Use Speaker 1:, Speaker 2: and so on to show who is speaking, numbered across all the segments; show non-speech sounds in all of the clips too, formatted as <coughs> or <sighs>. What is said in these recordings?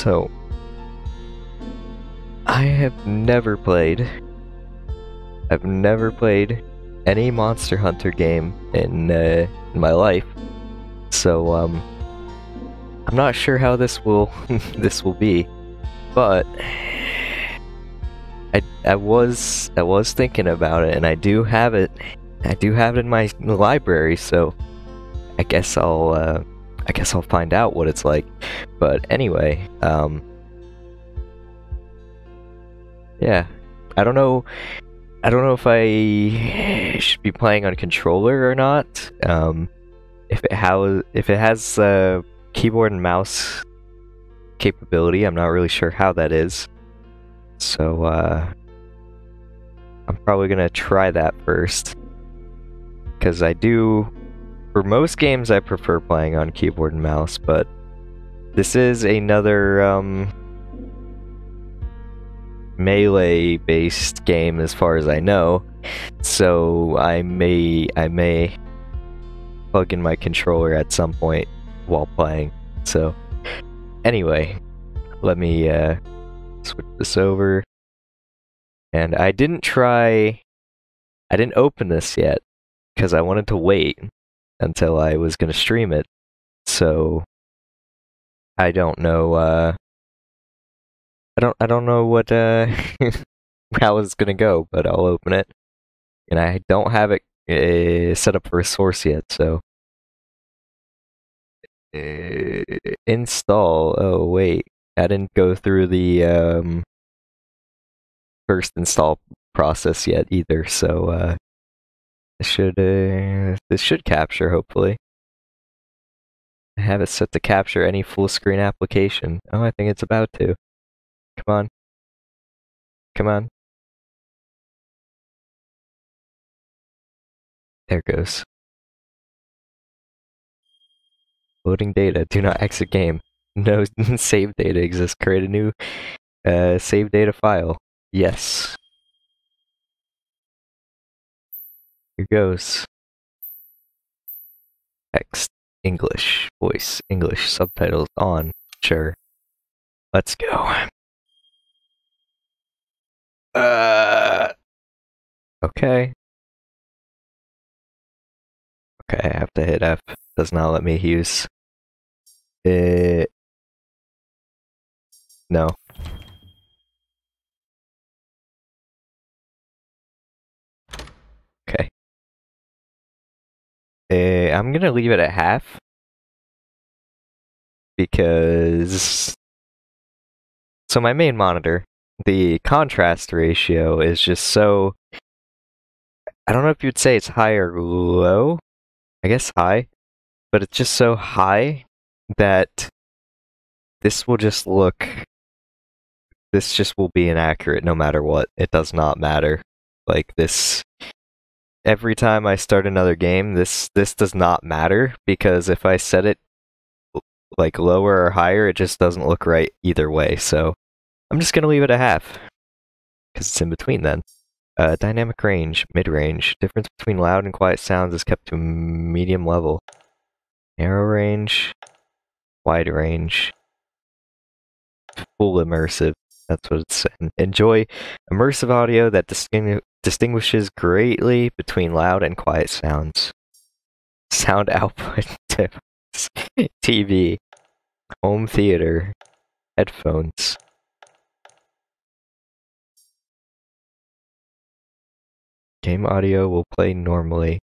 Speaker 1: So, I have never played. I've never played any Monster Hunter game in, uh, in my life. So, um, I'm not sure how this will <laughs> this will be, but I I was I was thinking about it, and I do have it. I do have it in my library, so I guess I'll uh, I guess I'll find out what it's like. But anyway, um, yeah, I don't know. I don't know if I should be playing on controller or not. Um, if it has if it has uh, keyboard and mouse capability, I'm not really sure how that is. So uh, I'm probably gonna try that first because I do. For most games, I prefer playing on keyboard and mouse, but this is another um, melee-based game, as far as I know. So I may I may plug in my controller at some point while playing. So anyway, let me uh, switch this over. And I didn't try. I didn't open this yet because I wanted to wait until I was going to stream it. So I don't know. Uh, I don't. I don't know what uh, <laughs> how it's going to go, but I'll open it. And I don't have it uh, set up for a source yet, so uh, install. Oh wait, I didn't go through the um, first install process yet either. So uh, should uh, this should capture hopefully. I have it set to capture any full screen application. Oh, I think it's about to. Come on. Come on. There goes. Loading data. Do not exit game. <laughs> No <laughs> save data exists. Create a new uh, save data file. Yes. Here goes. Text. English. Voice. English. Subtitles on. Sure. Let's go. Uh. Okay. Okay, I have to hit F. Does not let me use it. No. Okay. Uh, I'm gonna leave it at half because so my main monitor, the contrast ratio is just so. I don't know if you'd say it's high or low. I guess high, but it's just so high that this will just look. This just will be inaccurate no matter what. It does not matter. Like this. Every time I start another game, this this does not matter because if I set it like lower or higher, it just doesn't look right either way. So I'm just gonna leave it a half because it's in between then. Uh, dynamic range, mid range. Difference between loud and quiet sounds is kept to medium level. Narrow range, wide range, full immersive. That's what it's saying. Enjoy immersive audio that distingu distinguishes greatly between loud and quiet sounds. Sound output <laughs> TV, home theater, headphones. Game audio will play normally.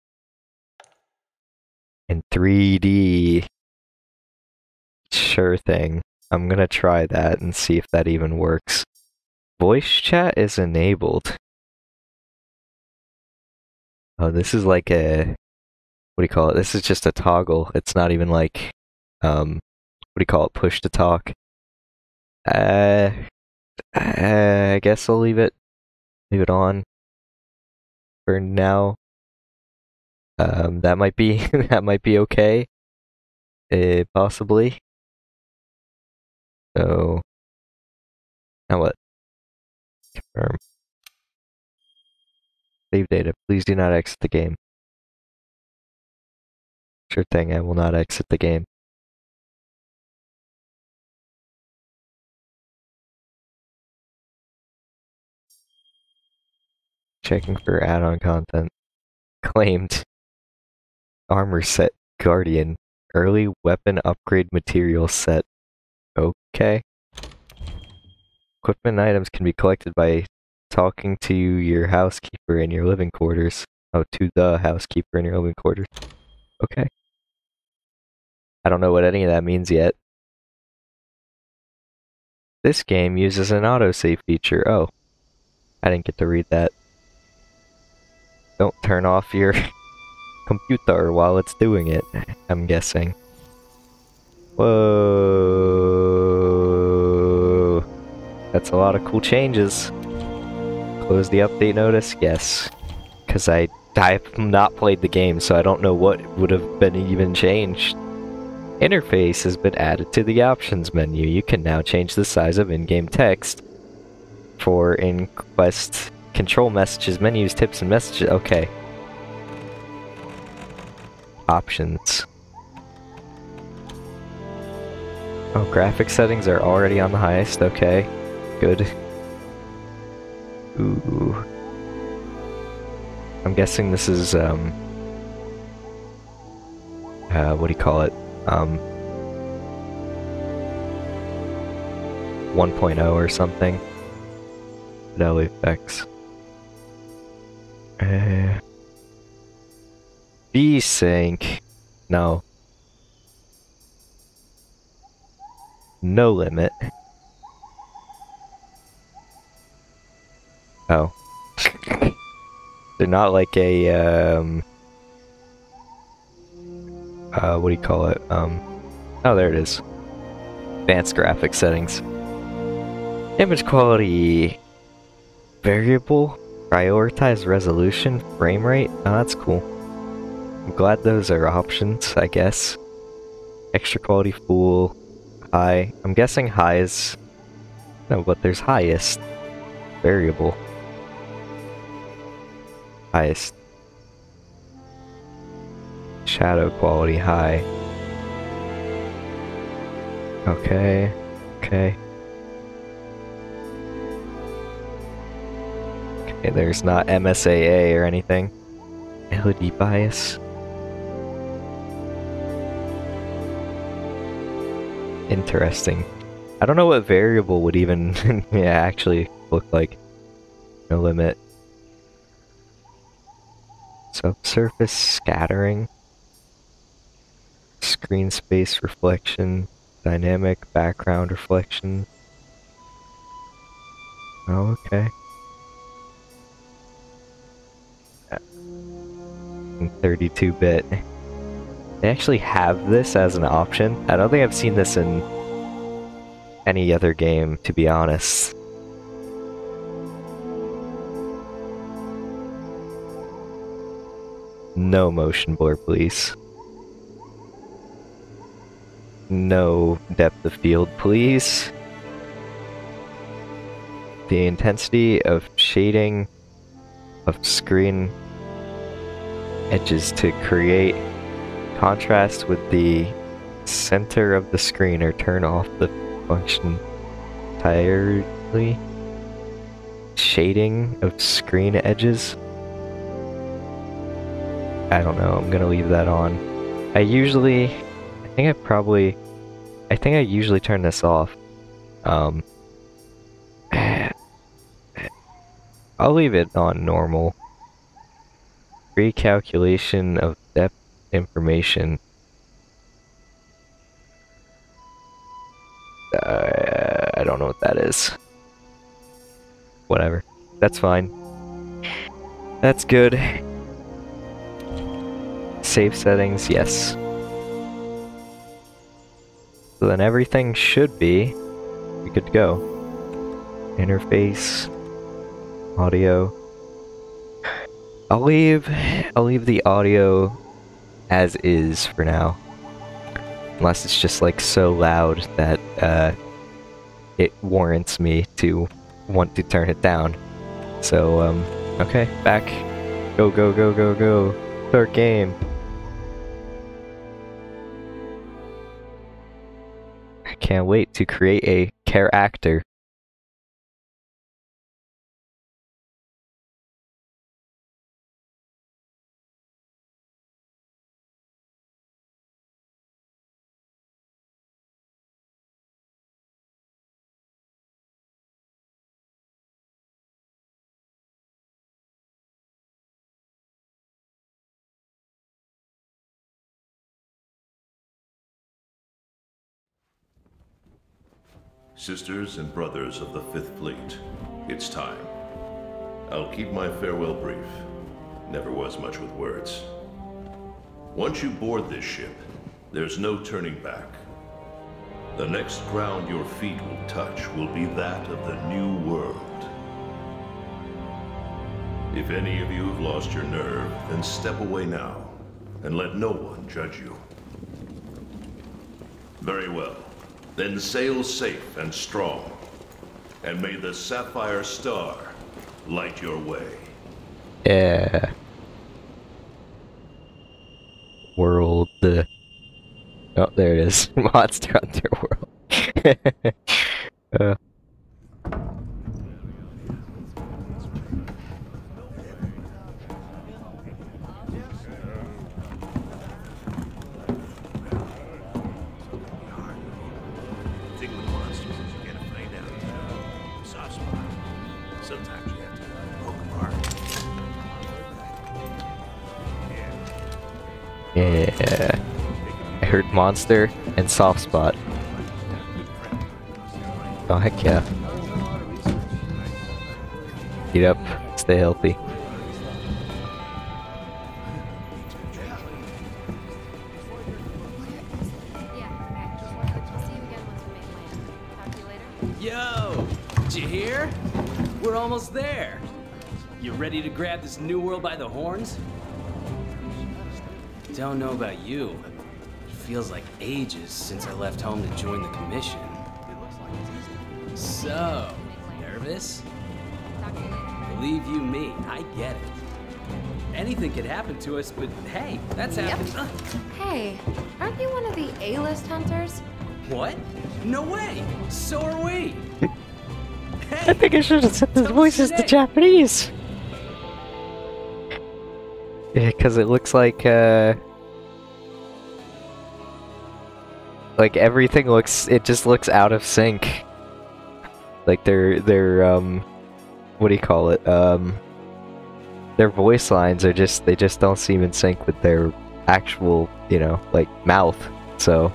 Speaker 1: In 3D. Sure thing. I'm gonna try that and see if that even works. Voice chat is enabled. Oh, this is like a what do you call it? This is just a toggle. It's not even like um what do you call it? Push to talk. Uh, uh I guess I'll leave it leave it on for now. Um, that might be <laughs> that might be okay, uh, possibly. So now what? Confirm. Save data. Please do not exit the game. Sure thing, I will not exit the game. Checking for add-on content. Claimed. Armor set Guardian. Early weapon upgrade material set. Okay. Equipment items can be collected by talking to your housekeeper in your living quarters. Oh, to the housekeeper in your living quarters. Okay. I don't know what any of that means yet. This game uses an autosave feature. Oh. I didn't get to read that. Don't turn off your <laughs> computer while it's doing it, I'm guessing. Whoa. That's a lot of cool changes. Close the update notice? Yes. Because I, I've not played the game, so I don't know what would have been even changed. Interface has been added to the options menu. You can now change the size of in-game text for in quest control messages, menus, tips, and messages. Okay. Options. Oh, graphic settings are already on the highest. Okay. Good. Ooh. I'm guessing this is, um... Uh, what do you call it? Um... 1.0 or something. FidelityFX. Uh... V-Sync. No. No limit. Oh. They're not like a, um... Uh, what do you call it? Um... Oh, there it is. Advanced graphic settings. Image quality... Variable? Prioritize resolution? Frame rate? Oh, that's cool. I'm glad those are options, I guess. Extra quality full. High. I'm guessing high is... No, but there's highest. Variable highest. Shadow quality high. Okay, okay. Okay, there's not MSAA or anything. LOD bias. Interesting. I don't know what variable would even <laughs> yeah, actually look like. No limit. Subsurface scattering. Screen space reflection. Dynamic background reflection. Oh, okay. 32-bit. They actually have this as an option. I don't think I've seen this in any other game, to be honest. No motion blur, please. No depth of field, please. The intensity of shading of screen edges to create contrast with the center of the screen or turn off the function entirely. Shading of screen edges. I don't know, I'm gonna leave that on. I usually, I think I probably, I think I usually turn this off. Um, <sighs> I'll leave it on normal. Recalculation of depth information. Uh, I don't know what that is. Whatever. That's fine. That's good. Save settings, yes. So then everything should be we to go. Interface, audio. I'll leave I'll leave the audio as is for now. Unless it's just like so loud that uh, it warrants me to want to turn it down. So um okay, back. Go go go go go. Start game. Can't wait to create a character.
Speaker 2: Sisters and brothers of the Fifth Fleet, it's time. I'll keep my farewell brief. Never was much with words. Once you board this ship, there's no turning back. The next ground your feet will touch will be that of the New World. If any of you have lost your nerve, then step away now, and let no one judge you. Very well. Then sail safe and strong, and may the Sapphire Star light your way.
Speaker 1: Yeah. World. Oh, there it is. <laughs> Monster Hunter World. <laughs> uh, monster and soft spot. Oh heck yeah. Eat up. Stay healthy.
Speaker 3: Yo! Did you hear? We're almost there. You ready to grab this new world by the horns? Don't know about you. It feels like ages since I left home to join the commission. So, nervous?
Speaker 4: Talk to you later.
Speaker 3: Believe you me, I get it. Anything could happen to us, but hey, that's
Speaker 4: Yep.
Speaker 3: happened. Uh,
Speaker 4: Hey, aren't you one of the A-list hunters?
Speaker 3: what? No way! So are we! <laughs>
Speaker 1: I think I should have set the
Speaker 3: Don't
Speaker 1: voices to. Japanese. Yeah, because it looks like, uh... Like, everything looks... It just looks out of sync. Like, their, their, um... What do you call it? Um... Their voice lines are just... They just don't seem in sync with their actual, you know, like, mouth. So...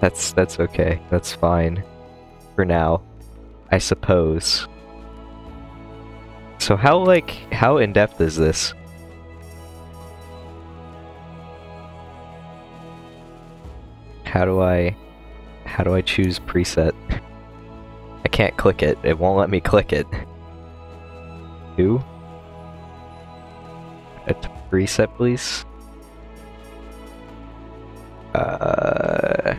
Speaker 1: That's, that's okay. That's fine for now, I suppose. So how like how in depth is this? How do I how do I choose preset? <laughs> I can't click it. It won't let me click it. Who? A preset, please. Uh,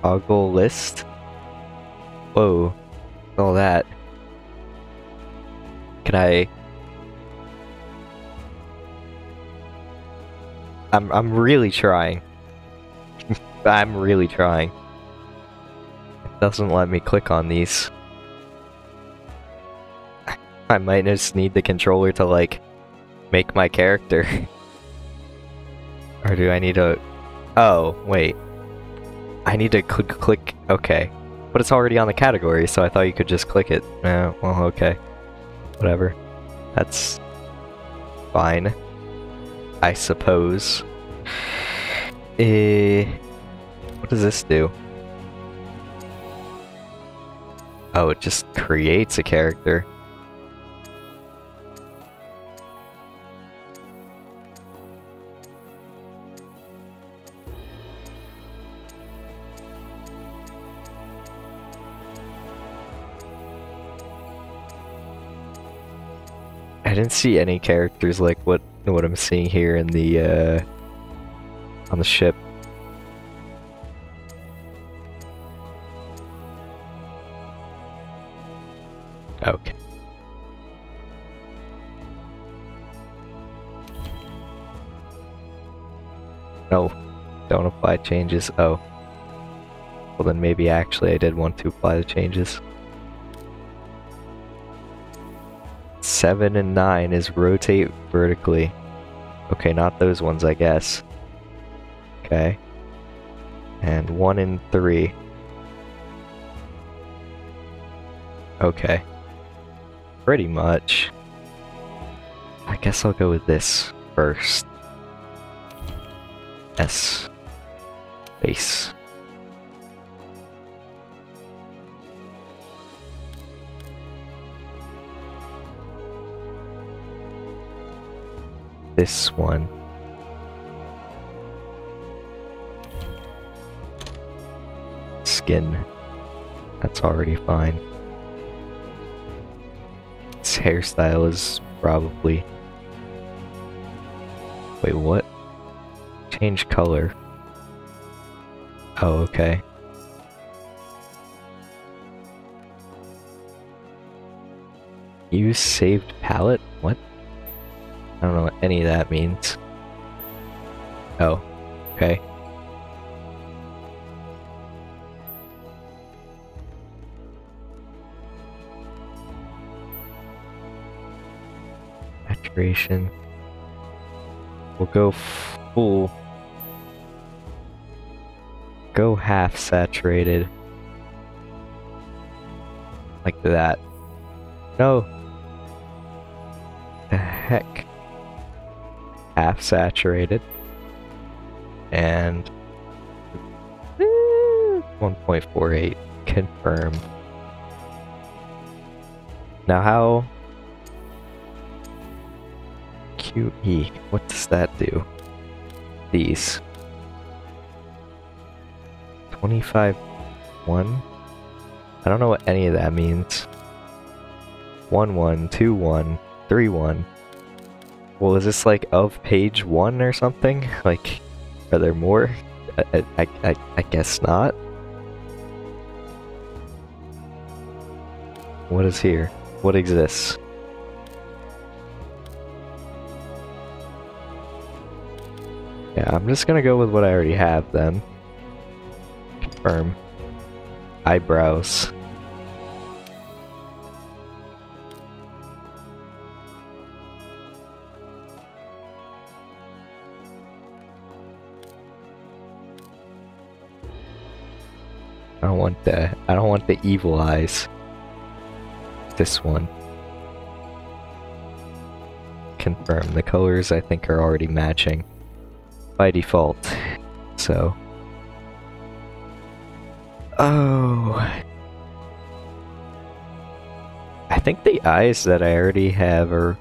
Speaker 1: toggle list. Whoa, all that. Can I? I'm I'm really trying. <laughs> I'm really trying. It doesn't let me click on these. <laughs> I might just need the controller to like make my character. <laughs> or do I need to Oh, wait. I need to click click okay. But it's already on the category, so I thought you could just click it. Yeah, well, okay. Whatever. That's fine. I suppose. Eh, what does this do? Oh, it just creates a character. Didn't see any characters like what what I'm seeing here in the uh on the ship. Okay. No, don't apply changes. Oh. Well then maybe actually I did want to apply the changes. 7 and 9 is rotate vertically. Okay, not those ones, I guess. Okay. And 1 and 3. Okay. Pretty much. I guess I'll go with this first. S. Base. This one. Skin. That's already fine. This hairstyle is probably... Wait, what? Change color. Oh, okay. Use saved palette? What? I don't know what any of that means. Oh, okay. Saturation. We'll go full. Go half saturated. Like that. No. The heck? Half saturated. And 1.48 confirmed. Now how QE, what does that do? These. 25 1? I don't know what any of that means. 1 1, 2 1, 3 1. Well, is this like of page 1 or something? Like, are there more? I, I, I, I guess not. What is here? What exists? Yeah, I'm just gonna go with what I already have then. Confirm. Eyebrows. I don't want the I don't want the evil eyes. This one. Confirm. The colors I think are already matching by default. So. Oh. I think the eyes that I already have are.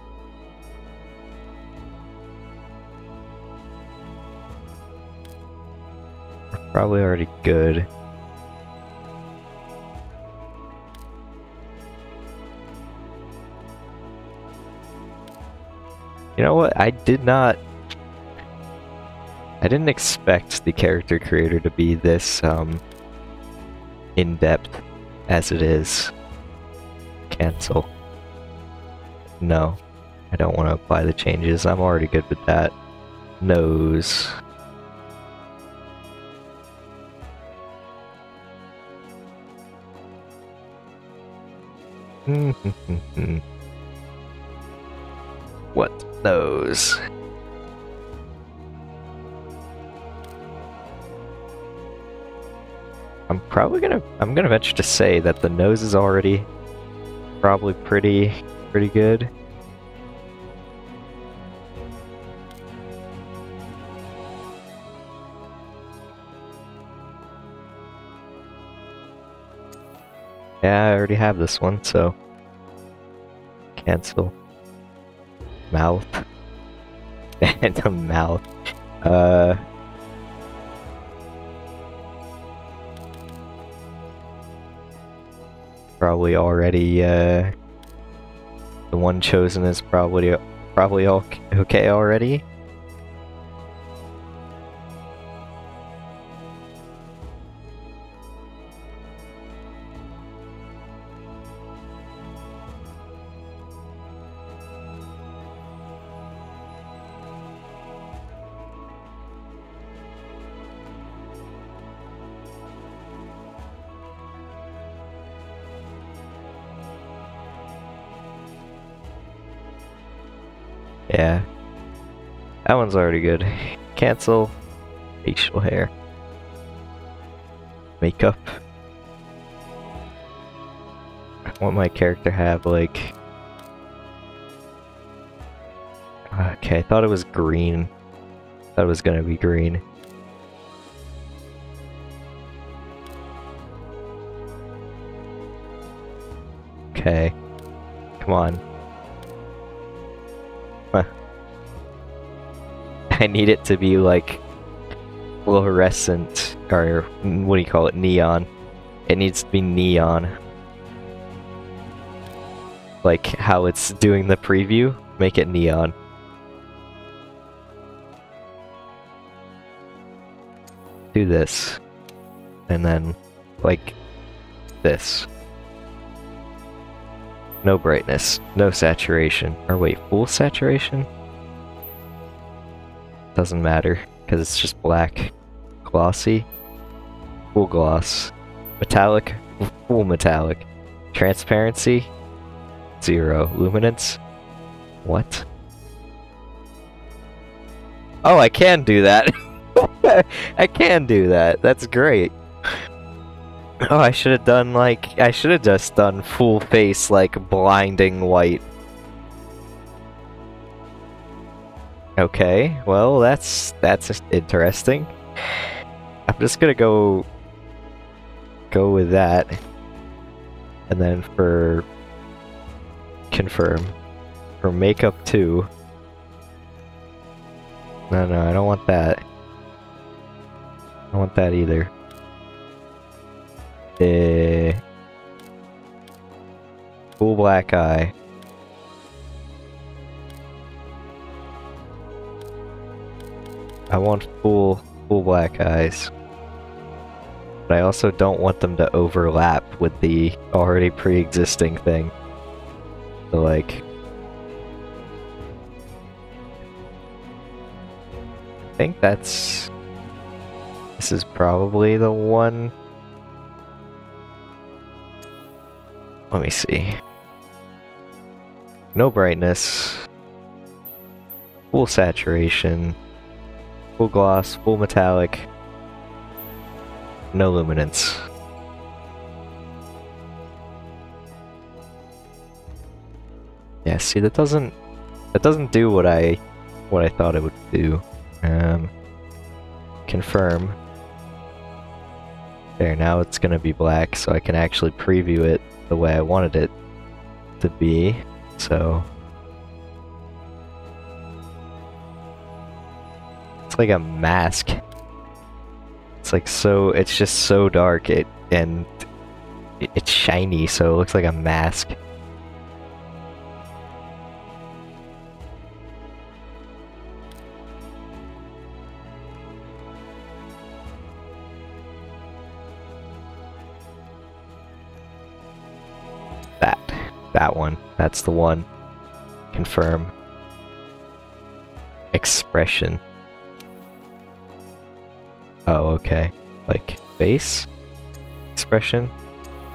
Speaker 1: Probably already good. You know what? I did not I didn't expect the character creator to be this um, in-depth as it is. Cancel. No, I don't want to apply the changes. I'm already good with that. Nose. <laughs> what nose? I'm probably gonna I'm gonna venture to say that the nose is already probably pretty pretty good. Yeah, I already have this one, so cancel. Mouth. <laughs> a mouth. Uh probably already uh, the one chosen is probably probably okay already. Yeah. That one's already good. Cancel. Facial hair. Makeup. I want my character have, like... Okay, I thought it was green. That thought it was gonna be green. Okay. Come on. <laughs> I need it to be like fluorescent, or what do you call it? Neon. It needs to be neon. Like how it's doing the preview, make it neon. Do this. And then, like, this. No brightness, no saturation. Or wait, full saturation? Doesn't matter, because it's just black. Glossy, full gloss. Metallic, full metallic. Transparency, zero. Luminance, what? Oh, I can do that. <laughs> I can do that. That's great. Oh, I should have done like I should have just done full face like blinding white. Okay, well that's that's interesting. I'm just gonna go go with that, and then for confirm for makeup two. No, no, I don't want that. I don't want that either. Eh. Full black eye. I want full, full black eyes. But I also don't want them to overlap with the already pre-existing thing. So like... I think that's... This is probably the one Let me see. No brightness. Full saturation. Full gloss, full metallic. No luminance. Yeah, see that doesn't that doesn't do what I what I thought it would do. Um confirm. There, now it's gonna be black, so I can actually preview it the way I wanted it to be, so... It's like a mask. It's like so, it's just so dark, it, and it's shiny, so it looks like a mask. That. That one. That's the one. Confirm. Expression. Oh, okay. Like, face? Expression?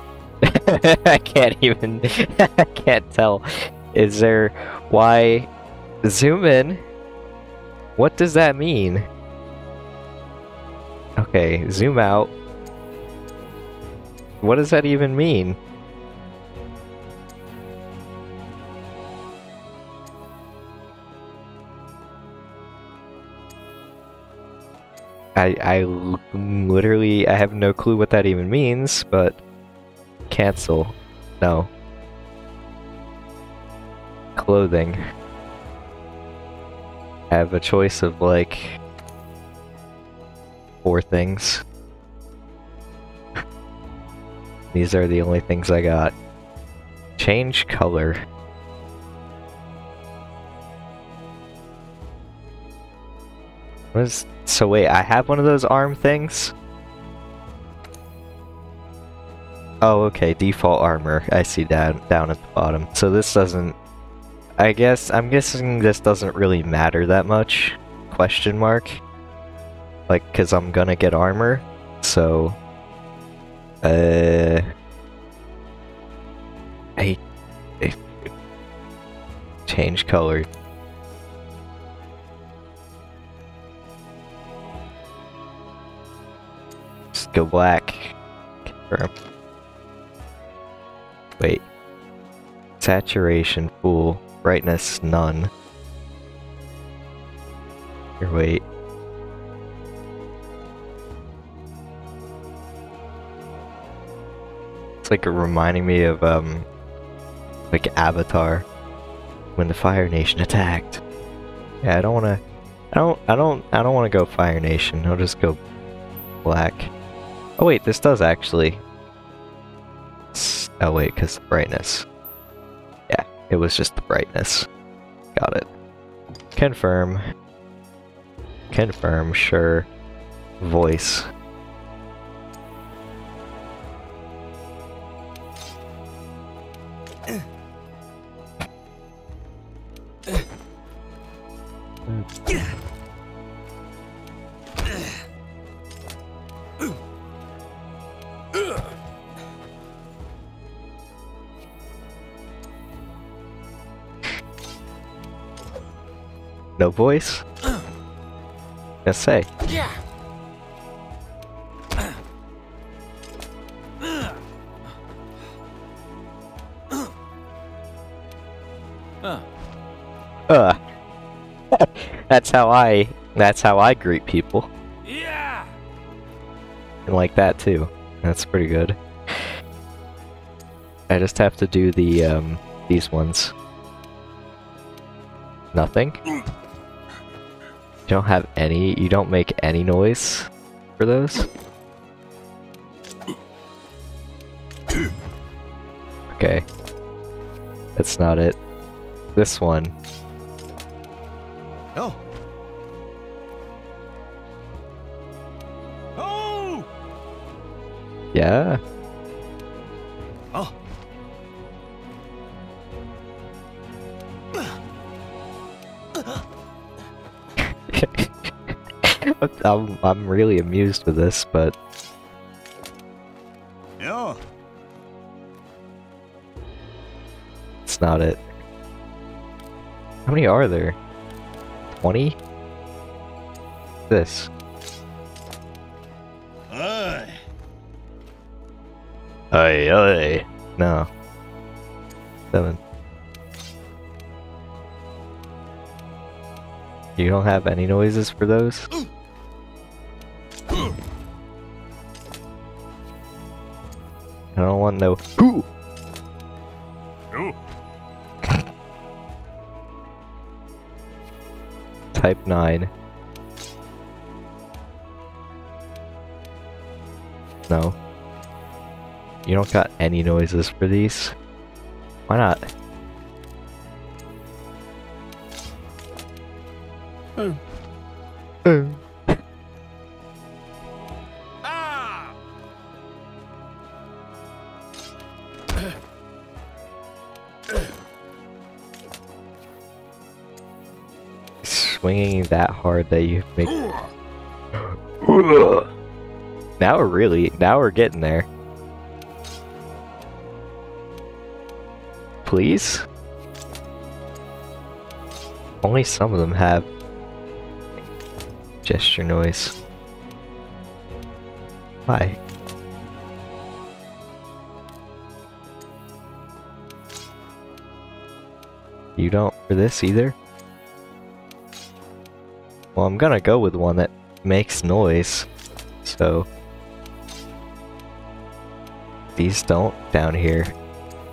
Speaker 1: <laughs> I can't even... <laughs> I can't tell. Is there... Why... Zoom in? What does that mean? Okay, zoom out. What does that even mean? I, I literally, I have no clue what that even means, but cancel. No. Clothing. I have a choice of like four things. These are the only things I got. Change color. What is so wait, I have one of those arm things? Oh, okay, default armor. I see down down at the bottom. So this doesn't I guess I'm guessing this doesn't really matter that much. Question mark. Like cuz I'm to get armor. So uh I, I change color. Go black. Confirm. Wait. Saturation, full. Brightness, none. Here, wait. It's like reminding me of, um, like Avatar when the Fire Nation <laughs> attacked. Yeah, I don't want to. I don't. I don't. I don't want to go Fire Nation. I'll just go black. Oh wait, this does actually. Oh wait, because the brightness. Yeah, it was just the brightness. Got it. Confirm. Confirm. Sure. Voice. <clears throat> Mm. No voice? Yes, say.
Speaker 3: Huh.
Speaker 1: Uh. <laughs> that's how I. That's how I greet people.
Speaker 3: Yeah.
Speaker 1: And like that too. That's pretty good. I just have to do the um these ones. Nothing. You don't have any. You don't make any noise for those. Okay. That's not it. This one.
Speaker 5: Oh. Oh.
Speaker 1: Yeah.
Speaker 5: Oh. <laughs>
Speaker 1: I'm, I'm really amused with this, but
Speaker 5: Yeah.
Speaker 1: it's not it. How many are there? 20? This.
Speaker 5: Aye.
Speaker 1: Aye, aye. No. Seven. You don't have any noises for those? I don't want no. Ooh. Type 9. No. You don't got any noises for these? Why not? Swinging that hard that you make. now we're really. Now we're getting there. Please? Only some of them have gesture noise. Why? You don't for this either? Well, I'm gonna go with one that makes noise. So. These don't down here.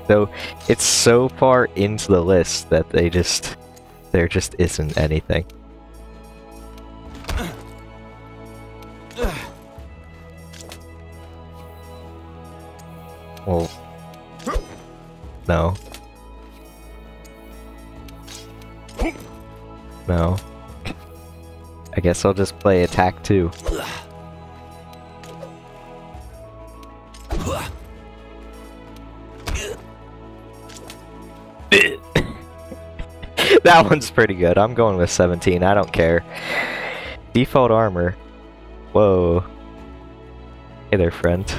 Speaker 1: So, it's so far into the list that they just. There just isn't anything. Well. No. No. I guess I'll just play attack 2. <coughs> that one's pretty good. I'm going with 17. I don't care. Default armor. Whoa. Hey there, friend.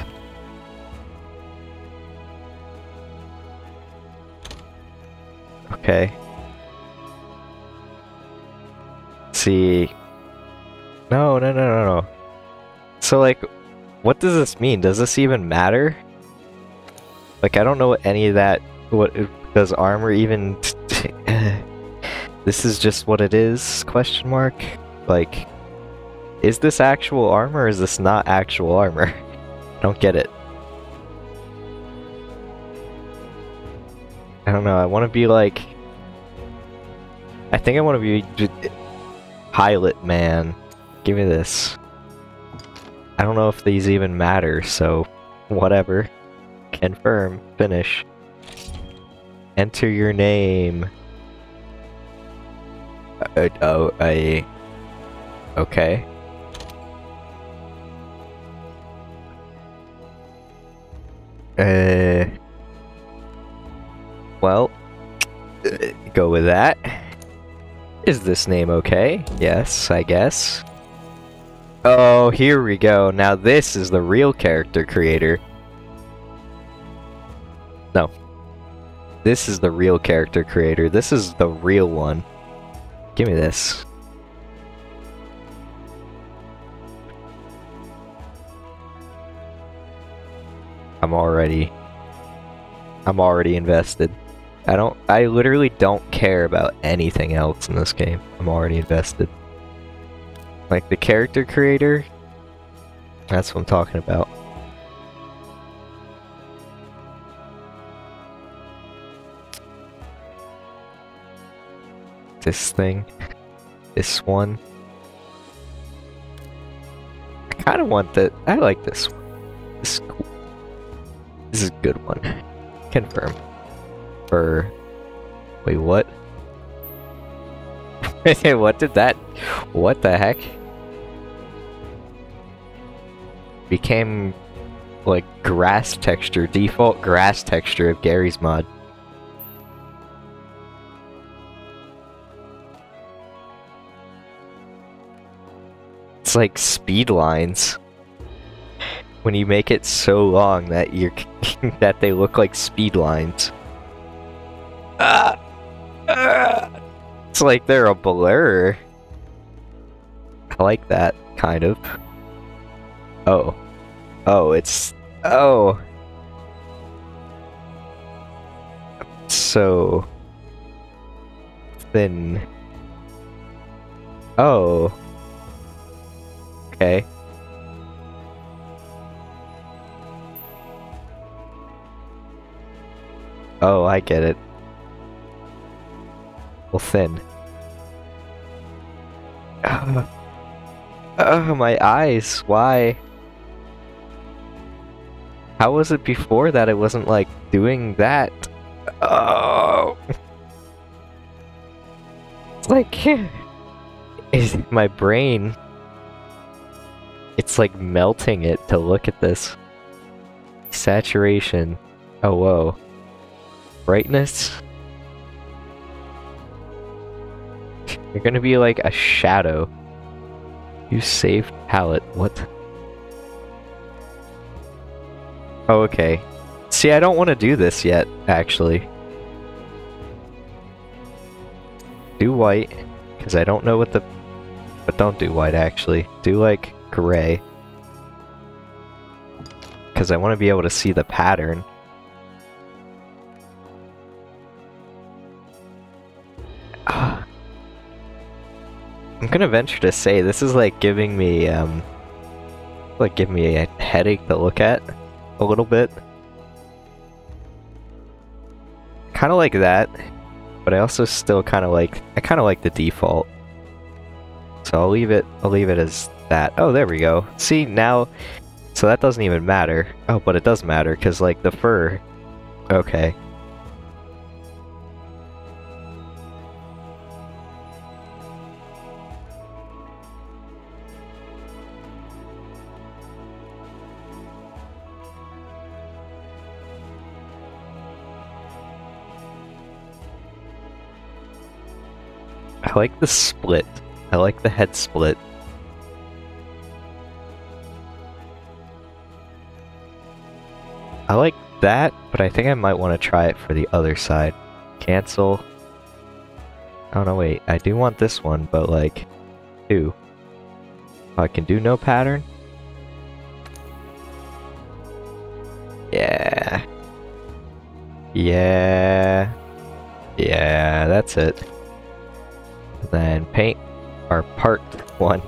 Speaker 1: See. No, no, no, no, no. So, like, what does this mean? Does this even matter? Like, I don't know what any of that. What does armor even? <laughs> this is just what it is? Question mark. Like, is this actual armor? or Is this not actual armor? I <laughs> don't get it. I don't know. I want to be like. I think I want to be pilot man. Give me this. I don't know if these even matter, so whatever. Confirm. Finish. Enter your name. Uh, oh, I. Okay. Uh. Well, uh, go with that. Is this name okay? Yes, I guess. Oh, here we go. Now this is the real character creator. No. This is the real character creator. This is the real one. Give me this. I'm already I'm already invested. I don't I literally don't care about anything else in this game. I'm already invested. Like the character creator that's what I'm talking about. This thing. <laughs> This one. I kind of want that. I like this one. This is cool. This is a good one. Confirm. For. Wait, what? <laughs> what did that. What the heck? Became. Like grass texture, default grass texture of Garry's mod. It's like speed lines. When you make it so long that you're <laughs> that they look like speed lines. It's like they're a blur. I like that, kind of. Oh. Oh, it's... Oh. So... Thin. Oh. Okay. Oh, I get it. Well, thin. Oh, oh, my eyes. Why? How was it before that? It wasn't like doing that. Oh. It's like <laughs> is my brain. It's like melting it to look at this. Saturation. Oh whoa. Brightness. You're gonna be like a shadow. You saved palette. What? Oh, okay. See, I don't want to do this yet, actually. Do white, because I don't know what the... But don't do white, actually. Do, like, gray. Because I want to be able to see the pattern. Gonna venture to say this is like giving me, um... Like giving me a headache to look at. A little bit. Kind of like that. But I also still kind of like... I kind of like the default. So I'll leave it, I'll leave it as that. Oh, there we go. See, now... So that doesn't even matter. Oh, but it does matter, because, like, the fur... Okay. Like the split. I like the head split. I like that, but I think I might want to try it for the other side. Cancel. Oh no, wait. I do want this one, but like, two. Oh, I can do no pattern? Yeah. Yeah. Yeah, that's it then paint, or part one,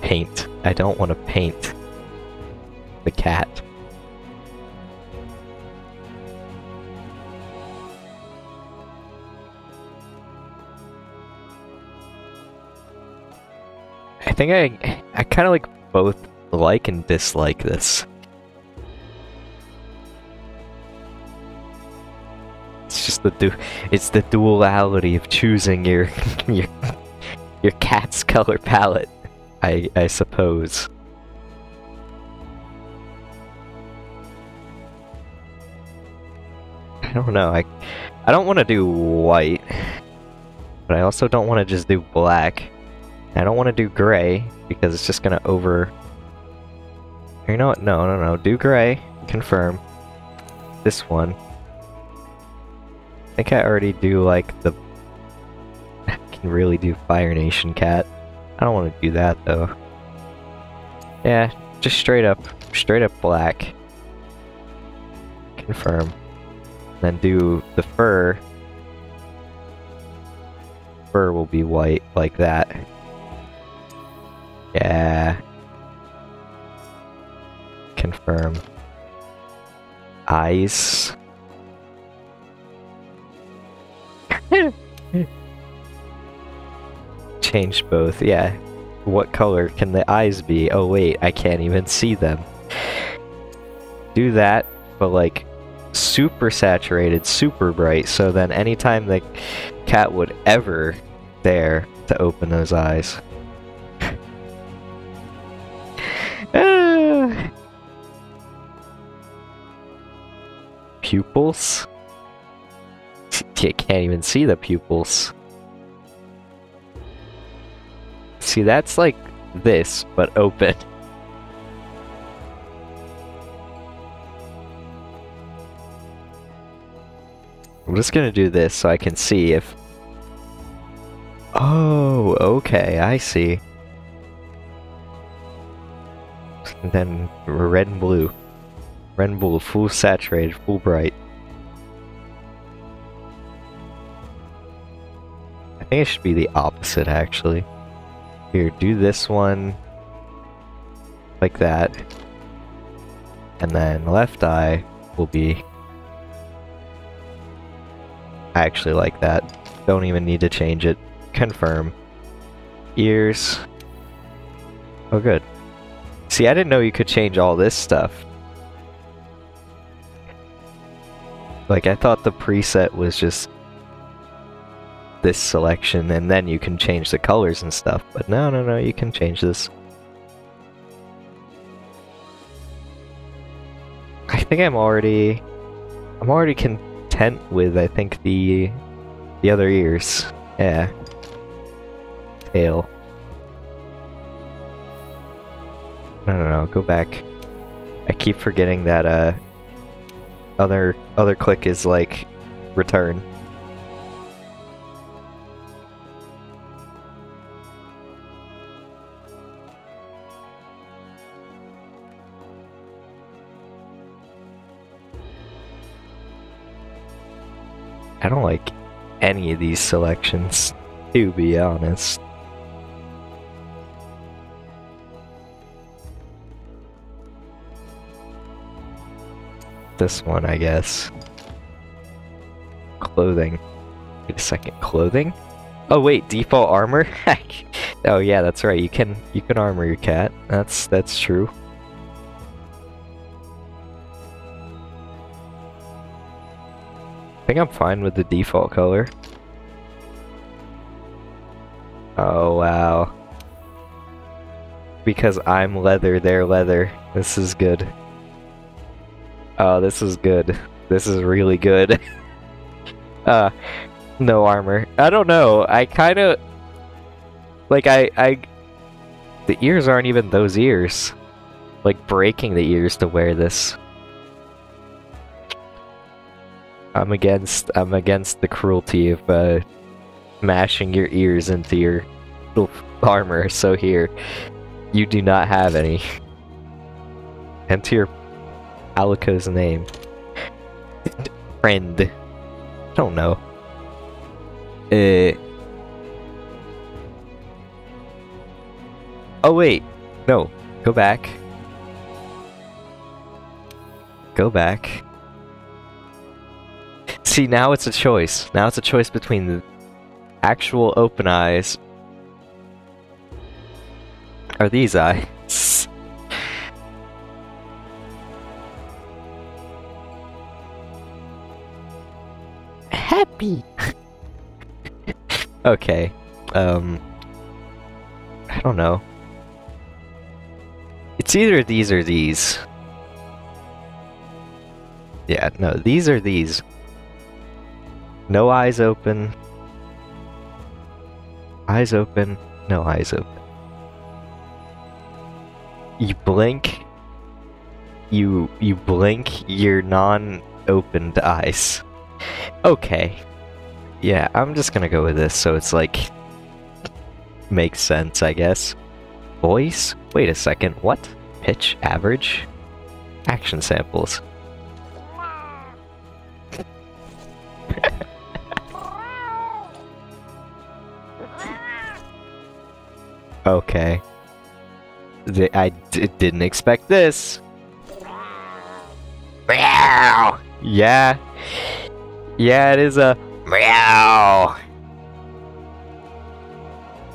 Speaker 1: paint. I don't want to paint the cat. I think I, I kind of like both like and dislike this. It's just the du it's the duality of choosing your <laughs> your your cat's <laughs> color palette. I I suppose. I don't know. I I don't want to do white, but I also don't want to just do black. I don't want to do gray because it's just gonna over. You know what? No, no, no. Do gray. Confirm. This one. I think I already do like the. Can really do Fire Nation cat. I don't want to do that though. Yeah, just straight up, straight up black. Confirm. Then do the fur. Fur will be white like that. Yeah. Confirm. Eyes. <laughs> Change both, yeah. What color can the eyes be? Oh wait, I can't even see them. Do that, but like super saturated, super bright, so then anytime the cat would ever dare to open those eyes. <sighs> Pupils? <laughs> You can't even see the pupils. See, that's like this, but open. I'm just gonna do this so I can see if... Oh, okay, I see. And then red and blue. Red and blue, full saturated, full bright. I think it should be the opposite, actually. Here, do this one like that. And then left eye will be... I actually like that. Don't even need to change it. Confirm. Ears. Oh, good. See, I didn't know you could change all this stuff. Like, I thought the preset was just this selection, and then you can change the colors and stuff. But no, no, no, you can change this. I think I'm already... I'm already content with, I think, the... the other ears. Yeah. Tail. No, no, no, go back. I keep forgetting that, uh... Other, other click is, like, return. I don't like any of these selections, to be honest. This one, I guess. Clothing. Wait a second, clothing? Oh wait, default armor? Heck <laughs> Oh yeah, that's right. You can you can armor your cat. That's that's true. Think I'm fine with the default color. Oh wow. Because I'm leather, they're leather. This is good. Oh, this is good. This is really good. <laughs> uh, no armor. I don't know. I kind of like I I the ears aren't even those ears. Like breaking the ears to wear this. I'm against I'm against the cruelty of uh mashing your ears into your armor. So here, you do not have any. Enter your Palico's name. Friend. I don't know. Uh. Oh wait, no. Go back. Go back. See, now it's a choice. Now it's a choice between the actual open eyes are these eyes? Happy. okay. Um. I don't know. It's either these or these. Yeah, no, these are these. No eyes open. Eyes open. No eyes open. You blink. You you blink your non-opened eyes. Okay. Yeah, I'm just gonna go with this. So it's like makes sense, I guess. Voice? Wait a second. What? Pitch? Average? Action samples. <laughs> Okay. I d- didn't expect this. Meow. Yeah. Yeah, it is a meow.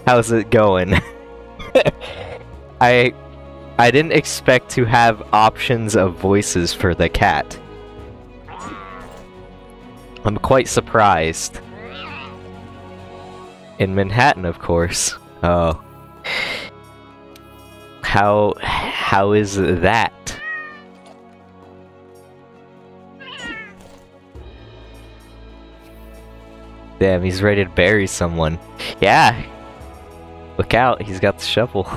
Speaker 1: How's it going? <laughs> I I didn't expect to have options of voices for the cat. I'm quite surprised. In Manhattan, of course. Oh. How how is that? Damn, he's ready to bury someone. Yeah. Look out, he's got the shovel.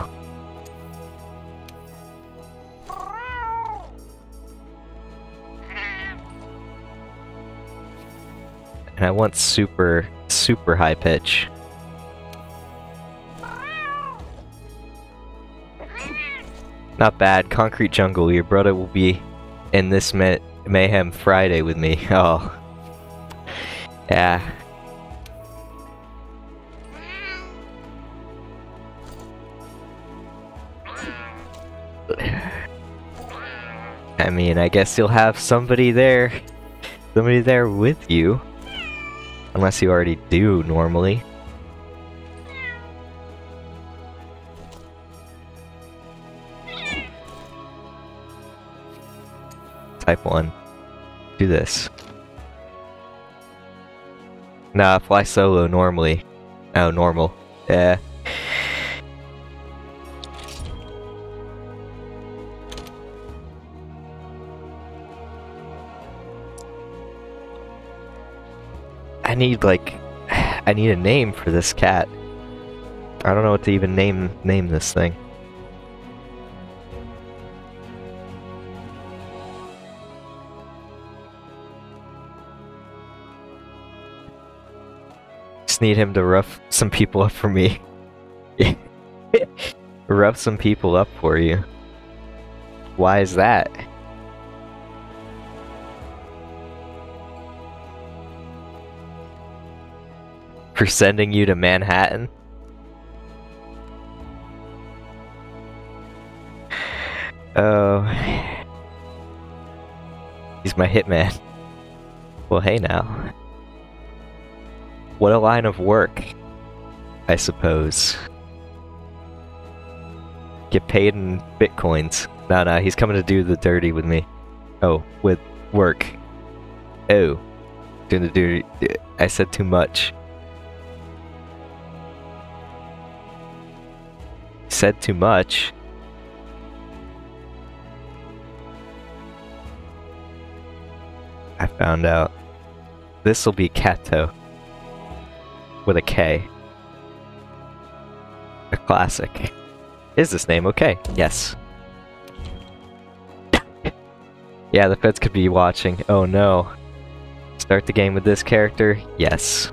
Speaker 1: And I want super, super high pitch. Not bad. Concrete Jungle, your brother will be in this May Mayhem Friday with me. <laughs> Oh. Yeah. <sighs> I mean, I guess you'll have somebody there. Somebody there with you. Unless you already do normally. Type 1. Do this. Nah, fly solo normally. Oh, normal. Yeah. I need like <sighs> I need a name for this cat. I don't know what to even name name this thing. Just need him to rough some people up for me. <laughs> rough some people up for you. Why is that? For sending you to Manhattan? <sighs> Oh. <sighs> He's my hitman. Well, hey now. What a line of work, I suppose. Get paid in bitcoins. No, no, he's coming to do the dirty with me. Oh, with work. Oh. Doing the dirty. I said too much. Said too much. I found out. This will be Kato. With a K. A classic. Is this name okay? Yes. <coughs> yeah, the feds could be watching. Oh no. Start the game with this character? Yes.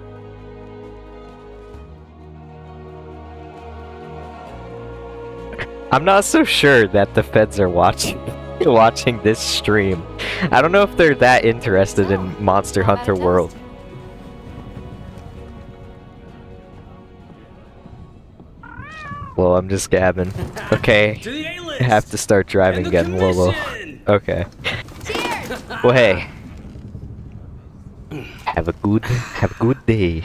Speaker 1: I'm not so sure that the feds are watching <laughs> watching this stream. I don't know if they're that interested in Monster Hunter World. Well, I'm just gabbing. Okay, <laughs>
Speaker 3: To the
Speaker 1: I have to start driving again, Lolo. Okay.
Speaker 4: Cheers!
Speaker 1: Well, hey. <clears throat> Have a good, have a good day.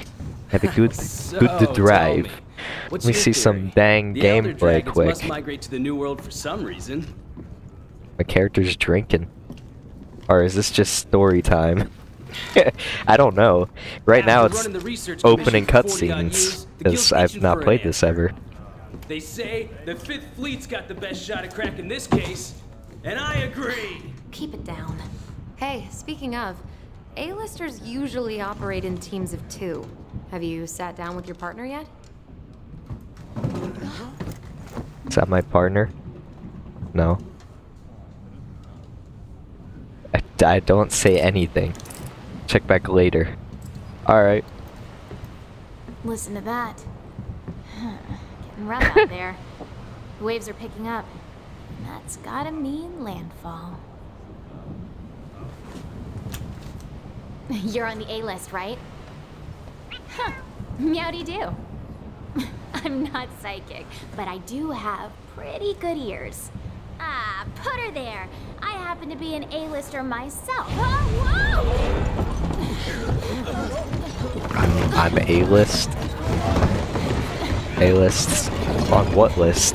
Speaker 1: Have a <laughs> good,
Speaker 3: So,
Speaker 1: good drive.
Speaker 3: me,
Speaker 1: Let me see some dang
Speaker 3: the
Speaker 1: gameplay quick.
Speaker 3: must migrate to the New World for some reason.
Speaker 1: My character's drinking. Or is this just story time? <laughs> I don't know. Right now it's opening
Speaker 3: commission for 40 odd
Speaker 1: cutscenes because I've not played this ever.
Speaker 3: They say the Fifth Fleet's got the best shot at cracking this case, and I agree.
Speaker 4: Keep it down. Hey, speaking of, A-listers usually operate in teams of two. Have you sat down with your partner yet?
Speaker 1: Is that my partner? No. I, I don't say anything. Check back later. Alright.
Speaker 6: Listen to that. Getting rough out there. The waves are picking up. And that's gotta mean landfall. <laughs> You're on the A list, right? Huh. Meowdy do. <laughs> I'm not psychic, but I do have pretty good ears. Ah, put her there. I happen to be an A-lister myself. Oh!
Speaker 1: I'm, I'm A-list. A-list? On what list?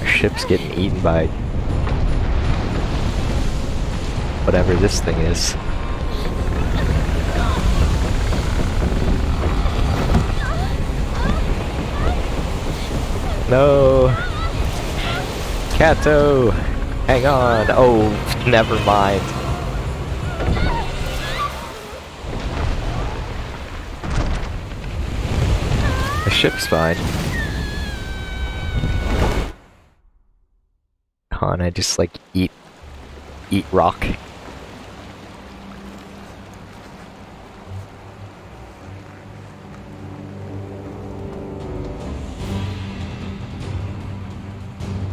Speaker 1: Our ship's getting eaten by whatever this thing is. No! Kato! Hang on! Oh, never mind. A ship's fine. Con, I just like eat eat rock.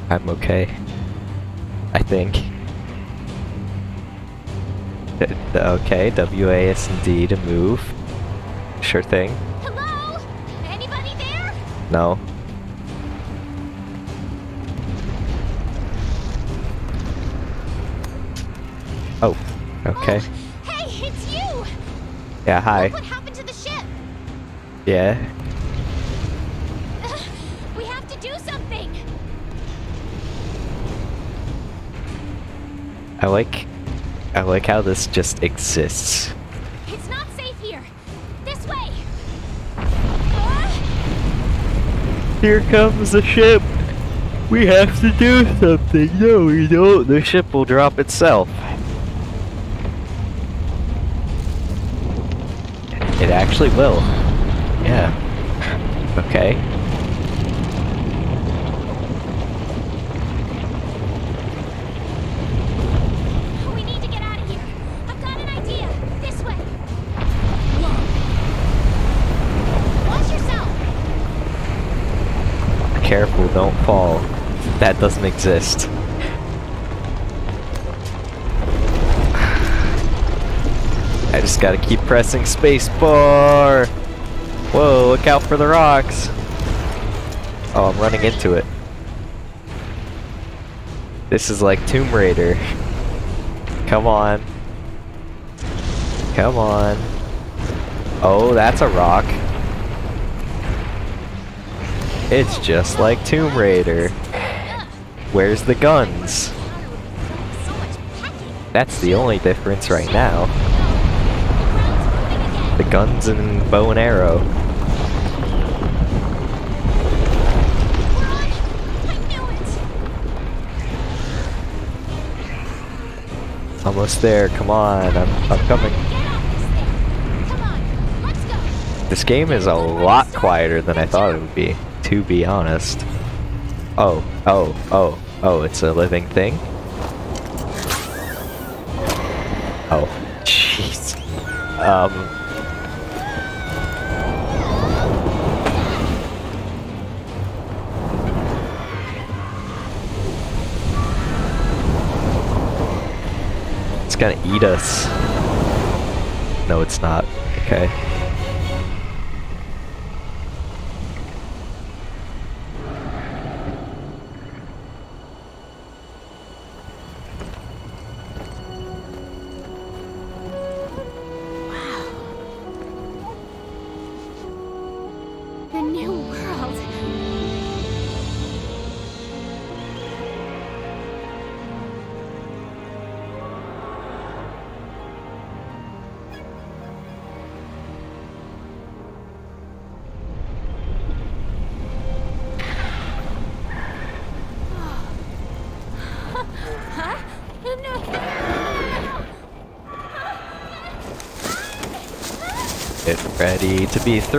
Speaker 1: I'm okay. I think. D- d- Okay, WASD to move. Sure thing.
Speaker 6: Hello? Anybody there?
Speaker 1: No. Oh, okay.
Speaker 6: Oh, hey, it's you!
Speaker 1: Yeah, hi.
Speaker 6: Look what happened to the ship!
Speaker 1: Yeah. I like I like how this just exists.
Speaker 6: It's not safe here! This way! Ah!
Speaker 1: Here comes the ship. We have to do something. No, we don't. The ship will drop itself. It actually will. Yeah. Okay. Careful, don't fall. That doesn't exist. I just gotta keep pressing spacebar. Whoa, look out for the rocks. Oh, I'm running into it. This is like Tomb Raider. Come on. Come on. Oh, that's a rock. It's just like Tomb Raider. Where's the guns? That's the only difference right now.
Speaker 6: The
Speaker 1: guns and bow and arrow. Almost there, come on, I'm, I'm coming.
Speaker 6: This
Speaker 1: game is a lot quieter than I thought it would be, to be honest. Oh, oh, oh, oh, it's a living thing? Oh, jeez. Um. It's gonna eat us. No, it's not. Okay.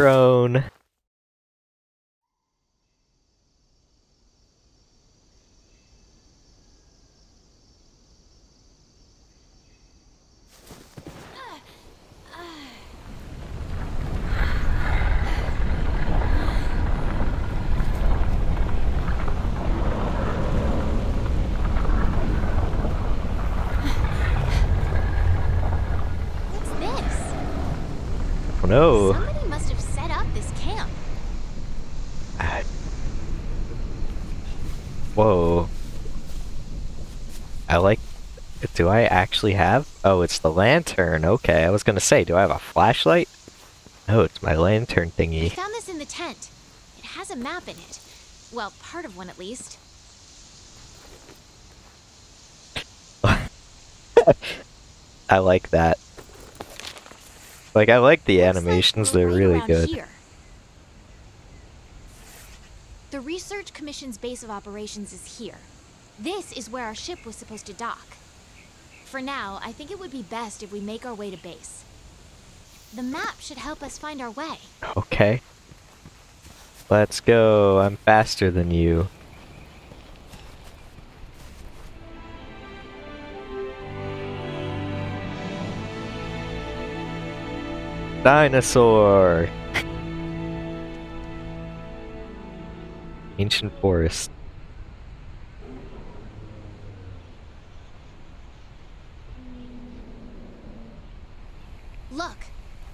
Speaker 1: To be thrown.
Speaker 6: What's this?
Speaker 1: Oh no.
Speaker 6: Somebody must have set up this camp.
Speaker 1: Ah. Whoa. I like. Do I actually have? Oh, it's the lantern. Okay, I was gonna say, do I have a flashlight? No, it's my lantern thingy.
Speaker 6: I found this in the tent. It has a map in it. Well, part of one at least. <laughs>
Speaker 1: I like that. Like, I like the
Speaker 6: Looks
Speaker 1: animations,
Speaker 6: we're
Speaker 1: they're
Speaker 6: right
Speaker 1: really good.
Speaker 6: here. The Research Commission's base of operations is here. This is where our ship was supposed to dock. For now, I think it would be best if we make our way to base. The map should help us find our way.
Speaker 1: Okay. Let's go. I'm faster than you. Dinosaur! Ancient forest.
Speaker 6: Look,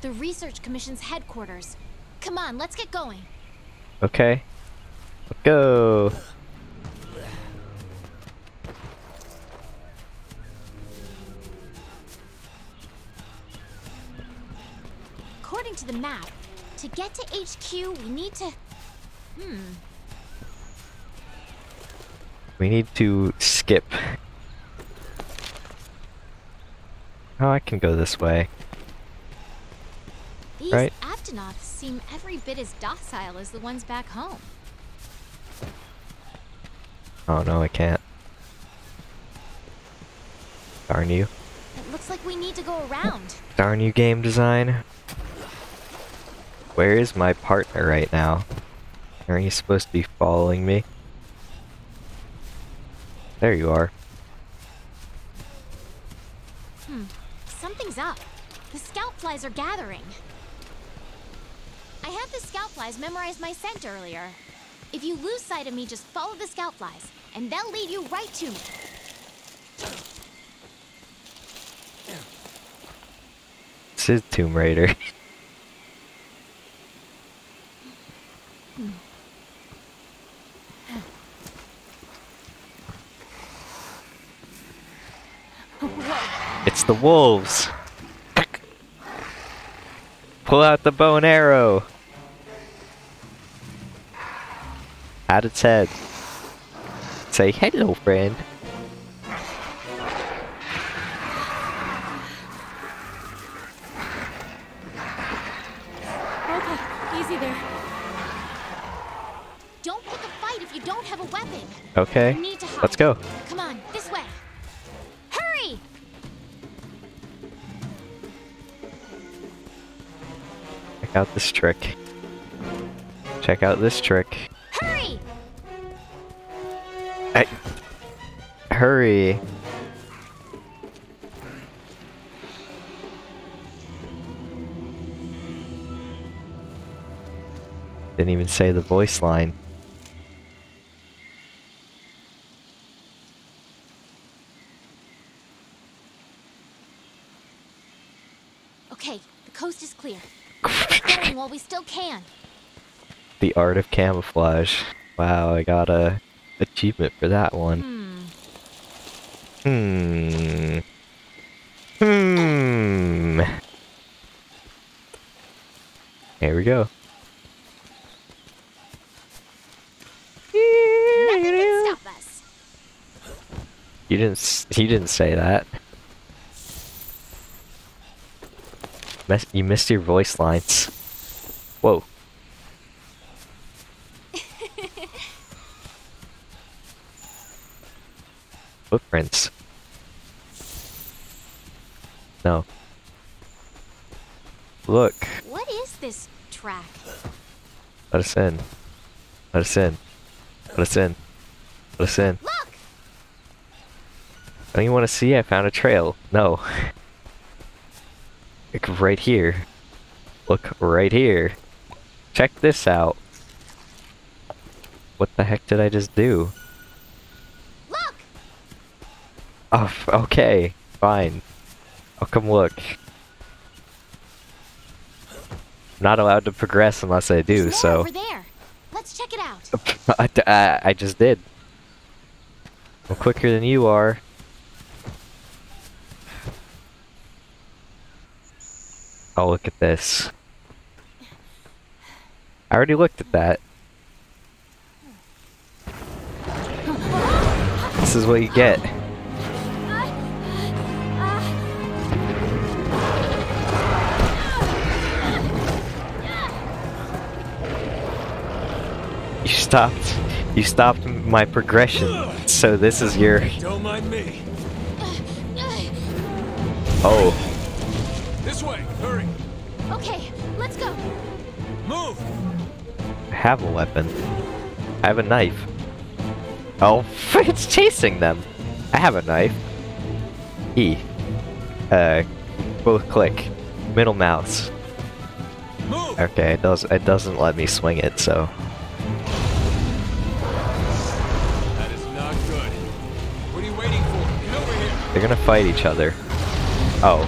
Speaker 6: the Research Commission's headquarters. Come on, let's get going.
Speaker 1: Okay. Let's go!
Speaker 6: According to the map, to get to HQ, we need to. Hmm.
Speaker 1: We need to skip. Oh, I can go this way.
Speaker 6: These
Speaker 1: Right.
Speaker 6: Seem every bit as docile as the ones back home.
Speaker 1: Oh no, I can't. Darn you.
Speaker 6: It looks like we need to go around.
Speaker 1: Darn you, game design. Where is my partner right now? Aren't you supposed to be following me? There you are.
Speaker 6: Hmm. Something's up. The scout flies are gathering. I had the scout flies memorize my scent earlier. If you lose sight of me, just follow the scout flies, and they'll lead you right to me.
Speaker 1: This is Tomb Raider. <laughs> it's the wolves. Pull out the bow and arrow. At its head. Say hello, friend.
Speaker 6: Okay, easy there. Don't pick a fight if you don't have a weapon.
Speaker 1: Okay,
Speaker 6: You need to hide.
Speaker 1: let's go.
Speaker 6: Come on, this way. Hurry!
Speaker 1: Check out this trick. Check out this trick.
Speaker 6: Hurry.
Speaker 1: Didn't even say the voice line.
Speaker 6: Okay, the coast is clear. Let's get going while we still can.
Speaker 1: The art of camouflage. Wow, I got a achievement for that one.
Speaker 6: Hmm.
Speaker 1: Hmm. Hmm. Here we go. You didn't. He didn't say that. Mess, you missed your voice lines. Whoa. <laughs> Footprints. No. Look.
Speaker 6: What is this track?
Speaker 1: Let us in. Let us in. Let us in. Let us in.
Speaker 6: Look!
Speaker 1: Don't you want to see? I found a trail. No. Look right here. Look right here. Check this out. What the heck did I just do?
Speaker 6: Look!
Speaker 1: Oh, okay. Fine. I'll come look. Not allowed to progress unless I do, so.
Speaker 6: over there. Let's check it out. <laughs>
Speaker 1: I- I just did. I'm quicker than you are. Oh, look at this. I already looked at that. This is what you get. You stopped. You stopped my progression. So this is your.
Speaker 5: Don't mind me.
Speaker 1: Oh,
Speaker 5: This way. Hurry.
Speaker 6: Okay, let's go.
Speaker 5: Move.
Speaker 1: I have a weapon. I have a knife. Oh, <laughs> it's chasing them. I have a knife. E. Uh, both click. Middle mouse.
Speaker 5: Move.
Speaker 1: Okay, it does. It doesn't let me swing it, so. They're gonna fight each other. Oh.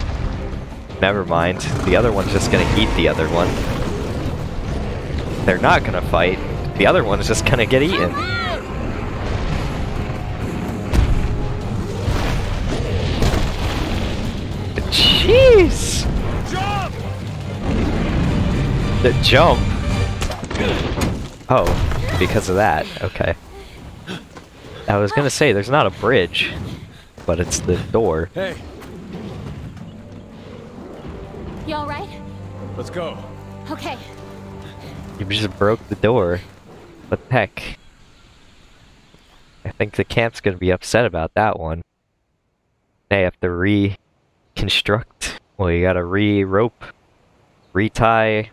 Speaker 1: Never mind. The other one's just gonna eat the other one. They're not gonna fight. The other one's just gonna get eaten. Jeez!
Speaker 5: Jump.
Speaker 1: The jump? Oh, because of that. Okay. I was gonna say, there's not a bridge, but it's the door.
Speaker 5: Hey,
Speaker 6: You alright?
Speaker 5: let's go.
Speaker 6: Okay.
Speaker 1: You just broke the door. What the heck? I think the camp's gonna be upset about that one. They have to reconstruct. Well, you gotta re-rope, retie,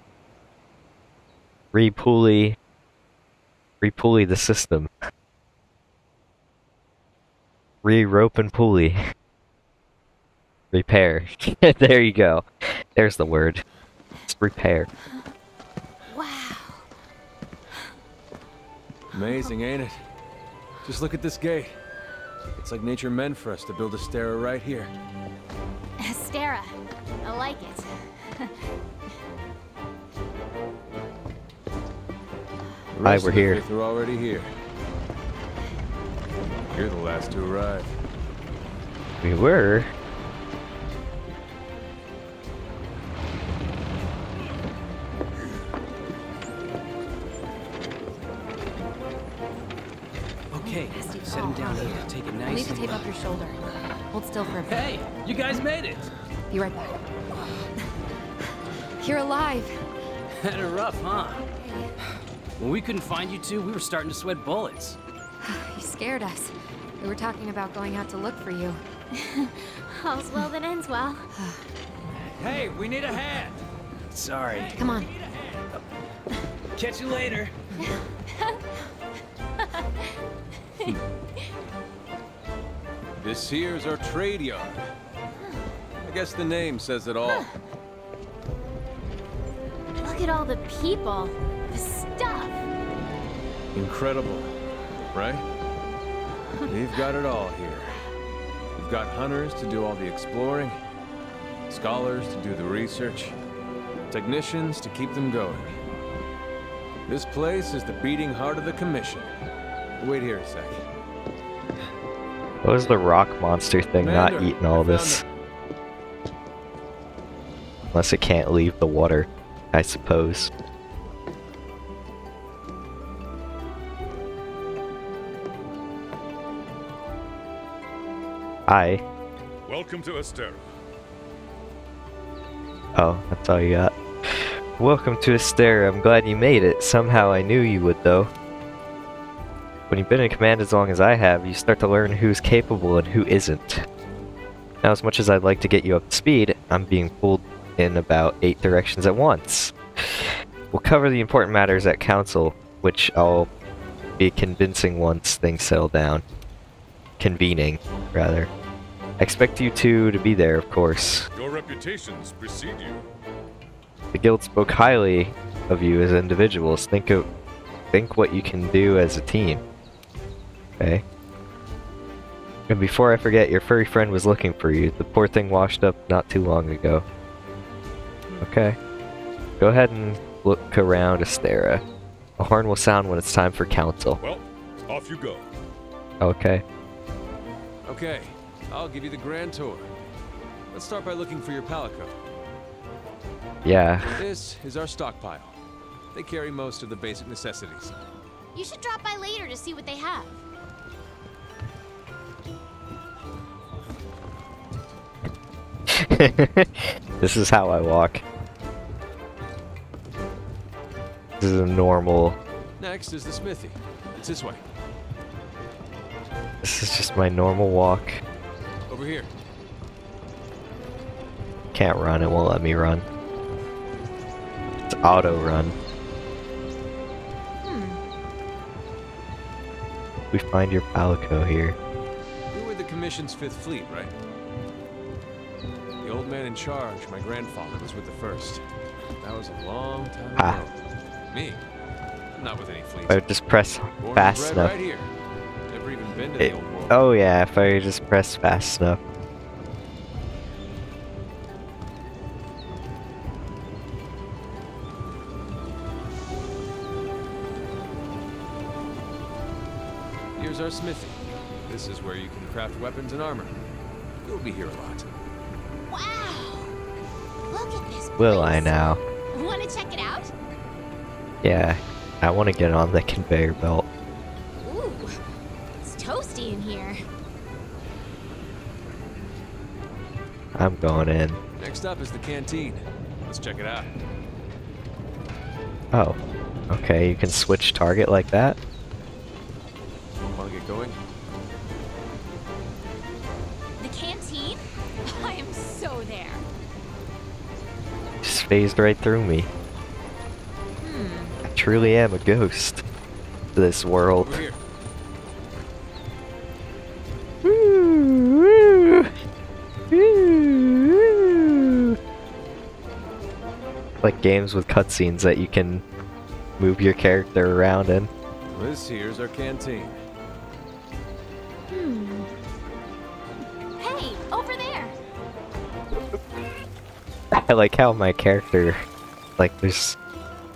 Speaker 1: re-pulley, re-pulley the system. Re-rope and pulley. <laughs> Repair. <laughs> there you go. There's the word. It's repair.
Speaker 6: Wow.
Speaker 5: Amazing, ain't it? Just look at this gate. It's like nature meant for us to build a stair right here.
Speaker 6: Astera. I like it.
Speaker 5: The
Speaker 1: Hi, we're here.
Speaker 5: fifth are already here. You're the last to arrive.
Speaker 1: We were.
Speaker 3: Okay, set him down here. Take it
Speaker 4: I'll
Speaker 3: nice
Speaker 4: need to tape
Speaker 3: low.
Speaker 4: up your shoulder. Hold still for a bit.
Speaker 3: Hey, you guys made it.
Speaker 4: Be right back. You're alive. <laughs>
Speaker 3: Had it rough, huh? When we couldn't find you two, we were starting to sweat bullets. <sighs>
Speaker 4: You scared us. We were talking about going out to look for you. <laughs>
Speaker 6: All's well that ends well. <sighs>
Speaker 5: Hey, we need a hand.
Speaker 3: Sorry.
Speaker 4: Come on. <laughs>
Speaker 3: Catch you later. <laughs>
Speaker 5: This here's our trade yard. I guess the name says it all.
Speaker 6: Look at all the people. The stuff.
Speaker 5: Incredible, right? We've got it all here. We've got hunters to do all the exploring, scholars to do the research, technicians to keep them going. This place is the beating heart of the Commission. Wait here a sec.
Speaker 1: What was the rock monster thing not eating all this? Unless it can't leave the water, I suppose. Hi.
Speaker 7: Welcome to Astera.
Speaker 1: Oh, that's all you got. Welcome to Astera. I'm glad you made it. Somehow I knew you would, though. When you've been in command as long as I have, you start to learn who's capable and who isn't. Now, as much as I'd like to get you up to speed, I'm being pulled in about eight directions at once. We'll cover the important matters at Council, which I'll be convincing once things settle down. Convening, rather. I expect you two to be there, of course.
Speaker 7: Your reputations precede you.
Speaker 1: The guild spoke highly of you as individuals. Think of think what you can do as a team. Okay. And before I forget, your furry friend was looking for you. The poor thing washed up not too long ago. Okay. Go ahead and look around Astera. A horn will sound when it's time for council.
Speaker 7: Well, off you go.
Speaker 1: Okay.
Speaker 5: Okay, I'll give you the grand tour. Let's start by looking for your palico.
Speaker 1: Yeah.
Speaker 5: This is our stockpile. They carry most of the basic necessities.
Speaker 6: You should drop by later to see what they have. <laughs>
Speaker 1: this is how I walk. This is a normal.
Speaker 5: Next is the smithy. It's this way.
Speaker 1: This is just my normal walk.
Speaker 5: Over here.
Speaker 1: Can't run, it won't let me run. It's auto run. We find your palico here.
Speaker 5: You were the Commission's Fifth Fleet, right? The old man in charge, my grandfather, was with the First. That was a long time
Speaker 1: Ah.
Speaker 5: ago. Me? I'm not with any fleets.
Speaker 1: I just press
Speaker 5: Born
Speaker 1: fast
Speaker 5: bred
Speaker 1: enough.
Speaker 5: right here. Never even been to
Speaker 1: It-
Speaker 5: the old world.
Speaker 1: oh yeah, if I just press fast enough.
Speaker 5: Here's our smithy. This is where you can craft weapons and armor. You'll be here a lot.
Speaker 6: Wow! Look at this
Speaker 1: Will I now?
Speaker 6: Want to check it out?
Speaker 1: Yeah, I want to get on the conveyor belt.
Speaker 6: Ooh, it's toasty in here.
Speaker 1: I'm going in.
Speaker 5: Next up is the canteen. Let's check it out.
Speaker 1: Oh, okay, you can switch target like that?
Speaker 5: Want to get going?
Speaker 6: The canteen? <laughs> I am so there.
Speaker 1: Just phased right through me. Hmm. I truly am a ghost to this world.
Speaker 5: Over.
Speaker 1: Like games with cutscenes that you can move your character around in.
Speaker 5: This here's our canteen. Hmm.
Speaker 6: Hey, over there.
Speaker 1: I like how my character, like, there's.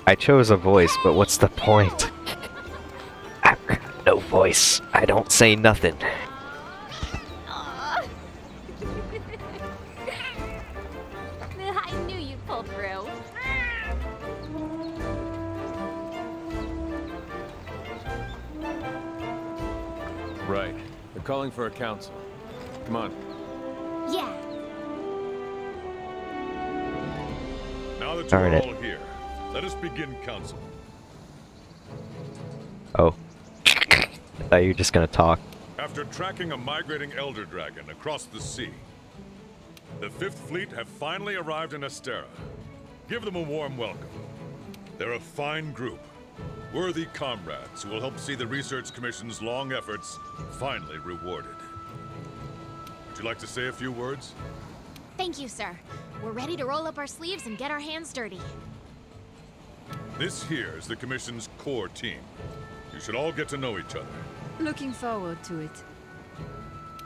Speaker 1: I chose a voice, but what's the point? <laughs> I've got no voice. I don't say nothing.
Speaker 5: Right. They're calling for a council. Come on.
Speaker 6: Yeah.
Speaker 7: Now that
Speaker 1: Darn
Speaker 7: you're
Speaker 1: it.
Speaker 7: all here, let us begin council.
Speaker 1: Oh. I thought you were just gonna talk.
Speaker 7: After tracking a migrating Elder Dragon across the sea, the Fifth Fleet have finally arrived in Astera. Give them a warm welcome. They're a fine group, worthy comrades who will help see the Research Commission's long efforts finally rewarded. Would you like to say a few words?
Speaker 6: Thank you, sir. We're ready to roll up our sleeves and get our hands dirty.
Speaker 7: This here is the Commission's core team. You should all get to know each other.
Speaker 8: Looking forward to it.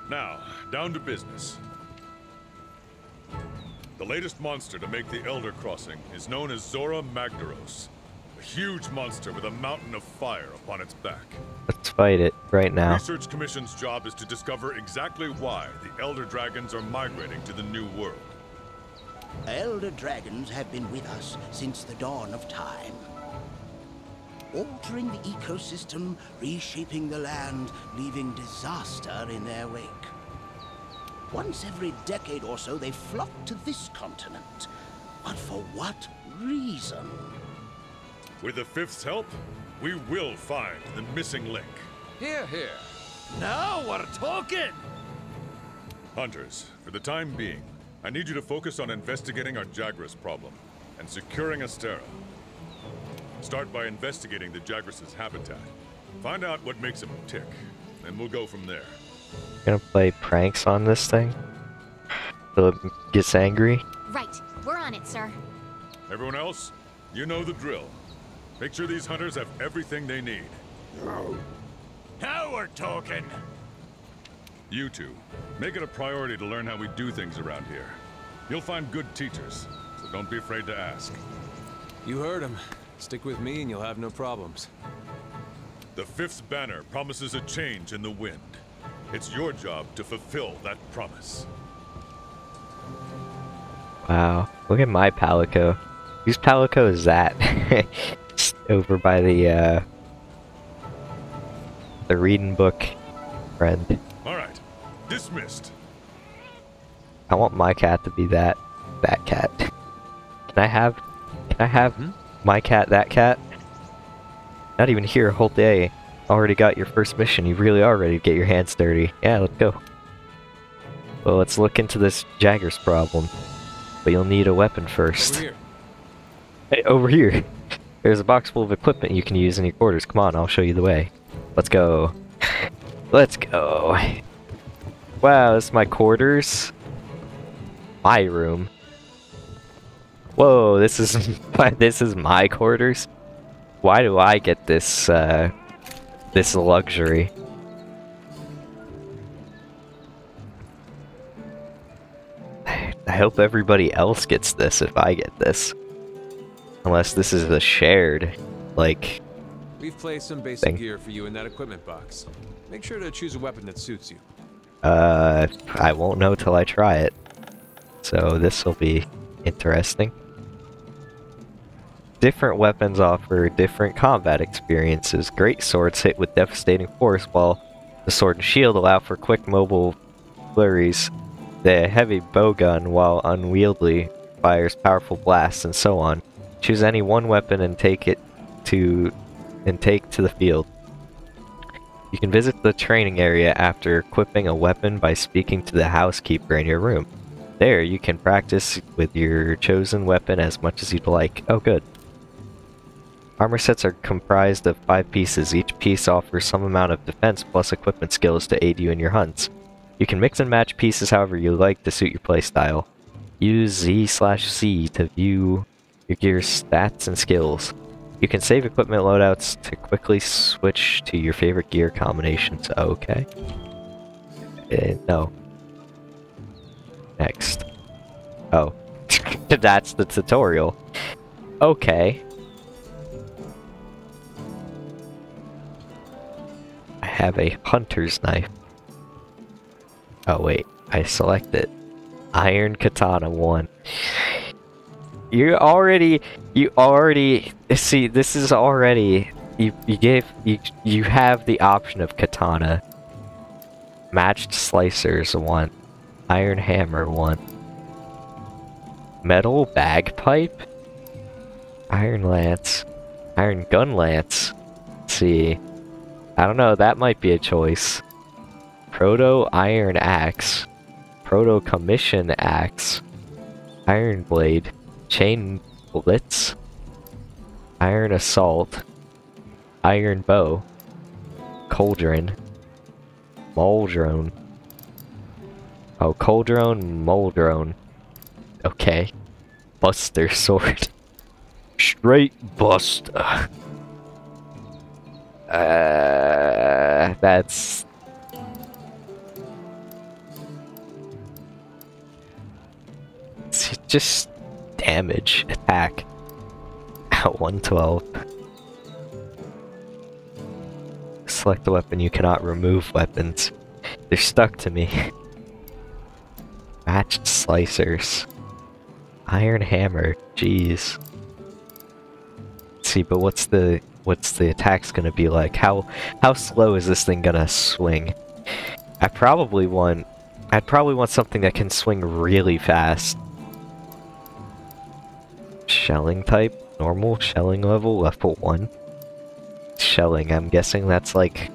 Speaker 7: Now, down to business. The latest monster to make the Elder Crossing is known as Zora Magdaros. A huge monster with a mountain of fire upon its back.
Speaker 1: Let's fight it right now.
Speaker 7: Research Commission's job is to discover exactly why the Elder Dragons are migrating to the New World.
Speaker 9: Elder dragons have been with us since the dawn of time. Altering the ecosystem, reshaping the land, leaving disaster in their wake. Once every decade or so, they flock to this continent. But for what reason?
Speaker 7: With the Fifth's help, we will find the missing link.
Speaker 5: Here, here.
Speaker 3: Now we're talking!
Speaker 7: Hunters, for the time being, I need you to focus on investigating our Jagras problem and securing Astera. Start by investigating the Jagras' habitat. Find out what makes them tick, and we'll go from there.
Speaker 1: Gonna play pranks on this thing? So it gets angry?
Speaker 6: Right. We're on it, sir.
Speaker 7: Everyone else, you know the drill. Make sure these hunters have everything they need.
Speaker 3: Now we're talking!
Speaker 7: You two, make it a priority to learn how we do things around here. You'll find good teachers, so don't be afraid to ask.
Speaker 5: You heard him. Stick with me and you'll have no problems.
Speaker 7: The Fifth Banner promises a change in the wind. It's your job to fulfill that promise.
Speaker 1: Wow. Look at my Palico. Whose Palico is that? <laughs> Just over by the, uh... The reading book friend.
Speaker 7: Alright, dismissed.
Speaker 1: I want my cat to be that. That cat. Can I have... Can I have my cat, that cat? Not even here a whole day. Already got your first mission. You really are ready to get your hands dirty. Yeah, let's go. Well, let's look into this Jagras problem. But you'll need a weapon first.
Speaker 5: Over here.
Speaker 1: Hey, over here. There's a box full of equipment you can use in your quarters. Come on, I'll show you the way. Let's go. Let's go. Wow, this is my quarters. My room. Whoa, this is <laughs> this is my quarters. Why do I get this uh this luxury? I hope everybody else gets this if I get this. Unless this is a shared, like,
Speaker 5: We've placed some basic
Speaker 1: Thing.
Speaker 5: gear for you in that equipment box. Make sure to choose a weapon that suits you.
Speaker 1: uh, I won't know till I try it. So this will be interesting. Different weapons offer different combat experiences. Great swords hit with devastating force, while the sword and shield allow for quick mobile flurries. The heavy bowgun, while unwieldy, fires powerful blasts and so on. Choose any one weapon and take it to and take to the field. You can visit the training area after equipping a weapon by speaking to the housekeeper in your room. There, you can practice with your chosen weapon as much as you'd like. Oh, good. Armor sets are comprised of five pieces. Each piece offers some amount of defense plus equipment skills to aid you in your hunts. You can mix and match pieces however you like to suit your playstyle. Use Z slash C to view your gear's stats and skills. You can save equipment loadouts to quickly switch to your favorite gear combinations. Okay. Uh, no. Next. Oh. <laughs> That's the tutorial. Okay. I have a hunter's knife. Oh wait, I select it. Iron Katana 1. You already, you already, see, this is already, you, you gave, you, you have the option of Katana. Matched Slicers 1. Iron Hammer 1. Metal Bagpipe? Iron Lance. Iron Gun Lance. Let's see. I don't know, that might be a choice. Proto Iron Axe. Proto Commission Axe. Iron Blade. Chain Blitz. Iron Assault. Iron Bow. Culldrone. Mauldrone. Oh, Culldrone, Mauldrone. Okay. Buster <laughs> Sword. Straight Buster. Uh, that's just damage attack at 112. Select a weapon you cannot remove weapons. They're stuck to me. <laughs> Matched slicers. Iron hammer. Jeez. See, but what's the what's the attacks gonna be like? How how slow is this thing gonna swing? I probably want I'd probably want something that can swing really fast. Shelling type, normal shelling level, level 1. Shelling, I'm guessing that's like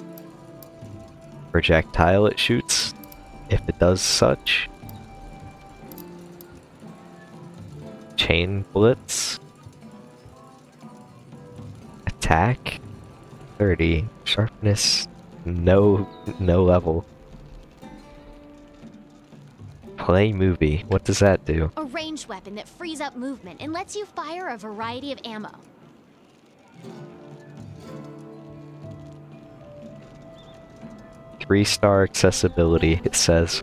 Speaker 1: projectile it shoots, if it does such. Chain blitz. Attack. 30. Sharpness. No, no level. Play movie. What does that do?
Speaker 6: A ranged weapon that frees up movement and lets you fire a variety of ammo.
Speaker 1: Three star accessibility, it says.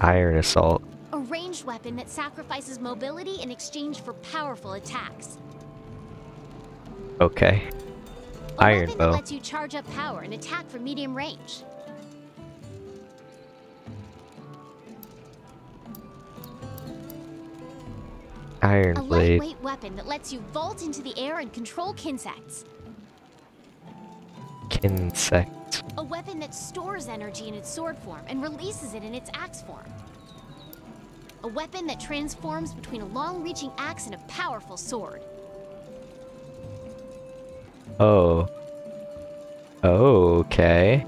Speaker 1: Iron Assault.
Speaker 6: A ranged weapon that sacrifices mobility in exchange for powerful attacks.
Speaker 1: Okay.
Speaker 6: A
Speaker 1: Iron
Speaker 6: weapon
Speaker 1: Bow.
Speaker 6: that lets you charge up power and attack from medium range.
Speaker 1: Iron
Speaker 6: A
Speaker 1: Blade.
Speaker 6: lightweight weapon that lets you vault into the air and control kinsects.
Speaker 1: Insect.
Speaker 6: A weapon that stores energy in its sword form and releases it in its axe form. A weapon that transforms between a long-reaching axe and a powerful sword.
Speaker 1: Oh. Okay.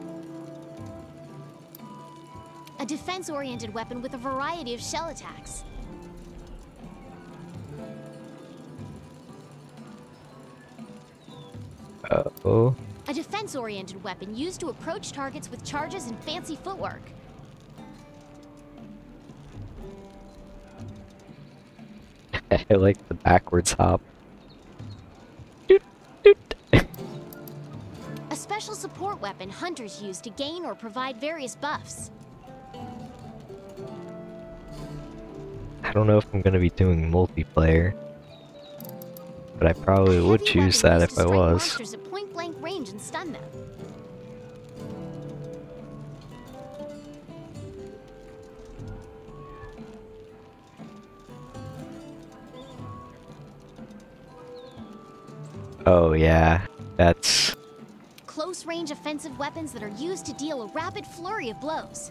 Speaker 6: A defense-oriented weapon with a variety of shell attacks.
Speaker 1: Oh.
Speaker 6: A defense-oriented weapon used to approach targets with charges and fancy footwork. <laughs>
Speaker 1: I like the backwards hop.
Speaker 6: A special support weapon hunters use to gain or provide various buffs.
Speaker 1: I don't know if I'm gonna be doing multiplayer. But I probably would choose that if I was.
Speaker 6: at point-blank range and stun them.
Speaker 1: Oh yeah. That's
Speaker 6: Close-range offensive weapons that are used to deal a rapid flurry of blows.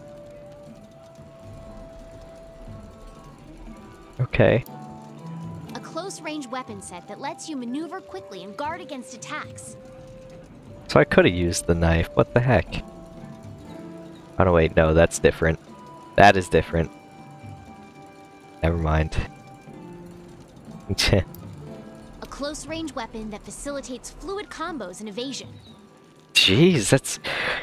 Speaker 1: okay.
Speaker 6: Close-range weapon set that lets you maneuver quickly and guard against attacks.
Speaker 1: So I could have used the knife. What the heck? Oh no, wait, no, that's different. That is different. Never mind. <laughs>
Speaker 6: A close-range weapon that facilitates fluid combos and evasion.
Speaker 1: Jeez, that's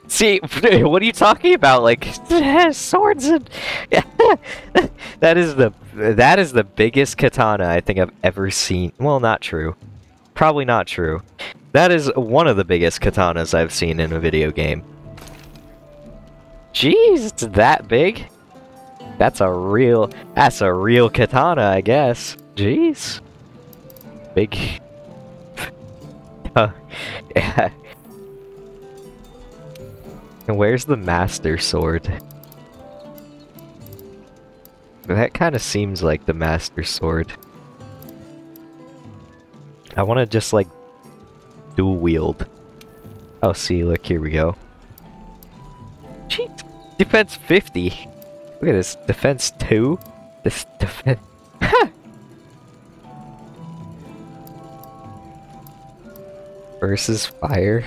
Speaker 1: see. <laughs> What are you talking about? Like <laughs> swords and <laughs> that is the that is the biggest katana I think I've ever seen. Well, not true. Probably not true. That is one of the biggest katanas I've seen in a video game. Jeez, it's that big. That's a real. That's a real katana, I guess. Jeez. Big. Uh, yeah. Where's the Master Sword? That kind of seems like the Master Sword. I want to just like dual wield. Oh, see, look, here we go. Cheat! Defense 50! Look at this, defense 2? This defense. <laughs> Versus fire.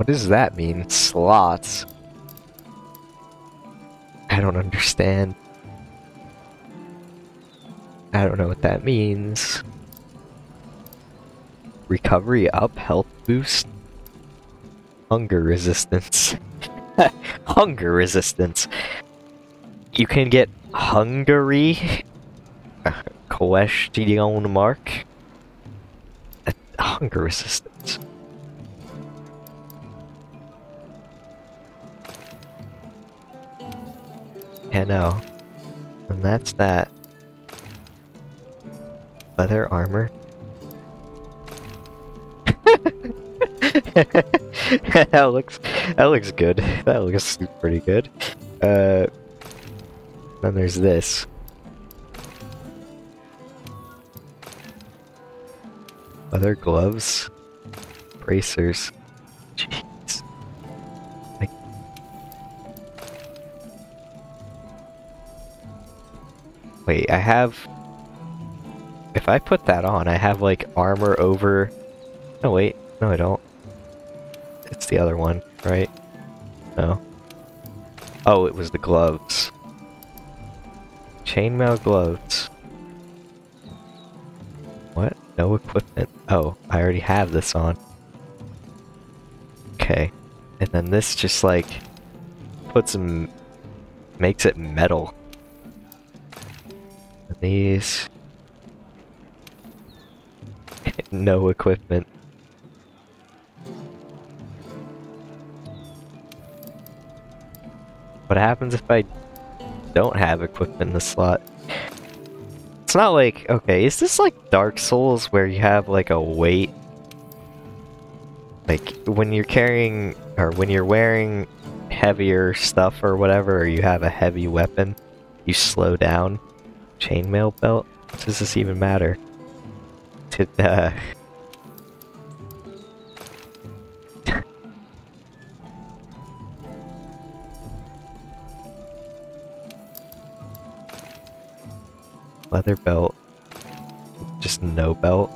Speaker 1: What does that mean? Slots. I don't understand. I don't know what that means. Recovery up, health boost. Hunger resistance. <laughs> Hunger resistance. You can get hungry. <laughs> Question mark. Hunger resistance. Yeah. And that's that. Leather armor. <laughs> that looks that looks good. That looks pretty good. Uh then there's this. Leather gloves. Bracers. Jeez. Wait, I have... If I put that on, I have like armor over... No, wait. No, I don't. It's the other one, right? No. Oh, it was the gloves. Chainmail gloves. What? No equipment. Oh, I already have this on. Okay. And then this just like puts makes it metal. These <laughs> no equipment. What happens if I don't have equipment in the slot? It's not like, okay, is this like Dark Souls where you have like a weight? Like, when you're carrying, or when you're wearing heavier stuff or whatever, or you have a heavy weapon, you slow down? Chainmail belt? Does this even matter? To, uh... <laughs> Leather belt. Just no belt.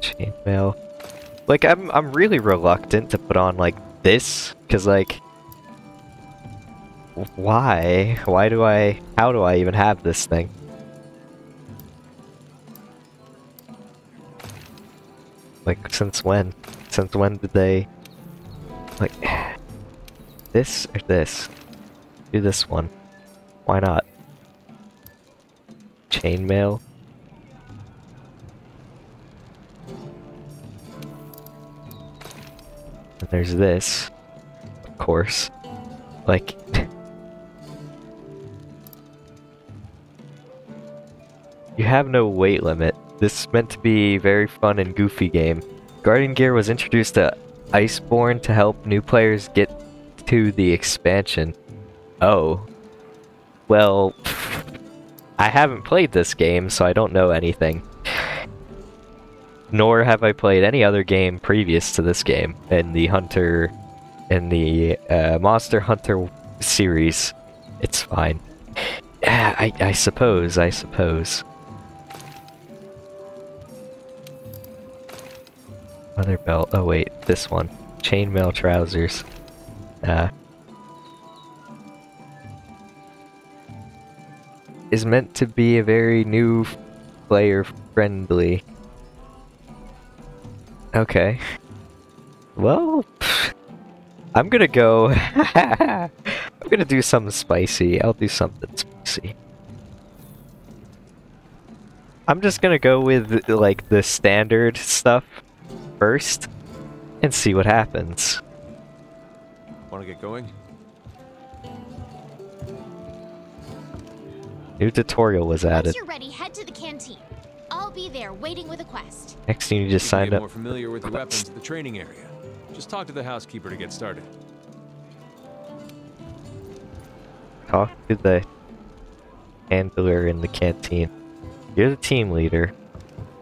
Speaker 1: Chainmail. Like, I'm, I'm really reluctant to put on, like, this, because, like... Why? Why do I... How do I even have this thing? Like, since when? Since when did they... Like... This or this? Do this one. Why not? Chainmail? And there's this. Of course. Like... <laughs> you have no weight limit. This is meant to be a very fun and goofy game. Guardian Gear was introduced to Iceborne to help new players get to the expansion. Oh. Well, I haven't played this game, so I don't know anything. Nor have I played any other game previous to this game in the Hunter... in the uh, Monster Hunter series. It's fine. <sighs> I, I suppose, I suppose. Leather belt. Oh wait, this one. Chainmail trousers. Uh, is meant to be a very new player friendly. Okay. Well, I'm gonna go. <laughs> I'm gonna do something spicy. I'll do something spicy. I'm just gonna go with like the standard stuff first and see what happens.
Speaker 5: Want to get going?
Speaker 1: New tutorial was added.
Speaker 6: Once you're ready, head to the canteen. I'll be there waiting with a quest.
Speaker 1: Next you need to sign
Speaker 5: get
Speaker 1: up.
Speaker 5: more familiar with the weapons at the training area. Just talk to the housekeeper to get started.
Speaker 1: Talk to the handler in the canteen. You're the team leader.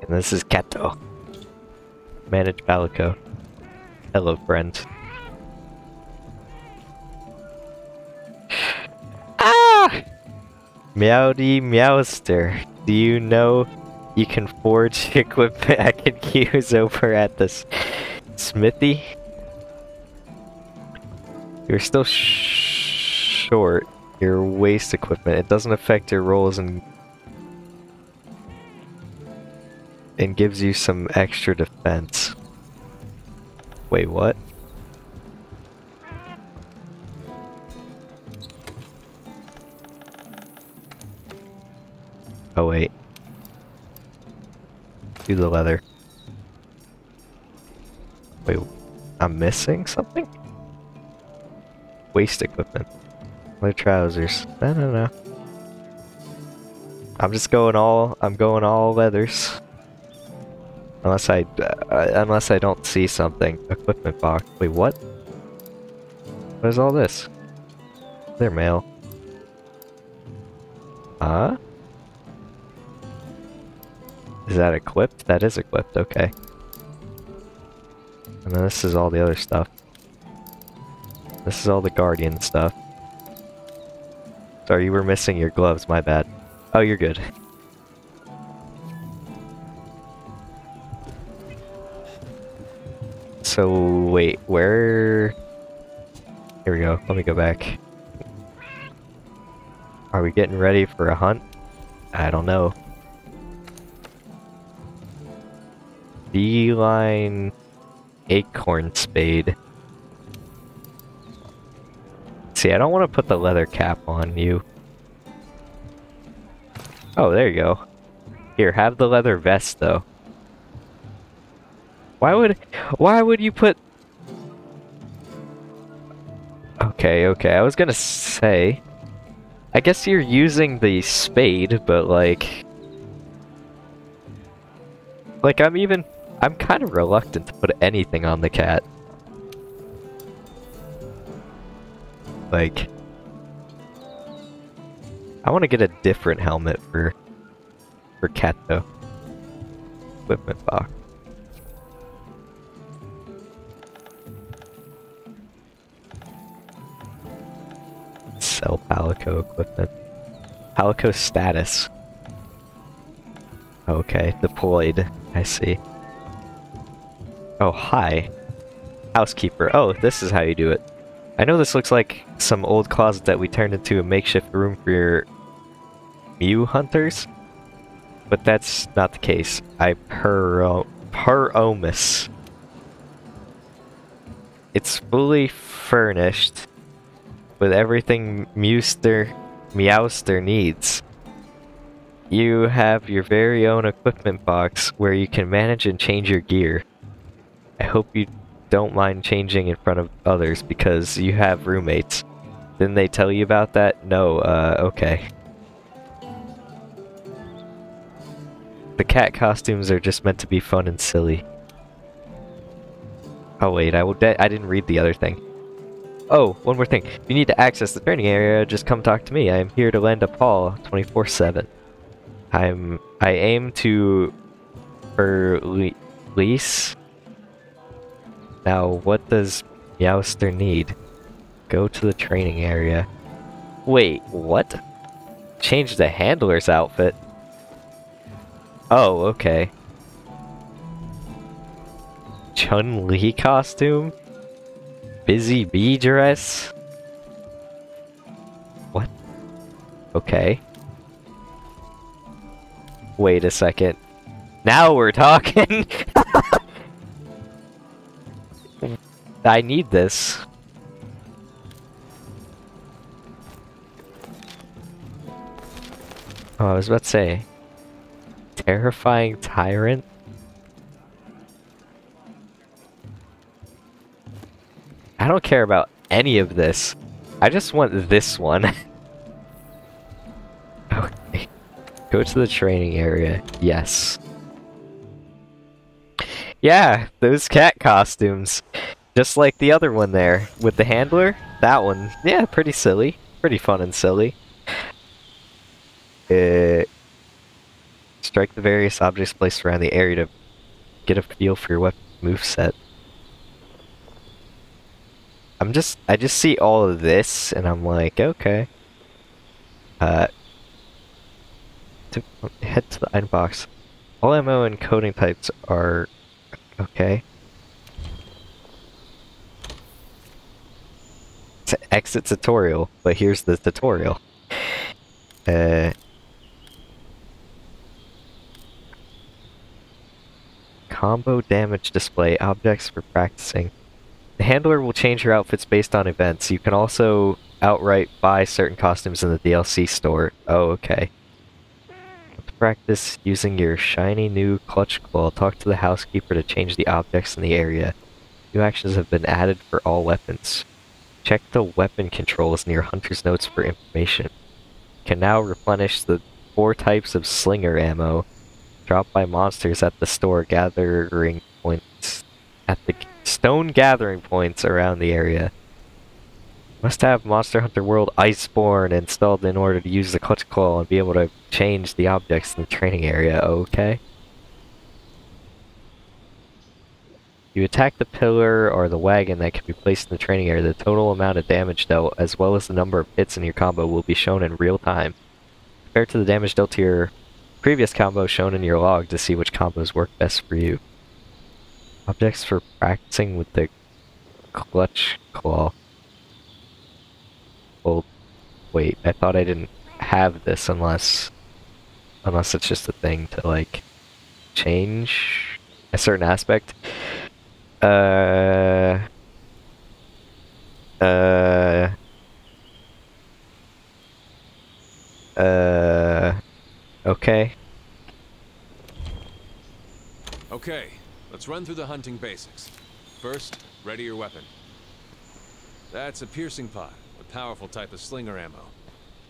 Speaker 1: And this is Kato. Manage Palico. Hello, friend. Ah! Meowdy Meowster. Do you know you can forge <laughs> equipment I can use over at this smithy? You're still sh short your waist equipment. It doesn't affect your rolls and and gives you some extra defense. Wait, what? Oh wait. Do the leather. Wait, I'm missing something? Waist equipment. My trousers. No, no, no. I'm just going all. I'm going all leathers. Unless I, uh, unless I don't see something. Equipment box. Wait, what? What is all this? Their mail. Huh? Is that equipped? That is equipped. Okay. And then this is all the other stuff. This is all the Guardian stuff. Sorry, you were missing your gloves, my bad. Oh, you're good. So, wait, where... Here we go, let me go back. Are we getting ready for a hunt? I don't know. Beeline acorn spade. See, I don't want to put the leather cap on you. Oh, there you go. Here, have the leather vest, though. Why would... Why would you put... Okay, okay, I was gonna say... I guess you're using the spade, but like... Like, I'm even... I'm kind of reluctant to put anything on the cat. Like... I want to get a different helmet for... For cat, though. Equipment box. Sell Palico equipment. Palico status. Okay, deployed. I see. Oh, hi. Housekeeper. Oh, this is how you do it. I know this looks like some old closet that we turned into a makeshift room for your Mew hunters, but that's not the case. I per per omis. It's fully furnished with everything Mewster Meowster needs. You have your very own equipment box where you can manage and change your gear. I hope you don't mind changing in front of others because you have roommates. Didn't they tell you about that? No, uh, okay. The cat costumes are just meant to be fun and silly. Oh wait, I, will I didn't read the other thing. Oh, one more thing. If you need to access the training area, just come talk to me. I am here to lend a paw 24-7. I'm... I aim to... for lease... Now, what does Meowster need? Go to the training area. Wait, what? Change the handler's outfit? Oh, okay. Chun-Li costume? Busy bee dress? What? Okay. Wait a second. Now we're talking! <laughs> I need this. Oh, I was about to say. Terrifying Tyrant? I don't care about any of this. I just want this one. <laughs> okay. Go to the training area. Yes. Yeah, those cat costumes. Just like the other one there, with the handler. That one, yeah, pretty silly. Pretty fun and silly. Uh, strike the various objects placed around the area to get a feel for your weapon move set. I'm just, I just see all of this, and I'm like, okay. Uh, to head to the item box. All ammo and coding types are okay. To exit tutorial, but here's the tutorial. Uh, combo damage display objects for practicing. The handler will change your outfits based on events. You can also outright buy certain costumes in the DLC store. Oh, okay. Practice using your shiny new clutch claw, talk to the housekeeper to change the objects in the area. New actions have been added for all weapons. Check the weapon controls near Hunter's Notes for information. Can now replenish the four types of slinger ammo dropped by monsters at the store gathering points at the stone gathering points around the area. Must have Monster Hunter World Iceborne installed in order to use the Clutch Claw and be able to change the objects in the training area, okay? You attack the pillar or the wagon that can be placed in the training area. The total amount of damage dealt, as well as the number of hits in your combo, will be shown in real time. Compare to the damage dealt to your previous combo shown in your log to see which combos work best for you. Objects for practicing with the clutch claw. Well, wait, I thought I didn't have this unless... Unless it's just a thing to, like, change a certain aspect. Uh... Uh... Uh... Okay.
Speaker 5: Okay, let's run through the hunting basics. First, ready your weapon. That's a piercing pot, a powerful type of slinger ammo.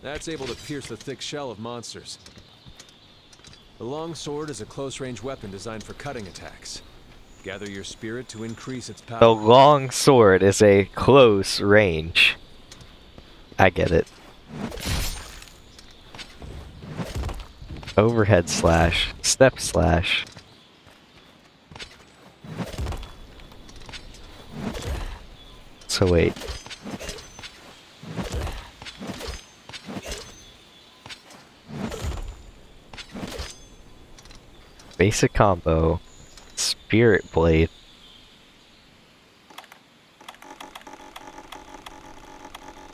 Speaker 5: That's able to pierce the thick shell of monsters. The long sword is a close-range weapon designed for cutting attacks. Gather your spirit to increase its power.
Speaker 1: The long sword is a close range. I get it. Overhead slash, step slash. So wait. Basic combo, Spirit Blade.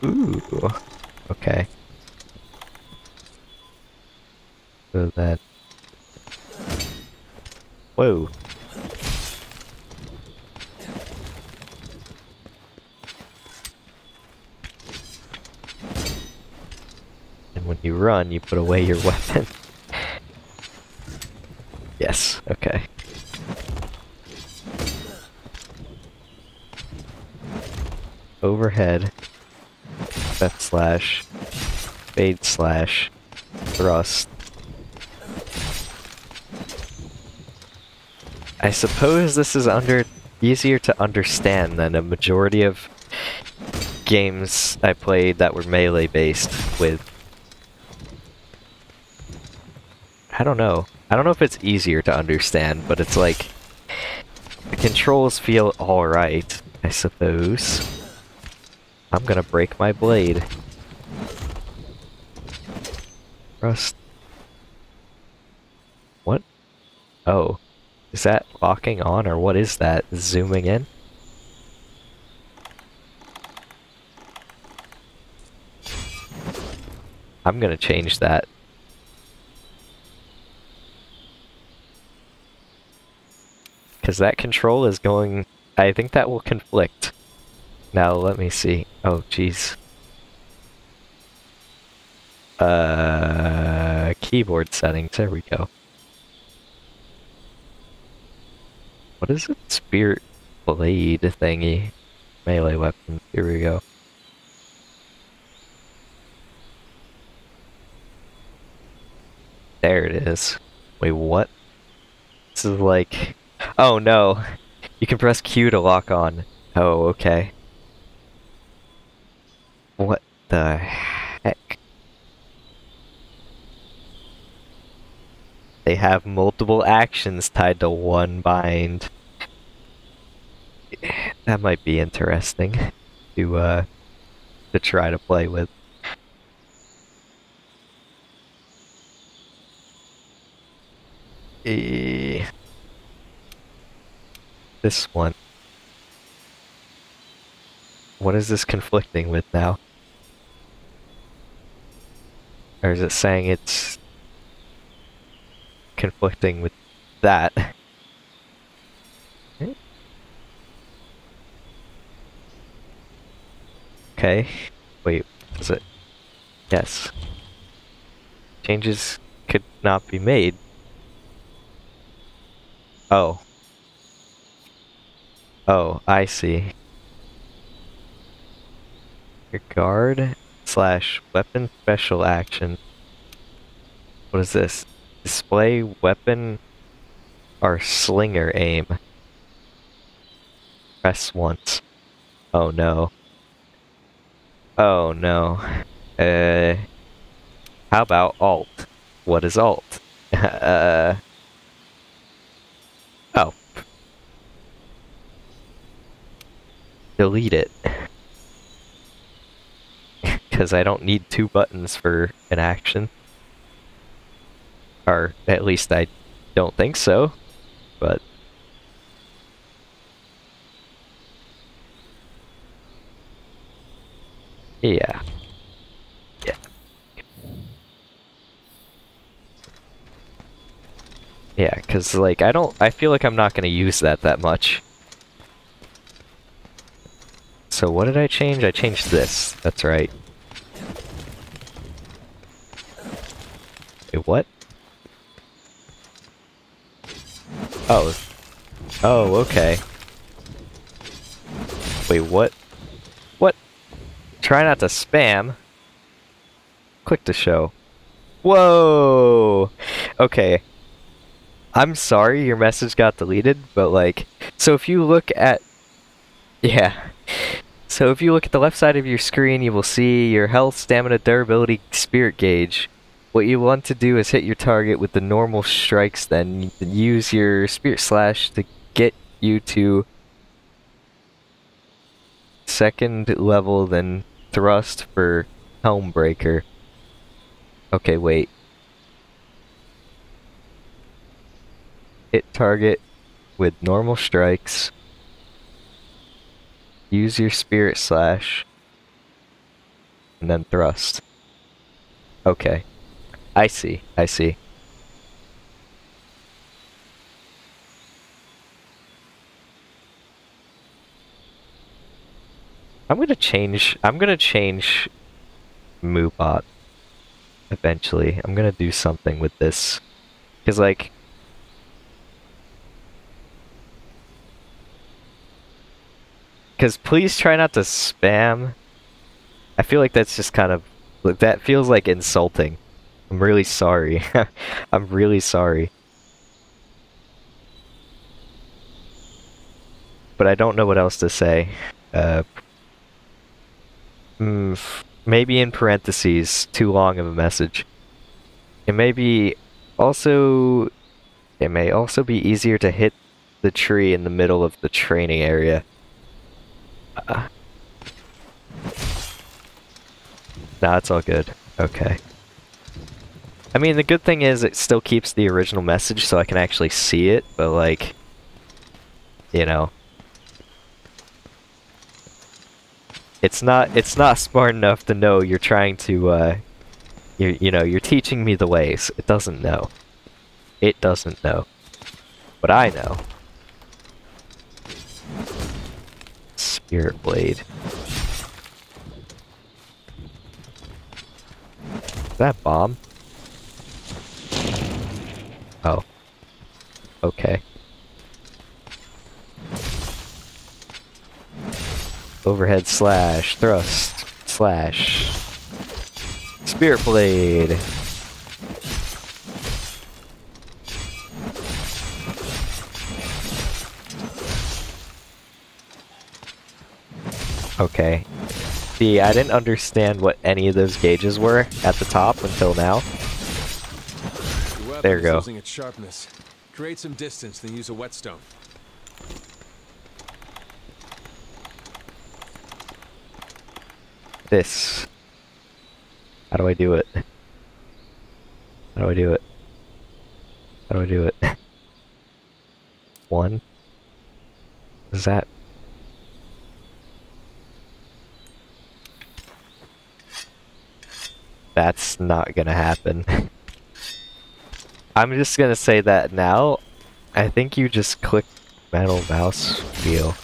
Speaker 1: Ooh, okay. So that. Whoa. When you run, you put away your <laughs> weapon. yes, okay. Overhead. Step slash. Fade slash. Thrust. I suppose this is under easier to understand than a majority of games I played that were melee based with I don't know. I don't know if it's easier to understand, but it's like the controls feel alright, I suppose. I'm gonna break my blade. Rust. What? Oh. Is that locking on or what is that? Zooming in? I'm gonna change that. Because that control is going... I think that will conflict. Now, let me see. Oh, jeez. Uh, keyboard settings. There we go. What is it? Spirit blade thingy. Melee weapon. Here we go. There it is. Wait, what? This is like... Oh no! You can press Q to lock on. Oh, okay. What the heck? They have multiple actions tied to one bind. That might be interesting to uh to try to play with. Eh, this one. What is this conflicting with now? Or is it saying it's conflicting with that? Okay. Wait, is it? Yes. Changes could not be made. Oh. Oh, I see. Your guard slash weapon special action. What is this? Display weapon or slinger aim. Press once. Oh no. Oh no. Uh, how about alt? What is alt? <laughs> uh, oh. Delete it. <laughs> Because I don't need two buttons for an action. Or at least I don't think so. But Yeah. Yeah. Yeah, because, like, I don't- I feel like I'm not going to use that that much. So what did I change? I changed this. That's right. Wait, what? Oh. Oh, okay. Wait, what? What? Try not to spam. Click to show. Whoa! Okay. I'm sorry your message got deleted, but like, so if you look at, yeah. So if you look at the left side of your screen, you will see your health, stamina, durability, spirit gauge. What you want to do is hit your target with the normal strikes, then use your spirit slash to get you to second level, then thrust for helm breaker. Okay, wait. Hit target with normal strikes. Use your spirit slash. And then thrust. Okay. I see, I see. I'm gonna change, I'm gonna change Moobot eventually. I'm gonna do something with this. Cause like, Cause please try not to spam. I feel like that's just kind of, that feels like insulting. I'm really sorry. <laughs> I'm really sorry. But I don't know what else to say. Uh, mm, maybe in parentheses, too long of a message. It may be also, it may also be easier to hit the tree in the middle of the training area. Nah, it's all good. Okay. I mean, the good thing is it still keeps the original message so I can actually see it, but like, you know. It's not, it's not smart enough to know you're trying to, uh, you you know, you're teaching me the ways. It doesn't know. It doesn't know. But I know. Spirit Blade. Is that bomb? Oh. Okay. Overhead slash, thrust, slash. Spirit Blade. Okay. See, I didn't understand what any of those gauges were at the top until now. There you go.
Speaker 5: losing its sharpness. Create some distance, then use a whetstone.
Speaker 1: This. How do I do it? How do I do it? How do I do it? <laughs> One? Is that... That's not gonna happen. I'm just gonna say that now. I think you just click metal mouse wheel.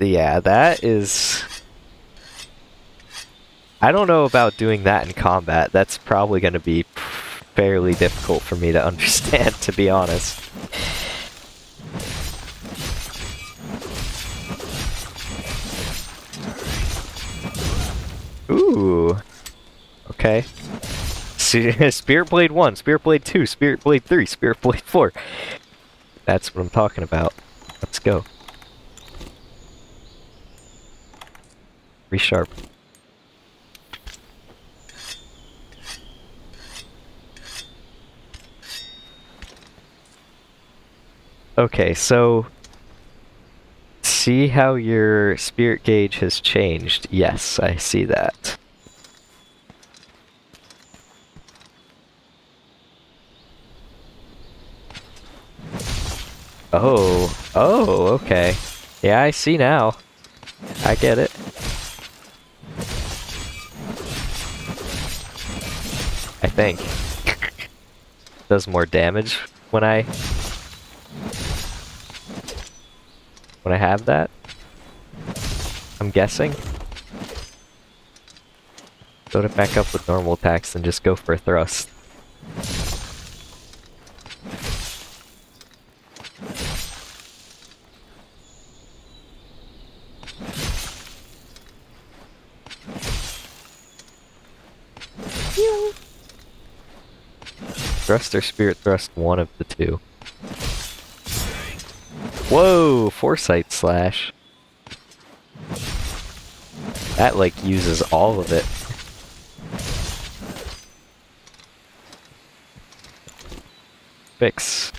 Speaker 1: Yeah, that is... I don't know about doing that in combat. That's probably going to be fairly difficult for me to <laughs> understand, to be honest. Ooh. Okay. <laughs> Spirit Blade 1, Spirit Blade 2, Spirit Blade 3, Spirit Blade 4. That's what I'm talking about. Let's go. Resharp. Okay, so see how your spirit gauge has changed? Yes, I see that. Oh, oh, okay. Yeah, I see now. I get it. I think. <laughs> Does more damage when I when I have that. I'm guessing. Load it back up with normal attacks and just go for a thrust. Thrust or spirit thrust, one of the two. Whoa, foresight slash. That like uses all of it. Fix.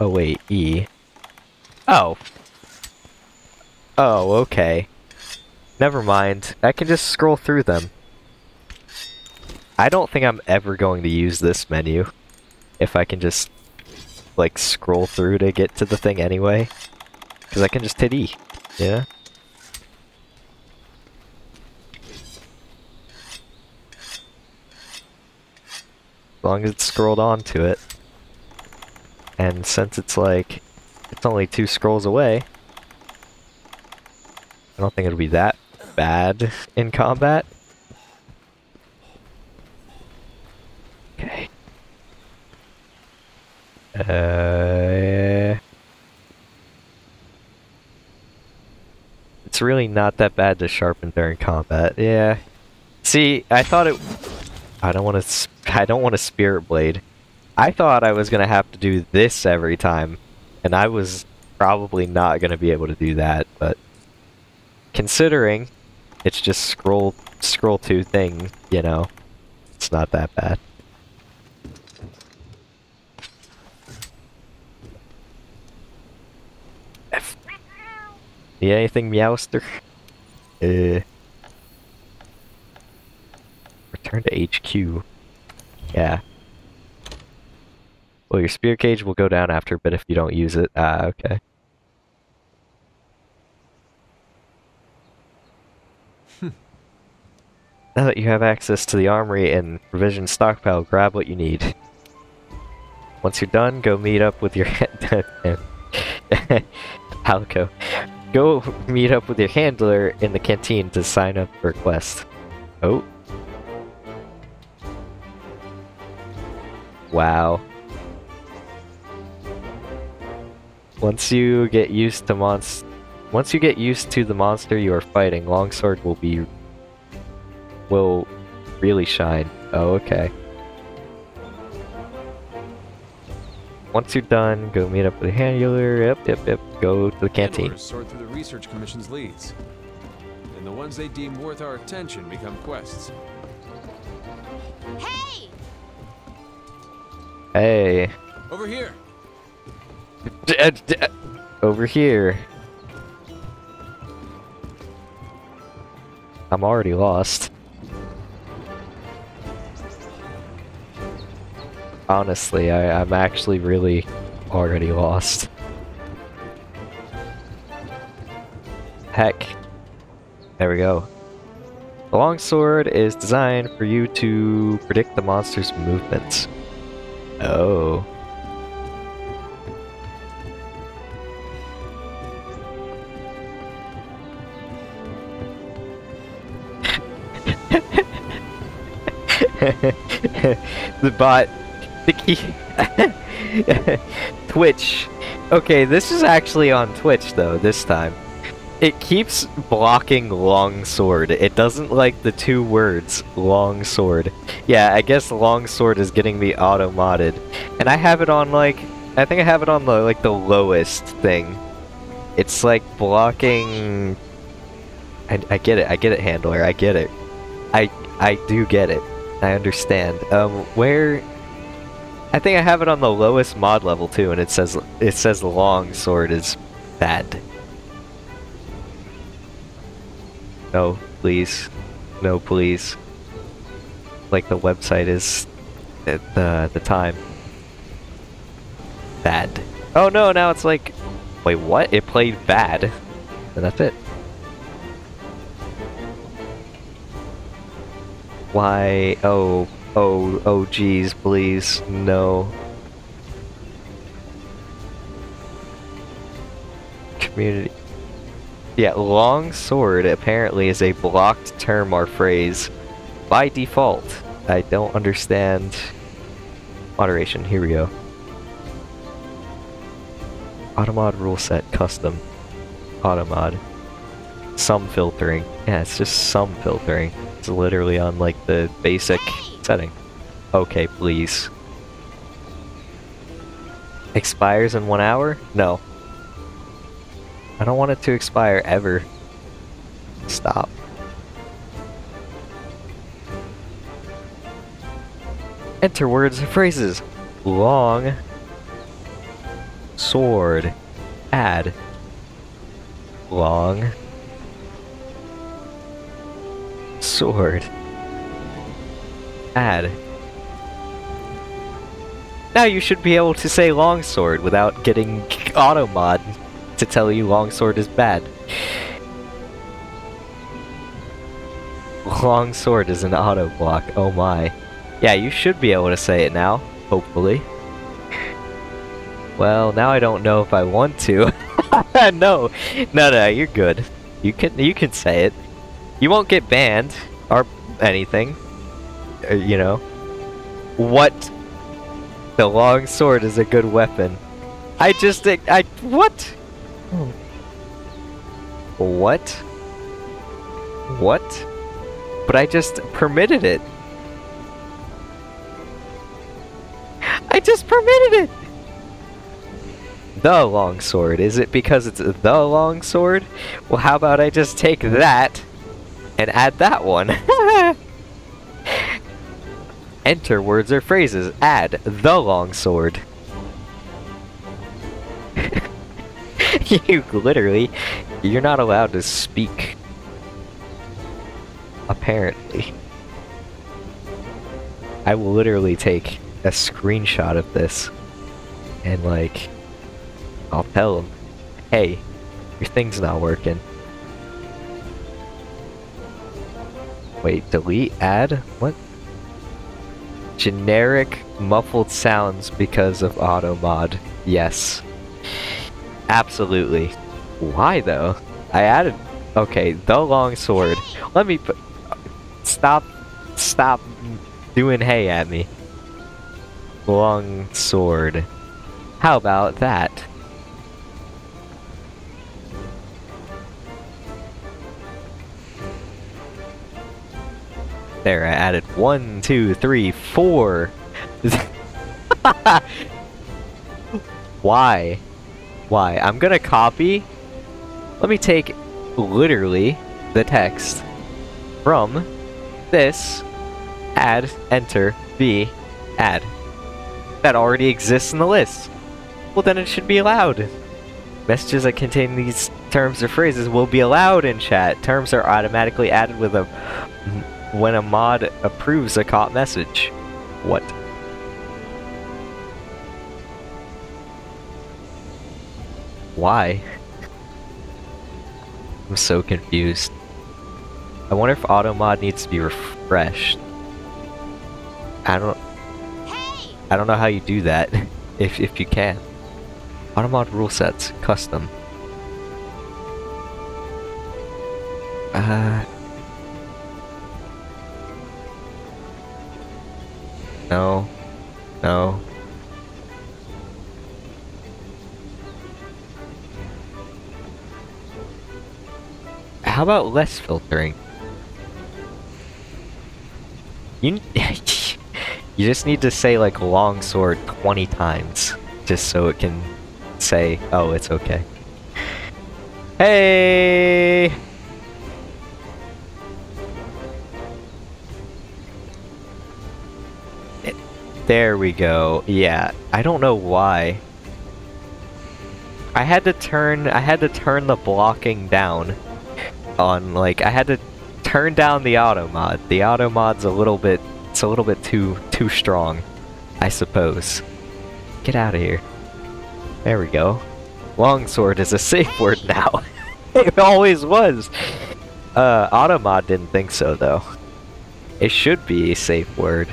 Speaker 1: Oh wait, E. Oh. Oh, okay. Never mind. I can just scroll through them. I don't think I'm ever going to use this menu. If I can just, like, scroll through to get to the thing anyway. Because I can just hit E, yeah? As long as it's scrolled onto it. And since it's like, it's only two scrolls away, I don't think it'll be that bad in combat. Okay. Uh, it's really not that bad to sharpen during combat. Yeah. See, I thought it. I don't want to. I don't want a spirit blade. I thought I was gonna have to do this every time, and I was probably not gonna be able to do that. But considering it's just scroll scroll two thing, you know, it's not that bad. F. Yeah, anything, Meowster? Uh. Return to HQ. Yeah. Well, your spirit gauge will go down after, but if you don't use it, ah, okay. now that you have access to the armory and provision stockpile, grab what you need. Once you're done, go meet up with your Alco. Go <laughs> meet up with your handler in the canteen to sign up for a quest. Oh. Wow. Once you get used to monst once you get used to the monster you are fighting, longsword will be will really shine. Oh, okay. Once you're done, go meet up with the handler. Yep, yep, yep. Go to the canteen.
Speaker 5: Handlers sort through the research commission's leads, and the ones they deem worth our attention become quests.
Speaker 6: Hey!
Speaker 1: Hey.
Speaker 5: Over here.
Speaker 1: D <laughs> d over here. I'm already lost. Honestly, I, I'm actually really already lost. Heck. There we go. The longsword is designed for you to predict the monster's movements. Oh. <laughs> the bot <laughs> Twitch. Okay, this is actually on Twitch though, this time. It keeps blocking longsword. It doesn't like the two words longsword. Yeah, I guess longsword is getting me auto modded. And I have it on like I think I have it on the like the lowest thing. It's like blocking I, I get it, I get it, handler, I get it. I I do get it. I understand. Um, where I think I have it on the lowest mod level too, and it says it says long sword is bad. No, please. No, please. Like the website is at the the time. Bad. Oh no, now it's like wait, what? It played bad. And that's it. Why? Oh, oh, oh, geez, please, no. Community. Yeah, long sword apparently is a blocked term or phrase by default. I don't understand. Moderation, here we go. Automod rule set custom. Automod. Some filtering. Yeah, it's just some filtering. It's literally on like the basic setting. Okay, please. Expires in one hour? No. I don't want it to expire ever. Stop. Enter words and phrases. Long. Sword. Add. Long. Sword. Add. Now you should be able to say longsword without getting automod to tell you longsword is bad. Longsword is an auto block, oh my. Yeah, you should be able to say it now, hopefully. Well, now I don't know if I want to. <laughs> no, no, no, you're good. You can, you can say it. You won't get banned or anything. Uh, you know. What? The long sword is a good weapon. I just, I, what? What? What? But I just permitted it. I just permitted it! The long sword. Is it because it's the long sword? Well, how about I just take that and add that one? <laughs> Enter words or phrases. Add the long sword. <laughs> you literally, you're not allowed to speak. Apparently. I will literally take a screenshot of this and like I'll tell him, hey, your thing's not working. Wait, delete add? What? Generic muffled sounds because of auto mod. Yes. Absolutely. Why though? I added okay, the long sword. Let me put stop stop doing hay at me. Long sword. How about that? There, I added one, two, three, four. <laughs> Why? Why? I'm gonna copy. Let me take literally the text from this, add, enter, B, add. That already exists in the list. Well, then it should be allowed. Messages that contain these terms or phrases will be allowed in chat. Terms are automatically added with a when a mod approves a caught message. What? Why? I'm so confused. I wonder if automod needs to be refreshed. I don't I don't know how you do that <laughs> if if you can. Automod rule sets, custom. Uh No. No. How about less filtering? You <laughs> You just need to say like longsword 20 times just so it can say, "Oh, it's okay." Hey! There we go. Yeah, I don't know why. I had to turn I had to turn the blocking down on like I had to turn down the auto mod. The auto mod's a little bit it's a little bit too too strong, I suppose. Get out of here. There we go. Longsword is a safe <laughs> word now. <laughs> it always was. Uh, Automod didn't think so though. It should be a safe word.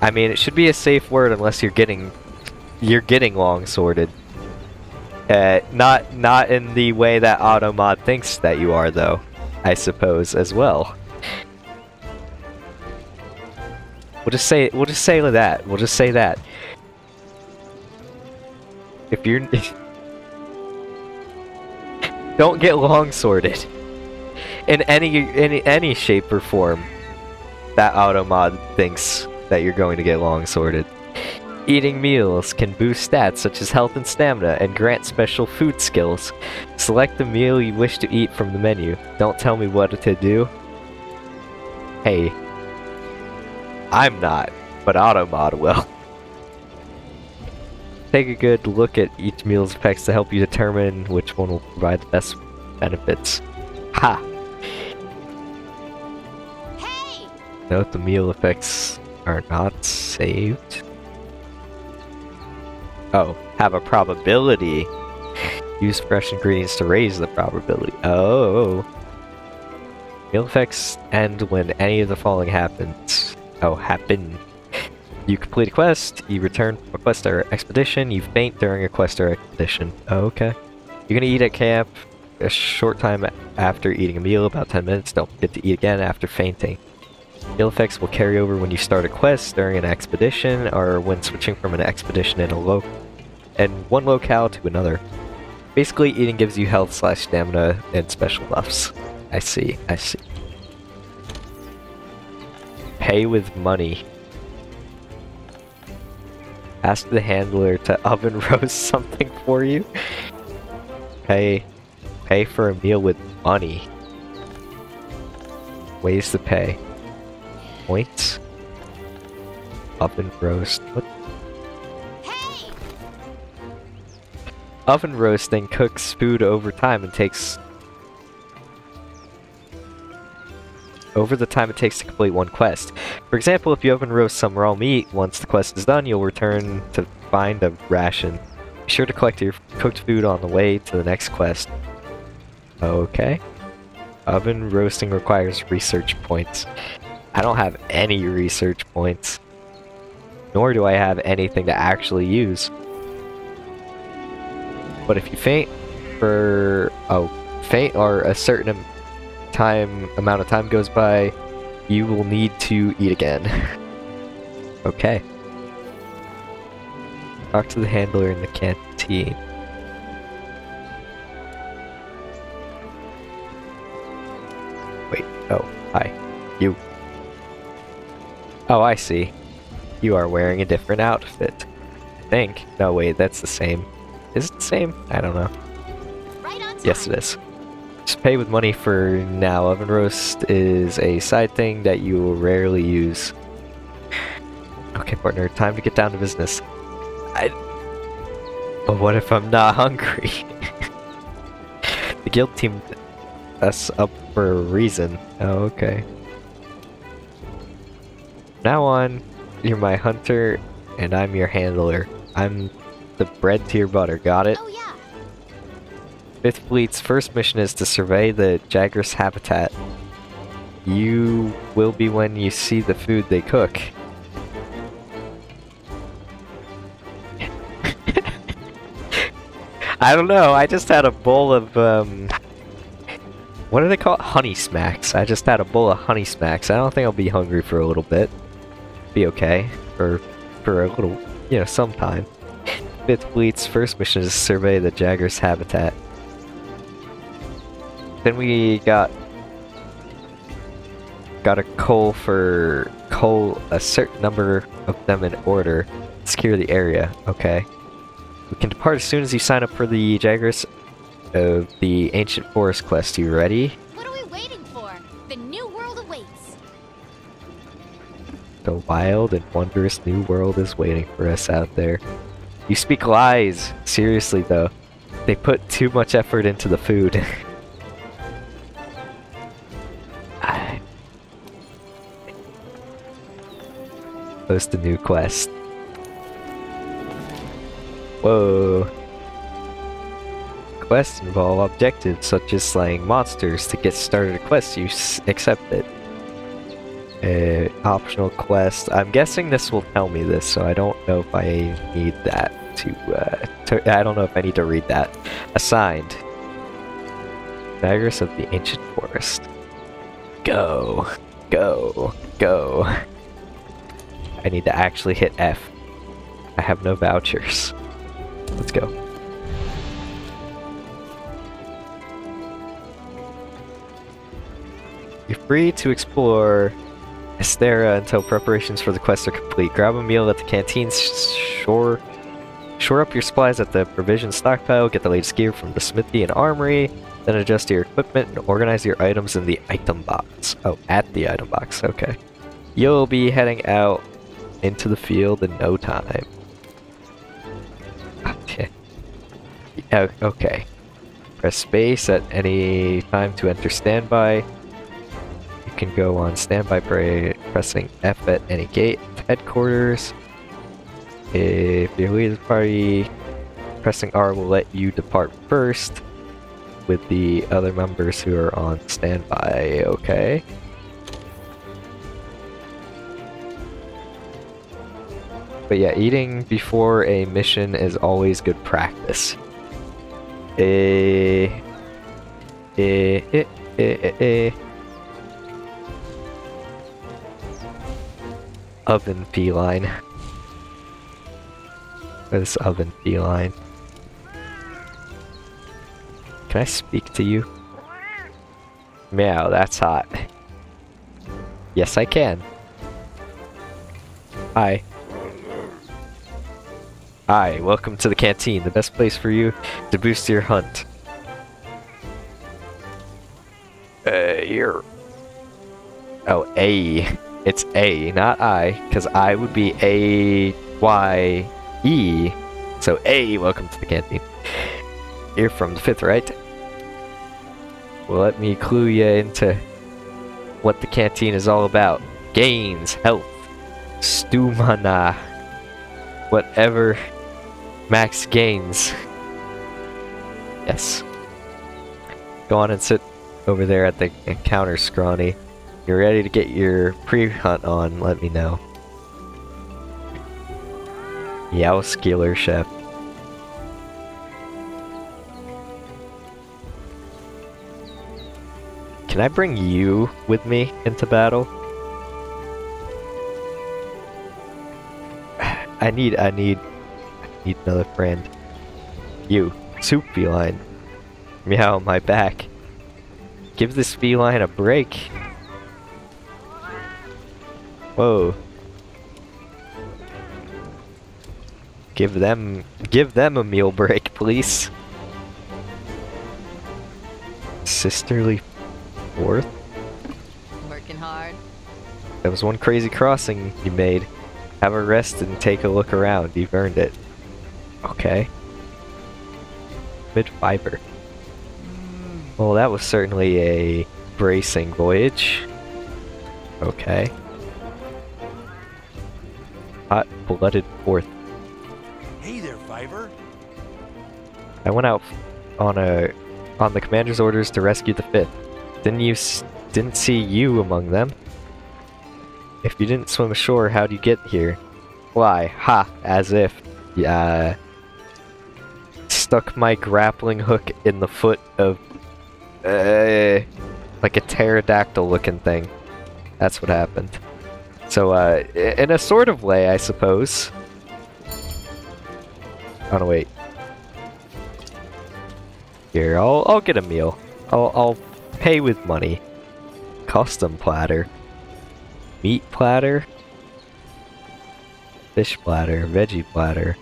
Speaker 1: I mean, it should be a safe word unless you're getting you're getting long sworded. Uh, not not in the way that Automod thinks that you are though. I suppose as well. We'll just say we'll just say that. We'll just say that. If you're <laughs> don't get long sworded in any any any shape or form that Automod thinks that you're going to get long sworded. Eating meals can boost stats such as health and stamina and grant special food skills. Select the meal you wish to eat from the menu. Don't tell me what to do. Hey. I'm not, but Automod will. <laughs> Take a good look at each meal's effects to help you determine which one will provide the best benefits. Ha!
Speaker 6: Hey!
Speaker 1: Note the meal effects are not saved. Oh, have a probability. Use fresh ingredients to raise the probability. Oh. Meal effects end when any of the following happens. Oh, happen. You complete a quest, you return from a quest or expedition, you faint during a quest or expedition. Oh, okay. You're gonna eat at camp a short time after eating a meal, about 10 minutes. Don't forget to eat again after fainting. Meal effects will carry over when you start a quest during an expedition or when switching from an expedition in a lo and one locale to another. Basically, eating gives you health slash stamina and special buffs. I see, I see. Pay with money. Ask the handler to <laughs> oven roast something for you. Pay, pay for a meal with money. Ways to pay. Points. Oven roast. What?
Speaker 6: Hey!
Speaker 1: Oven roasting cooks food over time and takes over the time it takes to complete one quest. For example, if you oven roast some raw meat, once the quest is done, you'll return to find a ration. Be sure to collect your cooked food on the way to the next quest. Okay. Oven roasting requires research points. I don't have any research points. Nor do I have anything to actually use. But if you faint for... Oh, faint or a certain time amount of time goes by, you will need to eat again. <laughs> okay. Talk to the handler in the canteen. Wait, oh, hi. You. Oh, I see. You are wearing a different outfit. I think. No, wait, that's the same. Is it the same? I don't know.
Speaker 6: Right.
Speaker 1: Yes, it is. Just pay with money for now. Oven roast is a side thing that you will rarely use. Okay, partner, time to get down to business. I. But what if I'm not <laughs> hungry? <laughs> the guild team us up for a reason. Oh, okay. Now on, you're my hunter, and I'm your handler. I'm the bread to your butter. Got it?
Speaker 6: Oh yeah.
Speaker 1: Fifth Fleet's first mission is to survey the Jagras habitat. You will be when you see the food they cook. <laughs> I don't know, I just had a bowl of, um... What do they call it? Honey smacks. I just had a bowl of honey smacks. I don't think I'll be hungry for a little bit. Be okay. For, for a little, you know, sometime. Fifth Fleet's first mission is to survey the Jagras habitat. Then we got got a coal for coal a certain number of them in order. Secure the area. Okay. We can depart as soon as you sign up for the Jagras of uh, the Ancient Forest quest. You ready?
Speaker 6: The
Speaker 1: wild and wondrous new world is waiting for us out there. You speak lies! Seriously though. They put too much effort into the food. <laughs> Post a new quest. Whoa. Quests involve objectives such as slaying monsters. To get started a quest, you accept it. Uh, optional quest. I'm guessing this will tell me this, so I don't know if I need that to, uh, to I don't know if I need to read that. Assigned. Jagras of the Ancient Forest. Go. Go. Go. I need to actually hit F. I have no vouchers. Let's go. You're free to explore Astera until preparations for the quest are complete. Grab a meal at the canteen, shore, shore up your supplies at the provision stockpile, get the latest gear from the smithy and armory, then adjust your equipment and organize your items in the item box. Oh, at the item box, okay. You'll be heading out into the field in no time. Okay. Oh, okay. Press space at any time to enter standby. You can go on standby by pressing F at any gate. Headquarters. If you're leading the party, pressing R will let you depart first with the other members who are on standby, okay? But yeah, eating before a mission is always good practice. Eh, eh, eh, eh, eh, eh. Oven feline. This oven feline. Can I speak to you? Meow, that's hot. Yes, I can. Hi. Hi, welcome to the canteen, the best place for you to boost your hunt. Uh, here. Oh, A. It's A, not I, because I would be A Y E. So A, welcome to the canteen. You're from the fifth, right? Well, let me clue you into what the canteen is all about. Gains, health, stumana, whatever max gains. Yes. Go on and sit over there at the counter, Scrawny. You're ready to get your pre-hunt on, let me know. Meowscular Chef. Can I bring you with me into battle? <sighs> I need, I need, I need another friend. You, soup feline. Meow, my back. Give this feline a break. Whoa. Give them, give them a meal break, please. Sisterly fourth?
Speaker 8: Working hard.
Speaker 1: That was one crazy crossing you made. Have a rest and take a look around. You've earned it. Okay. Mid fiber. Well, that was certainly a bracing voyage. Okay. Blooded fourth.
Speaker 10: Hey there, Fiver.
Speaker 1: I went out on a on the commander's orders to rescue the fifth. Didn't you didn't see you among them? If you didn't swim ashore, how'd you get here? Why? Ha! As if. Yeah. Stuck my grappling hook in the foot of. Uh, like a pterodactyl looking thing. That's what happened. So, uh, in a sort of way, I suppose. Oh no, wait. Here, I'll I'll get a meal. I'll I'll pay with money. Custom platter. Meat platter. Fish platter, veggie platter,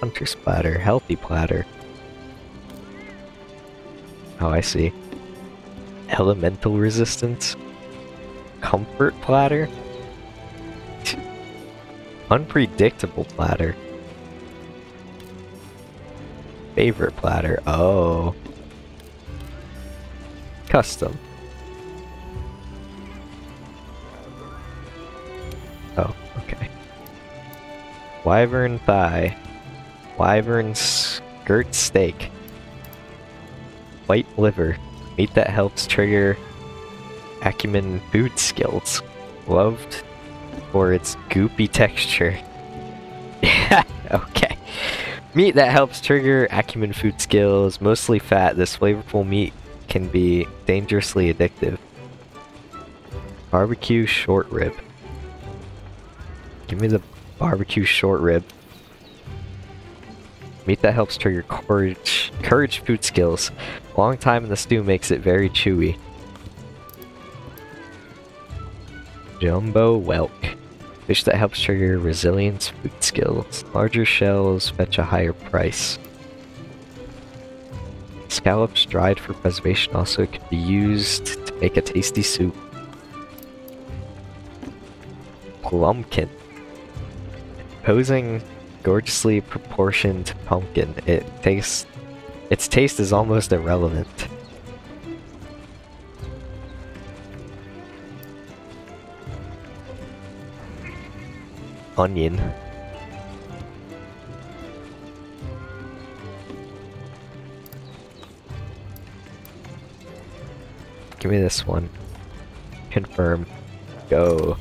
Speaker 1: hunter's platter, healthy platter. Oh, I see. Elemental resistance. Comfort platter. Unpredictable platter. Favorite platter. Oh. Custom. Oh, okay. Wyvern thigh. Wyvern skirt steak. White liver. Meat that helps trigger acumen food skills. Loved for its goopy texture. <laughs> okay. Meat that helps trigger acumen food skills. Mostly fat, this flavorful meat can be dangerously addictive. Barbecue short rib. Give me the barbecue short rib. Meat that helps trigger courage, courage food skills. Long time in the stew makes it very chewy. Jumbo whelk. Fish that helps trigger resilience food skills. Larger shells fetch a higher price. Scallops dried for preservation also can be used to make a tasty soup. Plumpkin. Posing gorgeously proportioned pumpkin. It tastes its taste is almost irrelevant. Onion. Give me this one. Confirm. Go.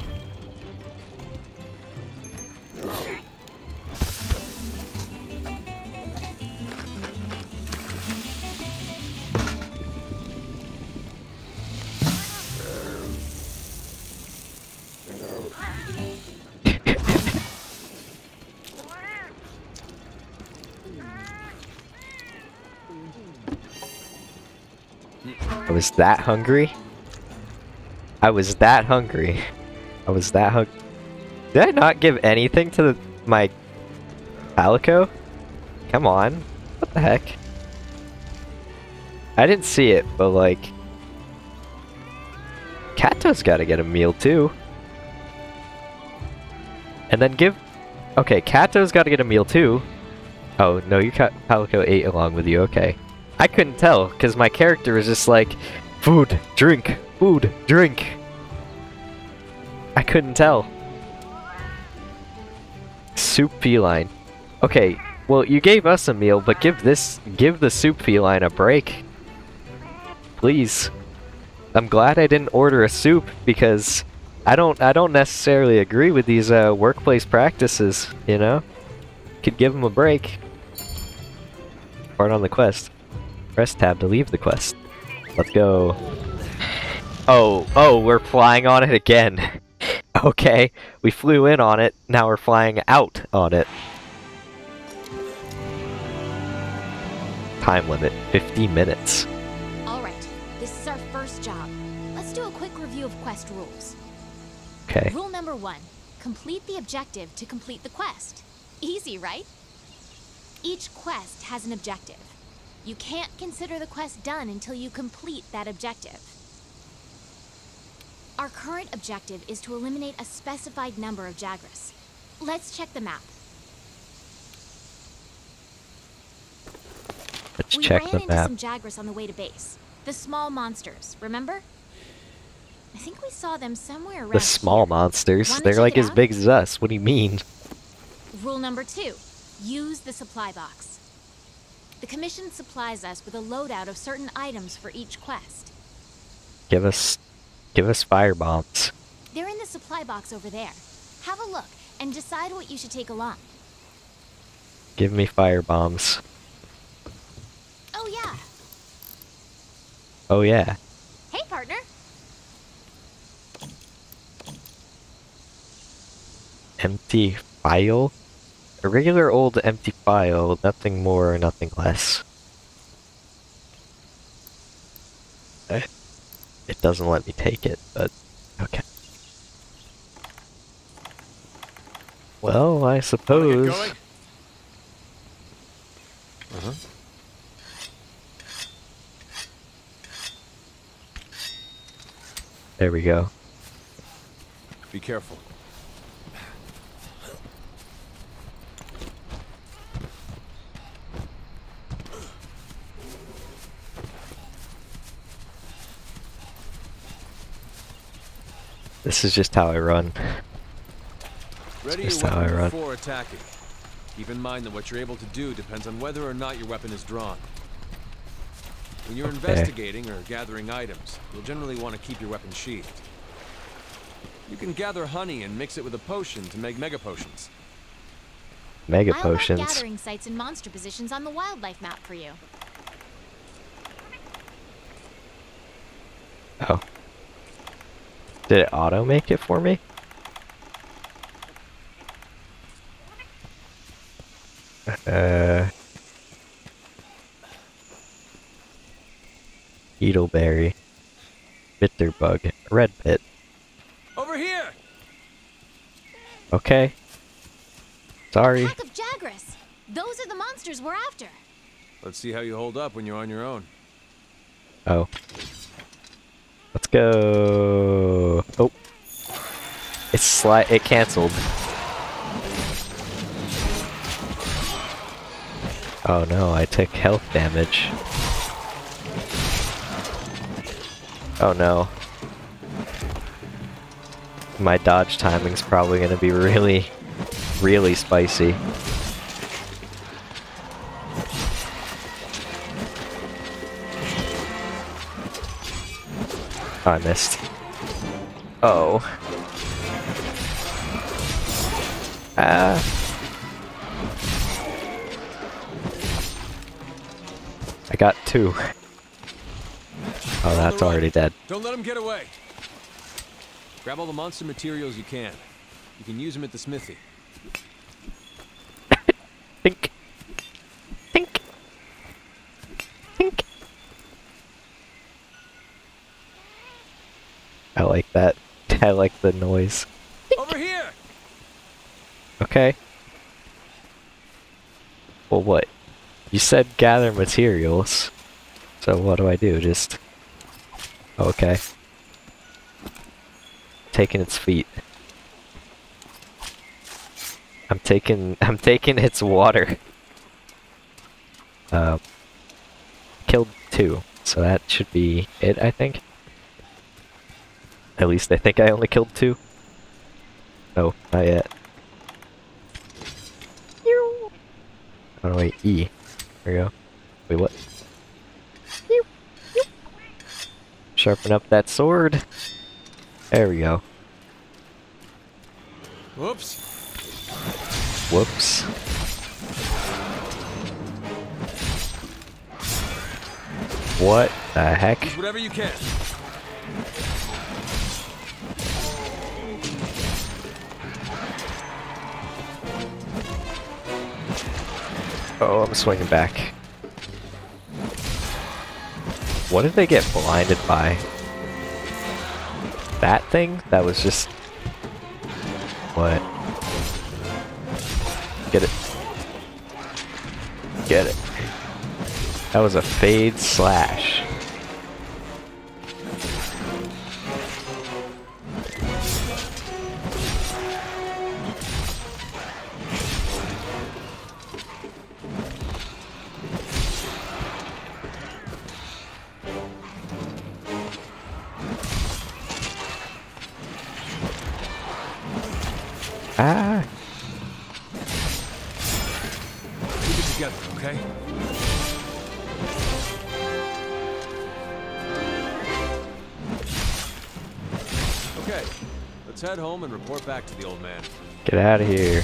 Speaker 1: I was that hungry? I was that hungry. I was that hungry. Did I not give anything to the, my Palico? Come on. What the heck? I didn't see it, but like... Kato's gotta get a meal too. And then give... Okay, Kato's gotta get a meal too. Oh, no, your Palico ate along with you, okay. I couldn't tell, because my character was just like, food, drink, food, drink. I couldn't tell. Soup feline. Okay, well, you gave us a meal, but give this, give the soup feline a break. Please. I'm glad I didn't order a soup, because I don't, I don't necessarily agree with these, uh, workplace practices, you know? Could give them a break. Part on the quest. Press tab to leave the quest. Let's go. Oh, oh, we're flying on it again. <laughs> okay, we flew in on it, now we're flying out on it. Time limit, 50 minutes.
Speaker 6: Alright, this is our first job. Let's do a quick review of quest rules.
Speaker 1: Okay.
Speaker 6: Rule number one, complete the objective to complete the quest. Easy, right? Each quest has an objective. You can't consider the quest done until you complete that objective. Our current objective is to eliminate a specified number of Jagras. Let's check the map.
Speaker 1: Let's
Speaker 6: we
Speaker 1: check
Speaker 6: ran
Speaker 1: the
Speaker 6: into
Speaker 1: map.
Speaker 6: some Jagras on the way to base. The small monsters, remember? I think we saw them somewhere around
Speaker 1: The small monsters,
Speaker 6: Wanna
Speaker 1: they're like as
Speaker 6: out?
Speaker 1: big as us. What do you mean?
Speaker 6: Rule number two, use the supply box. The Commission supplies us with a loadout of certain items for each quest.
Speaker 1: Give us, give us fire bombs.
Speaker 6: They're in the supply box over there. Have a look and decide what you should take along.
Speaker 1: Give me fire bombs.
Speaker 6: Oh yeah.
Speaker 1: Oh yeah.
Speaker 6: Hey partner.
Speaker 1: Empty phial? A regular old empty phial, nothing more, nothing less. It doesn't let me take it, but okay. Well, I suppose.
Speaker 10: Uh-huh.
Speaker 1: There we go.
Speaker 5: Be careful.
Speaker 1: This is just how I run.
Speaker 5: Ready
Speaker 1: just how I run.
Speaker 5: before attacking. Keep in mind that what you're able to do depends on whether or not your weapon is drawn. When you're
Speaker 1: Okay.
Speaker 5: investigating or gathering items, you'll generally want to keep your weapon sheathed. You can gather honey and mix it with a potion to make mega potions.
Speaker 1: Mega potions.
Speaker 6: I'll
Speaker 1: potions.
Speaker 6: gathering sites and monster positions on the wildlife map for you.
Speaker 1: Oh. Did it auto make it for me? Uh. Beetleberry. Bitterbug. Red pit.
Speaker 5: Over here!
Speaker 1: Okay. Sorry.
Speaker 6: Pack of Jagras. Those are the monsters we're after.
Speaker 5: Let's see how you hold up when you're on your own.
Speaker 1: Oh. Let's go. Oh. It's sli- it canceled. Oh no, I took health damage. Oh no. My dodge timing's probably gonna be really, really spicy. Oh, I missed. Oh. Got two. Oh, that's already dead.
Speaker 5: Don't let him get away. Grab all the monster materials you can. You can use them at the smithy.
Speaker 1: Think. Think. Think. I like that. <laughs> I like the noise.
Speaker 5: Over here!
Speaker 1: Okay. Well, what? You said gather materials. So what do I do? Just... Okay. Taking its feet. I'm taking... <laughs> I'm taking its water. Uh, killed two. So that should be it, I think. At least I think I only killed two. No, not yet. Oh wait, E. There we go. Wait, what? Sharpen up that sword. There we go.
Speaker 5: Whoops.
Speaker 1: Whoops. What the heck?
Speaker 5: Use whatever you can.
Speaker 1: Oh, I'm swinging back. What did they get blinded by? That thing? That was just... What? Get it. Get it. That was a fade slash. Get out of here.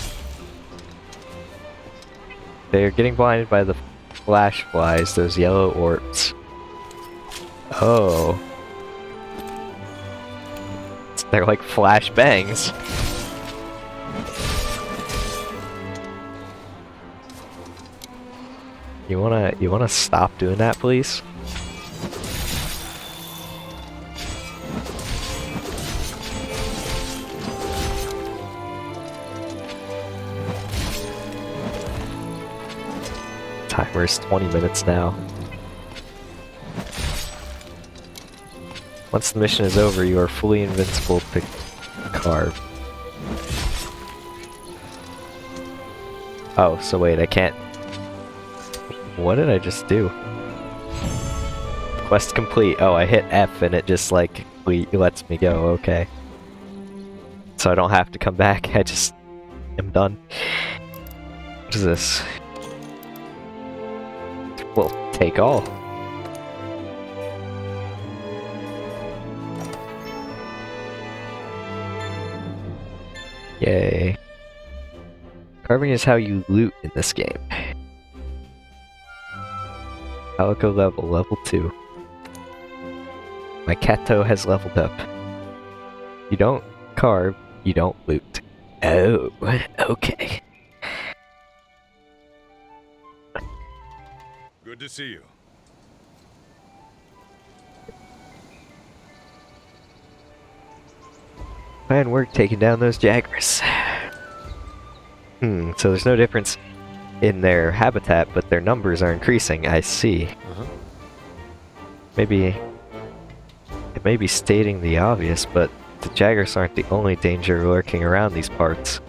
Speaker 1: They're getting blinded by the flash flies, those yellow orbs. Oh. They're like flash bangs. You wanna you wanna stop doing that please? Timer's 20 minutes now. Once the mission is over, you are fully invincible carve. Oh, so wait, I can't... What did I just do? Quest complete. Oh, I hit F and it just like lets me go, okay. so I don't have to come back. <laughs> I just am done. What is this? Well, take all. Yay. Carving is how you loot in this game. Palico level, level 2. My Kato has leveled up. You don't carve, you don't loot. Oh, okay.
Speaker 7: To see you.
Speaker 1: Fine work taking down those Jagras. Hmm, so there's no difference in their habitat, but their numbers are increasing. I see.
Speaker 11: Uh-huh.
Speaker 1: Maybe it may be stating the obvious, but the Jagras aren't the only danger lurking around these parts.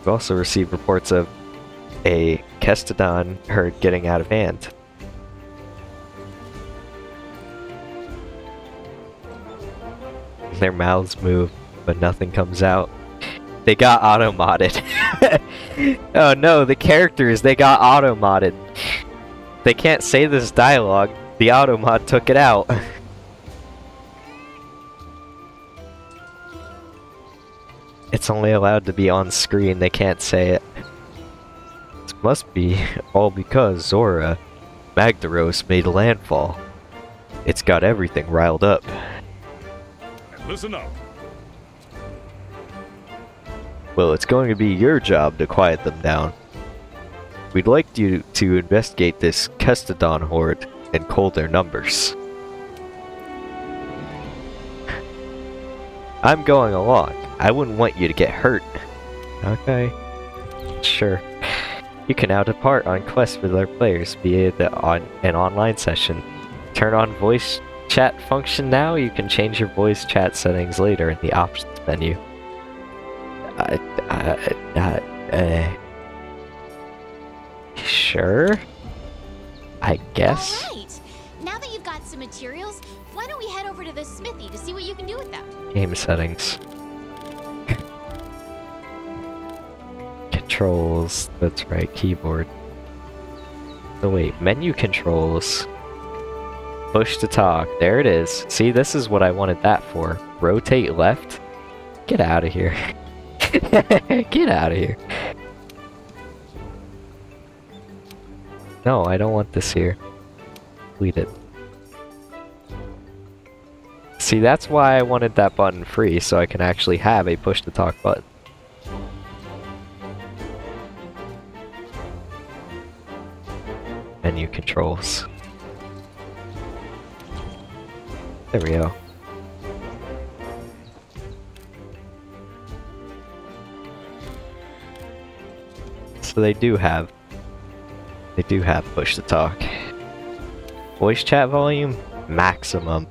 Speaker 1: We've also received reports of a Kestodon herd getting out of hand. Their mouths move, but nothing comes out. They got auto-modded. <laughs> oh no, the characters, they got auto-modded. They can't say this dialogue. The auto-mod took it out. <laughs> it's only allowed to be on screen, they can't say it. Must be <laughs> all because Zorah, Magdaros made a landfall. It's got everything riled up.
Speaker 7: Listen up.
Speaker 1: Well, it's going to be your job to quiet them down. We'd like you to investigate this Kestodon horde and cull their numbers. I'm going along. I wouldn't want you to get hurt. Okay. Sure. You can now depart on quests with other players via the on an online session. Turn on voice chat function now. You can change your voice chat settings later in the options menu. Uh, uh, uh, uh, sure. I guess.
Speaker 6: All right. Now that you've got some materials, why don't we head over to the smithy to see what you can do with them?
Speaker 1: Game settings. Controls. That's right, keyboard. Oh wait, menu controls. Push to talk. There it is. See, this is what I wanted that for. Rotate left. Get out of here. <laughs> Get out of here. No, I don't want this here. Delete it. See, that's why I wanted that button free, so I can actually have a push to talk button. Menu controls. There we go. So they do have they do have push to talk. Voice chat volume maximum.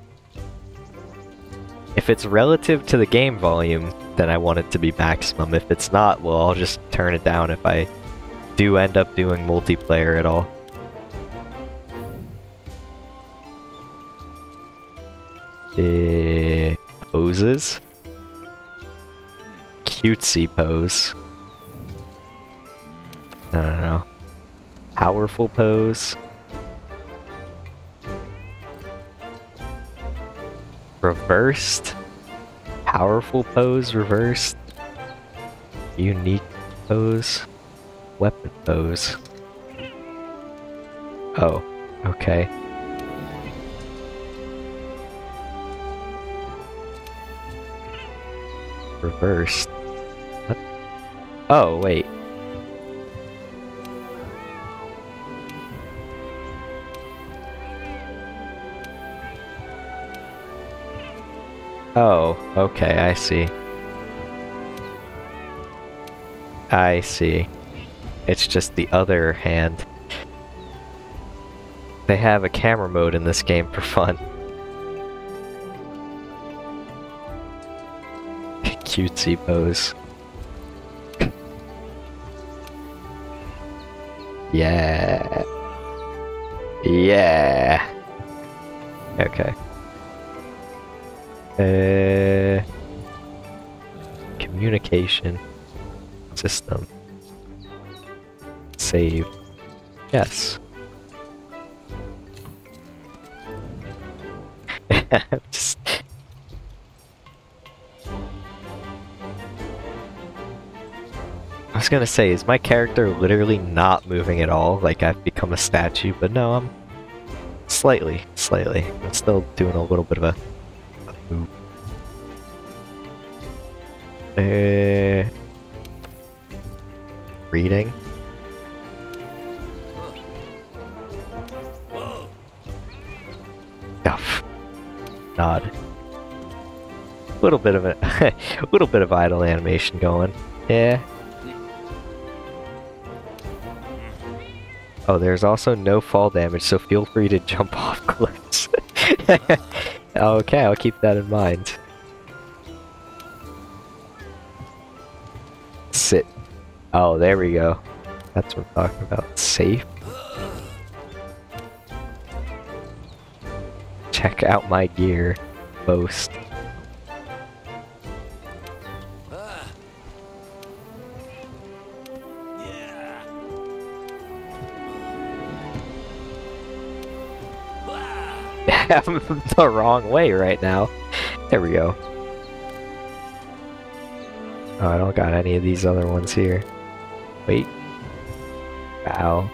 Speaker 1: If it's relative to the game volume, then I want it to be maximum. If it's not, well, I'll just turn it down if I do end up doing multiplayer at all. Uh, poses. Cutesy pose. I don't know. Powerful pose. Reversed. Powerful pose, reversed. Unique pose. Weapon pose. Oh, okay. Reversed. What? Oh, wait. Oh, okay, I see. I see. It's just the other hand. They have a camera mode in this game for fun. Cutesy pose. <laughs> yeah. Yeah. Okay. Uh, communication system. Save. Yes. <laughs> Just... I was gonna say, is my character literally not moving at all? Like I've become a statue, but no, I'm slightly, slightly. I'm still doing a little bit of a, a move. Uh, reading. Oh, nod. A little bit of a, a <laughs> little bit of idle animation going. Yeah. Oh, there's also no fall damage, so feel free to jump <laughs> off cliffs. <laughs> okay, I'll keep that in mind. Sit. Oh, there we go. That's what I'm talking about. Safe. Check out my gear. Boast. I'm <laughs> the wrong way right now. There we go. Oh, I don't got any of these other ones here. Wait. Wow.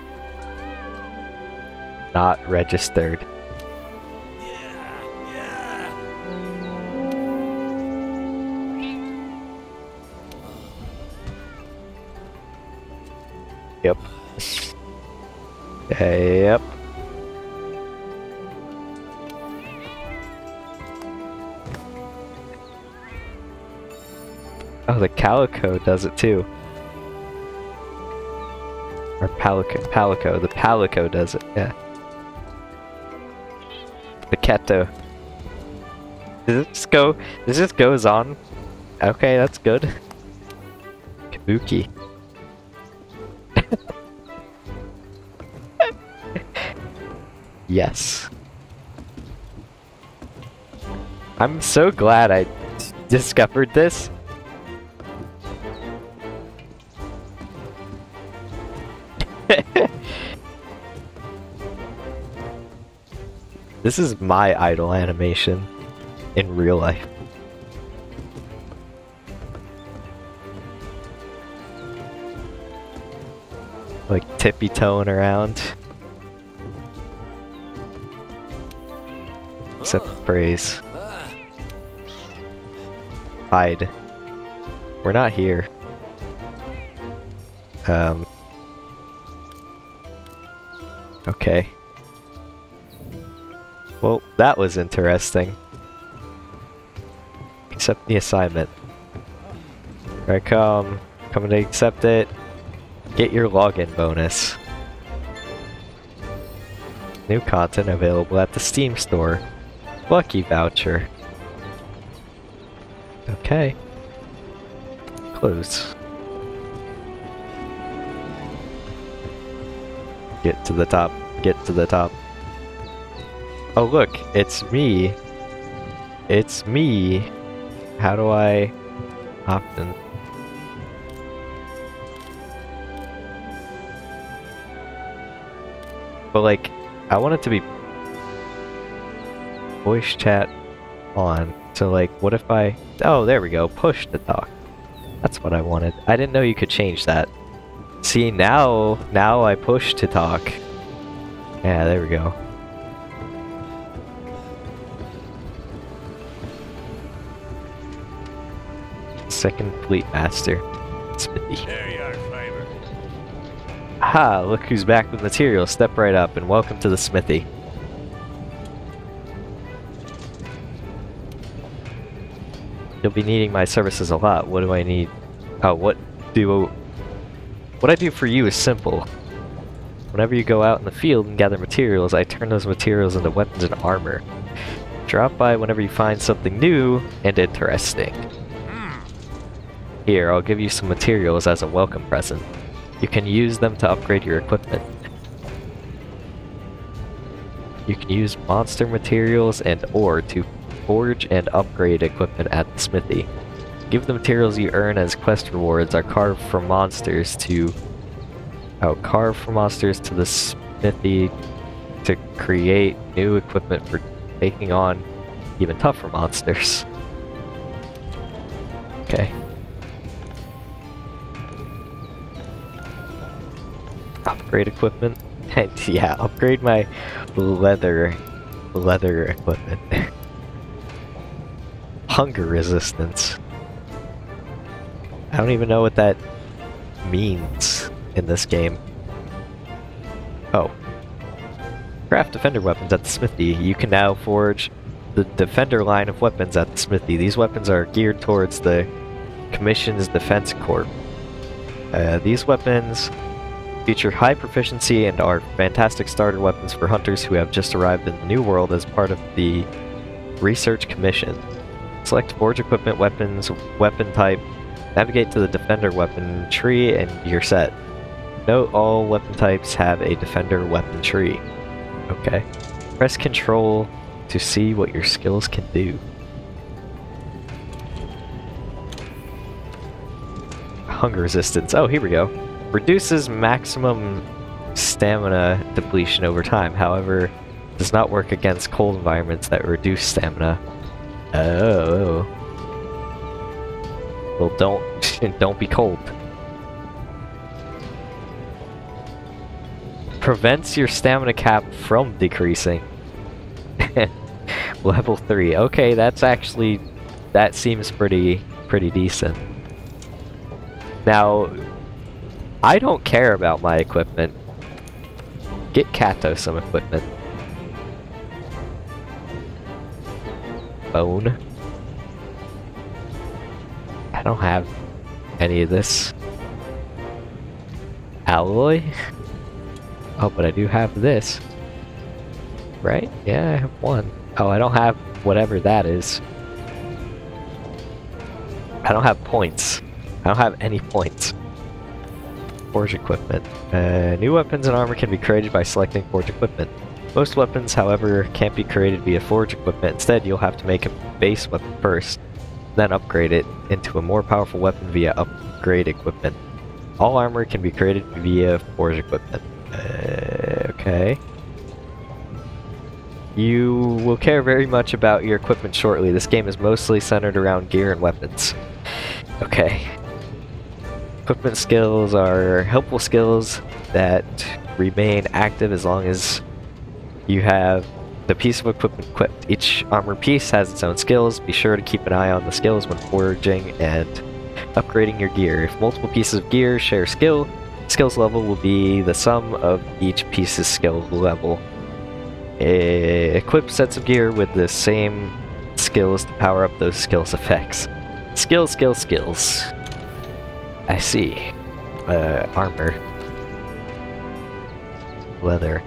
Speaker 1: Not registered. Yep. yep. Calico does it too. Or Palico, Palico, the Palico does it, yeah. The Keto. Does this go, this goes on? Okay, that's good. Kabuki. <laughs> yes. I'm so glad I discovered this. This is my idle animation in real life. Like tippy toeing around. Except praise. Hide. We're not here. Um. Okay. That was interesting. Accept the assignment. Here I come. Coming to accept it. Get your login bonus. New content available at the Steam store. Lucky voucher. Okay. Close. Get to the top. Get to the top. Oh look, it's me. It's me. How do I opt in? But like, I want it to be voice chat on. So like, what if I... Oh, there we go. Push to talk. That's what I wanted. I didn't know you could change that. See, now, now I push to talk. Yeah, there we go. Second Fleet Master. Smithy.
Speaker 10: There you are, Fiber.
Speaker 1: Ha! Look who's back with material. Step right up and welcome to the smithy. You'll be needing my services a lot. What do I need? Oh, what do... What I do for you is simple. Whenever you go out in the field and gather materials, I turn those materials into weapons and armor. Drop by whenever you find something new and interesting. Here, I'll give you some materials as a welcome present. You can use them to upgrade your equipment. You can use monster materials and ore to forge and upgrade equipment at the smithy. Give the materials you earn as quest rewards are carved from monsters to... Oh, carved from monsters to the smithy to create new equipment for taking on even tougher monsters. Upgrade equipment. <laughs> yeah, upgrade my leather leather equipment. <laughs> Hunger resistance. I don't even know what that means in this game. Oh. Craft defender weapons at the smithy. You can now forge the defender line of weapons at the smithy. These weapons are geared towards the Commission's Defense Corps. Uh, these weapons feature high proficiency and are fantastic starter weapons for hunters who have just arrived in the New World as part of the Research Commission. Select Forge Equipment Weapons, Weapon Type, navigate to the Defender Weapon tree, and you're set. Note all weapon types have a Defender Weapon tree. Okay. Press Control to see what your skills can do. Hunger resistance. Oh, here we go. Reduces maximum stamina depletion over time. However, does not work against cold environments that reduce stamina. Oh. Well, don't <laughs> don't be cold. Prevents your stamina cap from decreasing. <laughs> Level 3. Okay, that's actually... That seems pretty, pretty decent. Now, I don't care about my equipment. Get Kato some equipment. Bone. I don't have any of this. Alloy? Oh, but I do have this. Right? Yeah, I have one. Oh, I don't have whatever that is. I don't have points. I don't have any points. Forge equipment. Uh, new weapons and armor can be created by selecting forge equipment. Most weapons, however, can't be created via forge equipment. Instead, you'll have to make a base weapon first, then upgrade it into a more powerful weapon via upgrade equipment. All armor can be created via forge equipment. Uh, okay. You will care very much about your equipment shortly. This game is mostly centered around gear and weapons. Okay. Equipment skills are helpful skills that remain active as long as you have the piece of equipment equipped. Each armor piece has its own skills. Be sure to keep an eye on the skills when foraging and upgrading your gear. If multiple pieces of gear share skill, skills level will be the sum of each piece's skill level. Eh, equip sets of gear with the same skills to power up those skills effects. Skills, skills, skills. I see. Uh, armor. Leather.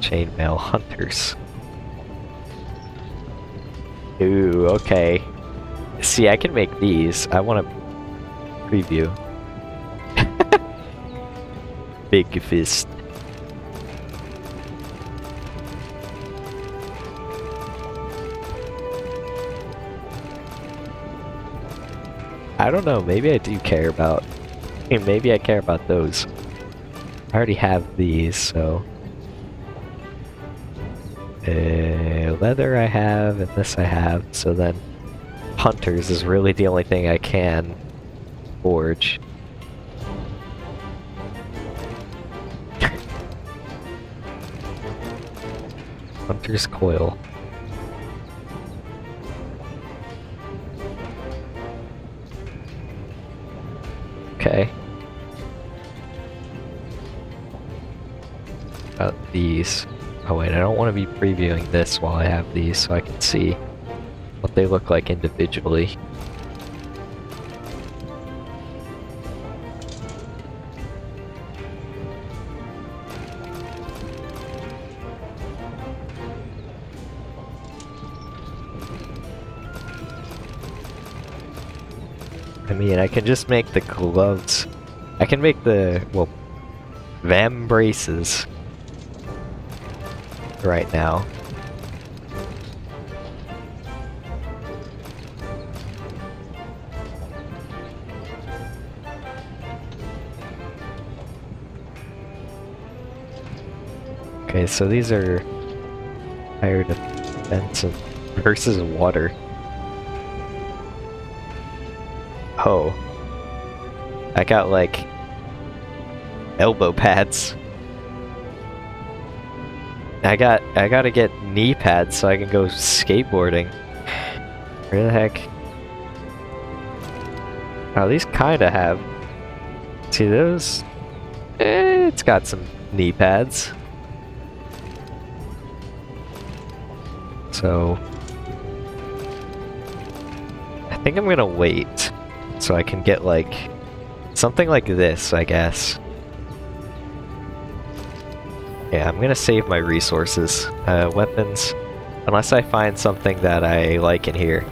Speaker 1: Chainmail hunters. Ooh, okay. See, I can make these. I want to preview. <laughs> Big fist. I don't know, maybe I do care about... Maybe I care about those. I already have these, so... Uh, leather I have, and this I have, so then... Hunters is really the only thing I can forge. <laughs> Hunter's Coil. Okay. About these. Oh wait, I don't want to be previewing this while I have these so I can see what they look like individually. I mean, I can just make the gloves. I can make the, well, them braces right now. Okay, so these are higher defensive versus water. Oh. I got like elbow pads. I got I gotta get knee pads so I can go skateboarding. Where the heck? Oh, these kinda have. See those? Eh, it's got some knee pads. So I think I'm gonna wait so I can get like something like this, I guess. Yeah, I'm gonna save my resources. Uh, weapons. Unless I find something that I like in here.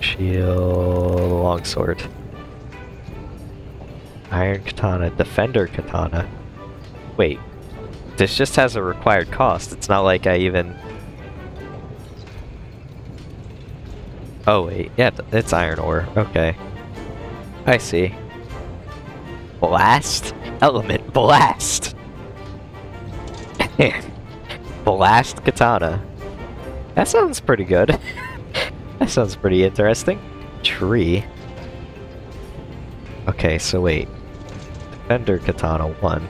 Speaker 1: Shield, longsword. Iron katana, defender katana. Wait, this just has a required cost. It's not like I even... Oh wait, yeah, it's iron ore. Okay. I see. Blast? Element blast! <laughs> blast katana. That sounds pretty good. <laughs> that sounds pretty interesting. Tree. Okay, so wait. Defender katana 1.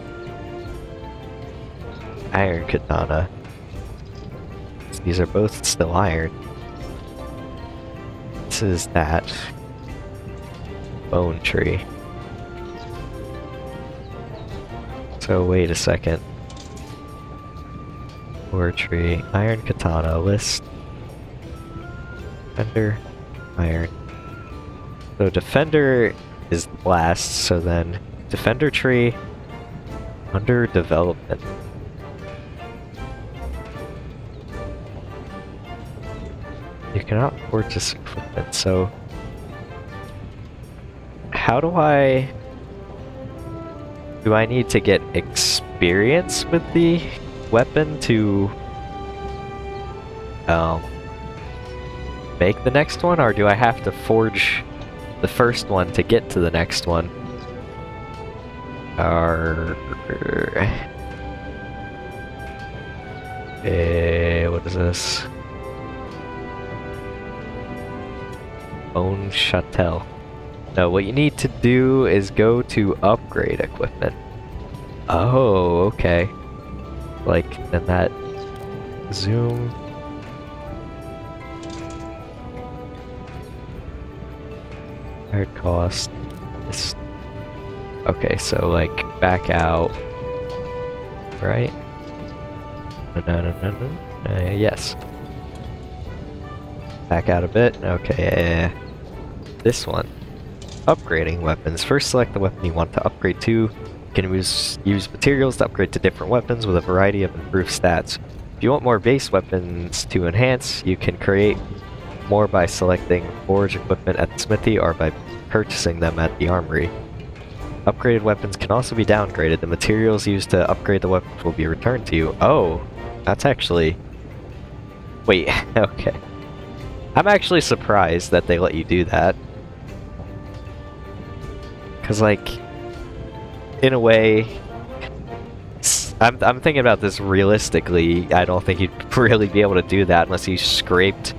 Speaker 1: Iron katana. These are both still iron. Is that. Bone tree. So wait a second. Ore tree, iron katana, list. Defender, iron. So defender is last, so then defender tree, under development. Cannot purchase equipment, so how do I do I need to get experience with the weapon to um, make the next one, or do I have to forge the first one to get to the next one? Or... Eh, what is this? Bone Châtel. No, what you need to do is go to upgrade equipment. Oh, okay. Like, then that zoom. Hard cost. This. Okay, so like back out. Right? No, no, no, no, no. Uh, yes. Back out a bit. Okay. This one. Upgrading weapons. First select the weapon you want to upgrade to. You can use, use materials to upgrade to different weapons with a variety of improved stats. If you want more base weapons to enhance, you can create more by selecting forge equipment at the smithy or by purchasing them at the armory. Upgraded weapons can also be downgraded. The materials used to upgrade the weapons will be returned to you. Oh, that's actually... Wait, <laughs> okay. I'm actually surprised that they let you do that. Because, like, in a way, I'm, I'm thinking about this realistically. I don't think you'd <laughs> really be able to do that unless you scraped,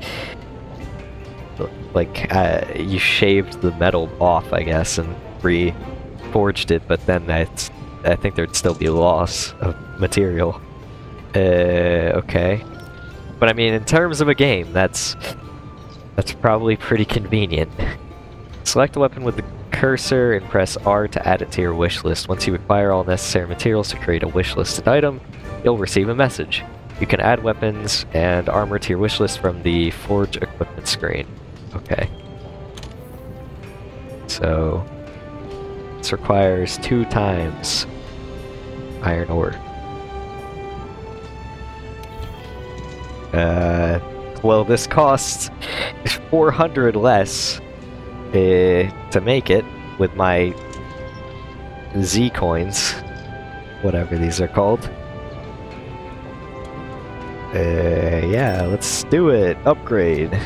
Speaker 1: like, uh, you shaved the metal off, I guess, and re-forged it, but then that's, I think there'd still be a loss of material. Uh, okay. But I mean, in terms of a game, that's, that's probably pretty convenient. Select a weapon with the cursor and press R to add it to your wish list. Once you acquire all necessary materials to create a wish listed item, you'll receive a message. You can add weapons and armor to your wish list from the Forge equipment screen. Okay. So, this requires two times iron ore. Uh, well, this costs 400 less uh, to make it with my Z coins, whatever these are called. Uh, yeah, let's do it. Upgrade.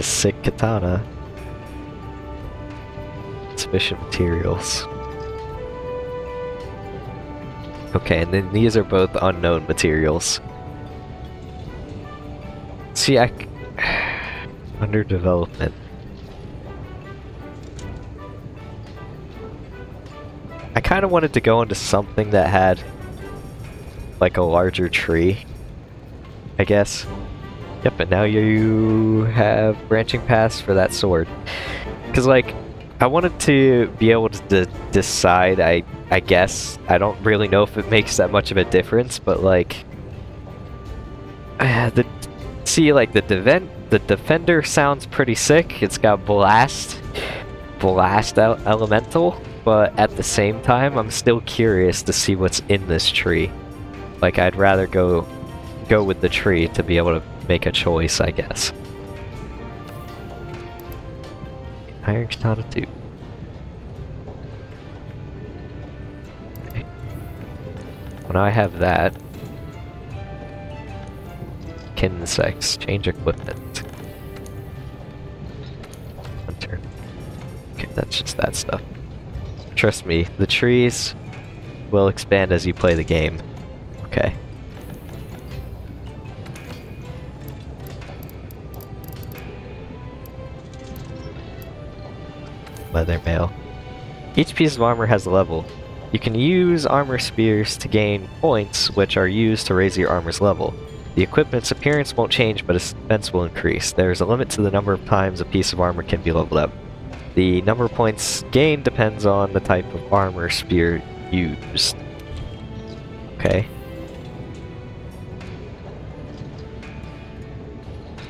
Speaker 1: A sick katana. Sufficient materials. Okay, and then these are both unknown materials. See, I... <sighs> Under development. I kind of wanted to go into something that had like a larger tree. I guess. Yep, and now you have branching paths for that sword. Cause like, I wanted to be able to decide. I I guess I don't really know if it makes that much of a difference, but like, uh, <sighs> the see like the defend the defender sounds pretty sick. It's got blast, blast el- elemental, but at the same time, I'm still curious to see what's in this tree. Like, I'd rather go go with the tree to be able to make a choice, I guess. Iron Katana 2. Okay. When I have that, Kinsex, change equipment. Hunter. Okay, that's just that stuff. Trust me, the trees will expand as you play the game. Okay. Leather mail. Each piece of armor has a level. You can use armor spheres to gain points, which are used to raise your armor's level. The equipment's appearance won't change, but its defense will increase. There is a limit to the number of times a piece of armor can be leveled up. The number of points gained depends on the type of armor sphere used. Okay.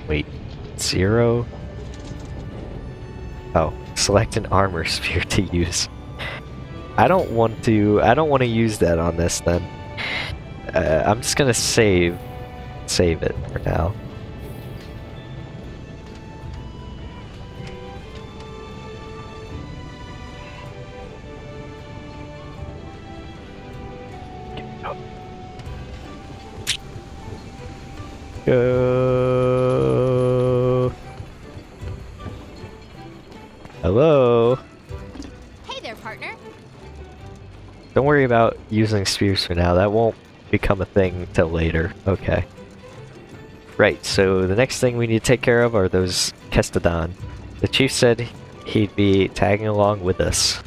Speaker 1: Wait, zero? Oh, select an armor <laughs> sphere to use. I don't want to, I don't want to use that on this then. Uh, I'm just gonna save, save it for now. Go. Hello.
Speaker 6: Hey there, partner.
Speaker 1: Don't worry about using spheres for now. That won't become a thing till later. Okay. Right, so the next thing we need to take care of are those Kestodon. The chief said he'd be tagging along with us.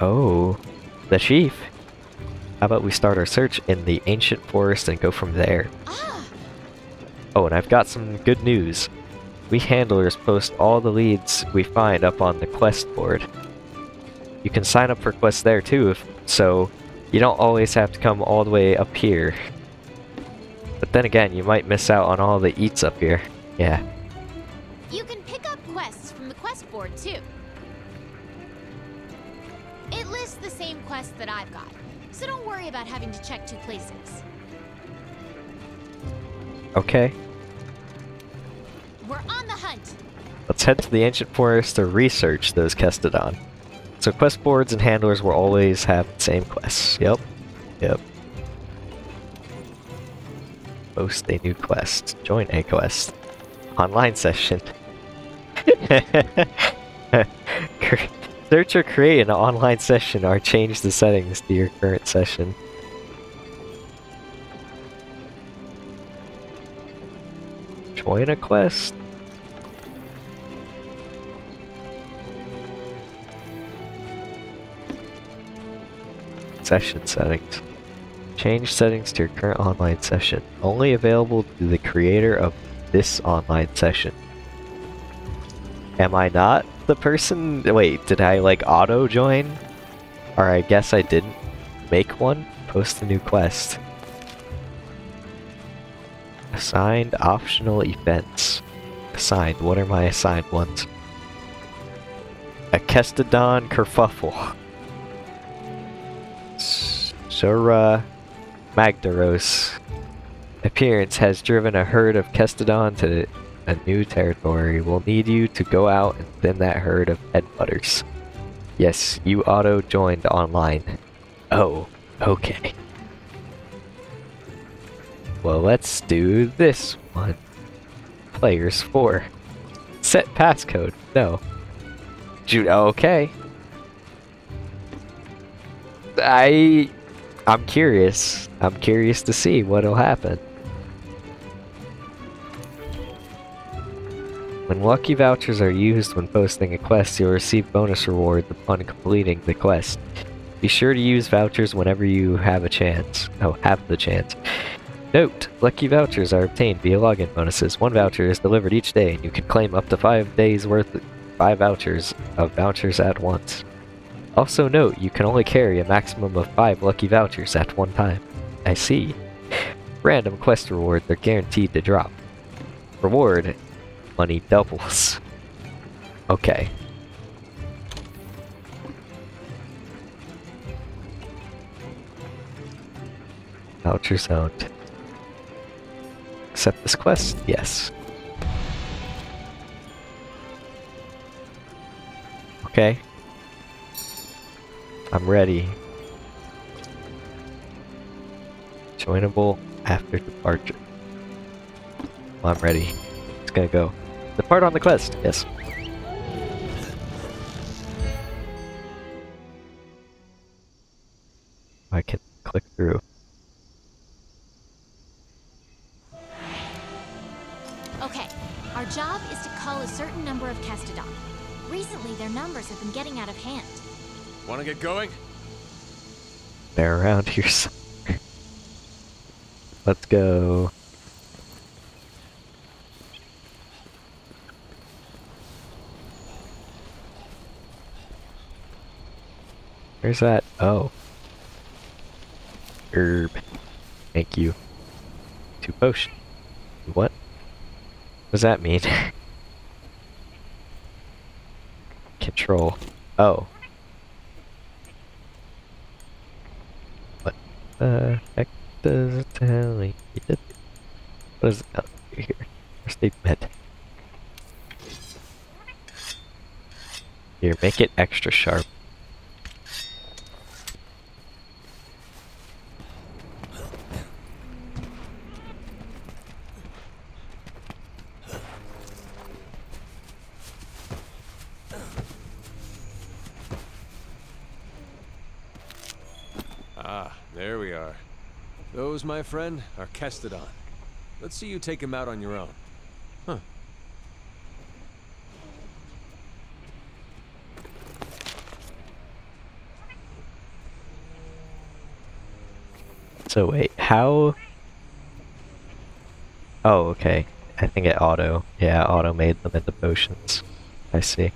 Speaker 1: Oh, the chief. How about we start our search in the ancient forest and go from there? Ah. Oh, and I've got some good news. We handlers post all the leads we find up on the quest board. You can sign up for quests there too, if, so you don't always have to come all the way up here. But then again, you might miss out on all the eats up here. Yeah.
Speaker 6: You can pick up quests from the quest board too. It lists the same quests that I've got, so don't worry about having to check two places.
Speaker 1: Okay.
Speaker 6: We're on the hunt.
Speaker 1: Let's head to the ancient forest to research those Kestodon. So quest boards and handlers will always have the same quests. Yep. Yep. Post a new quest. Join a quest. Online session. <laughs> Search or create an online session or change the settings to your current session. Join a quest? Session settings. Change settings to your current online session. Only available to the creator of this online session. Am I not the person? Wait, did I like auto join? Or I guess I didn't make one? Post a new quest. Assigned optional events. Assigned, what are my assigned ones? A Kestodon Kerfuffle. Zorah Magdaros appearance has driven a herd of Kestodon to a new territory. We'll need you to go out and thin that herd of headbutters. Yes, you auto joined online. Oh, okay. Well, let's do this one. Players 4. Set passcode. No. Ju okay. I I'm curious. I'm curious to see what'll happen. When lucky vouchers are used when posting a quest, you'll receive bonus rewards upon completing the quest. Be sure to use vouchers whenever you have a chance. Oh, have the chance. Note, lucky vouchers are obtained via login bonuses. One voucher is delivered each day, and you can claim up to five days worth five vouchers of vouchers at once. Also note, you can only carry a maximum of five lucky vouchers at one time. I see. Random quest rewards are guaranteed to drop. Reward money doubles. Okay. Vouchers owned. Accept this quest? Yes. Okay. I'm ready. Joinable after departure. Well, I'm ready. It's gonna go. Depart on the quest, yes. I can click through.
Speaker 6: Our job is to call a certain number of Kestodon. Recently, their numbers have been getting out of hand.
Speaker 5: Want to get going?
Speaker 1: They're around here <laughs> somewhere. Let's go. Where's that? Oh. Herb. Thank you. Two potion. What? What does that mean? Control. Oh. What the heck does it tell me? What is oh, here? Where's the? Here, make it extra sharp.
Speaker 5: Ah, there we are. Those, my friend, are Kestodon. Let's see you take him out on your own. Huh.
Speaker 1: So wait, how? Oh, okay. I think it auto. Yeah, auto made them into potions. I see.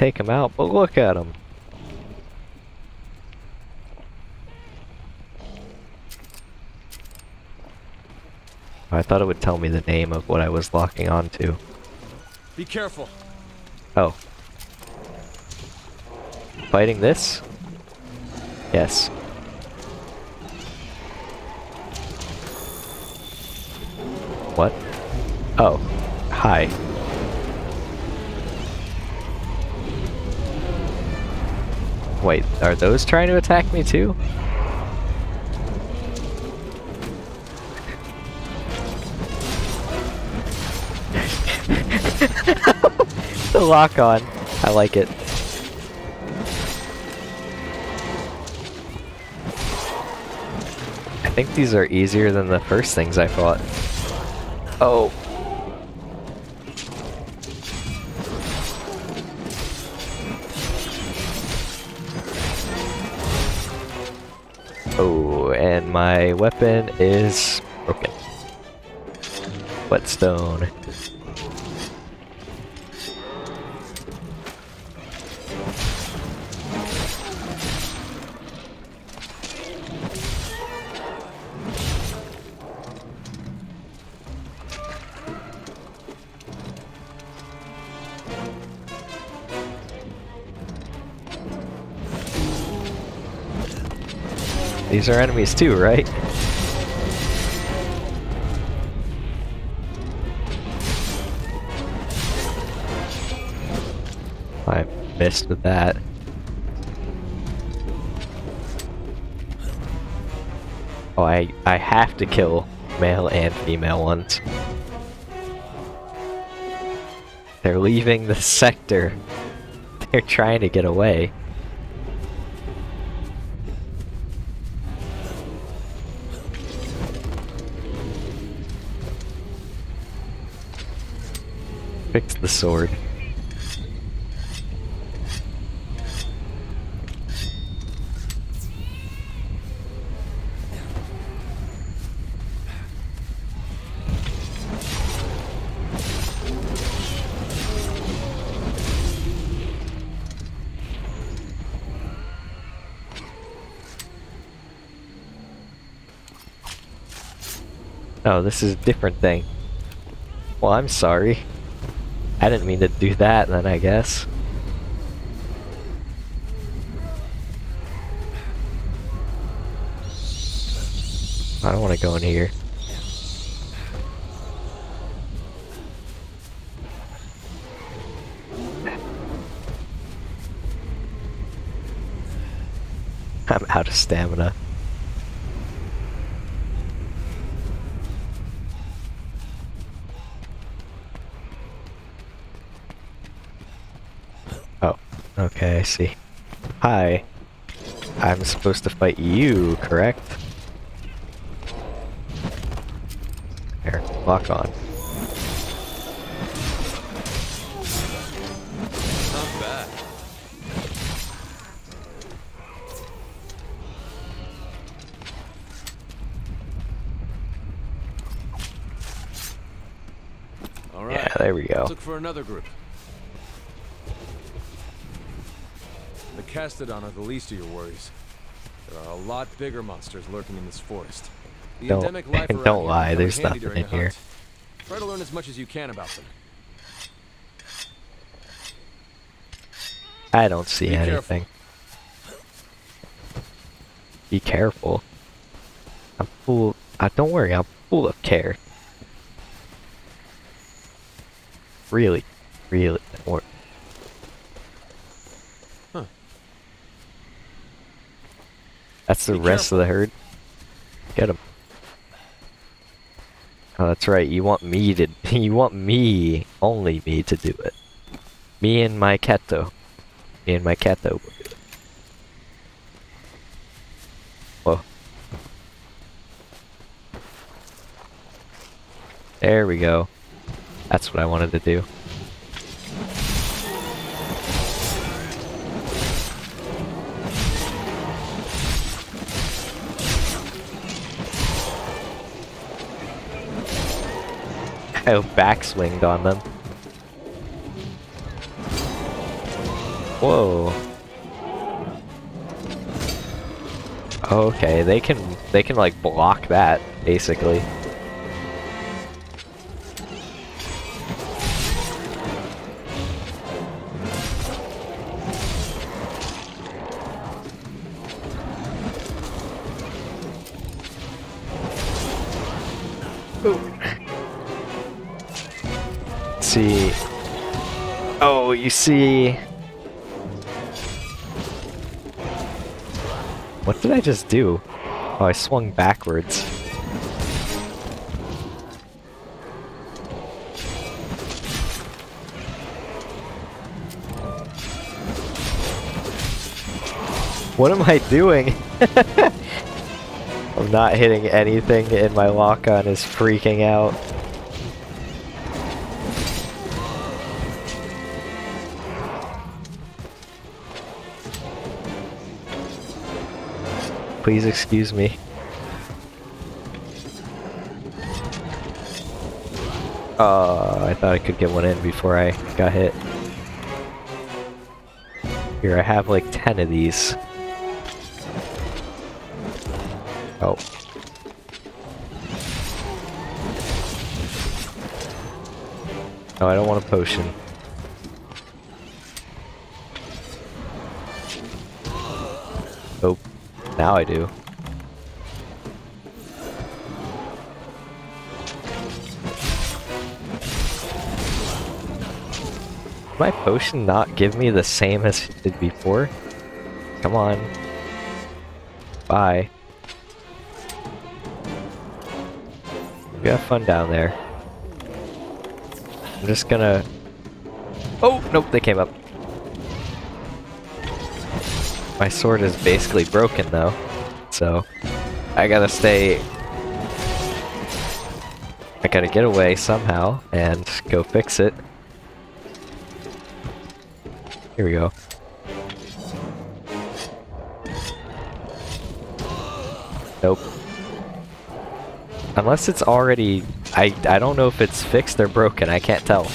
Speaker 1: Take him out, but look at him. I thought it would tell me the name of what I was locking onto.
Speaker 5: Be careful.
Speaker 1: Oh. Fighting this? Yes. What? Oh. Hi. Wait, are those trying to attack me too? <laughs> the lock on. I like it. I think these are easier than the first things I fought. Oh. My weapon is broken. Whetstone. These are enemies too, right? I missed with that. Oh, I, I have to kill male and female ones. They're leaving the sector. <laughs> They're trying to get away. Sword. Oh, this is a different thing. Well, I'm sorry. I didn't mean to do that then, I guess. I don't want to go in here. I'm out of stamina. Oh, okay, I see. Hi. I'm supposed to fight you, correct? There, lock on.
Speaker 5: Not bad. All right.
Speaker 1: Yeah, there we go.
Speaker 5: Let's look for another group. Kestodon are the least of your worries. There are a lot bigger monsters lurking in this forest. The
Speaker 1: Don't-
Speaker 5: endemic life <laughs>
Speaker 1: don't lie, there's nothing in here.
Speaker 5: hunt. Try to learn as much as you can about them.
Speaker 1: I don't see
Speaker 5: Be careful.
Speaker 1: anything. Be careful. I'm full. Uh, don't worry, I'm full of care. Really, really. Don't worry.
Speaker 5: Huh.
Speaker 1: That's the
Speaker 5: Be
Speaker 1: rest of the herd. Get him. Oh, that's right. You want me to. <laughs> You want me, only me, to do it. Me and my Keto. Me and my will do it. Whoa. There we go. That's what I wanted to do. I backswinged on them. Whoa. Okay, they can they can like block that basically. See. What did I just do? Oh, I swung backwards. What am I doing? <laughs> I'm not hitting anything and my lock-on is freaking out. Please excuse me. Oh, I thought I could get one in before I got hit. Here, I have like 10 of these. Oh. No, I don't want a potion. Now I do. My potion not give me the same as it did before? Come on. Bye. You have fun down there. I'm just gonna... Oh, nope, they came up. My sword is basically broken though, so I gotta stay... I gotta get away somehow and go fix it. Here we go. Nope. Unless it's already... I, I don't know if it's fixed or broken, I can't tell.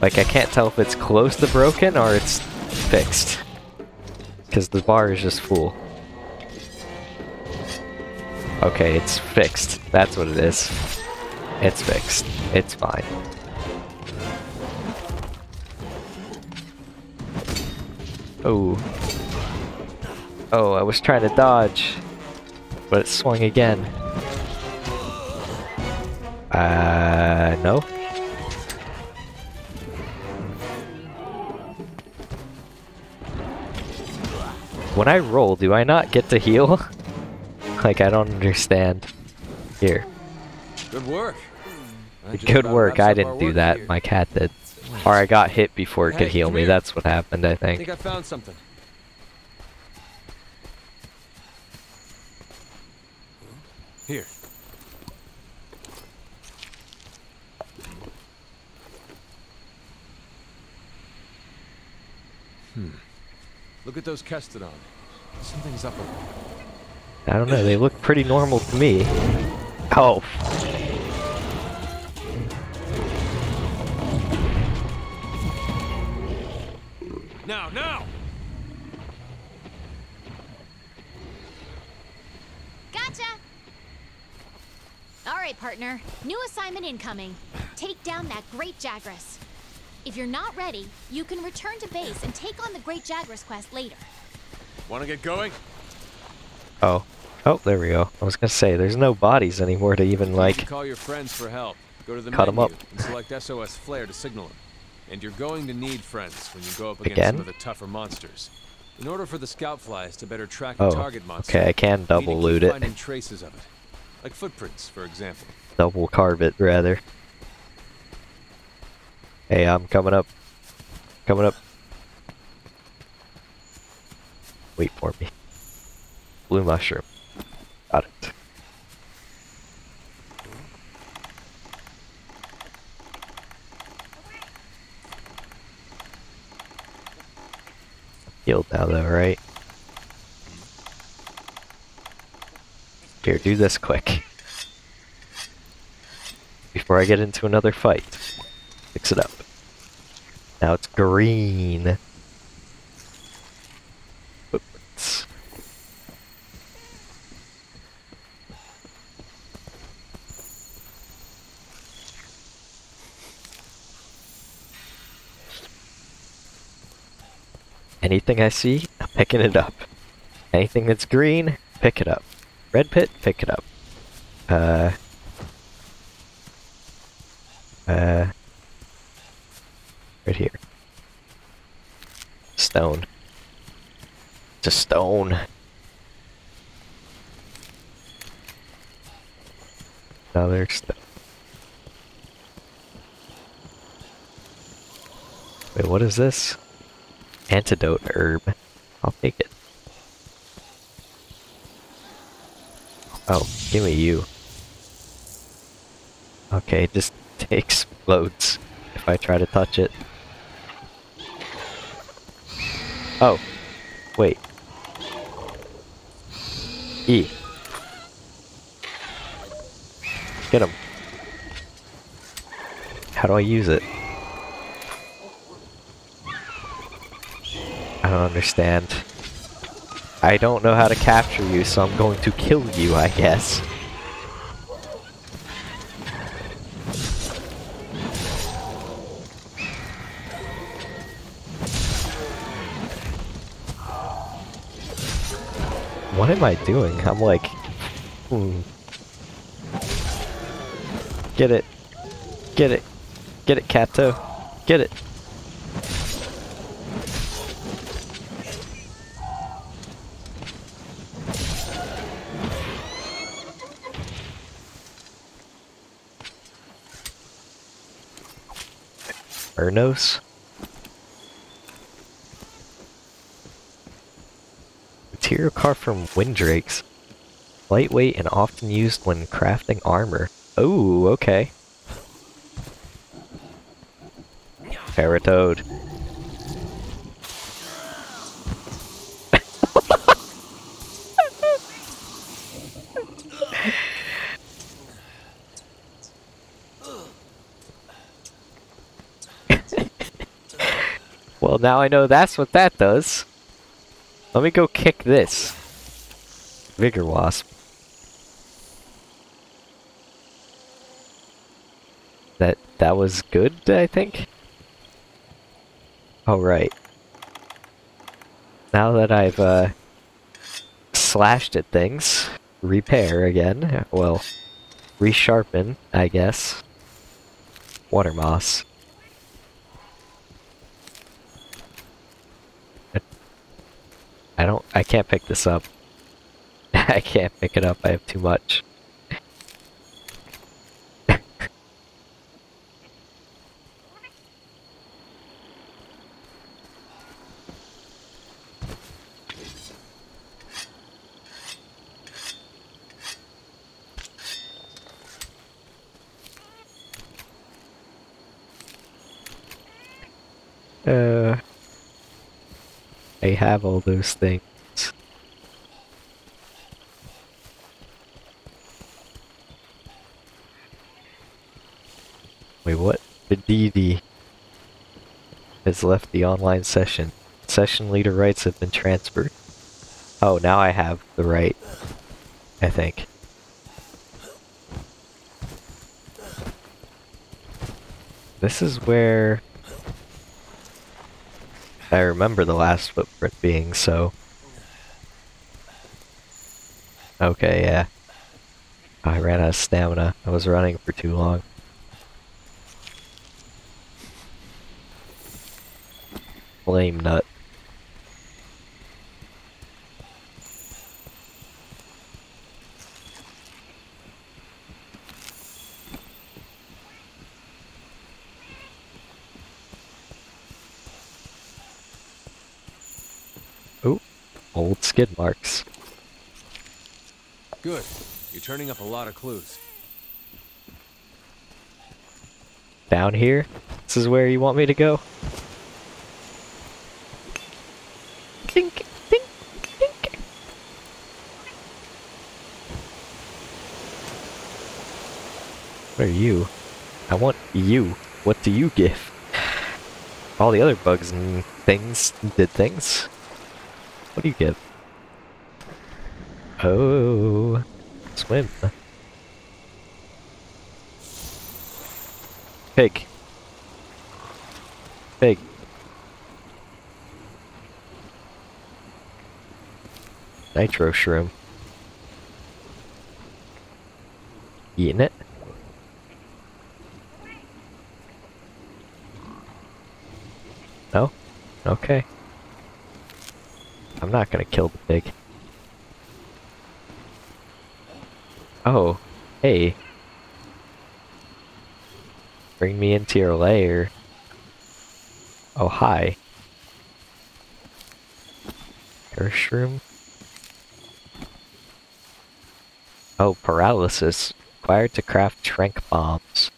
Speaker 1: Like, I can't tell if it's close to broken or it's fixed. Because the bar is just full. Okay, it's fixed. That's what it is. It's fixed. It's fine. Oh. Oh, I was trying to dodge. But it swung again. Uh, no? When I roll, do I not get to heal? <laughs> like, I don't understand. Here.
Speaker 5: Good work.
Speaker 1: Good work, I didn't do that.
Speaker 5: here.
Speaker 1: My cat did. Or I got hit before it could heal me.
Speaker 5: here.
Speaker 1: That's what happened, I
Speaker 5: I
Speaker 1: think.
Speaker 5: think I found something. Here. Hmm. Look at those Kestodon. Something's up with them.
Speaker 1: I don't know, they look pretty normal to me. Oh.
Speaker 5: Now, now!
Speaker 6: Gotcha! Alright, partner. New assignment incoming. Take down that Great Jagras. If you're not ready, you can return to base and take on the Great Jagras quest later.
Speaker 5: Want to get going?
Speaker 1: Oh. Oh, there we go. I was gonna say, there's no bodies anymore to even, like...
Speaker 5: can call your friends for help. Go to the
Speaker 1: Cut 'em
Speaker 5: menu
Speaker 1: up.
Speaker 5: and select SOS Flare to signal them. And you're going to need friends when you go up against
Speaker 1: Again?
Speaker 5: some of the tougher monsters. In order for the scout flies to better track
Speaker 1: Oh,
Speaker 5: the target monster,
Speaker 1: okay, I can
Speaker 5: you need to
Speaker 1: double
Speaker 5: keep
Speaker 1: loot it.
Speaker 5: finding traces of it, like footprints, for example.
Speaker 1: Double carve it, rather. Hey, I'm coming up. Coming up. Wait for me. Blue mushroom. Got it. Healed now though, right? Here, do this quick. <laughs> Before I get into another fight. Fix it up. Now it's green. Footprints. Anything I see, I'm picking it up. Anything that's green, pick it up. Red pit, pick it up. Uh. Uh. Right here. Stone. It's a stone. Another stone. Wait, what is this? Antidote herb. I'll take it. Oh, give me you. Okay, it just <laughs> explodes if I try to touch it. Oh, wait. E. Get him. How do I use it? I don't understand. I don't know how to capture you, so I'm going to kill you, I guess. What am I doing? I'm like... Hmm. Get it. Get it. Get it, Kato, Get it. Mernos? Material car from wingdrakes. Lightweight and often used when crafting armor. Oh, okay. Paratoad. <laughs> well, now I know that's what that does. Let me go kick this. Vigor Wasp. That that was good, I think. All right. Now that I've uh, slashed at things, repair again. Well, resharpen, I guess. Water moss. I don't. I can't pick this up. <laughs> I can't pick it up. I have too much. Uh, I have all those things. Wait, what? The DD has left the online session. Session leader rights have been transferred. Oh, now I have the right. I think. This is where I remember the last footprint being so. Okay, yeah. I ran out of stamina. I was running for too long. Flame nut. Ooh, old skid marks.
Speaker 5: Good. You're turning up a lot of clues.
Speaker 1: Down here? This is where you want me to go? Tink, tink, tink. What are you? I want you. What do you give? All the other bugs and things did things. What do you give? Oh, swim. Pig. Pig. Nitro shroom. Eating it? No? Okay. I'm not gonna kill the pig. Oh, hey. Bring me into your lair. Oh, hi. Air shroom? Oh, paralysis. Required to craft tranq bombs.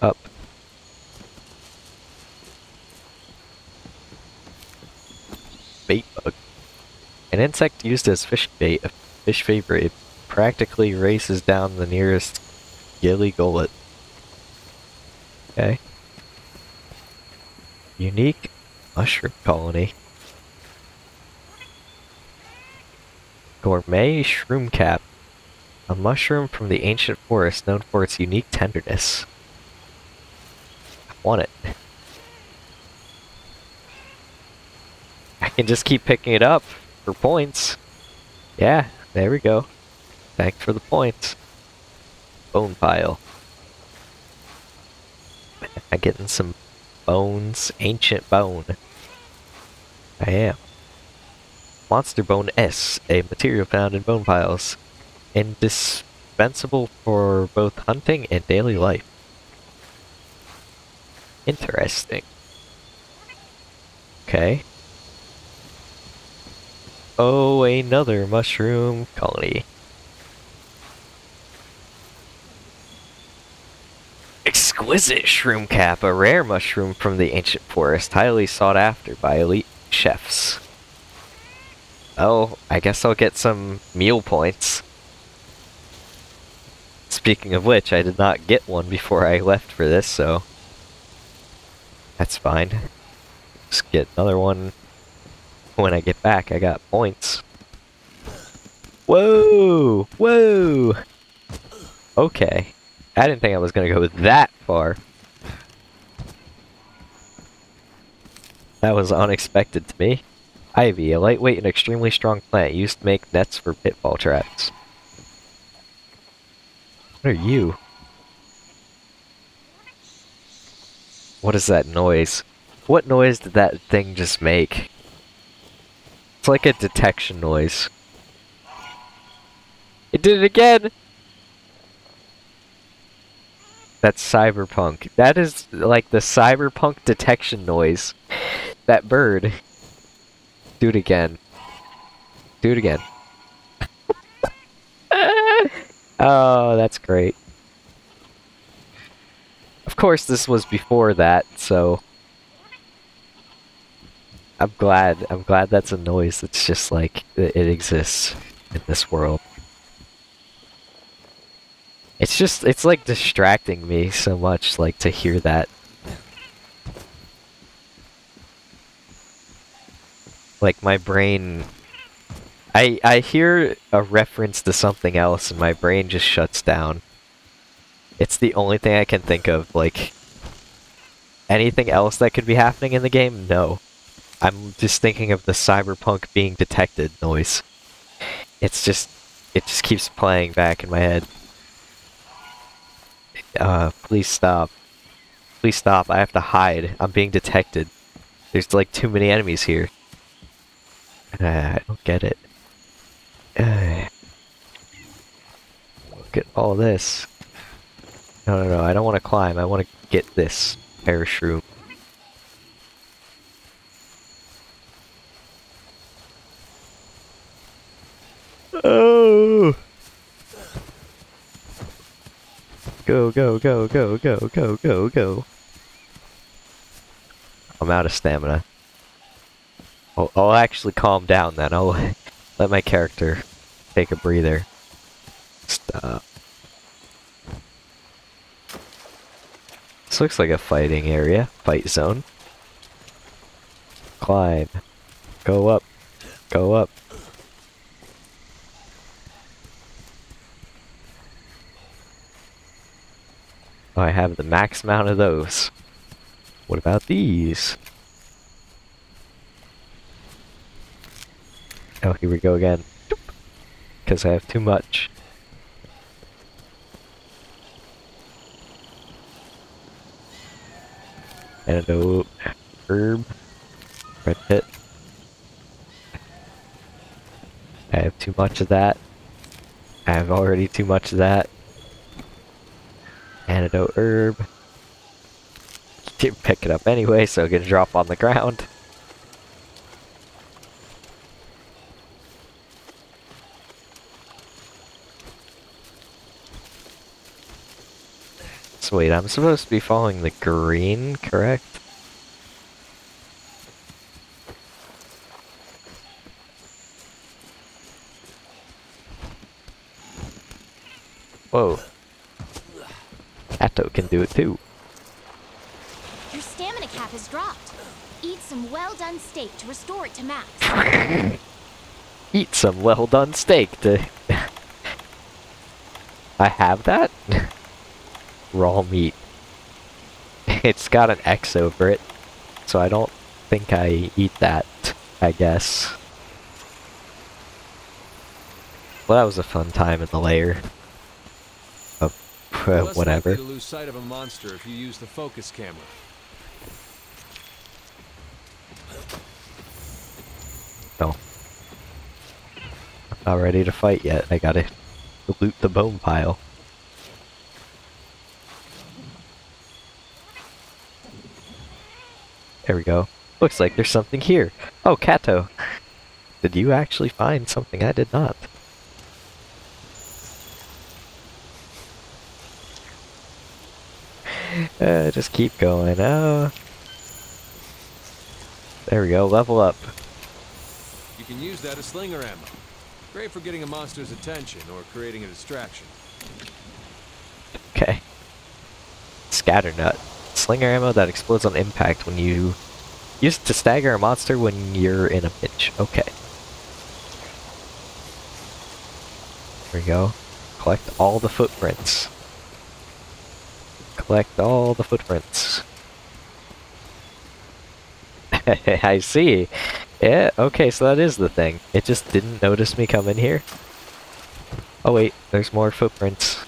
Speaker 1: Up. Bait bug. An insect used as fish bait, a fish favorite, it practically races down the nearest gilly gullet. Okay. Unique mushroom colony. Gourmet shroom cap. A mushroom from the ancient forest known for its unique tenderness. I want it. I can just keep picking it up for points. Yeah, there we go. Thanks for the points. Bone pile. I'm getting some bones. Ancient bone. I am. Monster Bone S, a material found in bone piles. Indispensable for both hunting and daily life. Interesting. Okay. Oh, another mushroom colony. Exquisite shroom cap, a rare mushroom from the ancient forest, highly sought after by elite chefs. Oh, I guess I'll get some meal points. Speaking of which, I did not get one before I left for this, so... That's fine. Just get another one <laughs> when I get back. I got points. Whoa! Whoa! Okay. I didn't think I was gonna go that far. That was unexpected to me. Ivy, a lightweight and extremely strong plant used to make nets for pitfall traps. What are you? What is that noise? What noise did that thing just make? It's like a detection noise. It did it again! That's cyberpunk. That is like the cyberpunk detection noise. That bird. Do it again. Do it again. <laughs> oh, that's great. Of course, this was before that, so... I'm glad. I'm glad that's a noise that's just like, it exists in this world. It's just, it's like distracting me so much, like, to hear that. Like, my brain... I, I hear a reference to something else and my brain just shuts down. It's the only thing I can think of, like... Anything else that could be happening in the game? No. I'm just thinking of the cyberpunk being detected noise. It's just... It just keeps playing back in my head. Uh, please stop. Please stop. I have to hide. I'm being detected. There's like too many enemies here. Uh, I don't get it. Uh, <sighs> look at all this. No, no, no. I don't want to climb. I want to get this parachute. Oh! Go, go, go, go, go, go, go, go. I'm out of stamina. I'll, I'll actually calm down then. I'll <laughs> let my character take a breather. Stop. This looks like a fighting area. Fight zone. Climb. Go up. Go up. I have the max amount of those. What about these? Oh, here we go again. Because I have too much. Antidote, herb, red pit. I have too much of that. I have already too much of that. Antidote herb. Didn't pick it up anyway, so gonna drop on the ground. So wait, I'm supposed to be following the green, correct? Whoa. Atto can do it too.
Speaker 6: Your stamina cap has dropped. Eat some well-done steak to restore it to max. <laughs>
Speaker 1: Eat some well done steak to... <laughs> I have that? <laughs> Raw meat. it's got an X over it, so I don't think I eat that, I guess. Well, that was a fun time in the lair.
Speaker 5: Focus camera.
Speaker 1: No. Not ready to fight yet. I gotta loot the bone pile. There we go. Looks like there's something here. Oh, Kato. Did you actually find something I did not? Uh, just keep going. Oh. There we go, level up.
Speaker 5: You can use that as slinger ammo. Great for getting a monster's attention or creating a distraction.
Speaker 1: Okay. Scatter nut. Slinger ammo that explodes on impact when you use it to stagger a monster when you're in a pinch. Okay. There we go. Collect all the footprints. Collect all the footprints. <laughs> I see. Yeah, okay, so that is the thing. It just didn't notice me come in here. Oh wait, there's more footprints.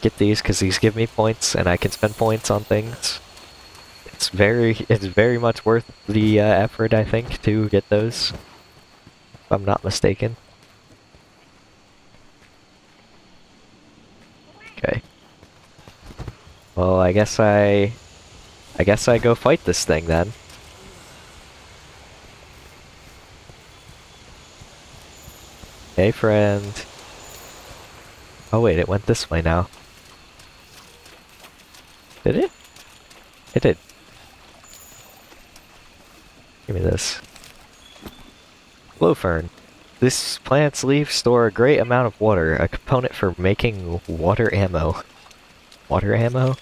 Speaker 1: Get these, because these give me points, and I can spend points on things. It's very, it's very much worth the uh, effort, I think, to get those. If I'm not mistaken. Okay. Well, I guess I... I guess I go fight this thing then. Hey, friend. Oh wait, it went this way now. Did it? It did. Give me this. Glowfern. This plant's leaves store a great amount of water, a component for making water ammo. Water ammo?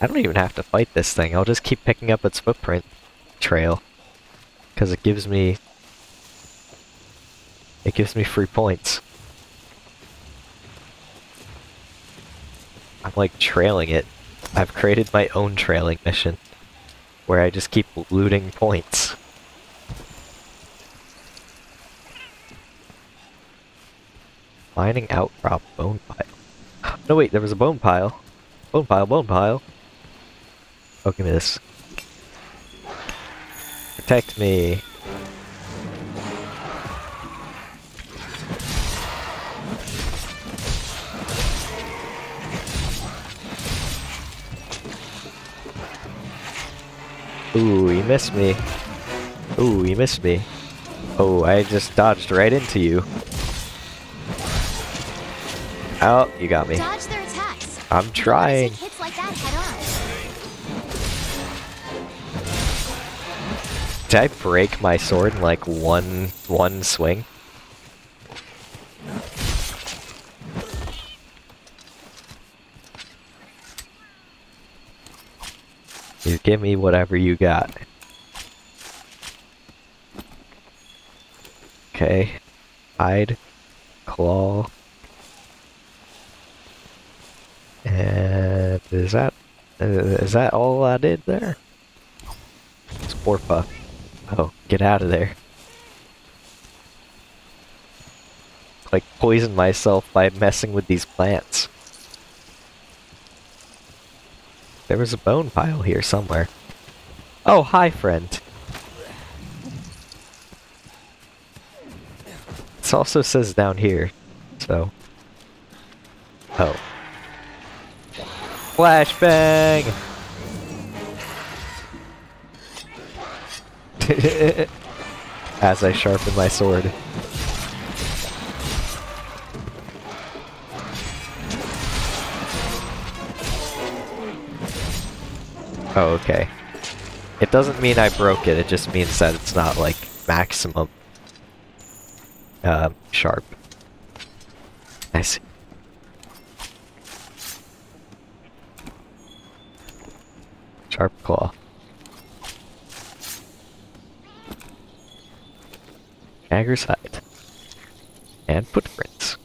Speaker 1: I don't even have to fight this thing, I'll just keep picking up its footprint trail. Because it gives me... It gives me free points. I'm like trailing it. I've created my own trailing mission. Where I just keep looting points. Mining outcrop bone pile. No wait, there was a bone pile. Bone pile, bone pile. Oh, give me this. Protect me. Ooh, he missed me. Ooh, he missed me. Oh, I just dodged right into you. Oh, you got me.
Speaker 6: Dodge their attacks.
Speaker 1: I'm trying.
Speaker 6: Hits like that head on.
Speaker 1: Did I break my sword in like one one swing? You give me whatever you got. Okay. Hide. Claw. And is that is that all I did there? Spore puff. Oh, get out of there. Like poison myself by messing with these plants. There was a bone pile here somewhere. Oh, hi, friend. This also says down here, so. Oh. Flashbang! <laughs> As I sharpen my sword. Oh, okay. It doesn't mean I broke it, it just means that it's not, like, maximum um, sharp. I see. Sharp claw. Dagger's hide. And footprints.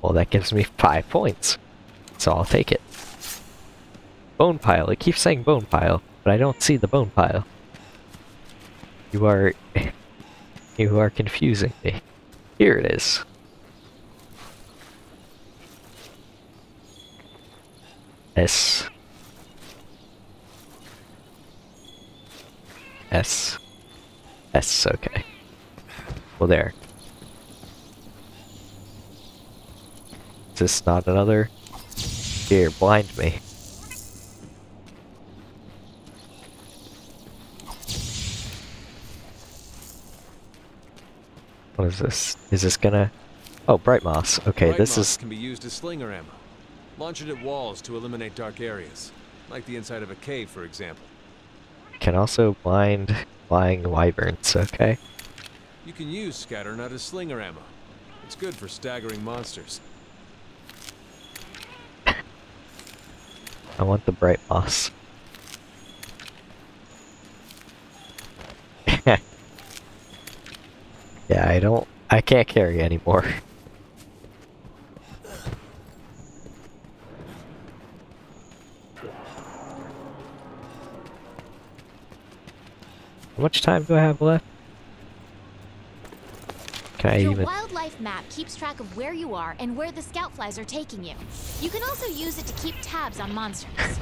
Speaker 1: Well, that gives me five points. So I'll take it. Bone pile. It keeps saying bone pile, but I don't see the bone pile. You are... <laughs> you are confusing me. Here it is. S. S. S, okay. Well, there. Is this not another? Here, blind me. What is this? Is this gonna... Oh, Bright Moss. Okay,
Speaker 5: Bright
Speaker 1: this
Speaker 5: moss
Speaker 1: is...
Speaker 5: can be used as slinger ammo. Launch it at walls to eliminate dark areas, like the inside of a cave, for example.
Speaker 1: Can also blind <laughs> flying wyverns, okay?
Speaker 5: You can use scatter nut as slinger ammo. It's good for staggering monsters.
Speaker 1: I want the Bright Moss. <laughs> yeah, I don't... I can't carry anymore. <laughs> How much time do I have left? Can I
Speaker 6: Your
Speaker 1: even...
Speaker 6: wildlife map keeps track of where you are and where the scout flies are taking you. You can also use it to keep tabs on monsters.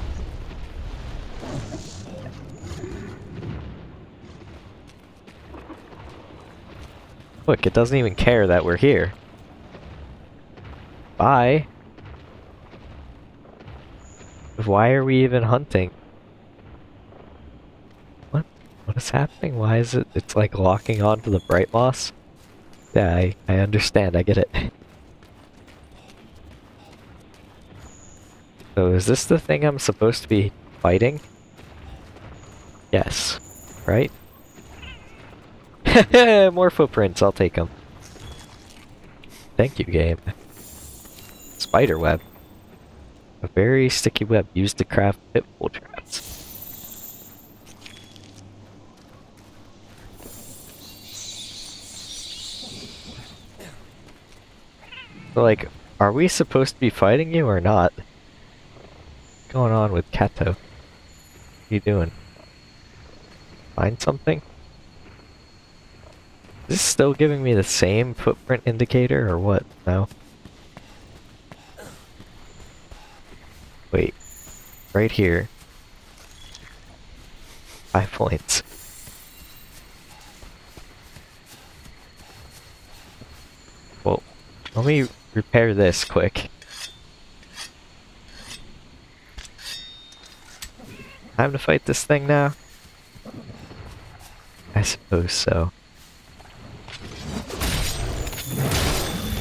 Speaker 1: Look, it doesn't even care that we're here. Bye. Why are we even hunting? What? Is happening? Why is it? It's like locking on to the bright moss? Yeah, I, I understand. I get it. So is this the thing I'm supposed to be fighting? Yes. Right? <laughs> More footprints, I'll take them. Thank you, game. Spider web. A very sticky web used to craft pitfall traps. Like, are we supposed to be fighting you or not? What's going on with Kato? What are you doing? Find something? Is this still giving me the same footprint indicator or what? No. Wait. Right here. Five points. Well, let me repair this quick. Time to fight this thing now? I suppose so.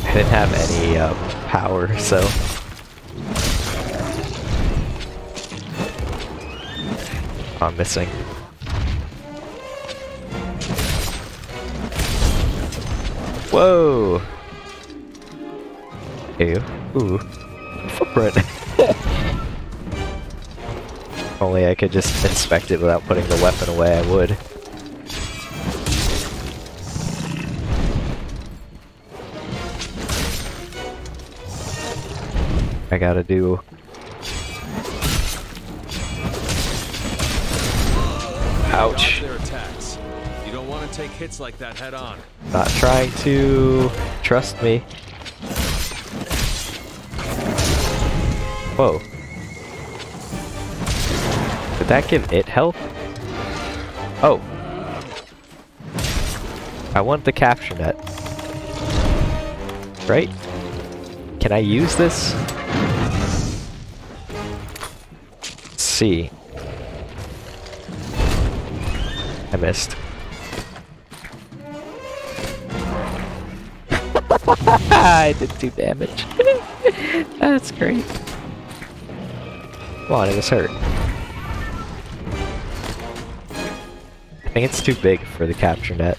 Speaker 1: I didn't have any um, power, so. I'm missing. Whoa! Ew. Ooh. Footprint. <laughs> Only I could just inspect it without putting the weapon away, I would. I gotta do. Ouch.
Speaker 5: Dodge their attacks. You don't want to take hits like that head on.
Speaker 1: Not trying to trust me. Whoa. Did that give it health? Oh. I want the capture net. Right? Can I use this? Let's see. I missed. <laughs> I did two damage. <laughs> That's great. Come on, it was hurt. I think it's too big for the capture net.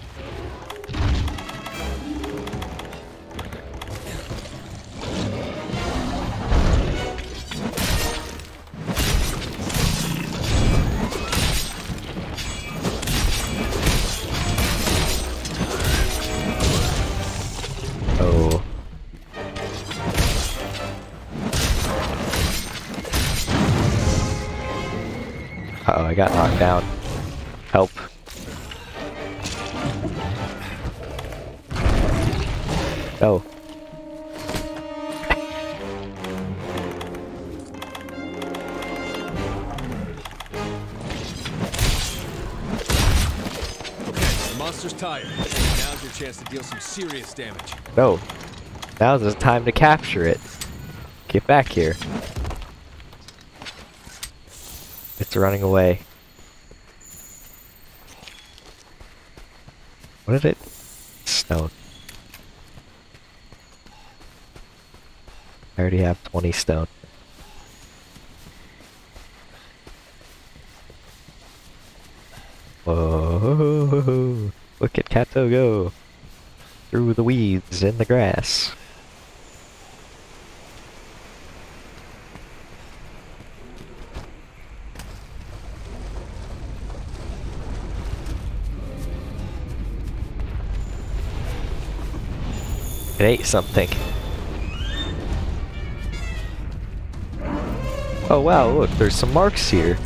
Speaker 1: Oh, no. Now's the time to capture it. Get back here. It's running away. What did it? Stone. I already have 20 stone. Whoa! <laughs> Look at Kato go! Through the weeds in the grass. It ate something. Oh wow, look, there's some marks here.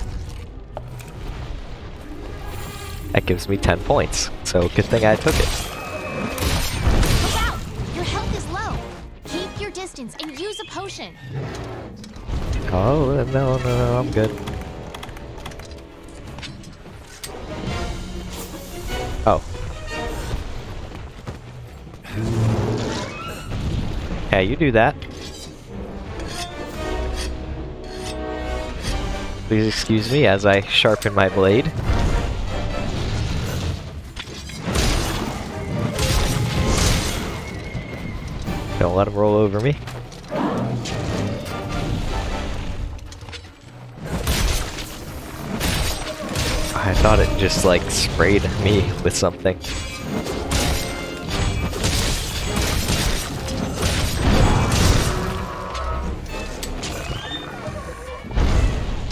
Speaker 1: That gives me 10 points, so good thing I took it. No, no, no, I'm good. Oh. Yeah, you do that. Please excuse me as I sharpen my blade. Don't let him roll over me. I thought it just like sprayed me with something.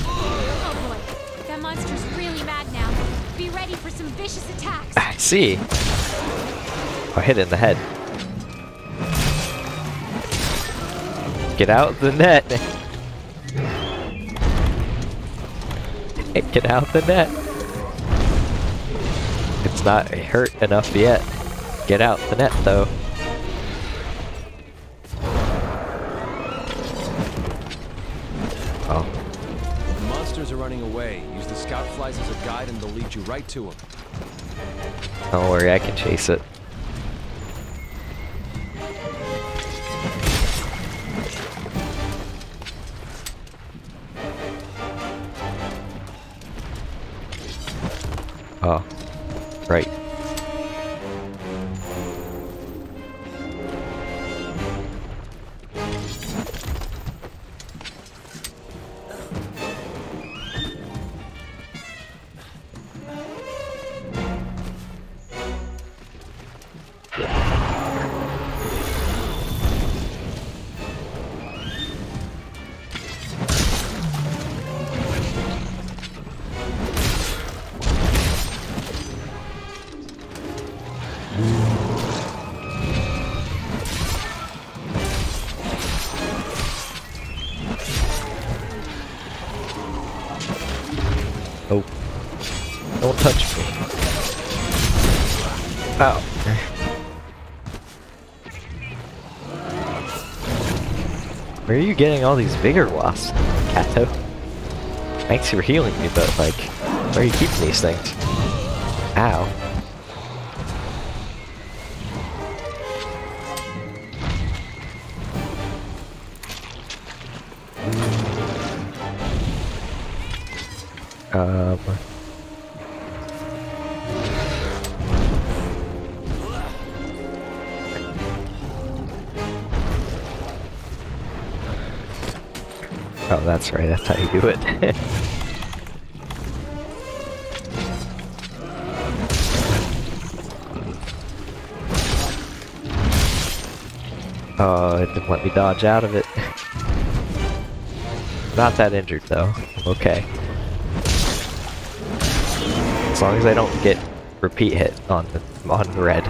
Speaker 6: Oh boy, that monster's really mad now. Be ready for some vicious attacks.
Speaker 1: I see. I hit it in the head. Get out the net. <laughs> Get out the net. It's not hurt enough yet. Get out the net though. Oh,
Speaker 5: The monsters are running away. Use the scout flies as a guide and they'll lead you right to them.
Speaker 1: don't worry, I can chase it. Getting all these vigor wasps, Kato? Thanks for healing me, but like, where are you keeping these things? That's <laughs> how you do it. <laughs> oh, it didn't let me dodge out of it. <laughs> Not that injured though. Okay. As long as I don't get repeat hit on the on red.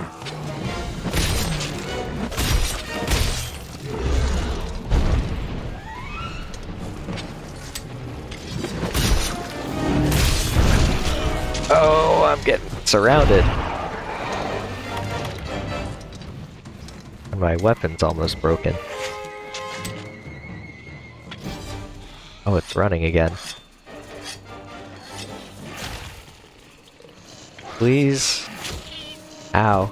Speaker 1: Surrounded. My weapon's almost broken. Oh, it's running again. Please. Ow.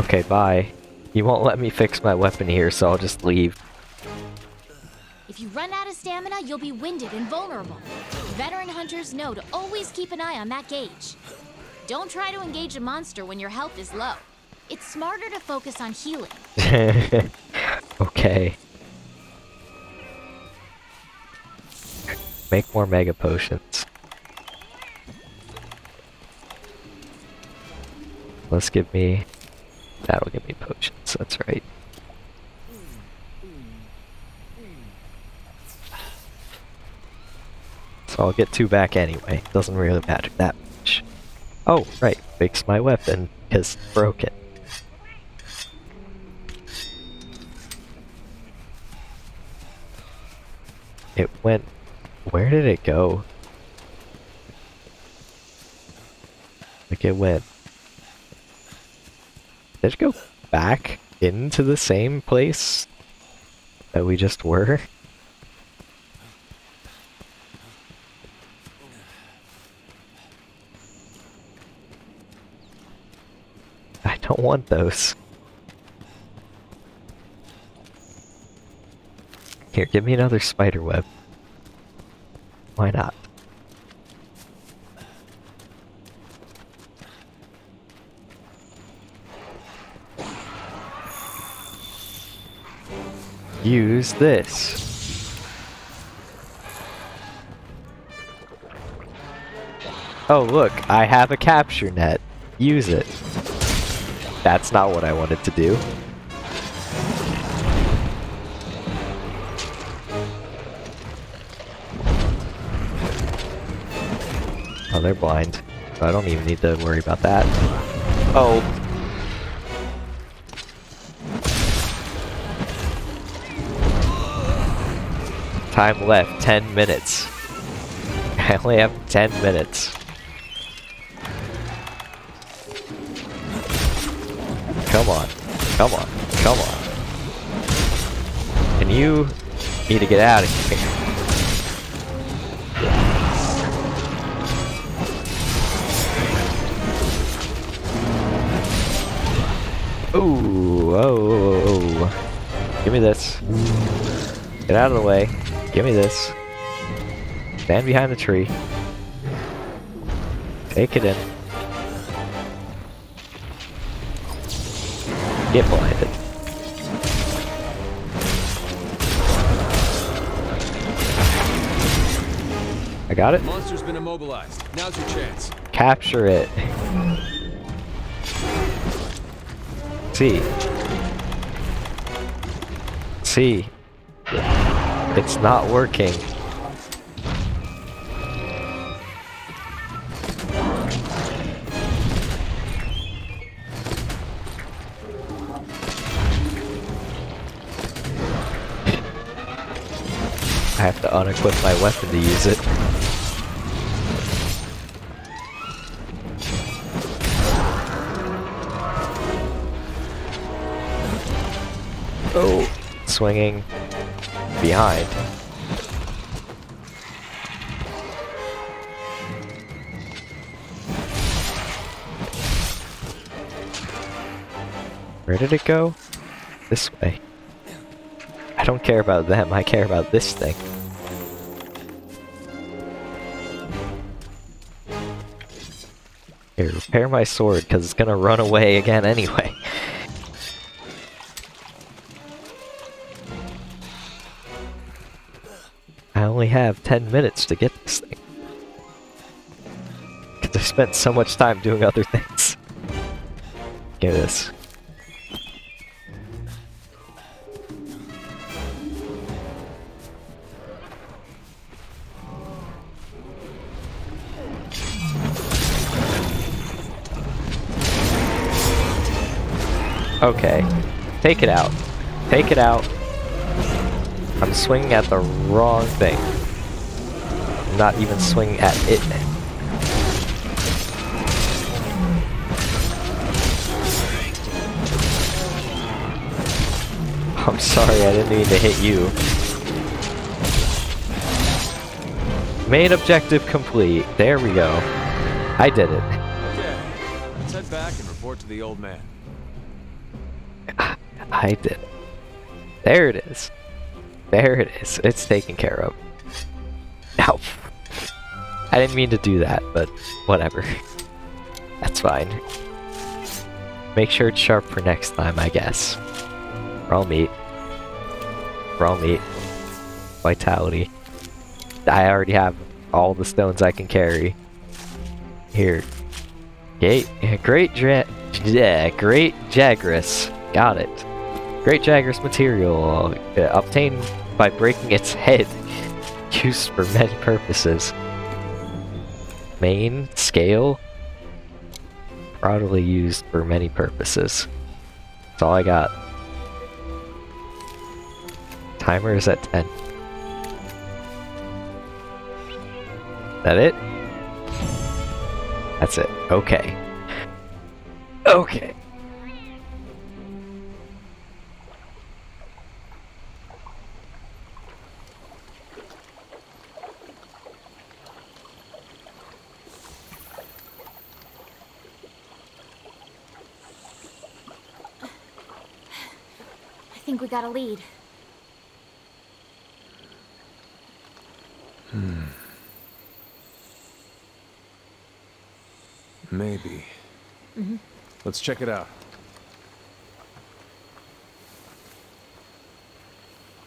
Speaker 1: Okay, bye. You won't let me fix my weapon here, so I'll just leave.
Speaker 6: If you run out of stamina, you'll be winded and vulnerable. Veteran hunters know to always keep an eye on that gauge. Don't try to engage a monster when your health is low. It's smarter to focus on healing. <laughs>
Speaker 1: okay. Make more mega potions. Let's give me... That'll give me potions, that's right. So I'll get two back anyway. Doesn't really matter that. Oh, right. Fix my weapon, because it's broken. It went... Where did it go? Like it went... Did it go back into the same place that we just were? <laughs> I don't want those. Here, give me another spider web. Why not? Use this. Oh look, I have a capture net. Use it. That's not what I wanted to do. Oh, they're blind. I don't even need to worry about that. Oh. Time left, 10 minutes. <laughs> I only have 10 minutes. Come on. Come on. Come on. And you need to get out of here. Ooh, oh, oh. Give me this. Get out of the way. Give me this. Stand behind the tree. Take it in. Get blinded. I got it.
Speaker 5: Monster's been immobilized. Now's your chance.
Speaker 1: Capture it. See. See. It's not working. Unequip my weapon to use it. Oh, swinging behind. Where did it go? This way. I don't care about them, I care about this thing. Here, repair my sword, because it's gonna run away again anyway. I only have 10 minutes to get this thing. Because I spent so much time doing other things. Give this. Okay. Take it out. Take it out. I'm swinging at the wrong thing. I'm not even swinging at it. I'm sorry, I didn't mean to hit you. Main objective complete. There we go. I did it.
Speaker 5: Okay. Let's head back and report to the old man.
Speaker 1: I did. There it is. There it is. It's taken care of. Ow. <laughs> I didn't mean to do that, but whatever. <laughs> That's fine. Make sure it's sharp for next time, I guess. Raw meat. Raw meat. Vitality. I already have all the stones I can carry. Here. Great, great yeah, great Jagras. Got it. Great Jagras material uh, obtained by breaking its head. <laughs> Used for many purposes. Main, scale. Probably used for many purposes. That's all I got. Timer is at 10. That it? That's it. Okay. Okay.
Speaker 6: Think we got a lead.
Speaker 5: Hmm. Maybe.
Speaker 6: Mm -hmm.
Speaker 5: Let's check it out.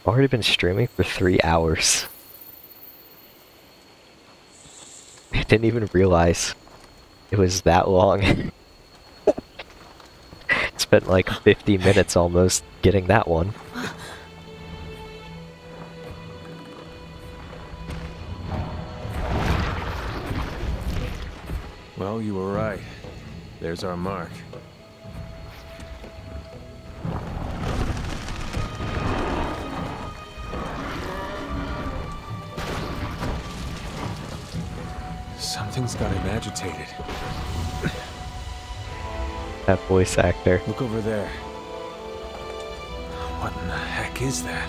Speaker 1: Already been streaming for three hours. <laughs> I didn't even realize it was that long. <laughs> Spent like 50 minutes almost getting that one.
Speaker 5: Well, you were right. There's our mark. Something's got him agitated.
Speaker 1: That voice actor.
Speaker 5: Look over there. What in the heck is that?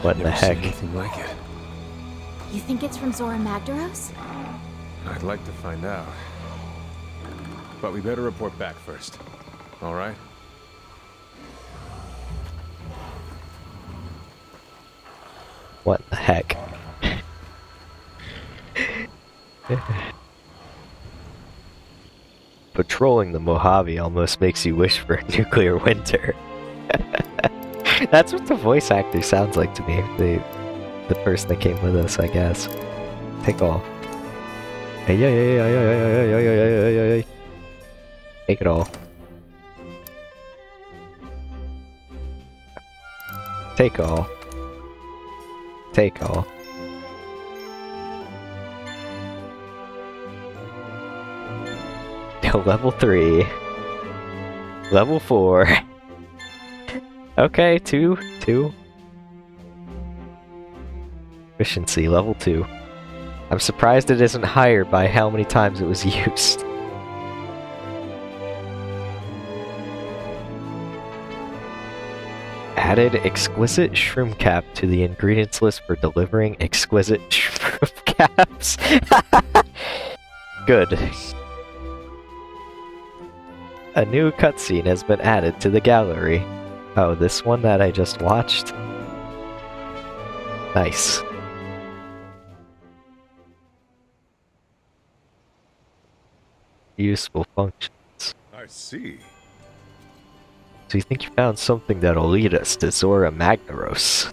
Speaker 1: What in the
Speaker 5: Never seen
Speaker 1: heck?
Speaker 5: anything like it.
Speaker 6: You think it's from Zorah Magdaros?
Speaker 5: I'd like to find out. But we better report back first. All right?
Speaker 1: What the heck? <laughs> Patrolling the Mojave almost makes you wish for a nuclear winter. That's what the voice actor sounds like to me. The the person that came with us, I guess. Take all. Hey, yeah, yeah, yeah, yeah, yeah, yeah, yeah, yeah, yeah, yeah. Take it all. Take all. Take all. <laughs> Level 3. Level 4. <laughs> okay, 2. 2. Efficiency, level 2. I'm surprised it isn't higher by how many times it was <laughs> used. Added exquisite shroom cap to the ingredients list for delivering exquisite shroom caps. Good. A new cutscene has been added to the gallery. Oh, this one that I just watched? Nice. Useful functions.
Speaker 7: I see.
Speaker 1: So you think you found something that'll lead us to Zorah Magdaros?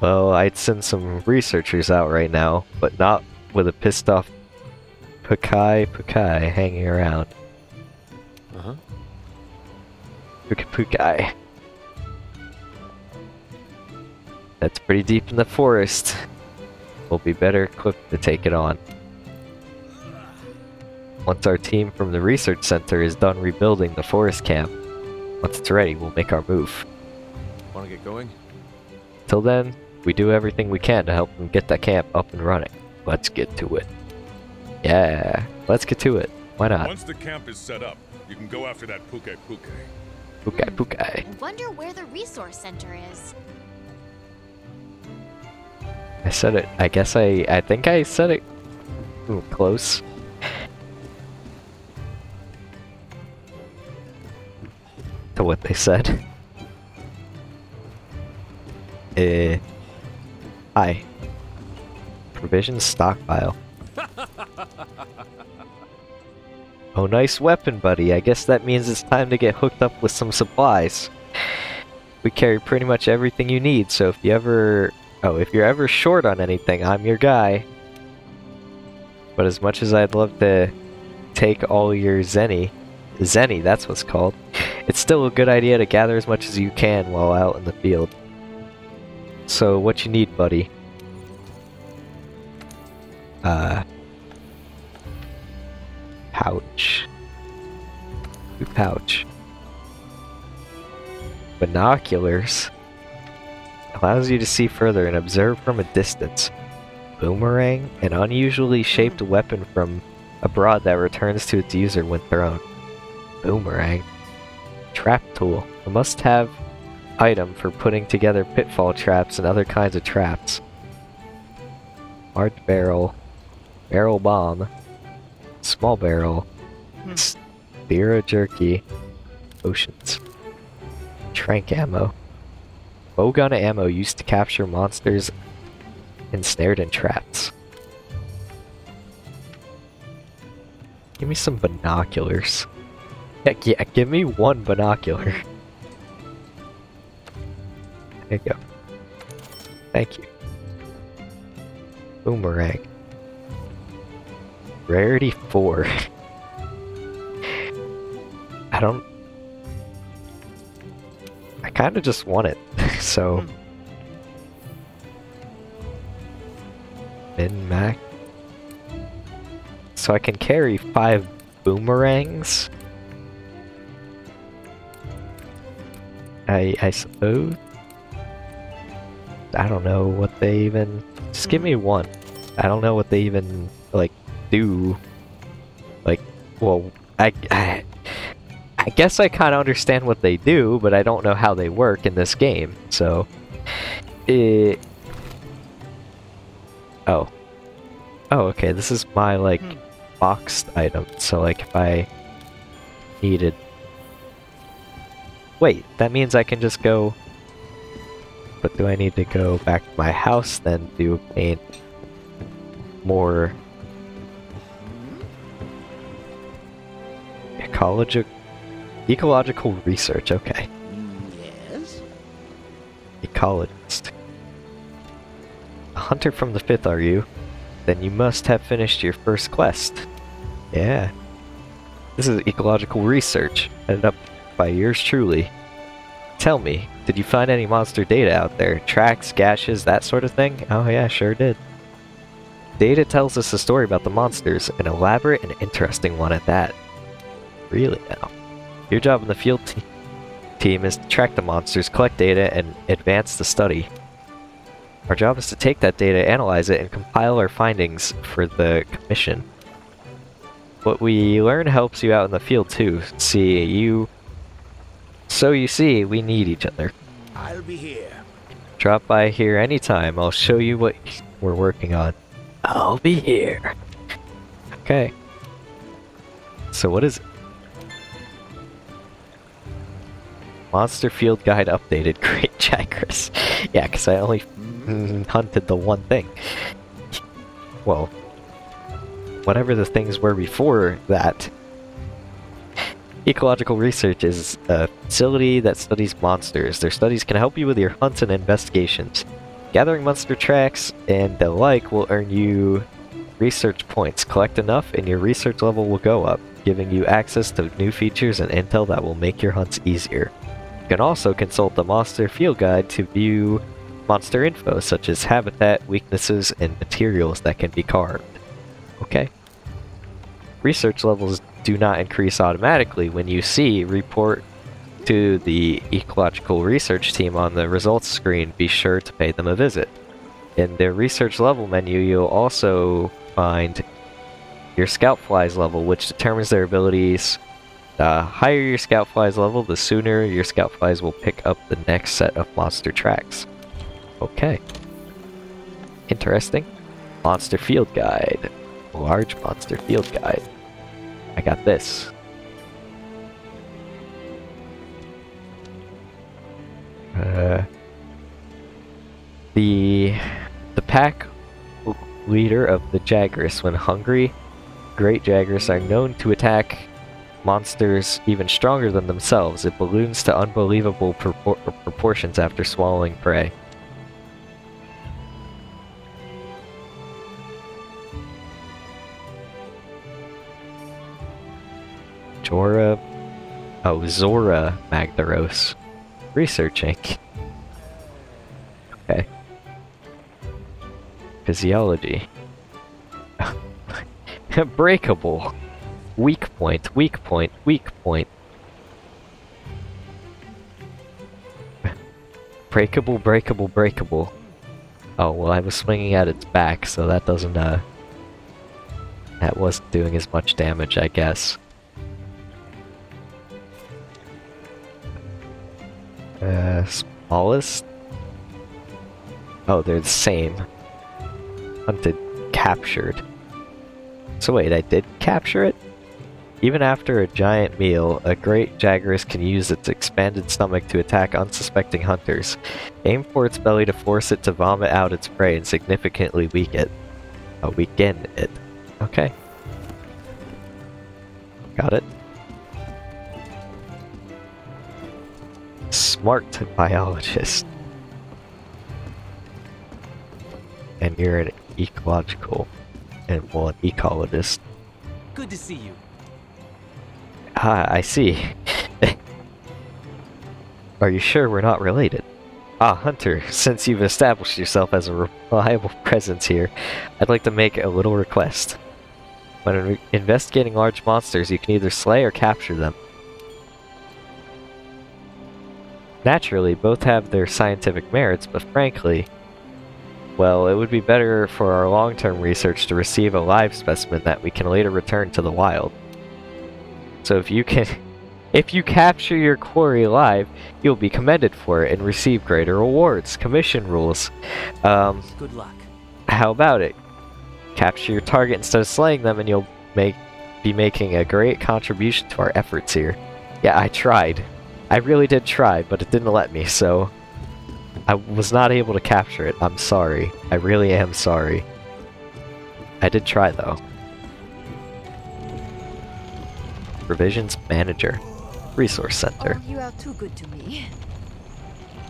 Speaker 1: Well, I'd send some researchers out right now, but not with a pissed off Pukei-Pukei hanging around.
Speaker 5: Uh-huh.
Speaker 1: Puka Pukai. That's pretty deep in the forest. We'll be better equipped to take it on. Once our team from the research center is done rebuilding the forest camp, once it's ready, we'll make our move.
Speaker 5: Want to get going?
Speaker 1: Till then, we do everything we can to help them get that camp up and running. Let's get to it. Yeah, let's get to it. Why not?
Speaker 7: Once the camp is set up, you can go after that Puke Puke.
Speaker 1: Pukai Pukai.
Speaker 6: I wonder where the resource center is.
Speaker 1: I said it. I guess I. I think I said it. Ooh, close. to what they said. Eh. Hi. Provision stockpile. <laughs> oh, nice weapon, buddy. I guess that means it's time to get hooked up with some supplies. We carry pretty much everything you need, so if you ever... Oh, if you're ever short on anything, I'm your guy. But as much as I'd love to take all your Zenny, Zenny, that's what's called, it's still a good idea to gather as much as you can while out in the field. So, what you need, buddy? Uh... Pouch. New pouch. Binoculars. Allows you to see further and observe from a distance. Boomerang, an unusually shaped weapon from abroad that returns to its user when thrown. Boomerang. Trap tool. A must-have item for putting together pitfall traps and other kinds of traps. Large barrel. Barrel bomb. Small barrel. Hmm. Spira jerky. Potions. Tranq ammo. Bowgun ammo used to capture monsters ensnared in traps. Give me some binoculars. Yeah, yeah, give me one binocular. There you go. Thank you. Boomerang. Rarity 4. <laughs> I don't... I kind of just want it, <laughs> so... Hmm. Min Mac. So I can carry five boomerangs? I, I suppose? I don't know what they even... Just give hmm. me one. I don't know what they even, like, do. Like, well, I... I, I guess I kind of understand what they do, but I don't know how they work in this game, so... It... Oh. Oh, okay, this is my, like, hmm. boxed item, so, like, if I needed... Wait, that means I can just go... But do I need to go back to my house then to obtain more ecological ecological research? Okay,
Speaker 9: Yes?
Speaker 1: ecologist. A hunter from the fifth, are you? Then you must have finished your first quest. Yeah. This is ecological research, headed up by yours truly. Tell me, did you find any monster data out there? Tracks, gashes, that sort of thing? Oh yeah, sure did. Data tells us a story about the monsters, an elaborate and interesting one at that. Really now. Your job in the field te team is to track the monsters, collect data, and advance the study. Our job is to take that data, analyze it, and compile our findings for the commission. What we learn helps you out in the field too. See, you... So you see, we need each other.
Speaker 9: I'll be here.
Speaker 1: Drop by here anytime. I'll show you what we're working on. I'll be here. Okay. So what is it? Monster Field Guide updated. <laughs> Great chat, Chris. yeah, because I only <laughs> hunted the one thing. Well, whatever the things were before that. Ecological Research is a facility that studies monsters. Their studies can help you with your hunts and investigations. Gathering monster tracks and the like will earn you research points. Collect enough and your research level will go up, giving you access to new features and intel that will make your hunts easier. You can also consult the Monster Field Guide to view monster info such as habitat, weaknesses, and materials that can be carved. Okay. Research levels do not increase automatically when you see report to the ecological research team on the results screen, be sure to pay them a visit. In the research level menu, you'll also find your scout flies level, which determines their abilities. Higher your scout flies level, the sooner your scout flies will pick up the next set of monster tracks. Okay. Interesting. Monster Field Guide. Large Monster Field Guide. I got this. Uh, the the pack leader of the Jagras, when hungry, great Jagras are known to attack monsters even stronger than themselves. It balloons to unbelievable propor proportions after swallowing prey. Jora. Oh, Zorah Magdaros. Researching. Okay. Physiology. <laughs> Breakable. Weak point, weak point, weak point. Breakable, breakable, breakable. Oh, well I was swinging at its back, so that doesn't, uh... That wasn't doing as much damage, I guess. Uh, smallest? Oh, they're the same. Hunted, captured. So wait, I did capture it? Even after a giant meal, a great Jagras can use its expanded stomach to attack unsuspecting hunters. Aim for its belly to force it to vomit out its prey and significantly weaken it. Oh, weaken it. Okay. Got it. Smart biologist. And you're an ecological and well, an ecologist.
Speaker 3: Good to see you.
Speaker 1: Ah, I see. <laughs> Are you sure we're not related? Ah, Hunter, since you've established yourself as a reliable <laughs> presence here, I'd like to make a little request. When investigating large monsters, you can either slay or capture them. Naturally, both have their scientific merits, but frankly, well, it would be better for our long-term research to receive a live specimen that we can later return to the wild. So if you can... <laughs> If you capture your quarry alive, you'll be commended for it and receive greater rewards. Commission rules. Um,
Speaker 3: Good luck.
Speaker 1: How about it? Capture your target instead of slaying them and you'll make be making a great contribution to our efforts here. Yeah, I tried. I really did try, but it didn't let me, so... I was not able to capture it. I'm sorry. I really am sorry. I did try, though. Provisions Manager. Resource Center.
Speaker 8: Oh, you are too good to me.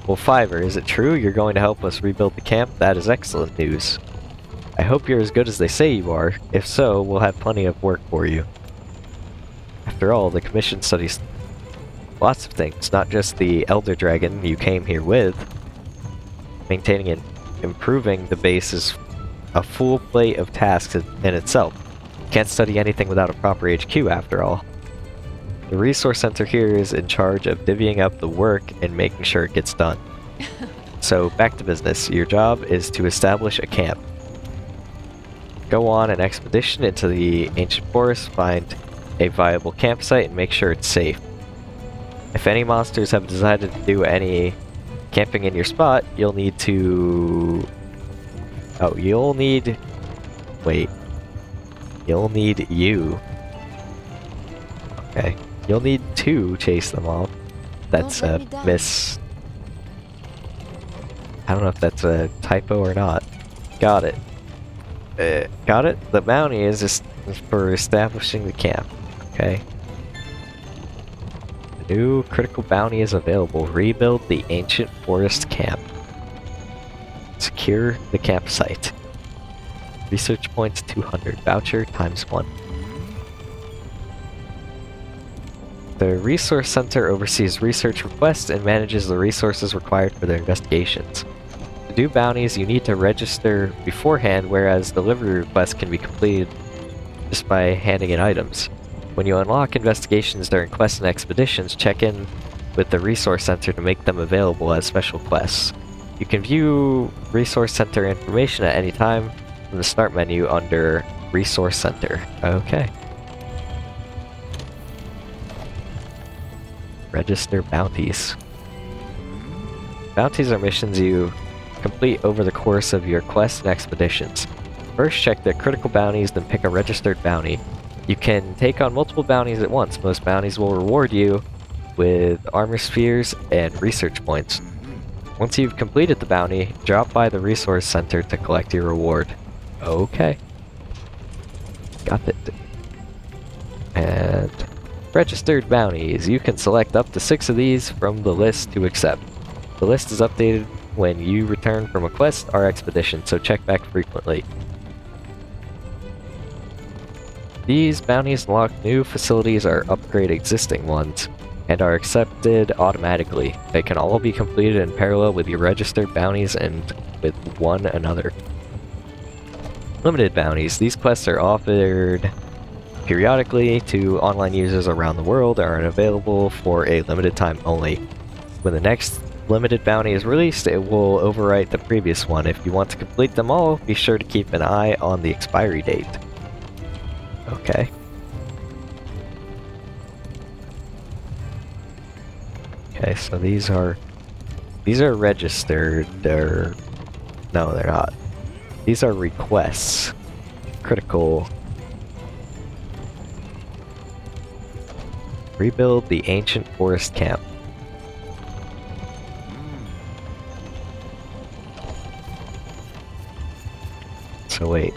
Speaker 1: Well, Fiver, is it true you're going to help us rebuild the camp? That is excellent news. I hope you're as good as they say you are. If so, we'll have plenty of work for you. After all, the Commission studies lots of things, not just the Elder Dragon you came here with. Maintaining and improving the base is a full plate of tasks in itself. Can't study anything without a proper HQ, after all. The resource center here is in charge of divvying up the work and making sure it gets done. <laughs> so, back to business. Your job is to establish a camp. Go on an expedition into the ancient forest, find a viable campsite, and make sure it's safe. If any monsters have decided to do any camping in your spot, you'll need to... Oh, you'll need... Wait. You'll need you. Okay. You'll need to chase them off. That's a miss. I don't know if that's a typo or not. Got it. Uh, got it? The bounty is just for establishing the camp. Okay. The new critical bounty is available. Rebuild the ancient forest camp. Secure the campsite. Research points 200. Voucher times 1. The Resource Center oversees research requests and manages the resources required for their investigations. To do bounties, you need to register beforehand, whereas delivery requests can be completed just by handing in items. When you unlock investigations during quests and expeditions, check in with the Resource Center to make them available as special quests. You can view Resource Center information at any time from the Start menu under Resource Center. Okay. Register bounties. Bounties are missions you complete over the course of your quests and expeditions. First check the critical bounties, then pick a registered bounty. You can take on multiple bounties at once. Most bounties will reward you with armor spheres and research points. Once you've completed the bounty, drop by the resource center to collect your reward. Okay. Got it. And registered bounties. You can select up to six of these from the list to accept. The list is updated when you return from a quest or expedition, so check back frequently. These bounties unlock new facilities or upgrade existing ones, and are accepted automatically. They can all be completed in parallel with your registered bounties and with one another. Limited bounties. These quests are offered periodically to online users around the world are available for a limited time only. When the next limited bounty is released, it will overwrite the previous one. If you want to complete them all, be sure to keep an eye on the expiry date. Okay. Okay, so these are these are registered. They're no, they're not. These are requests. Critical. Rebuild the ancient forest camp. So wait.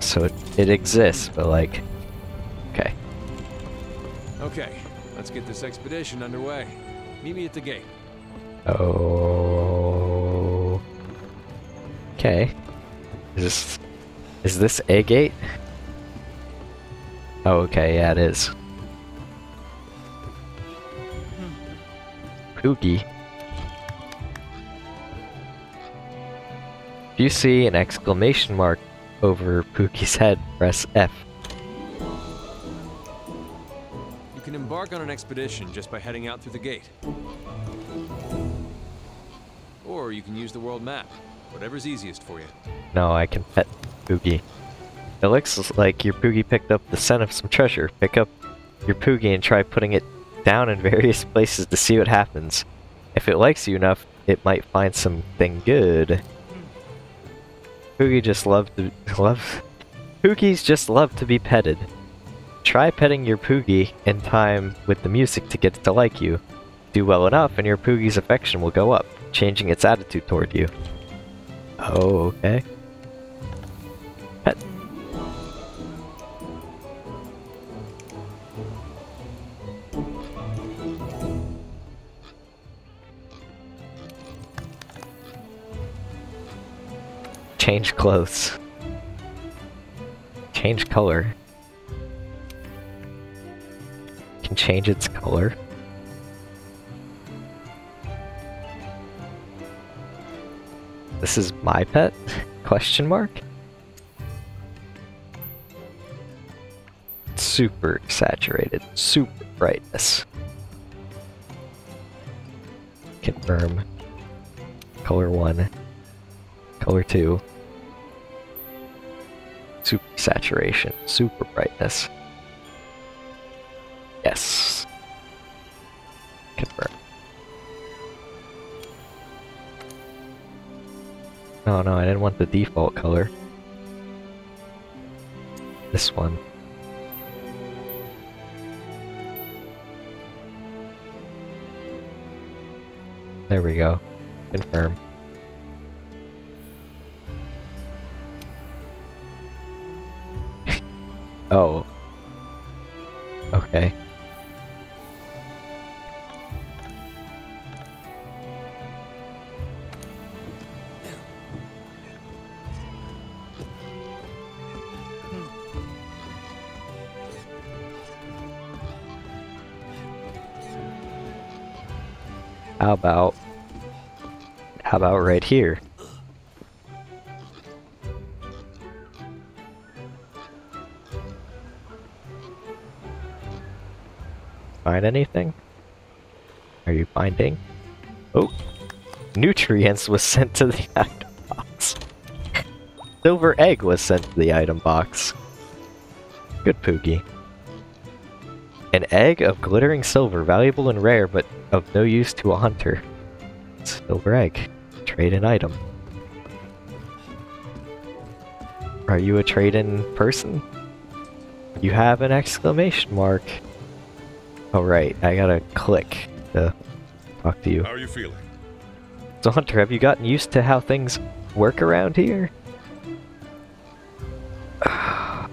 Speaker 1: So it, it exists, but like, okay.
Speaker 5: Okay, let's get this expedition underway. Meet me at the gate.
Speaker 1: Oh. Okay. Is this is this a gate? Oh, okay, yeah, it is. Poogie. If you see an exclamation mark over Poogie's head, press F.
Speaker 5: You can embark on an expedition just by heading out through the gate. Or you can use the world map, whatever's easiest for you.
Speaker 1: No, I can pet Poogie. It looks like your Poogie picked up the scent of some treasure. Pick up your Poogie and try putting it down in <laughs> various places to see what happens. If it likes you enough, it might find something good. Poogie just love to <laughs> love. Poogies just love to be petted. Try petting your Poogie in time with the music to get it to like you. Do well enough, and your Poogie's affection will go up, changing its attitude toward you. Oh, okay. Change clothes. Change color. Can change its color. This is my pet? <laughs> Question mark? Super saturated. Super brightness. Confirm. Color 1. Color 2. Super saturation. Super brightness. Yes. Confirm. No, no, I didn't want the default color. This one. There we go. Confirm. Oh. Okay. How about how about right here? Find anything? Are you finding? Oh, nutrients was sent to the <laughs> item box. Silver egg was sent to the item box. Good Poogie. An egg of glittering silver, valuable and rare, but of no use to a hunter. Silver egg. Trade an item. Are you a trade-in person? You have an exclamation mark. Oh right, I gotta click to talk to you.
Speaker 7: How are you feeling?
Speaker 1: So Hunter, have you gotten used to how things work around here? <sighs>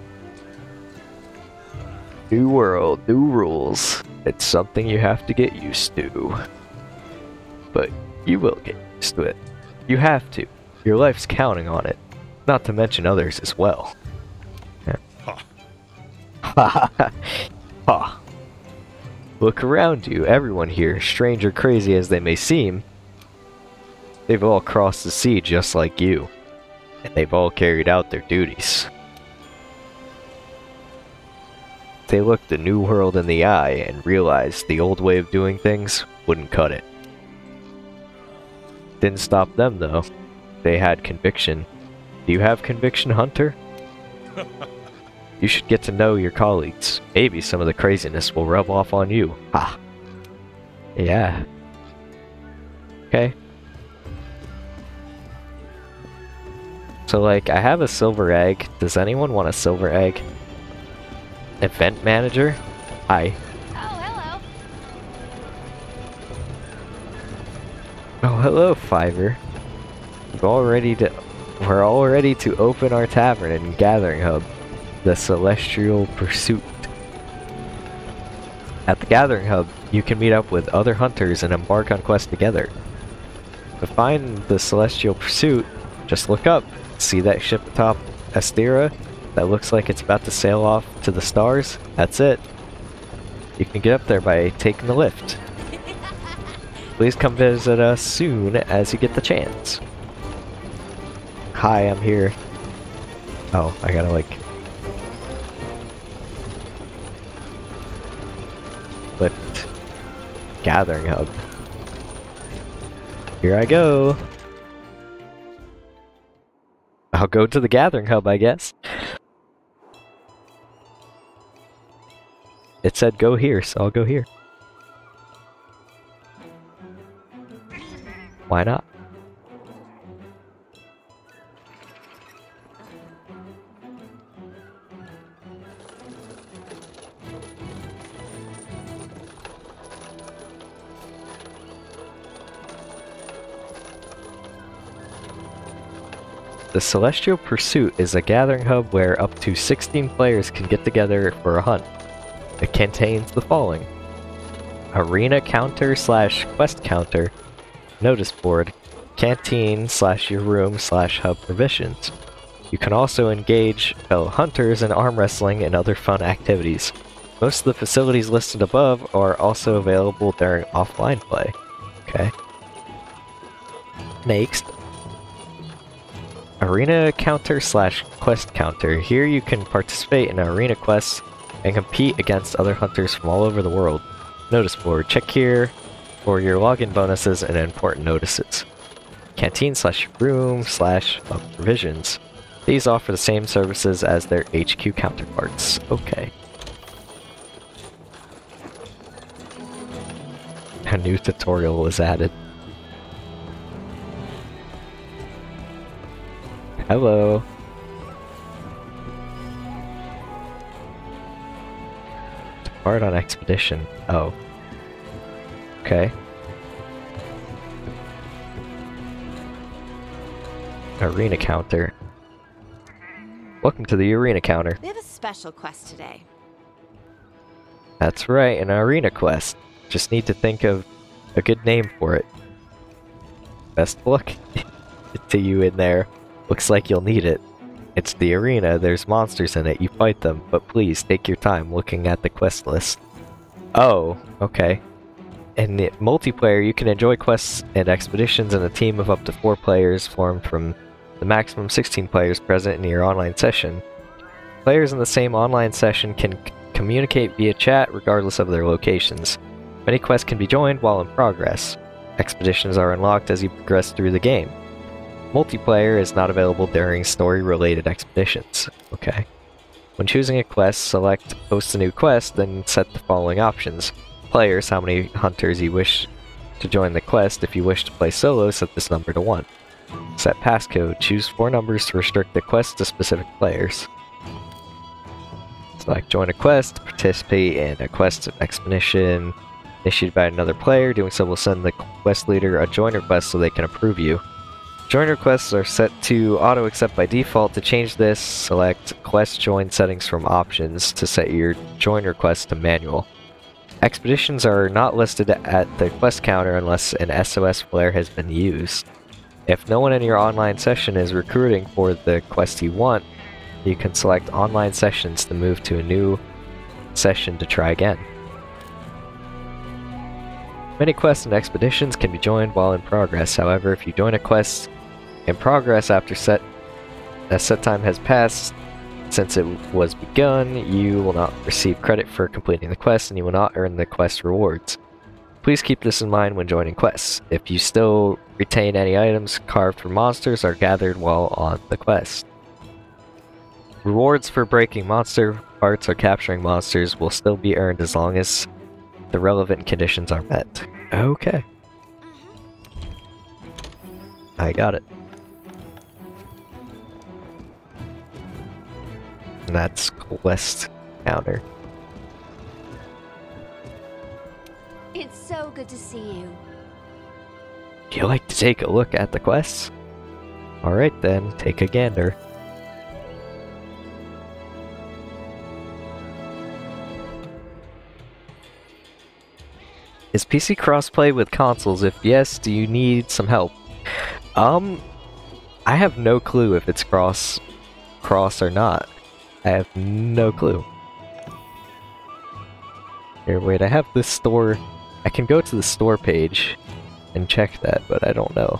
Speaker 1: new world, new rules. It's something you have to get used to. But you will get used to it. You have to. Your life's counting on it. Not to mention others as well.
Speaker 7: Ha. <laughs>
Speaker 1: Ha ha ha. Look around you. Everyone here, strange or crazy as they may seem, they've all crossed the sea just like you. And they've all carried out their duties. They looked the new world in the eye and realized the old way of doing things wouldn't cut it. Didn't stop them though. They had conviction. Do you have conviction, Hunter? <laughs> you should get to know your colleagues. Maybe some of the craziness will rub off on you. Ha. Yeah. Okay. So like, I have a silver egg. Does anyone want a silver egg? Event manager? Hi.
Speaker 6: Oh, hello.
Speaker 1: Oh, hello, Fiverr. We're all ready to we're all ready to open our tavern and gathering hub, the Celestial Pursuit. At the gathering hub, you can meet up with other hunters and embark on quests together. To find the Celestial Pursuit, just look up. See that ship atop Astera that looks like it's about to sail off to the stars? That's it. You can get up there by taking the lift. <laughs> Please come visit us soon as you get the chance. Hi, I'm here. Oh, I gotta like... Gathering hub. Here I go. I'll go to the gathering hub, I guess. It said go here, so I'll go here. Why not? The Celestial Pursuit is a gathering hub where up to 16 players can get together for a hunt. It contains the following. Arena counter slash quest counter, notice board, canteen slash your room slash hub provisions. You can also engage fellow hunters in arm wrestling and other fun activities. Most of the facilities listed above are also available during offline play. Okay. Next. Arena counter slash quest counter. Here you can participate in arena quests and compete against other hunters from all over the world. Notice board. Check here for your login bonuses and important notices. Canteen slash room slash provisions. These offer the same services as their HQ counterparts. Okay. A new tutorial was added. Hello. Depart on expedition. Oh. Okay. Arena counter. Welcome to the arena counter.
Speaker 8: We have a special quest today.
Speaker 1: That's right, an arena quest. Just need to think of a good name for it. Best of luck <laughs> to you in there. Looks like you'll need it. It's the arena, there's monsters in it, you fight them, but please take your time looking at the quest list. Oh, okay. In the multiplayer, you can enjoy quests and expeditions in a team of up to 4 players formed from the maximum 16 players present in your online session. Players in the same online session can communicate via chat regardless of their locations. Many quests can be joined while in progress. Expeditions are unlocked as you progress through the game. Multiplayer is not available during story-related expeditions. Okay. When choosing a quest, select Host a new quest, then set the following options. Players, how many hunters you wish to join the quest. If you wish to play solo, set this number to 1. Set passcode. Choose four numbers to restrict the quest to specific players. Select join a quest participate in a quest expedition issued by another player. Doing so will send the quest leader a join request so they can approve you. Join requests are set to auto accept by default. To change this, select quest join settings from options to set your join request to manual. Expeditions are not listed at the quest counter unless an SOS flare has been used. If no one in your online session is recruiting for the quest you want, you can select online sessions to move to a new session to try again. Many quests and expeditions can be joined while in progress. However, if you join a quest in progress after set a set time has passed since it was begun, you will not receive credit for completing the quest and you will not earn the quest rewards. Please keep this in mind when joining quests. If you still retain any items carved from monsters are gathered while on the quest. Rewards for breaking monster parts or capturing monsters will still be earned as long as the relevant conditions are met. Okay. Mm-hmm. I got it. That's quest counter.
Speaker 6: It's so good to see you.
Speaker 1: Do you like to take a look at the quests? Alright then, take a gander. Is PC crossplay with consoles? If yes, do you need some help? Um, I have no clue if it's cross cross or not. I have no clue. Here, wait, I have this store. I can go to the store page and check that, but I don't know.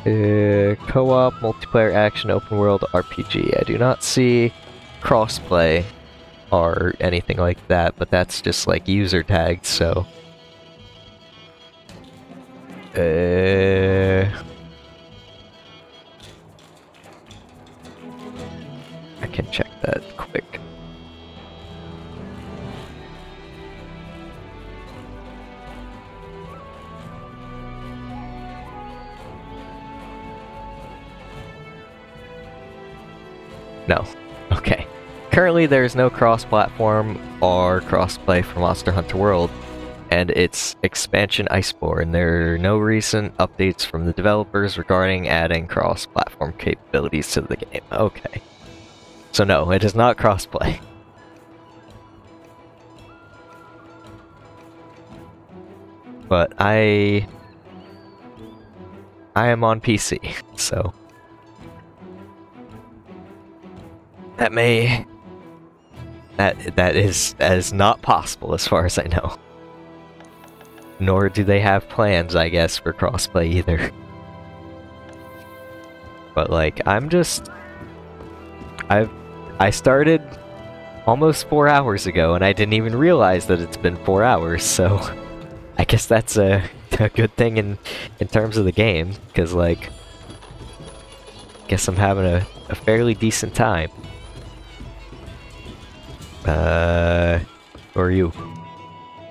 Speaker 1: Uh, co-op, multiplayer action, open world, RPG. I do not see crossplay or anything like that, but that's just like user tagged, so... Uh... can check that quick. No. <laughs> Okay. Currently, there is no cross-platform or cross-play for Monster Hunter World, and its expansion Iceborne. And There are no recent updates from the developers regarding adding cross-platform capabilities to the game. Okay. So no, it is not cross-play. But I... I am on PC, so... That may that that is that is not possible as far as I know. Nor do they have plans, I guess, for crossplay either. But like, I'm just I've I started almost four hours ago and I didn't even realize that it's been four hours, so <laughs> I guess that's a, <laughs> a good thing in in terms of the game, because like I guess I'm having a, a fairly decent time. Uh, who are you?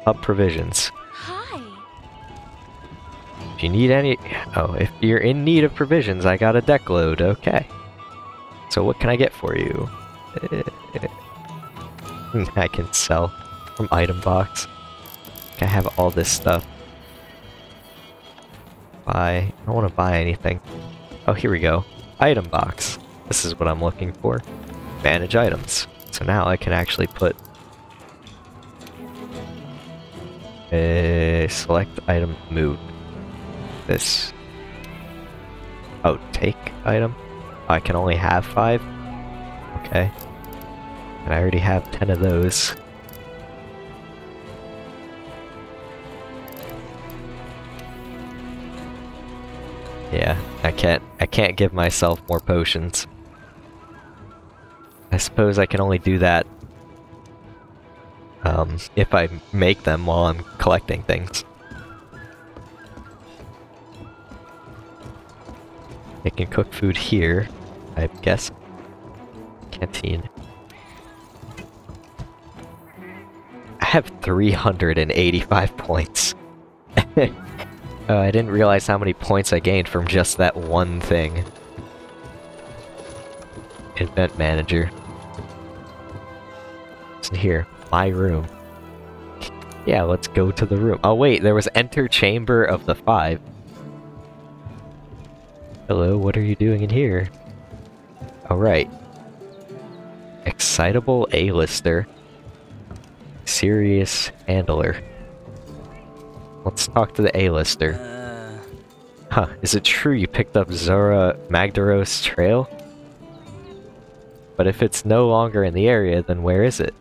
Speaker 1: Up provisions.
Speaker 6: Hi.
Speaker 1: If you need any... Oh, if you're in need of provisions, I got a deck load. Okay. So what can I get for you? <laughs> I can sell from item box. I have all this stuff. Buy. I don't want to buy anything. Oh, here we go. Item box. This is what I'm looking for. Manage items. So now I can actually put a select item move. This. Oh, take item? I can only have five? Okay. And I already have ten of those. Yeah, I can't I can't give myself more potions. I suppose I can only do that um, if I make them while I'm collecting things. I can cook food here, I guess. Canteen. I have 385 <laughs> points. <laughs> oh, I didn't realize how many points I gained from just that one thing. event manager. It's here. My room. Yeah, let's go to the room. Oh wait, there was enter chamber of the five. Hello, what are you doing in here? Alright. Excitable A-lister. Serious handler. Let's talk to the A-lister. Huh, is it true you picked up Zorah Magdaros trail? But if it's no longer in the area, then where is it?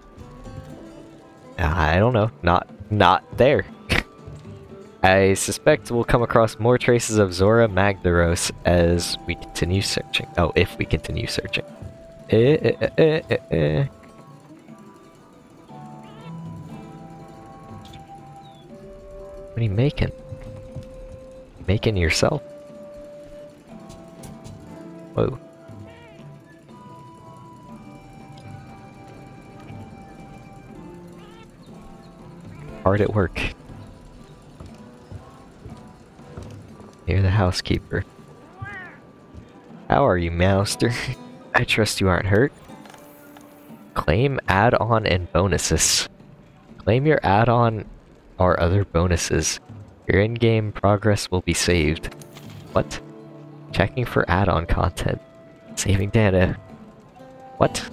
Speaker 1: I don't know. Not not there. <laughs> I suspect we'll come across more traces of Zorah Magdaros as we continue searching. Oh, if we continue searching. Eh, eh, eh, What are you making? Making yourself? Whoa. Hard at work. You're the housekeeper. How are you, Meowster? <laughs> I trust you aren't hurt. Claim add-on and bonuses. Claim your add-on or other bonuses. Your in-game progress will be saved. What? Checking for add-on content. Saving data. What?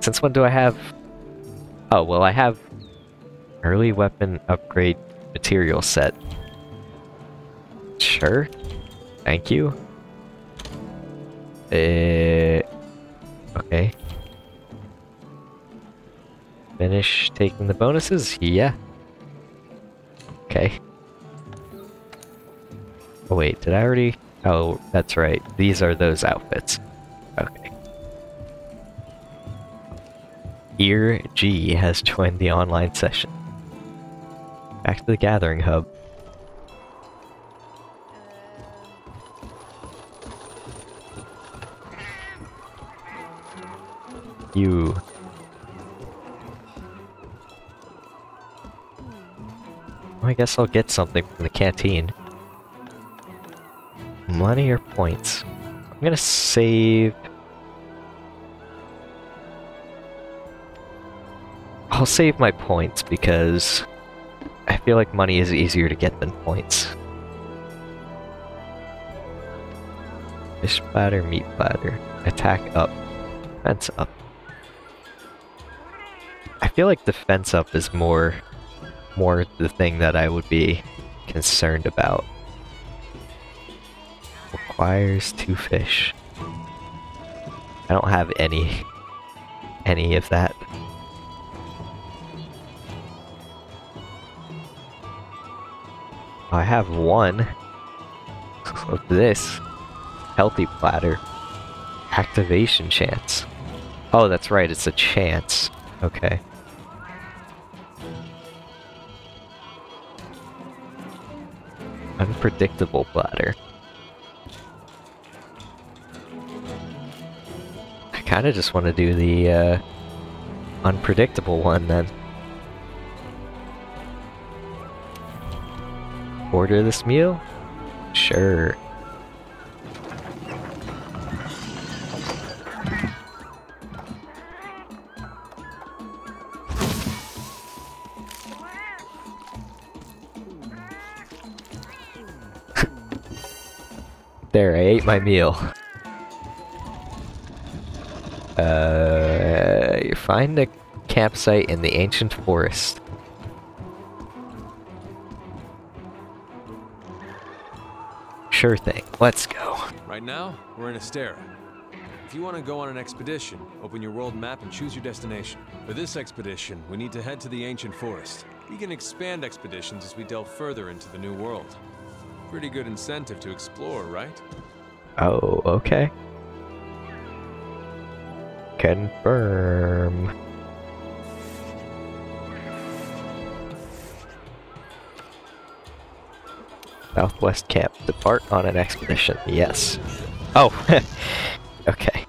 Speaker 1: Since when do I have... Oh, well I have... Early weapon upgrade material set. Sure. Thank you. Uh, okay. Finish taking the bonuses? Yeah. Okay. Oh wait, did I already? Oh, that's right. These are those outfits. Okay. Ear G has joined the online session. Back to the gathering hub. You. I guess I'll get something from the canteen. Money or points? I'm gonna save... I'll save my points because I feel like money is easier to get than points. Fish platter, meat platter. Attack up. Fence up. I feel like defense up is more more the thing that I would be concerned about. Requires two fish. I don't have any any of that. I have one of this. Healthy platter. Activation chance. Oh, that's right, it's a chance. Okay. Unpredictable bladder. I kinda just want to do the, uh, unpredictable one then. Order this meal? Sure. There, I ate my meal. Uh, find the campsite in the ancient forest. Sure thing. Let's go.
Speaker 5: Right now, we're in Astera. If you want to go on an expedition, open your world map and choose your destination. For this expedition, we need to head to the ancient forest. We can expand expeditions as we delve further into the new world. Pretty good incentive to explore, right?
Speaker 1: Oh, okay. Confirm. Southwest Camp. Depart on an expedition. Yes. Oh, <laughs> okay.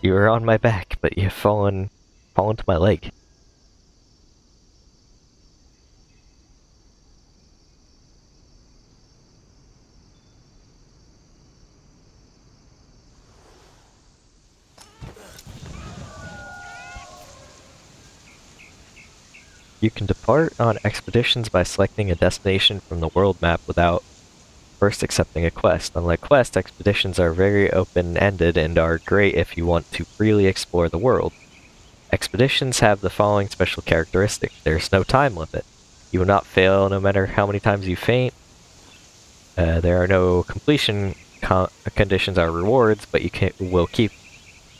Speaker 1: You were on my back, but you've fallen, fallen to my leg. You can depart on expeditions by selecting a destination from the world map without first accepting a quest. Unlike quests, expeditions are very open-ended and are great if you want to freely explore the world. Expeditions have the following special characteristic. There's no time limit. You will not fail no matter how many times you faint. Uh, there are no completion co conditions or rewards, but you can, will keep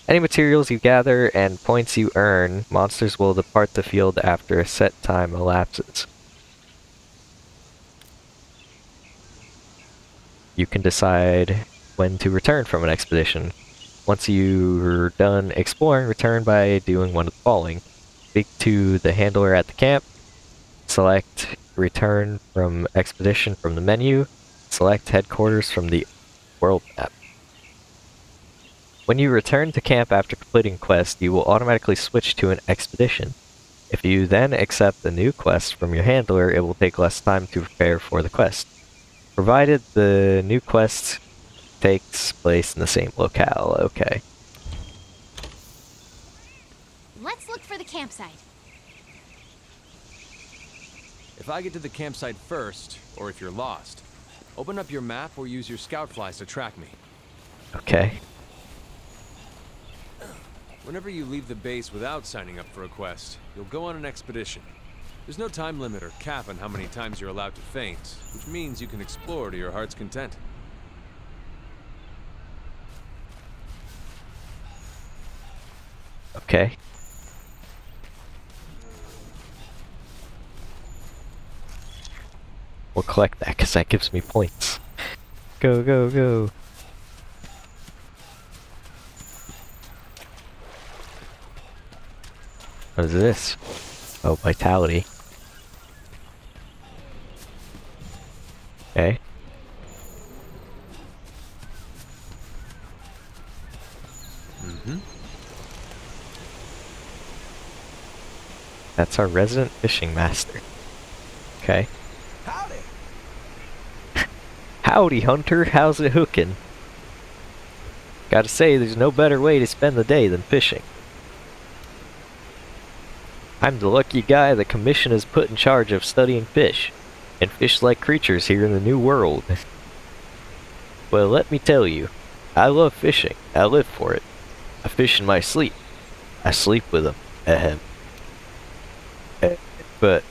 Speaker 1: any materials you gather and points you earn. Monsters will depart the field after a set time elapses. You can decide when to return from an expedition. Once you're done exploring, return by doing one of the following. Speak to the handler at the camp, select return from expedition from the menu, select headquarters from the world map. When you return to camp after completing a quest, you will automatically switch to an expedition. If you then accept a new quest from your handler, it will take less time to prepare for the quest. Provided the new quest takes place in the same locale, okay.
Speaker 6: Let's look for the campsite.
Speaker 5: If I get to the campsite first, or if you're lost, open up your map or use your scout flies to track me.
Speaker 1: Okay.
Speaker 5: Whenever you leave the base without signing up for a quest, you'll go on an expedition. There's no time limit or cap on how many times you're allowed to faint, which means you can explore to your heart's content.
Speaker 1: Okay. We'll collect that because that gives me points. <laughs> Go, go, go. What is this? Oh, vitality. Okay.
Speaker 5: Mm-hmm.
Speaker 1: That's our resident fishing master. Okay.
Speaker 9: Howdy.
Speaker 1: Howdy, Hunter. How's it hooking? Gotta say, there's no better way to spend the day than fishing. I'm the lucky guy the Commission has put in charge of studying fish, and fish-like creatures here in the New World. <laughs> well, let me tell you, I love fishing. I live for it. I fish in my sleep. I sleep with them. Ahem. <laughs> But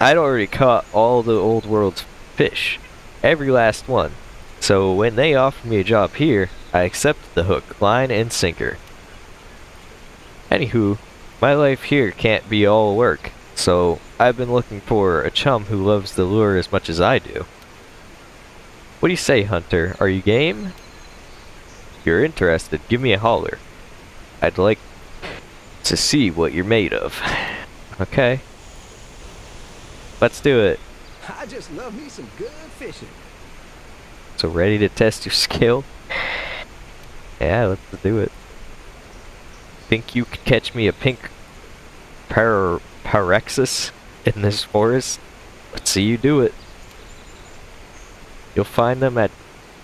Speaker 1: I'd already caught all the old world's fish. Every last one. So when they offered me a job here, I accepted the hook, line, and sinker. Anywho, my life here can't be all work, so I've been looking for a chum who loves the lure as much as I do. What do you say, Hunter? Are you game? If you're interested, give me a holler. I'd like to see what you're made of. <sighs> Okay. Let's do it.
Speaker 9: I just love me some good fishing.
Speaker 1: So ready to test your <laughs> skill? Yeah, let's do it. Think you could catch me a pink par in this mm-hmm. forest? Let's see you do it. You'll find them at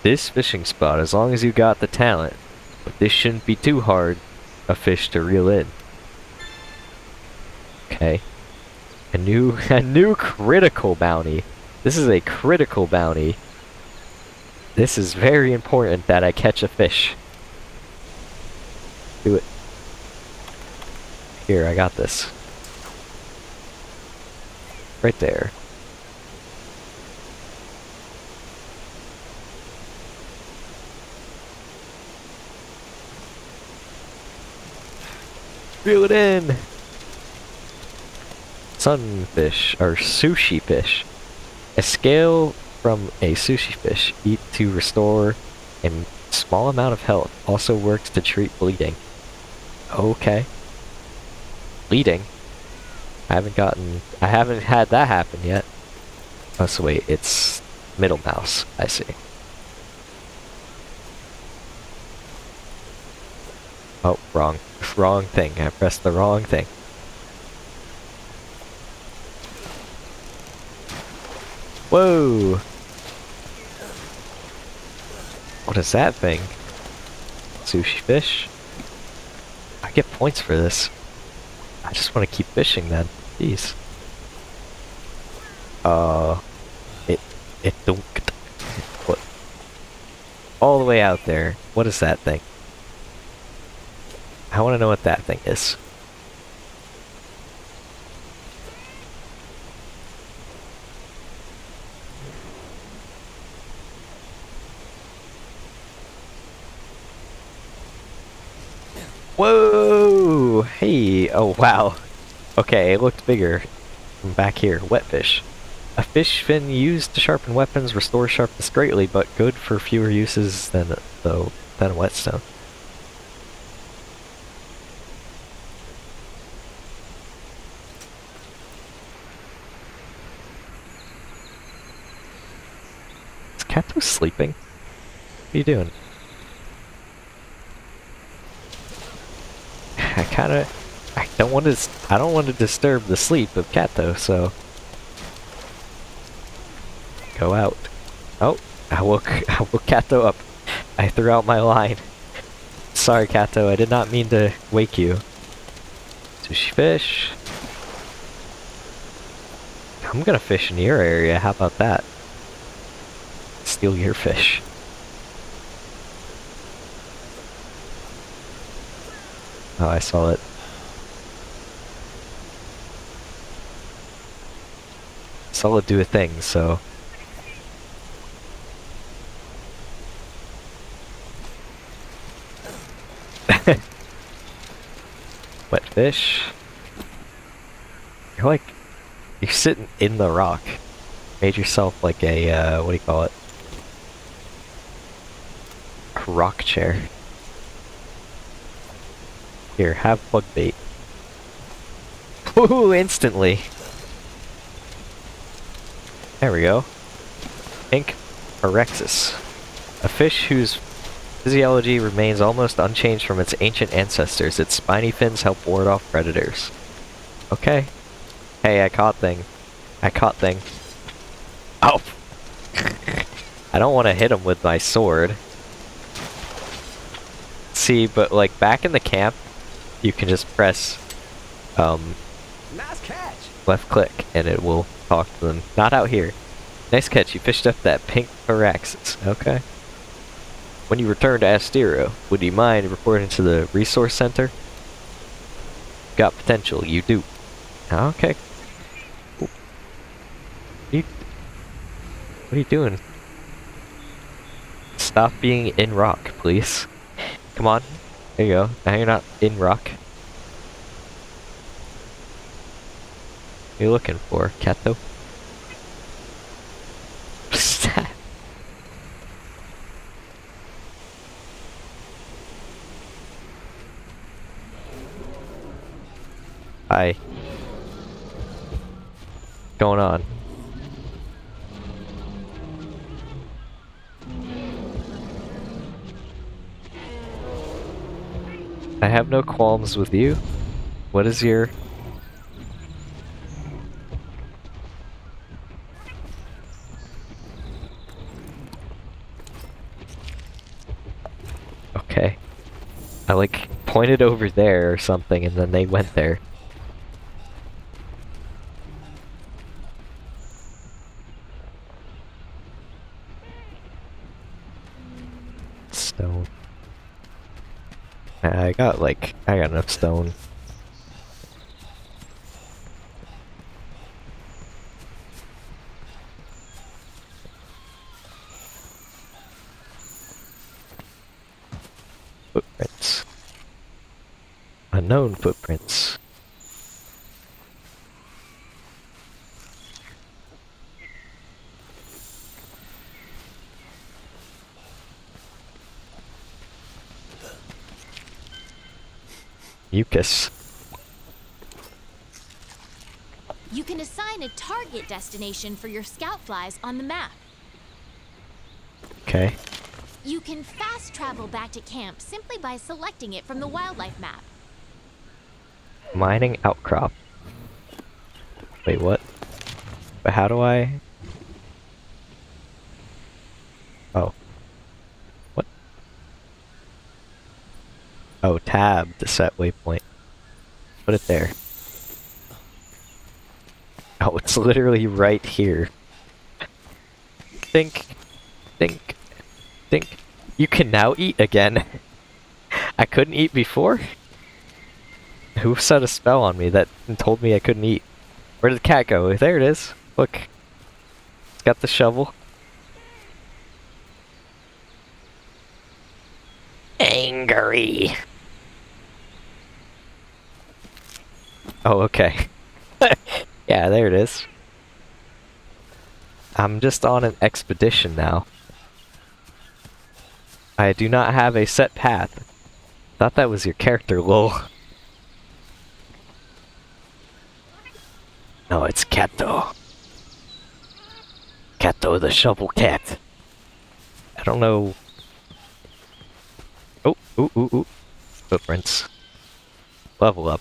Speaker 1: this fishing spot as long as you got the talent. But this shouldn't be too hard a fish to reel in. Okay. A new <laughs> a new critical bounty. This is a critical bounty. This is very important that I catch a fish. Do it. Here, I got this. Right there. Reel it in! Sunfish, or sushi fish. A scale from a sushi fish. Eat to restore a small amount of health. Also works to treat bleeding. Okay. Bleeding? I haven't gotten... I haven't had that happen yet. Oh, so wait, it's middle mouse. I see. Oh, wrong. Wrong thing. I pressed the wrong thing. Whoa! What is that thing? Sushi fish? I get points for this. I just want to keep fishing then. Jeez. Uh, it it don't what? All the way out there. What is that thing? I want to know what that thing is. Whoa! Hey! Oh wow. Okay, it looked bigger back here. Whetfish. A fish fin used to sharpen weapons restores sharpness greatly, but good for fewer uses than though than a whetstone. Is Kato sleeping? What are you doing? I kind of, I don't want to, I don't want to disturb the sleep of Kato, so go out. Oh, I woke, <laughs> I woke Kato up. I threw out my line. Sorry, Kato, I did not mean to wake you. Sushi fish. I'm gonna fish in your area, how about that? Steal your fish. Oh, I saw it. Saw it do a thing, so... <laughs> Wet fish. You're like... You're sitting in the rock. Made yourself like a, uh, what do you call it? A rock chair. Here, have bug bait. Woohoo, instantly! There we go. Pink Parexus. A fish whose physiology remains almost unchanged from its ancient ancestors. Its spiny fins help ward off predators. Okay. Hey, I caught thing. I caught thing. Oh! <laughs> I don't want to hit him with my sword. See, but like back in the camp, you can just press um,
Speaker 3: Nice catch.
Speaker 1: left click and it will talk to them. Not out here. Nice catch, you fished up that pink Parexus. Okay. When you return to Astera, would you mind reporting to the resource center? Got potential, you do. Okay. What are you, what are you doing? Stop being in rock, please. Come on. There you go. Now you're not in rock. What are you looking for, Kato? <laughs> Hi. Going on? I have no qualms with you. What is your... Okay. I like pointed over there or something and then they went there. Stone. I got like, I got enough stone. Footprints. Unknown footprints. Mucus.
Speaker 6: You can assign a target destination for your scout flies on the map.
Speaker 1: Okay.
Speaker 6: You can fast travel back to camp simply by selecting it from the wildlife map.
Speaker 1: Mining outcrop. Wait, what? But how do I... Oh, tab to set waypoint. Put it there. Oh, it's literally right here. Think, think, think. You can now eat again. <laughs> I couldn't eat before? Who set a spell on me that told me I couldn't eat? Where did the cat go? There it is. Look. It's got the shovel. Angry. Oh, okay. <laughs> yeah, there it is. I'm just on an expedition now. I do not have a set path. Thought that was your character, lol. No, it's Kato. Kato the shovel cat. I don't know. Oh, ooh, ooh, ooh. Footprints. Level up.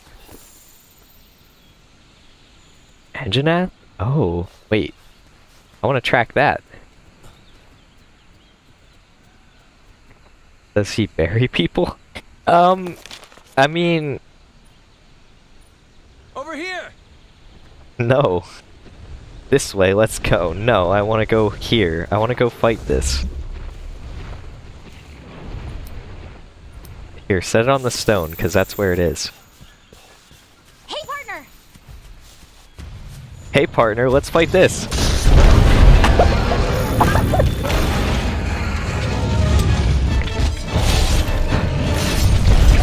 Speaker 1: Anjanath? Oh, wait. I want to track that. Does he bury <laughs> people? Um, I mean...
Speaker 5: Over here!
Speaker 1: No. This way, let's go. No, I want to go here. I want to go fight this. Here, set it on the stone, because that's where it is.
Speaker 6: Hey, partner!
Speaker 1: Hey partner, let's fight this! <laughs>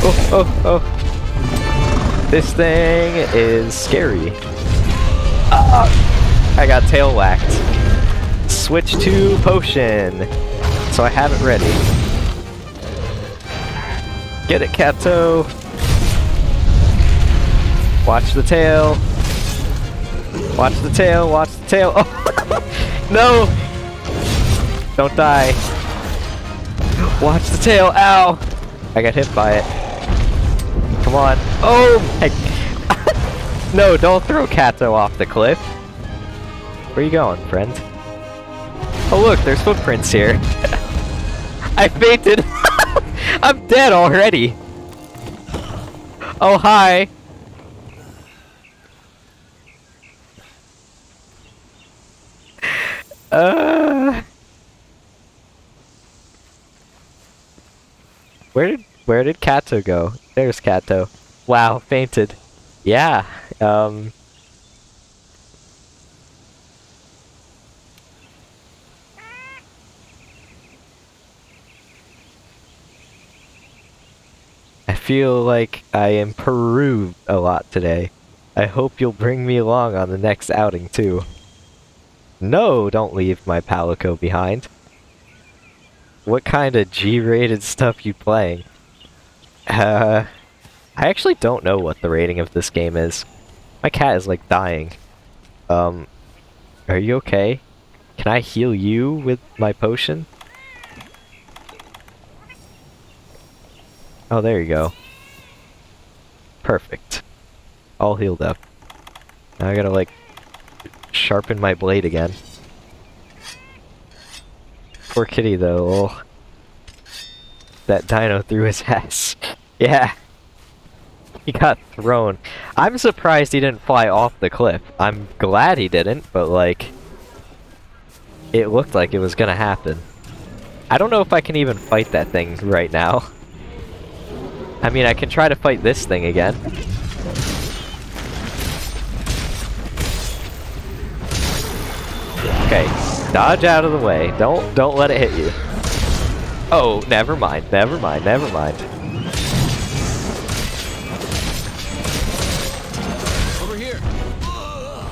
Speaker 1: oh, oh, oh. This thing is scary. Ah, I got tail whacked. Switch to potion. So I have it ready. Get it, Kato. Watch the tail. Watch the tail, watch the tail. <laughs> Oh, no! Don't die. Watch the tail, ow! I got hit by it. Come on. Oh my... <laughs> no, don't throw Kato off the cliff. Where are you going, friend? Oh look, there's footprints here. <laughs> I fainted! I'm dead already! Oh, hi! Uh... Where did where did Kato go? There's Kato. Wow, fainted. Yeah. Um. I feel like I improved a lot today. I hope you'll bring me along on the next outing too. No, don't leave my Palico behind. What kind of G-rated stuff you playing? Uh, I actually don't know what the rating of this game is. My cat is like dying. Um, are you okay? Can I heal you with my potion? Oh, there you go. Perfect. All healed up. Now I gotta like sharpen my blade again. Poor kitty though. Oh. That dino threw his <laughs> ass. yeah. He got thrown. I'm surprised he didn't fly off the cliff. I'm glad he didn't, but like... It looked like it was gonna happen. I don't know if I can even fight that thing right now. I mean, I can try to fight this thing again. Okay, dodge out of the way. Don't don't let it hit you. Oh, never mind. Never mind. Never mind.
Speaker 5: Over here.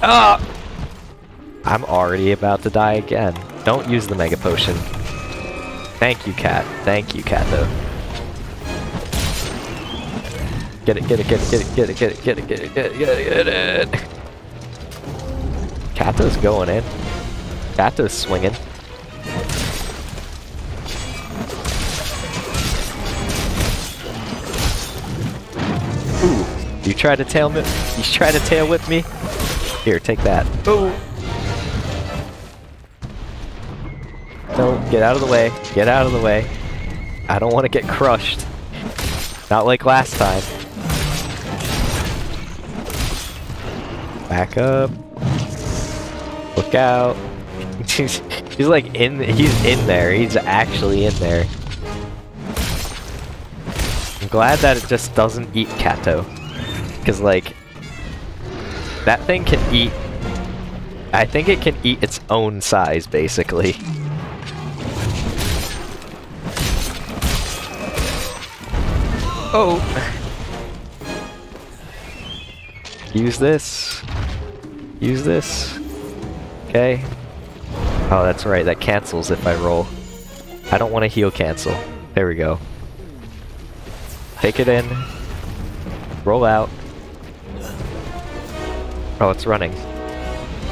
Speaker 1: Ah! I'm already about to die again. Don't use the mega potion. Thank you, cat. Thank you, cat. Though. Get it, get it, get it, get it, get it, get it, get it, get it, get it, get it. Kato's going in. Kato's swinging. Ooh, you try to tail me? You try to tail whip me? Here, take that. Ooh. No, get out of the way. Get out of the way. I don't want to get crushed. Not like last time. Back up. Look out. <laughs> he's, he's like in, he's in there. He's actually in there. I'm glad that it just doesn't eat Kato. Cause like, that thing can eat, I think it can eat its own size basically. Oh! Use this. Use this. Okay. Oh, that's right, that cancels if I roll. I don't want to heal cancel. There we go. Take it in. Roll out. Oh, it's running.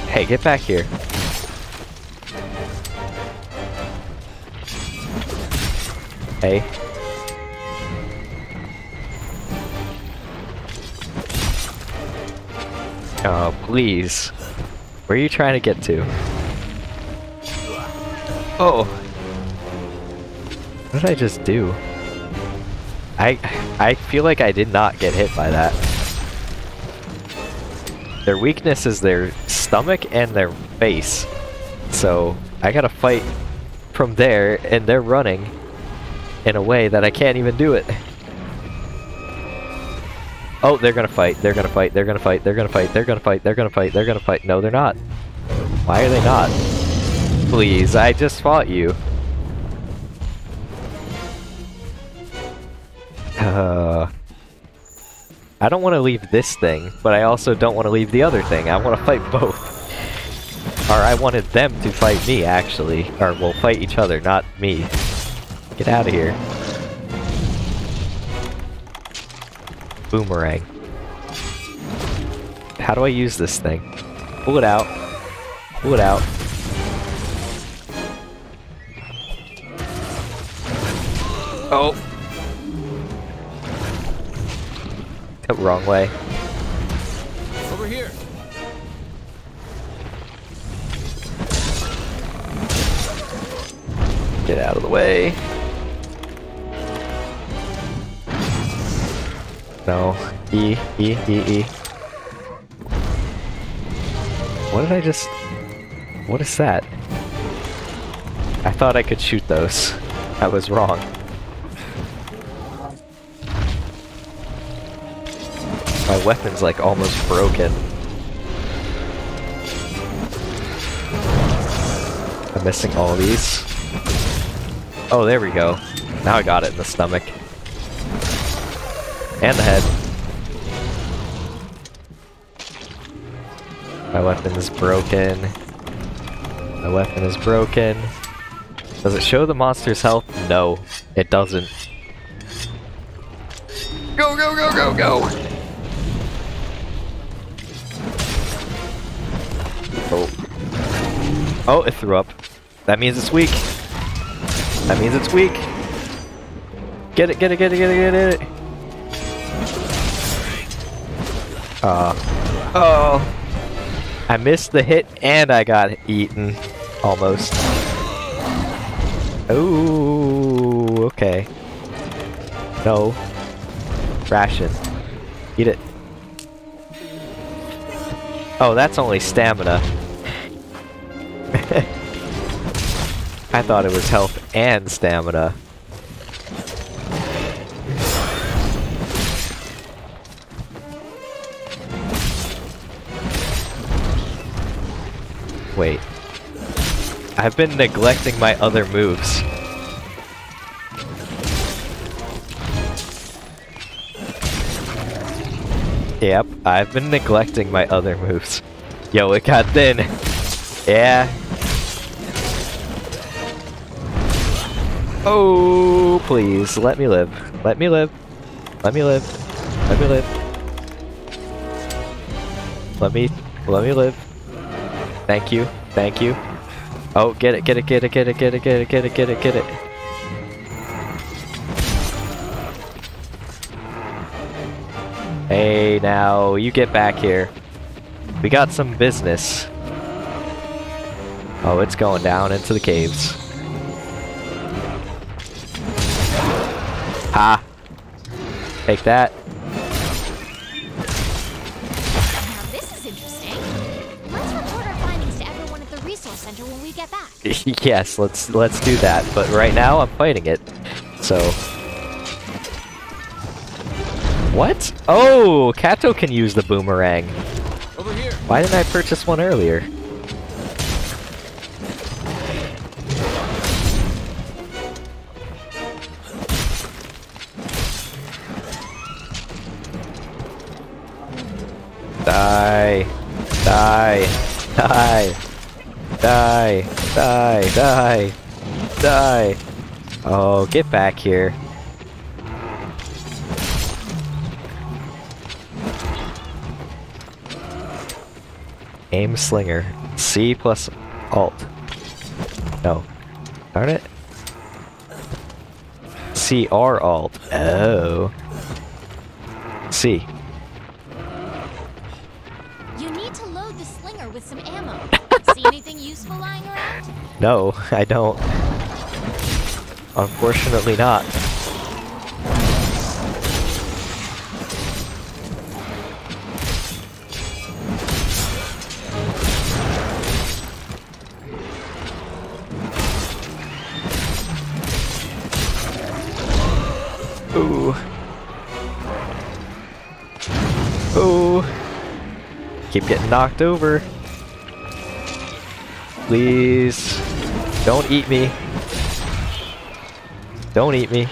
Speaker 1: Hey, get back here. Hey. Oh, please. Where are you trying to get to? Oh! What did I just do? I I feel like I did not get hit by that. Their weakness is their stomach and their face. So I gotta fight from there and they're running in a way that I can't even do it. Oh, they're gonna fight, they're gonna fight, they're gonna fight, they're gonna fight, they're gonna fight, they're gonna fight, they're gonna fight. No, they're not. Why are they not? Please, I just fought you. Uh, I don't want to leave this thing, but I also don't want to leave the other thing. I want to fight both. Or I wanted them to fight me, actually. Or, well, fight each other, not me. Get out of here. Boomerang. How do I use this thing? Pull it out. Pull it out. Oh! The wrong way.
Speaker 5: Over here.
Speaker 1: Get out of the way. No. E, E, E, E. What did I just... What is that? I thought I could shoot those. I was wrong. My weapon's like almost broken. I'm missing all these. Oh, there we go. Now I got it in the stomach. And the head. My weapon is broken. My weapon is broken. Does it show the monster's health? No, it doesn't. Go, go, go, go, go! Oh. Oh, it threw up. That means it's weak. That means it's weak. Get it, get it, get it, get it, get it. Uh, oh. I missed the hit and I got eaten. Almost. Ooh, okay. No. Ration. Eat it. Oh, that's only stamina. <laughs> I thought it was health and stamina. Wait. I've been neglecting my other moves. Yep, I've been neglecting my other moves. Yo, it got thin. yeah. Oh, please, let me live. Let me live. Let me live. Let me live. Let me, let me live. Thank you. Thank you. Oh, get it, get it, get it, get it, get it, get it, get it, get it, get it. Hey, now, you get back here. We got some business. Oh, it's going down into the caves. Ha! Take that.
Speaker 6: Now this is interesting. Let's report our findings to everyone resource center when we get back. <laughs>
Speaker 1: yes, let's let's do that. But right now I'm fighting it. So What? Oh, Kato can use the boomerang.
Speaker 5: Over here.
Speaker 1: Why didn't I purchase one earlier? Die. Die. Die. Die. Die. Die. Die. Oh, get back here. Aim slinger. C plus alt. No. Darn it. CR alt. Oh. C. No, <laughs> I don't. Unfortunately not. Ooh. Ooh. Keep getting knocked over. Please. Don't eat me. Don't eat me.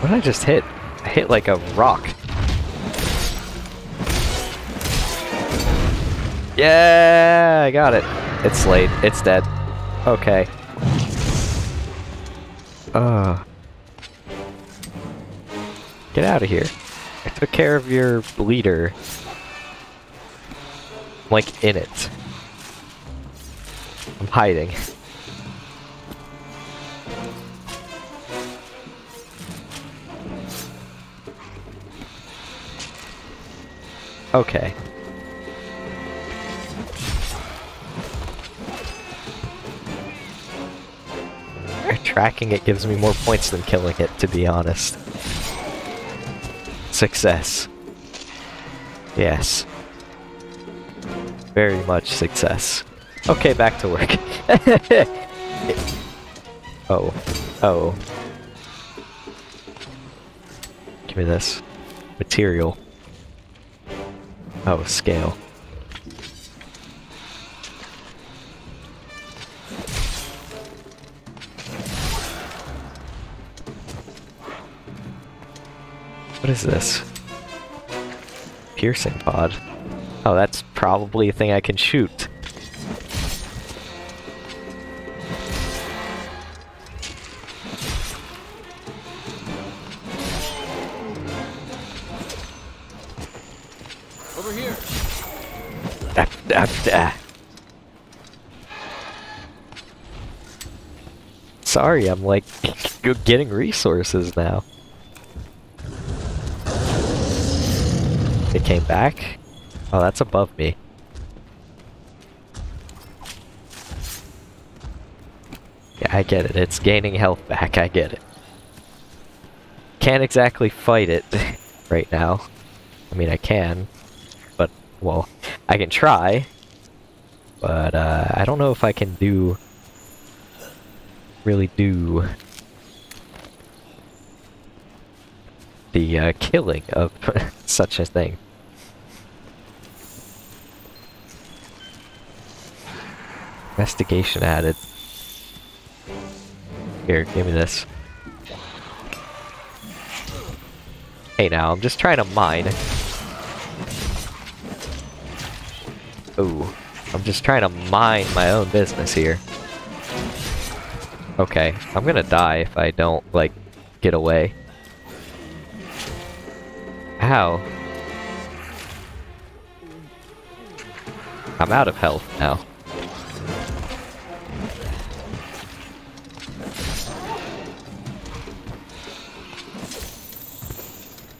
Speaker 1: What did I just hit? I hit like a rock. Yeah, I got it. It's late. It's dead. Okay. Uh. Get out of here. I took care of your leader. Like in it. Hiding. Okay. Tracking it gives me more points than killing it, to be honest. Success. Yes. Very much success. Okay, back to work. <laughs> <laughs> oh. Oh. Give me this. Material. Oh, scale. What is this? Piercing pod. Oh, that's probably a thing I can shoot. Getting resources now. It came back? Oh, that's above me. Yeah, I get it. It's gaining health back. I get it. Can't exactly fight it <laughs> right now. I mean, I can. But, well, I can try. But, uh, I don't know if I can do... Really do... The, uh, killing of <laughs> such a thing. Investigation added. Here, give me this. Hey now, I'm just trying to mine. Ooh. I'm just trying to mind my own business here. Okay, I'm gonna die if I don't, like, get away. How? I'm out of health now.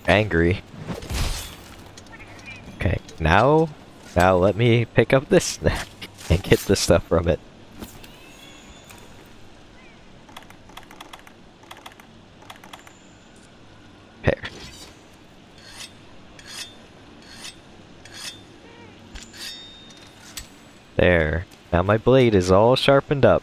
Speaker 1: Angry. Okay, now, now let me pick up this <laughs> snack and get the stuff from it. There. Now my blade is all sharpened up.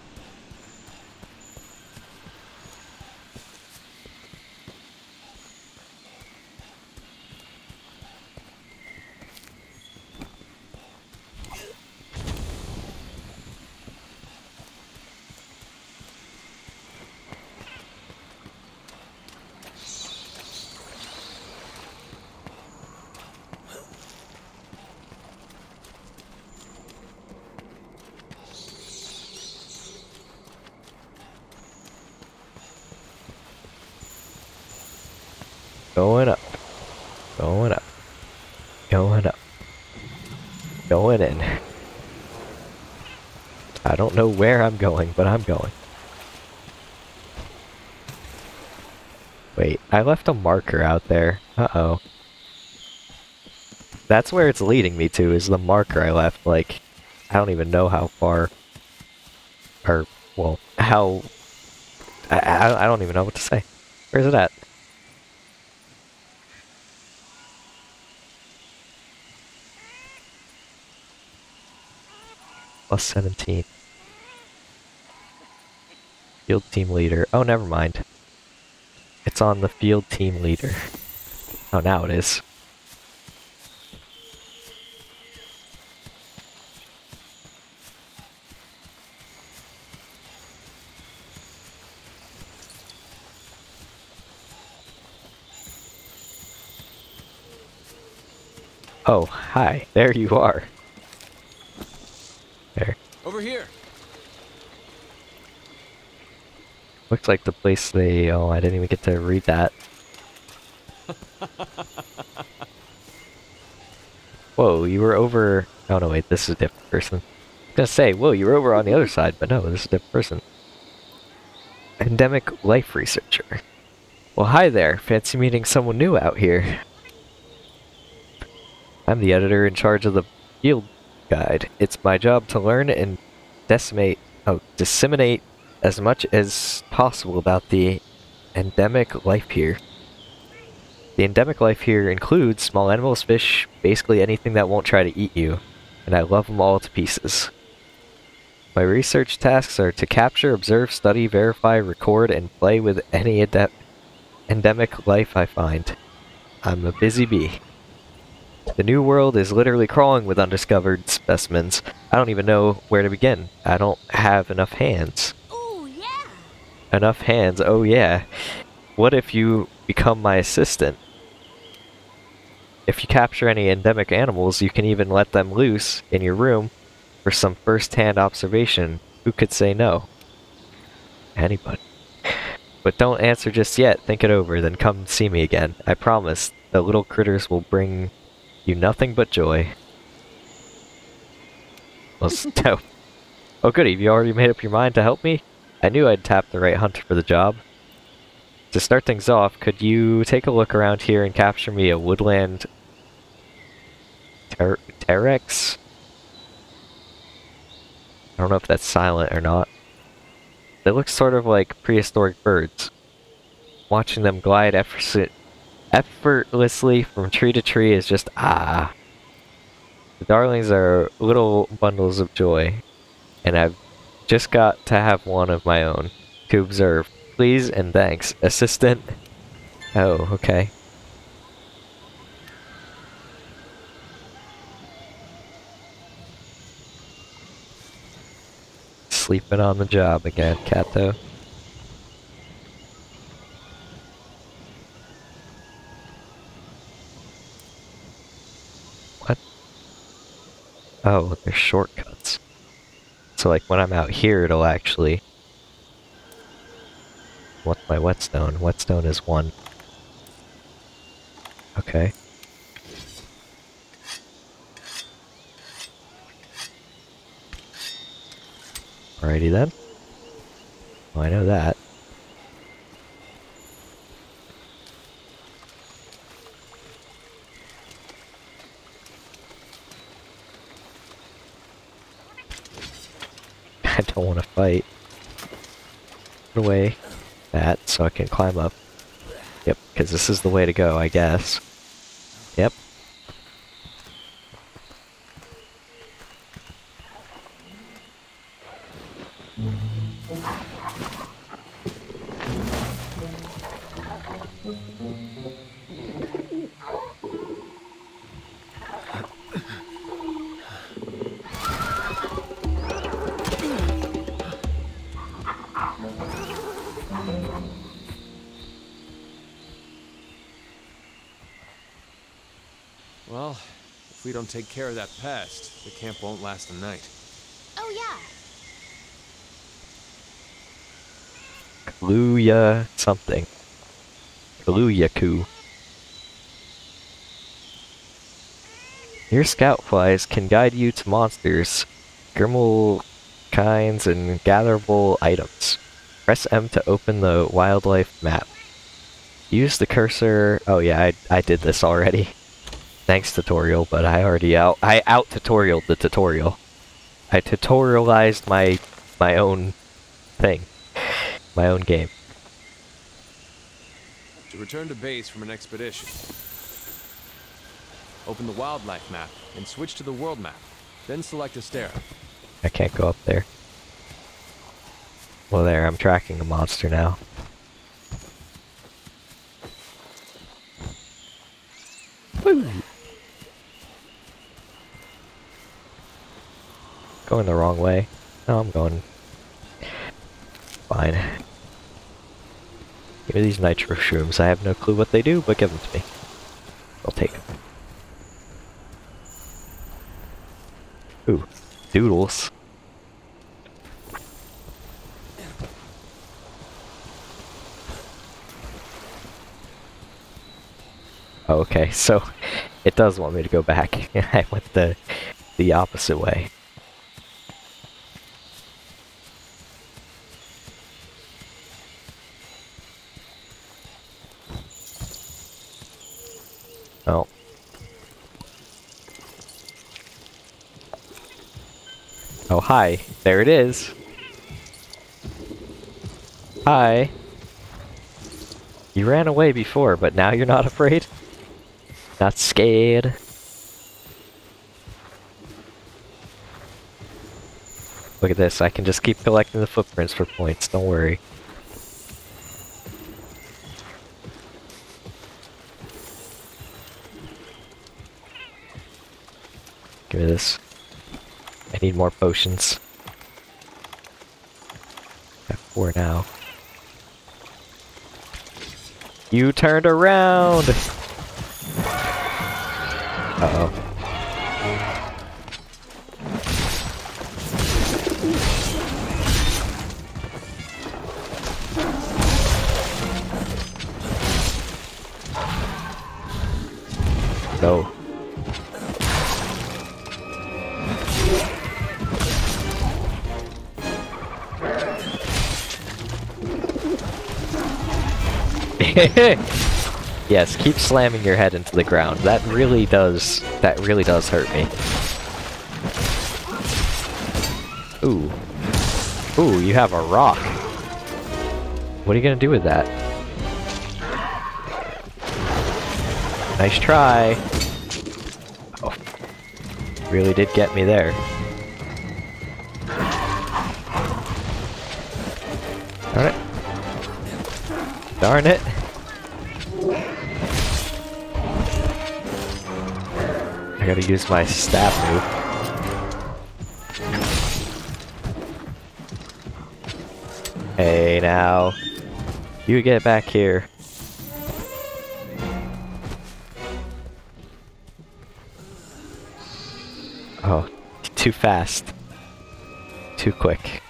Speaker 1: Going up. Going up. Going up. Going in. I don't know where I'm going, but I'm going. Wait, I left a marker out there. Uh-oh. That's where it's leading me to, is the marker I left. Like, I don't even know how far... Or, well, how... I, I, don't even know what to say. Where's it at? Plus 17. Field team leader. Oh, never mind. It's on the field team leader. Oh, now it is. Oh, hi. There you are. There.
Speaker 5: Over here.
Speaker 1: Looks like the place they... Oh, I didn't even get to read that. <laughs> Whoa, you were over... Oh no, wait, this is a different person. I was gonna say, whoa, you were over on the other side, but no, this is a different person. Endemic life researcher. Well, hi there. Fancy meeting someone new out here. I'm the editor in charge of the field guide. It's my job to learn and decimate, oh, disseminate as much as possible about the endemic life here. The endemic life here includes small animals, fish, basically anything that won't try to eat you, and I love them all to pieces. My research tasks are to capture, observe, study, verify, record, and play with any endemic life I find. I'm a busy bee. The new world is literally crawling with undiscovered specimens. I don't even know where to begin. I don't have enough hands.
Speaker 6: Ooh, yeah.
Speaker 1: Enough hands, oh yeah. What if you become my assistant? If you capture any endemic animals, you can even let them loose in your room for some first-hand observation. Who could say no? Anybody. But don't answer just yet. Think it over, then come see me again. I promise, the little critters will bring you nothing but joy. Well, <laughs> so, oh goody, have you already made up your mind to help me? I knew I'd tap the right hunter for the job. To start things off, could you take a look around here and capture me a woodland ter Terex? I don't know if that's silent or not. They look sort of like prehistoric birds. Watching them glide effortlessly from tree to tree is just ah. The darlings are little bundles of joy, and I've just got to have one of my own to observe. Please and thanks, assistant. Oh, okay. Sleeping on the job again, Kato. Oh, there's shortcuts. So like when I'm out here, it'll actually... What's my whetstone? Whetstone is one. Okay. Alrighty then. Well, I know that. I don't want to fight. Put away that so I can climb up. Yep, because this is the way to go, I guess. Yep.
Speaker 5: Mm. If we don't take care of that pest, the camp won't last a night.
Speaker 6: Oh, yeah.
Speaker 1: Kulu-Ya something. Kulu-Ya-Ku. Your scout flies can guide you to monsters, Grimmel kinds, and gatherable items. Press M to open the wildlife map. Use the cursor. Oh yeah, I I did this already. <laughs> Thanks tutorial, but I already out I out tutorialed the tutorial. I tutorialized my my own thing. My own game.
Speaker 5: To return to base from an expedition, open the wildlife map and switch to the world map. Then select Astera.
Speaker 1: I can't go up there. Well there, I'm tracking a monster now. Woo! Going the wrong way. No, I'm going fine. Give me these nitro shrooms. I have no clue what they do, but give them to me. I'll take them. Ooh, doodles. Okay, <laughs> so it does want me to go back. <laughs> I went the the opposite way. Oh. Oh, hi. There it is. Hi. You ran away before, but now you're not <laughs> afraid? Not scared? Look at this, I can just keep collecting the footprints for points, don't worry. This. I need more potions. Got four now. You turned around! <laughs> yes, keep slamming your head into the ground. That really does, that really does hurt me. Ooh. Ooh, you have a rock. What are you gonna do with that? Nice try. Oh. Really did get me there. It. Darn it. I gotta use my stab move. Hey now. You get back here. Oh, too fast. Too quick.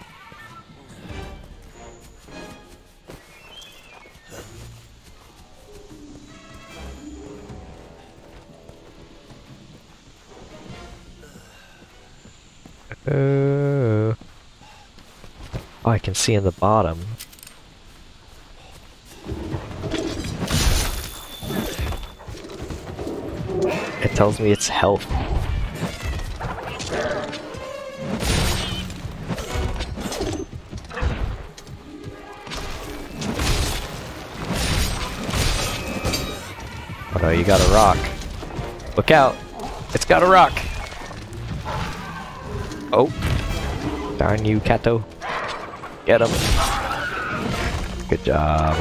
Speaker 1: Can see in the bottom. It tells me it's health. Oh no, you got a rock. Look out! It's got a rock! Oh. Darn you, Kato. Get him. Good job.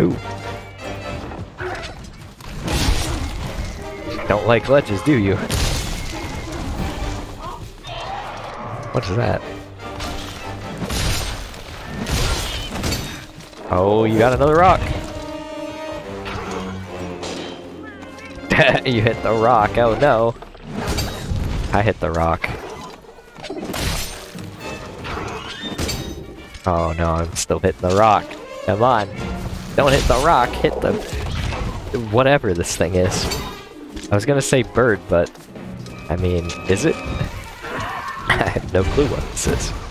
Speaker 1: Ooh. Don't like ledges, do you? What is that? Oh, you got another rock. <laughs> you hit the rock. Oh no. I hit the rock. Oh no, I'm still hitting the rock. Come on. Don't hit the rock, hit the... Whatever this thing is. I was gonna say bird, but... I mean, is it? <laughs> I have no clue what this is.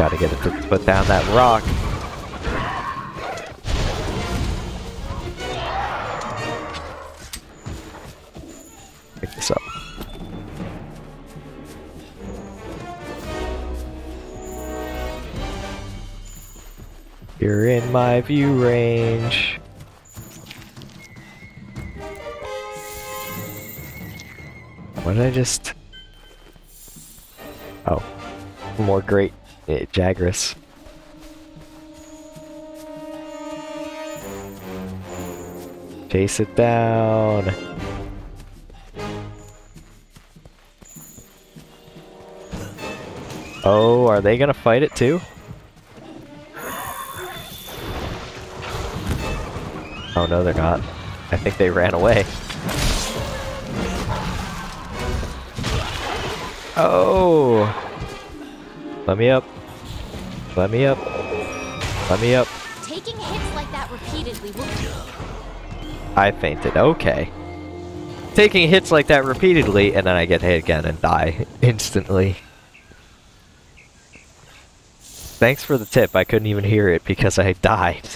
Speaker 1: Gotta get it put down that rock. Pick this up. You're in my view range. What did I just... Oh. More great uh, Jagras. Chase it down. Oh, are they gonna fight it too? Oh no, they're not. I think they ran away. Oh! Let me up. Let me up. Let me up.
Speaker 6: Taking hits like that repeatedly will
Speaker 1: I fainted. Okay. Taking hits like that repeatedly, and then I get hit again and die <laughs> instantly. Thanks for the tip. I couldn't even hear it because I died.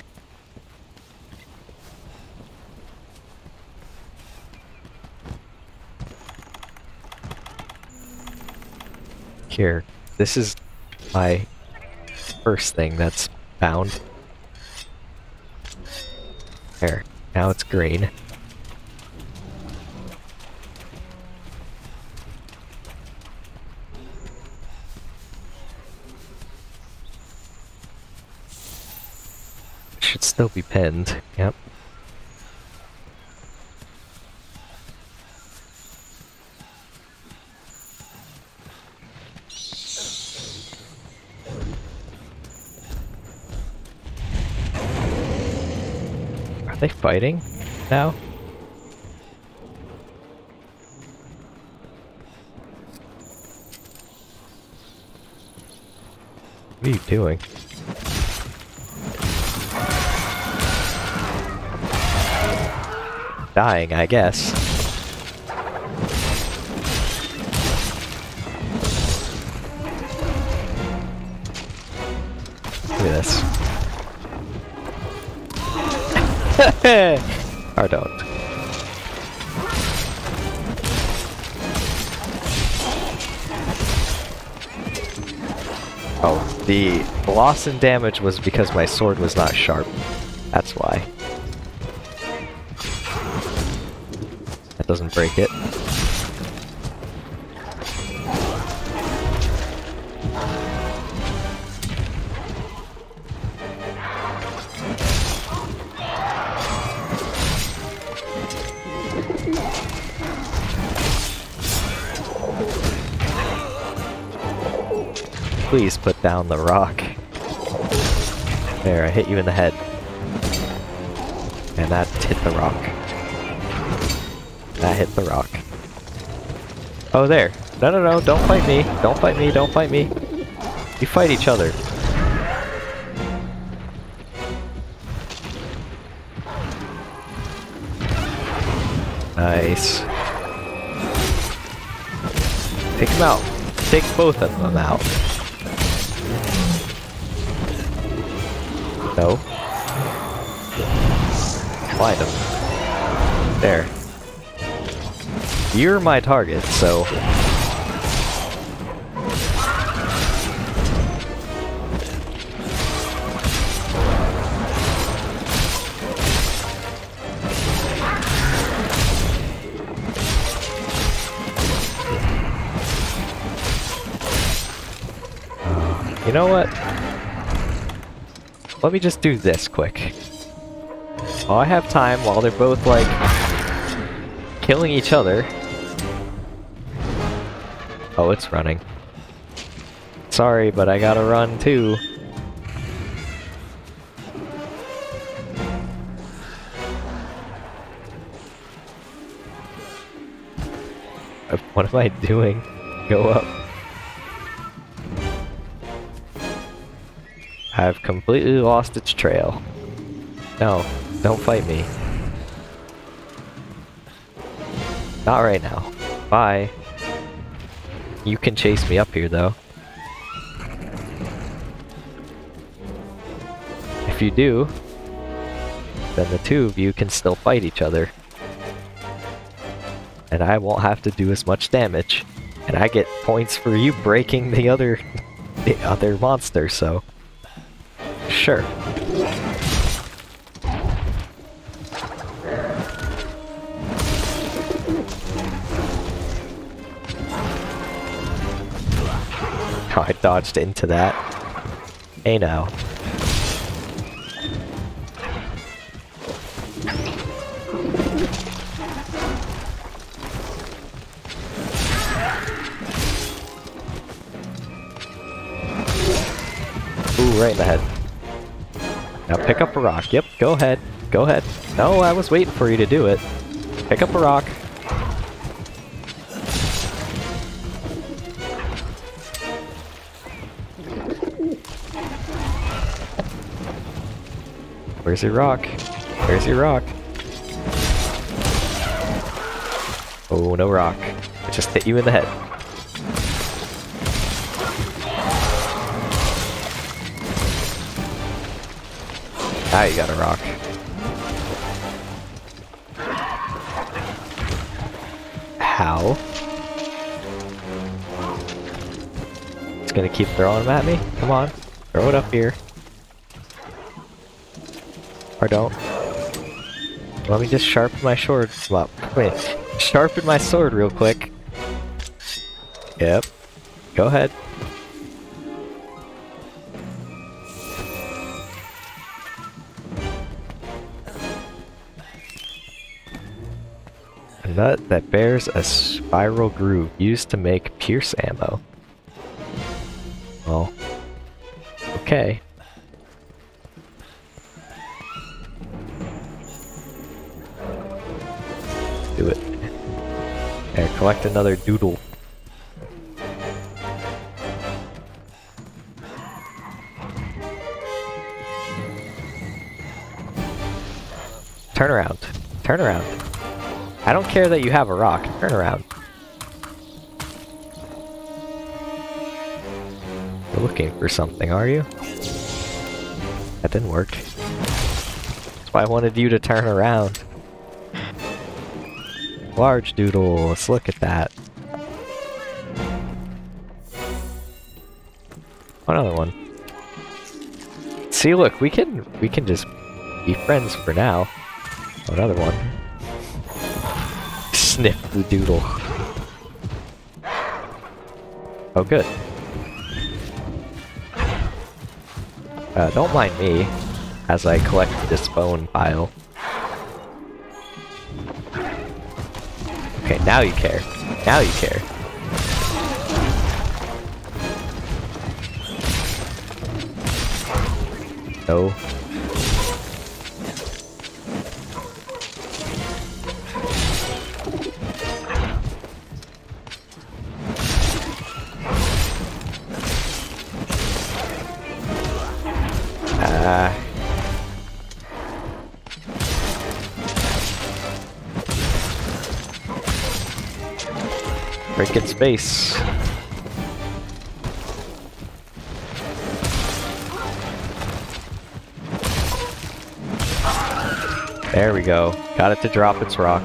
Speaker 1: Here, this is my first thing that's found. There, now it's green. Should still be pinned, yep. They fighting now? What are you doing? Dying, I guess. Look at this. Don't. Oh, the loss in damage was because my sword was not sharp. That's why. That doesn't break it. Put down the rock. There, I hit you in the head. And that hit the rock. That hit the rock. Oh, there. No, no, no, don't fight me. Don't fight me, don't fight me. You fight each other. Nice. Take him out. Take both of them out. No. Find him. There. You're my target, so... You know what? Let me just do this quick. While I have time, while they're both, like, killing each other. Oh, it's running. Sorry, but I gotta run too. Uh, what am I doing? Go up. Completely lost its trail. No, don't fight me. Not right now. Bye. You can chase me up here though. If you do, then the two of you can still fight each other. And I won't have to do as much damage. And I get points for you breaking the other <laughs> the other monster, so sure. I dodged into that. Hey now. Yep, go ahead. Go ahead. No, I was waiting for you to do it. Pick up a rock. Where's your rock? Where's your rock? Oh, no rock. It just hit you in the head. Now you got a rock. How? It's gonna keep throwing them at me? Come on. Throw it up here. Or don't. Let me just sharpen my sword. Well, wait. Sharpen my sword real quick. Yep. Go ahead. Nut that bears a spiral groove used to make pierce ammo. Well, okay. Do it. There, collect another doodle. Turn around. Turn around. I don't care that you have a rock. Turn around. You're looking for something, are you? That didn't work. That's why I wanted you to turn around. Large doodle, let's look at that. Another one. See, look, we can we can just be friends for now. Another one. Sniff the doodle. Oh, good. Uh, don't mind me as I collect this bone pile. Okay, now you care. Now you care. No. Space. There we go. Got it to drop its rock.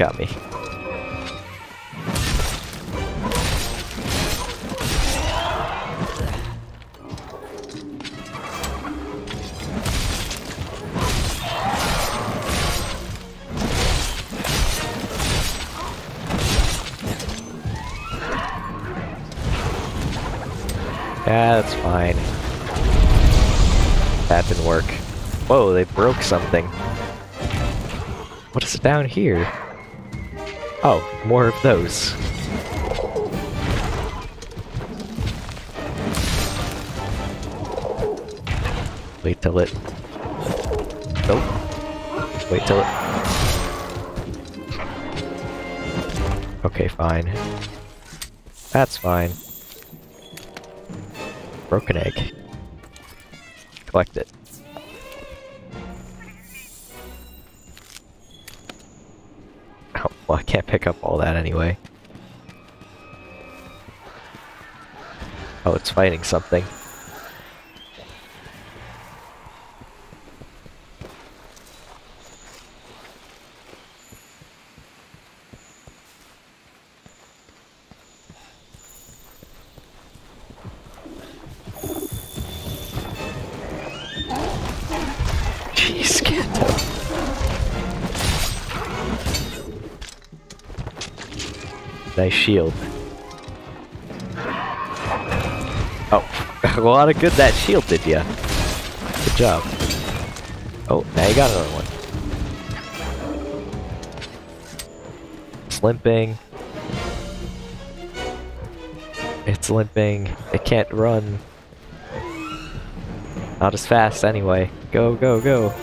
Speaker 1: got me. Yeah, that's fine. That didn't work. Whoa, they broke something. What is down here? Oh, more of those. Wait till it... Nope. Wait till it... Okay, fine. That's fine. Broken egg. It's fighting something. Jeez, Kanto. Nice shield. A lot of good that shield did ya. Good job. Oh, now you got another one. Limping. It's limping. It can't run. Not as fast anyway. Go, go, go.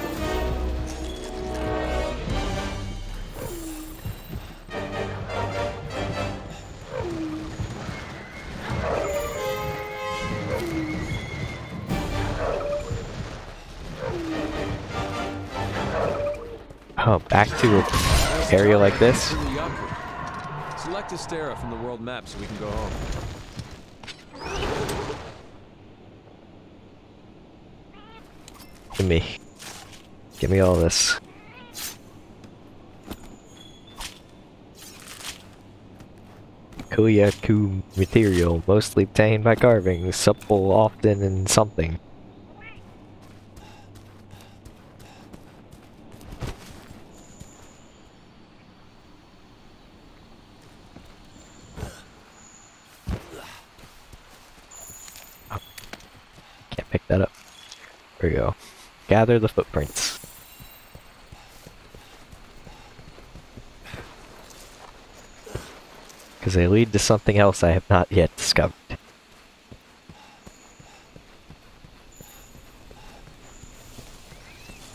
Speaker 1: Like this.
Speaker 5: Select Astera from the world map so we can go home.
Speaker 1: Give me. Give me all this. Kulu-Ya-Ku material, mostly obtained by carving, supple often in something. Oh. Can't pick that up. There we go. Gather the footprints. Because they lead to something else I have not yet discovered.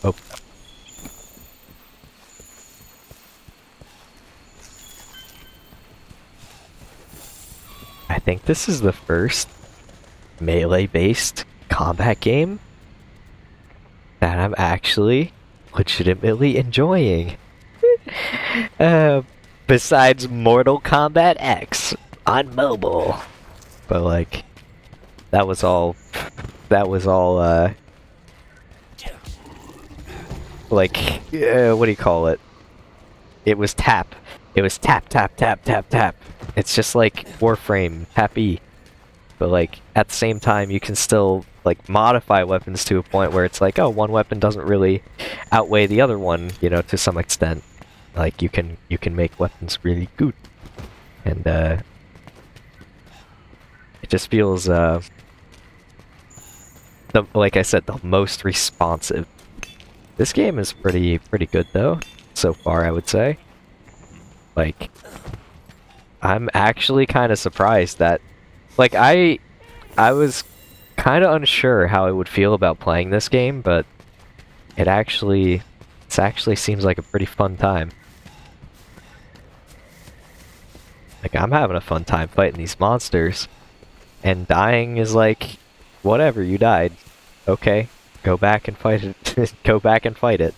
Speaker 1: Oh. I think this is the first melee-based combat game I'm actually legitimately enjoying. <laughs> uh, besides Mortal Kombat X on mobile. But like, that was all, that was all, uh, like, uh, what do you call it? It was tap. It was tap, tap, tap, tap, tap. It's just like Warframe, tap E. But like, at the same time, you can still like modify weapons to a point where it's like, oh, one weapon doesn't really outweigh the other one, you know, to some extent. Like you can you can make weapons really good, and uh, it just feels uh, the like I said, the most responsive. This game is pretty pretty good though so far, I would say. Like, I'm actually kind of surprised that, like I, I was kind of unsure how I would feel about playing this game, but it actually, it actually seems like a pretty fun time. Like, I'm having a fun time fighting these monsters, and dying is like, whatever, you died. Okay, go back and fight it. <laughs> go back and fight it.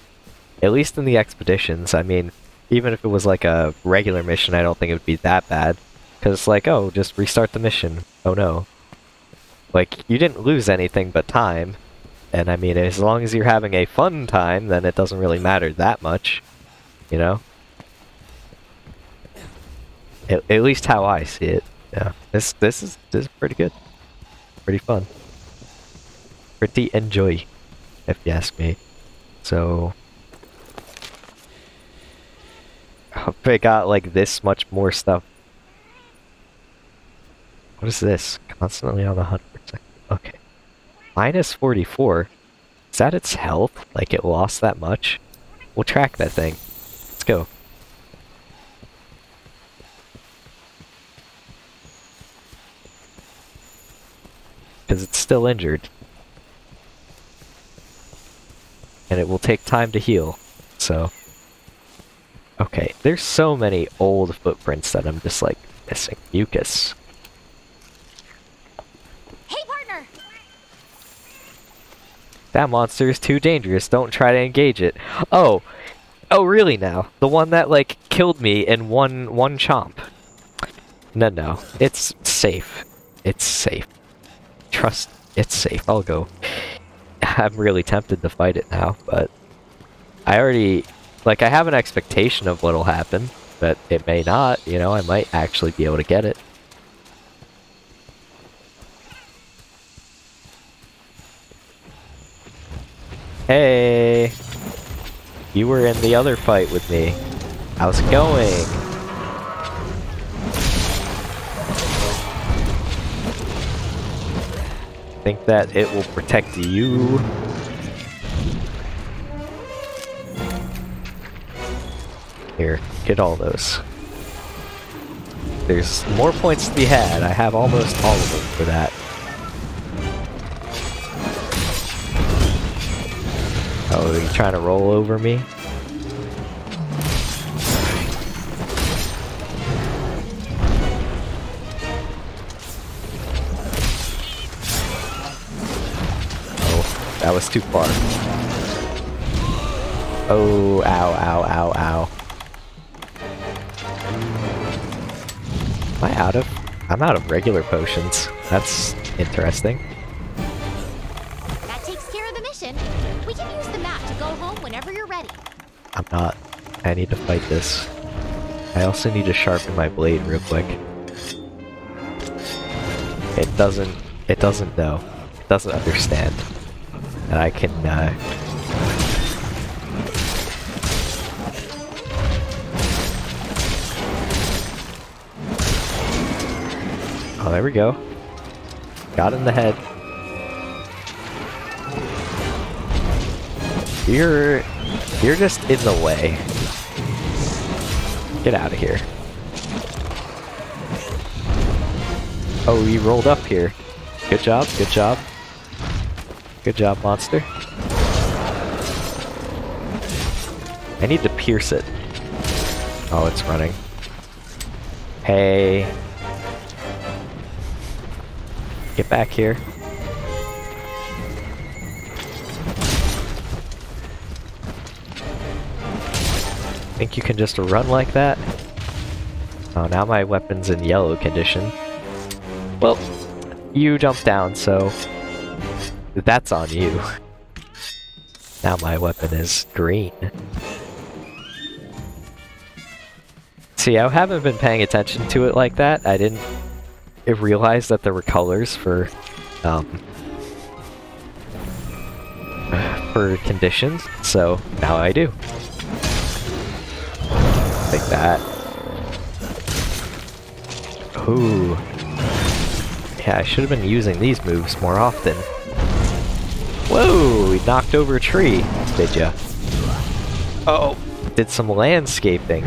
Speaker 1: At least in the expeditions, I mean, even if it was like a regular mission, I don't think it would be that bad. Because it's like, oh, just restart the mission. Oh no. Like, you didn't lose anything but time. And I mean, as long as you're having a fun time, then it doesn't really matter that much. You know? At, at least how I see it. Yeah. This this is this is pretty good. Pretty fun. Pretty enjoy, if you ask me. So I got like this much more stuff What is this? Constantly on the hunt. Okay. Minus 44. Is that its health? Like it lost that much? We'll track that thing. Let's go. Because it's still injured. And it will take time to heal, so... Okay, there's so many old footprints that I'm just like missing. Mucus.
Speaker 6: Hey, partner!
Speaker 1: That monster is too dangerous. Don't try to engage it. Oh, oh, really? Now the one that like killed me in one one chomp. No, no, it's safe. It's safe. Trust, it's safe. I'll go. I'm really tempted to fight it now, but I already like I have an expectation of what'll happen, but it may not. You know, I might actually be able to get it. Hey! You were in the other fight with me. How's it going? Think that it will protect you. Here, get all those. There's more points to be had. I have almost all of them for that. Oh, are you trying to roll over me? Oh, that was too far. Oh, ow, ow, ow, ow. Am I out of? I'm out of regular potions. That's interesting. I'm not. I need to fight this. I also need to sharpen my blade real quick. It doesn't, it doesn't know. It doesn't understand. And I can, uh... Oh, there we go. Got in the head. You're... You're just in the way. Get out of here. Oh, you rolled up here. Good job, good job. Good job, monster. I need to pierce it. Oh, it's running. Hey. Get back here. Think you can just run like that? Oh, now my weapon's in yellow condition. Well, you jumped down, so that's on you. <laughs> Now my weapon is green. See, I haven't been paying attention to it like that. I didn't realize that there were colors for, um, <sighs> for conditions, so now I do. Like that. Ooh. Yeah, I should have been using these moves more often. Whoa, we knocked over a tree, did ya? Oh, did some landscaping.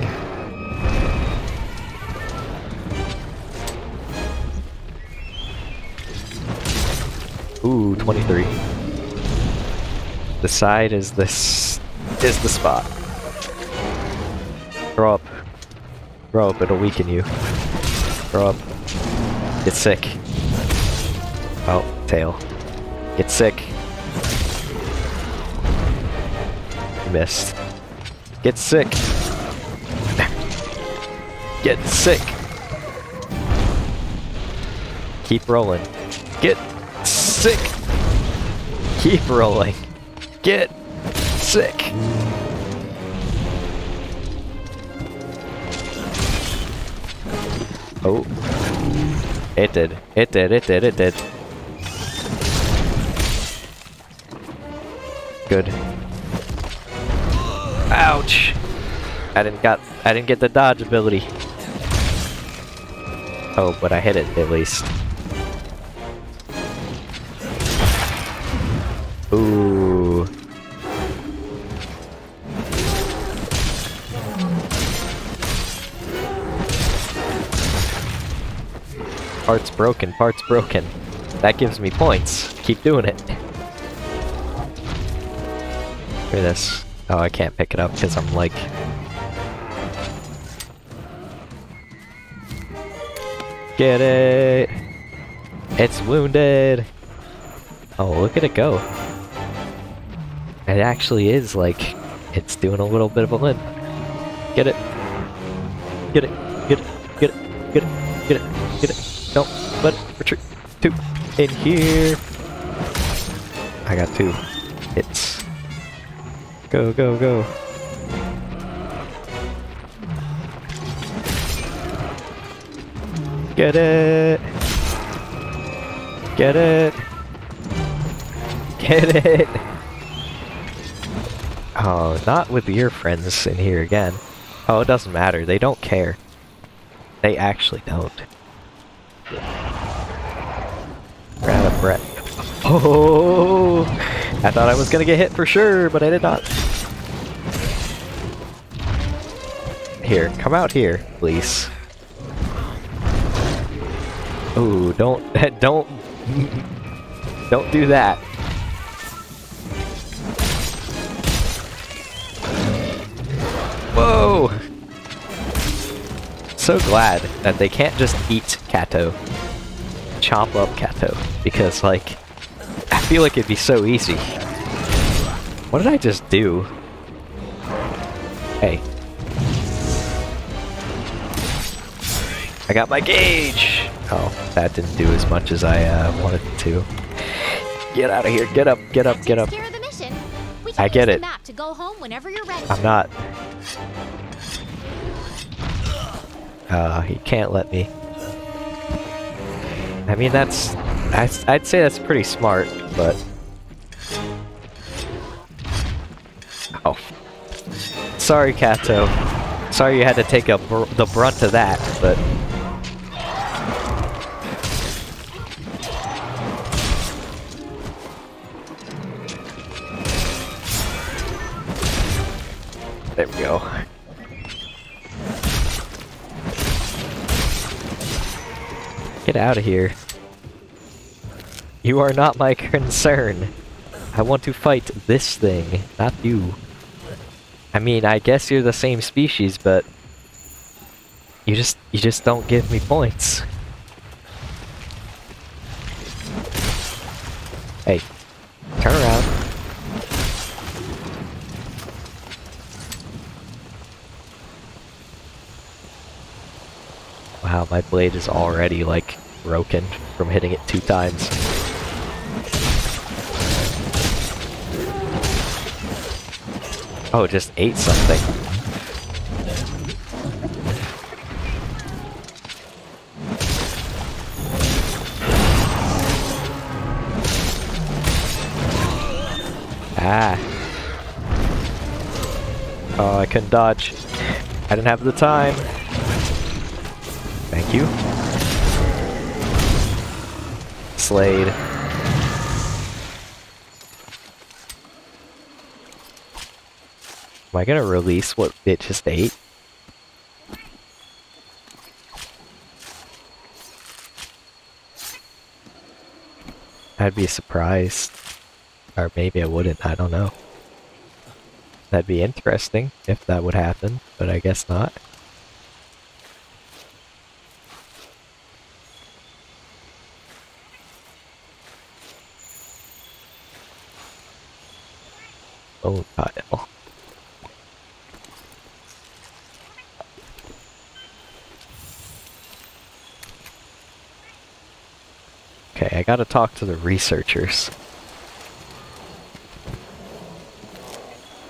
Speaker 1: Ooh, 23. The side is this is the spot. Grow up. Grow up, it'll weaken you. Grow up. Get sick. Oh, tail. Get sick. Missed. Get sick. <laughs> Get sick. Keep rolling. Get sick. Keep rolling. Get sick. Oh. It did. It did. It did. It did. Good. Ouch. I didn't got I didn't get the dodge ability. Oh, but I hit it at least. Broken, parts broken. That gives me points. Keep doing it. At this. Oh, I can't pick it up because I'm like... Get it! It's wounded! Oh, look at it go. It actually is like, it's doing a little bit of a limp. Get it. Get it. It retreat. Two. In here. I got two hits. Go, go, go. Get it. Get it. Get it. Oh, not with your friends in here again. Oh, it doesn't matter. They don't care. They actually don't. We're out of breath. Oh! I thought I was gonna get hit for sure, but I did not. Here, come out here, please. Oh, don't, <laughs> don't, don't do that. Whoa! So glad that they can't just eat Kato. Chop up Kato. Because, like, I feel like it'd be so easy. What did I just do? Hey. I got my gauge! Oh, that didn't do as much as I uh, wanted to. Get out of here, get up, get up, get up. I get it. I'm not. Uh, he can't let me. I mean, that's... I'd say that's pretty smart, but... Oh. Sorry, Kato. Sorry you had to take a br the brunt of that, but... There we go. Get out of here. You are not my <laughs> concern. I want to fight this thing, not you. I mean, I guess you're the same species, but you just you just don't give me points. Hey, turn around. Wow, my blade is already, like, broken from hitting it two times. Oh, it just ate something. Ah. Oh, I couldn't dodge. I didn't have the time. Thank you. Slade. Am I gonna release what it just ate? I'd be surprised. Or maybe I wouldn't, I don't know. That'd be interesting if that would happen, but I guess not. Oh, pile. Oh. Okay, I gotta talk to the researchers.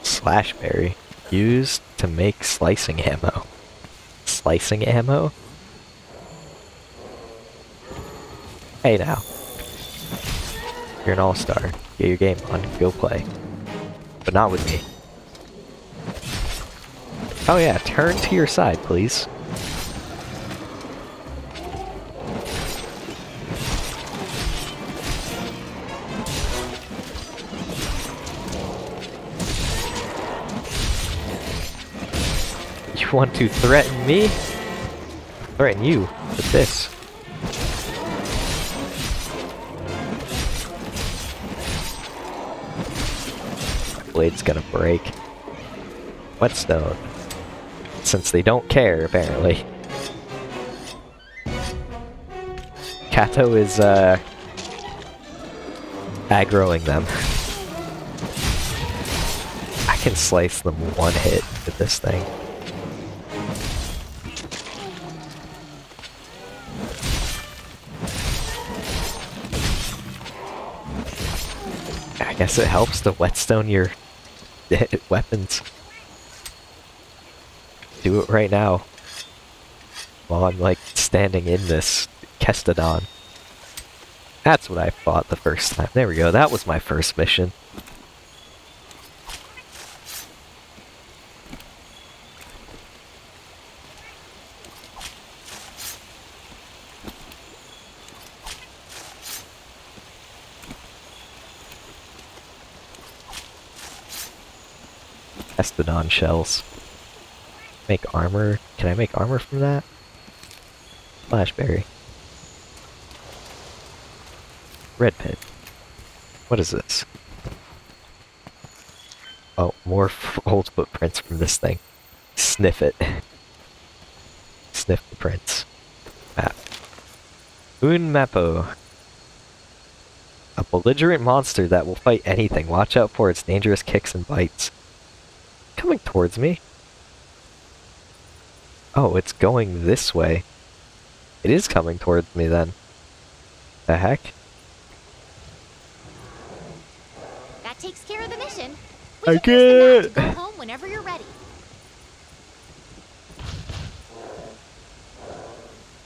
Speaker 1: Slashberry. Used to make slicing ammo. Slicing ammo? Hey now. You're an all-star. Get your game on. Go play but not with me. Oh yeah, turn to your side, please. You want to threaten me? Threaten you with this. Blade's gonna break. Whetstone. Since they don't care, apparently. Kato is, uh... aggroing them. I can slice them one hit with this thing. I guess it helps to whetstone your <laughs> weapons. Do it right now. While I'm like standing in this Kestodon. That's what I fought the first time. There we go, that was my first mission. Kestodon shells. Make armor. Can I make armor from that? Flashberry. Red pit. What is this? Oh, more <laughs> old footprints from this thing. Sniff it. <laughs> Sniff the prints. Map. Un Mappo. A belligerent monster that will fight anything. Watch out for its dangerous kicks and bites. Coming towards me. Oh, it's going this way. It is coming towards me then. The heck?
Speaker 6: That takes care of the mission.
Speaker 1: I
Speaker 6: We can
Speaker 1: get
Speaker 6: use the map to go home whenever you're ready.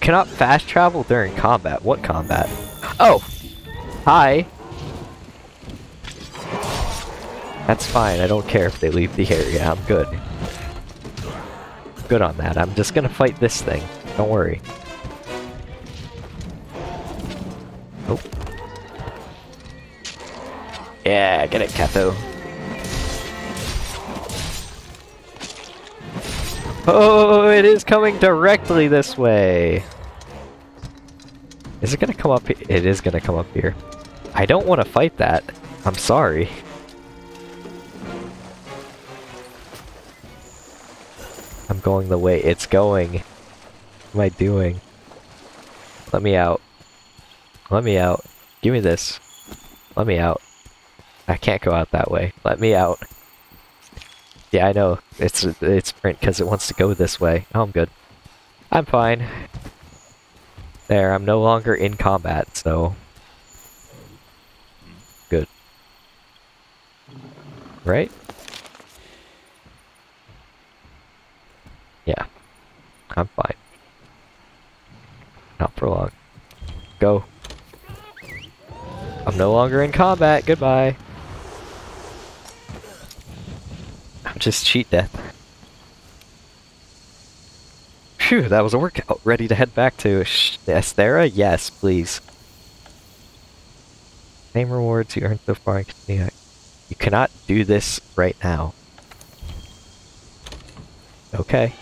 Speaker 1: Cannot fast travel during combat. What combat? Oh! Hi! That's fine, I don't care if they leave the area, I'm good. Good on that, I'm just gonna fight this thing. Don't worry. Oh. Yeah, get it, Kato. Oh, it is coming directly this way. Is it gonna come up? It is gonna come up here. I don't want to fight that. I'm sorry. I'm going the way it's going. What am I doing? Let me out. Let me out. Give me this. Let me out. I can't go out that way. Let me out. Yeah, I know. It's it's print because it wants to go this way. Oh, I'm good. I'm fine. There, I'm no longer in combat, so... Good. Right? Yeah. I'm fine. Not for long. Go. I'm no longer in combat. Goodbye. I'm just cheat death. Phew, that was a workout. Ready to head back to Astera? Yes, please. Same rewards you earned so far. You cannot do this right now. Okay.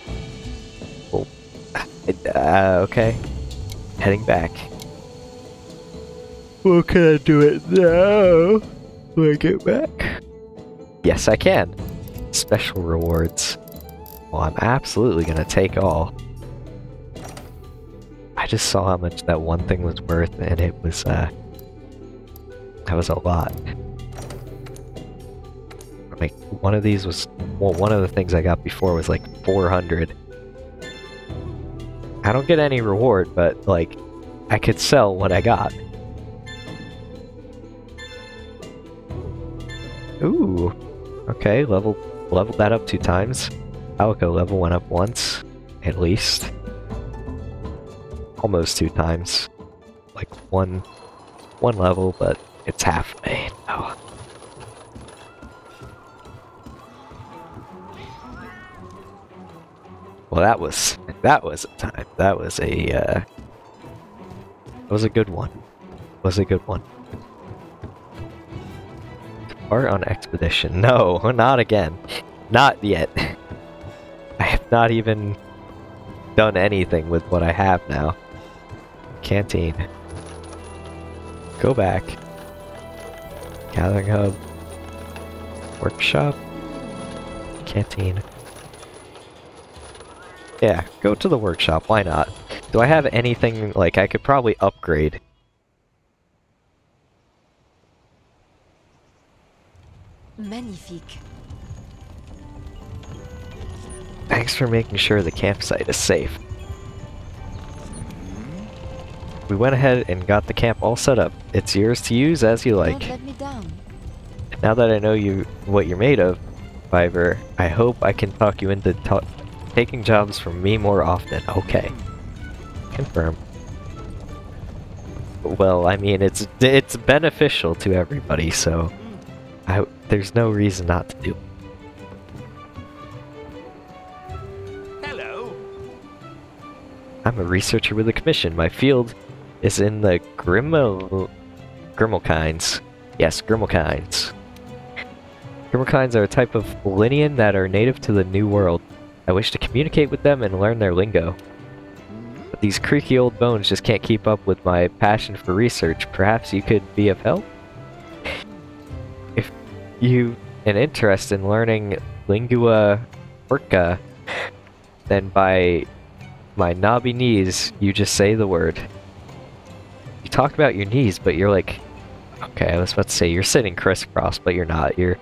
Speaker 1: Well, uh, okay. Heading back. Well, can I do it now? When I get back? Yes, I can. Special rewards. Well, I'm absolutely gonna take all. I just saw how much that one thing was worth, and it was, uh... That was a lot. Like, one of these was... Well, one of the things I got before was like 400. I don't get any reward, but, like, I could sell what I got. Ooh. Okay, level leveled that up two times. Palico level went up once, at least. Almost two times. Like one one level, but it's halfway. Oh. Well that was that was a time. That was a uh was a good one. Was a good one. Depart on expedition. No, <laughs> not again. Not yet. <laughs> I have not even done anything with what I have now. Canteen. Go back. Gathering hub. Workshop. Canteen. Yeah, go to the workshop, why not? Do I have anything, like, I could probably upgrade?
Speaker 8: Magnifique.
Speaker 1: Thanks for making sure the campsite is safe. We went ahead and got the camp all set up. It's yours to use as you like.
Speaker 8: Don't let me down.
Speaker 1: Now that I know you what you're made of, Fiverr, I hope I can talk you into taking jobs from me more often. Okay. Confirm. Well, I mean, it's it's beneficial to everybody, so I, there's no reason not to do. it.
Speaker 10: Hello.
Speaker 1: I'm a researcher with a commission. My field is in the Grimmel... Grimalkynes. Yes, Grimalkynes. Grimalkynes are a type of Lynian that are native to the New World. I wish to communicate with them and learn their lingo. But these creaky old bones just can't keep up with my passion for research. Perhaps you could be of help? If you an interest in learning Lingua Orca, then by my knobby knees, you just say the word. You talk about your knees, but you're like, okay, I was about to say you're sitting crisscross, but you're not. You're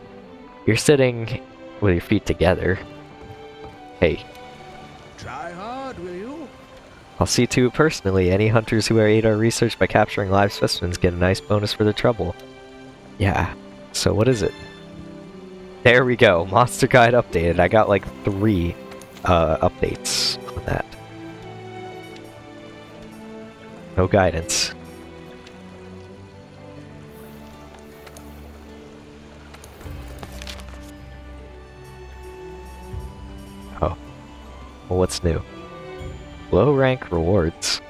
Speaker 1: you're sitting with your feet together. Hey,
Speaker 10: Try hard, will you?
Speaker 1: I'll see to it personally. Any hunters who aid our research by capturing live specimens get a nice bonus for their trouble. Yeah. So what is it? There we go. Monster Guide updated. I got like three uh, updates on that. No guidance. Well, what's new? Low rank rewards.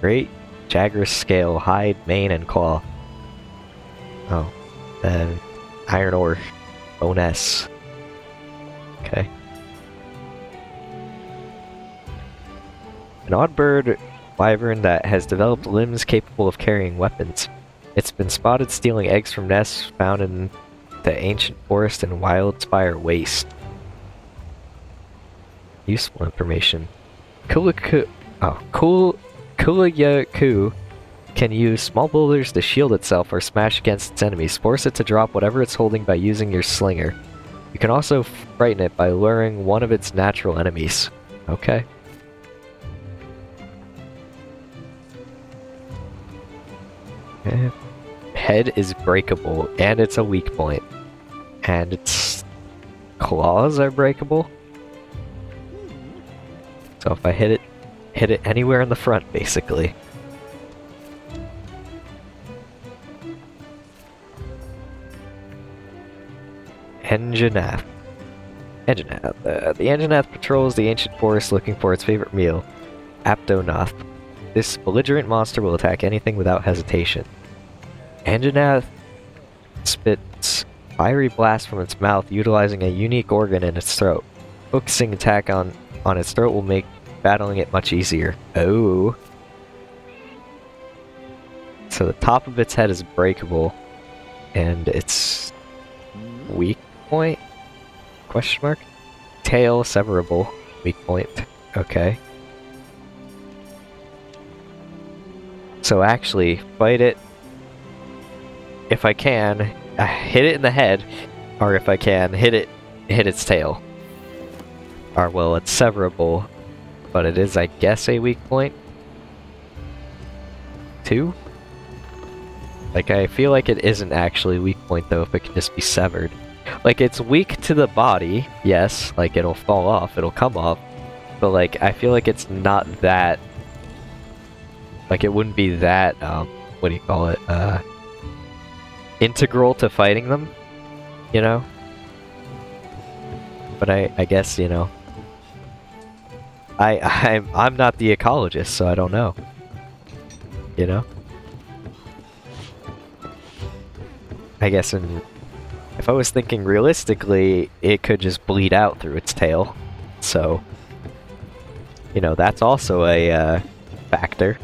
Speaker 1: Great Jagras scale, hide, mane, and claw. Oh. Then iron ore. Bone S. Okay. An odd bird wyvern that has developed limbs capable of carrying weapons. It's been spotted stealing eggs from nests found in the ancient forest and Wildspire Waste. Useful information. Kulu-Ya-Ku, oh, can use small boulders to shield itself or smash against its enemies. Force it to drop whatever it's holding by using your slinger. You can also frighten it by luring one of its natural enemies. Okay. Eh, Head is breakable, and it's a weak point. And its claws are breakable. So if I hit it, hit it anywhere in the front, basically. Anjanath. Anjanath. Uh, the Anjanath patrols the ancient forest looking for its favorite meal, Aptonoth. This belligerent monster will attack anything without hesitation. Anjanath spits fiery blast from its mouth, utilizing a unique organ in its throat. Focusing attack on, on its throat will make battling it much easier. Oh. So the top of its head is breakable, and its weak point? Question mark? Tail severable. Weak point. Okay. So actually, fight it if I can, uh, hit it in the head, or if I can, hit it, hit its tail. Or well, it's severable, but it is, I guess, a weak point. Two? Like, I feel like it isn't actually weak point, though, if it can just be severed. Like, it's weak to the body, yes, like, it'll fall off, it'll come off, but, like, I feel like it's not that... Like, it wouldn't be that, um, what do you call it, uh... Integral to fighting them, you know? But I, I guess, you know... I, <laughs> I'm, I'm not the ecologist, so I don't know. You know? I guess in, if I was thinking realistically, it could just bleed out through its tail. So, you know, that's also a uh, factor.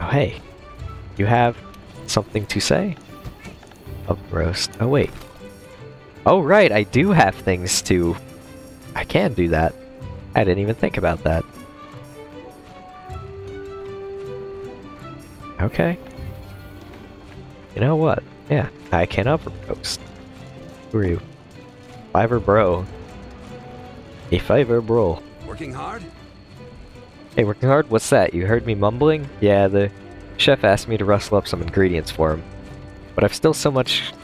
Speaker 1: Oh, hey, you have something to say? A roast. Oh, wait. Oh, right, I do have things to. I can do that. I didn't even think about that. Okay. You know what? Yeah, I can upper roast. Who are you? Fiver Bro. A Fiver Bro.
Speaker 11: Working hard?
Speaker 1: Hey, working hard? What's that? You heard me mumbling? Yeah, the chef asked me to rustle up some ingredients for him. But I've still so much...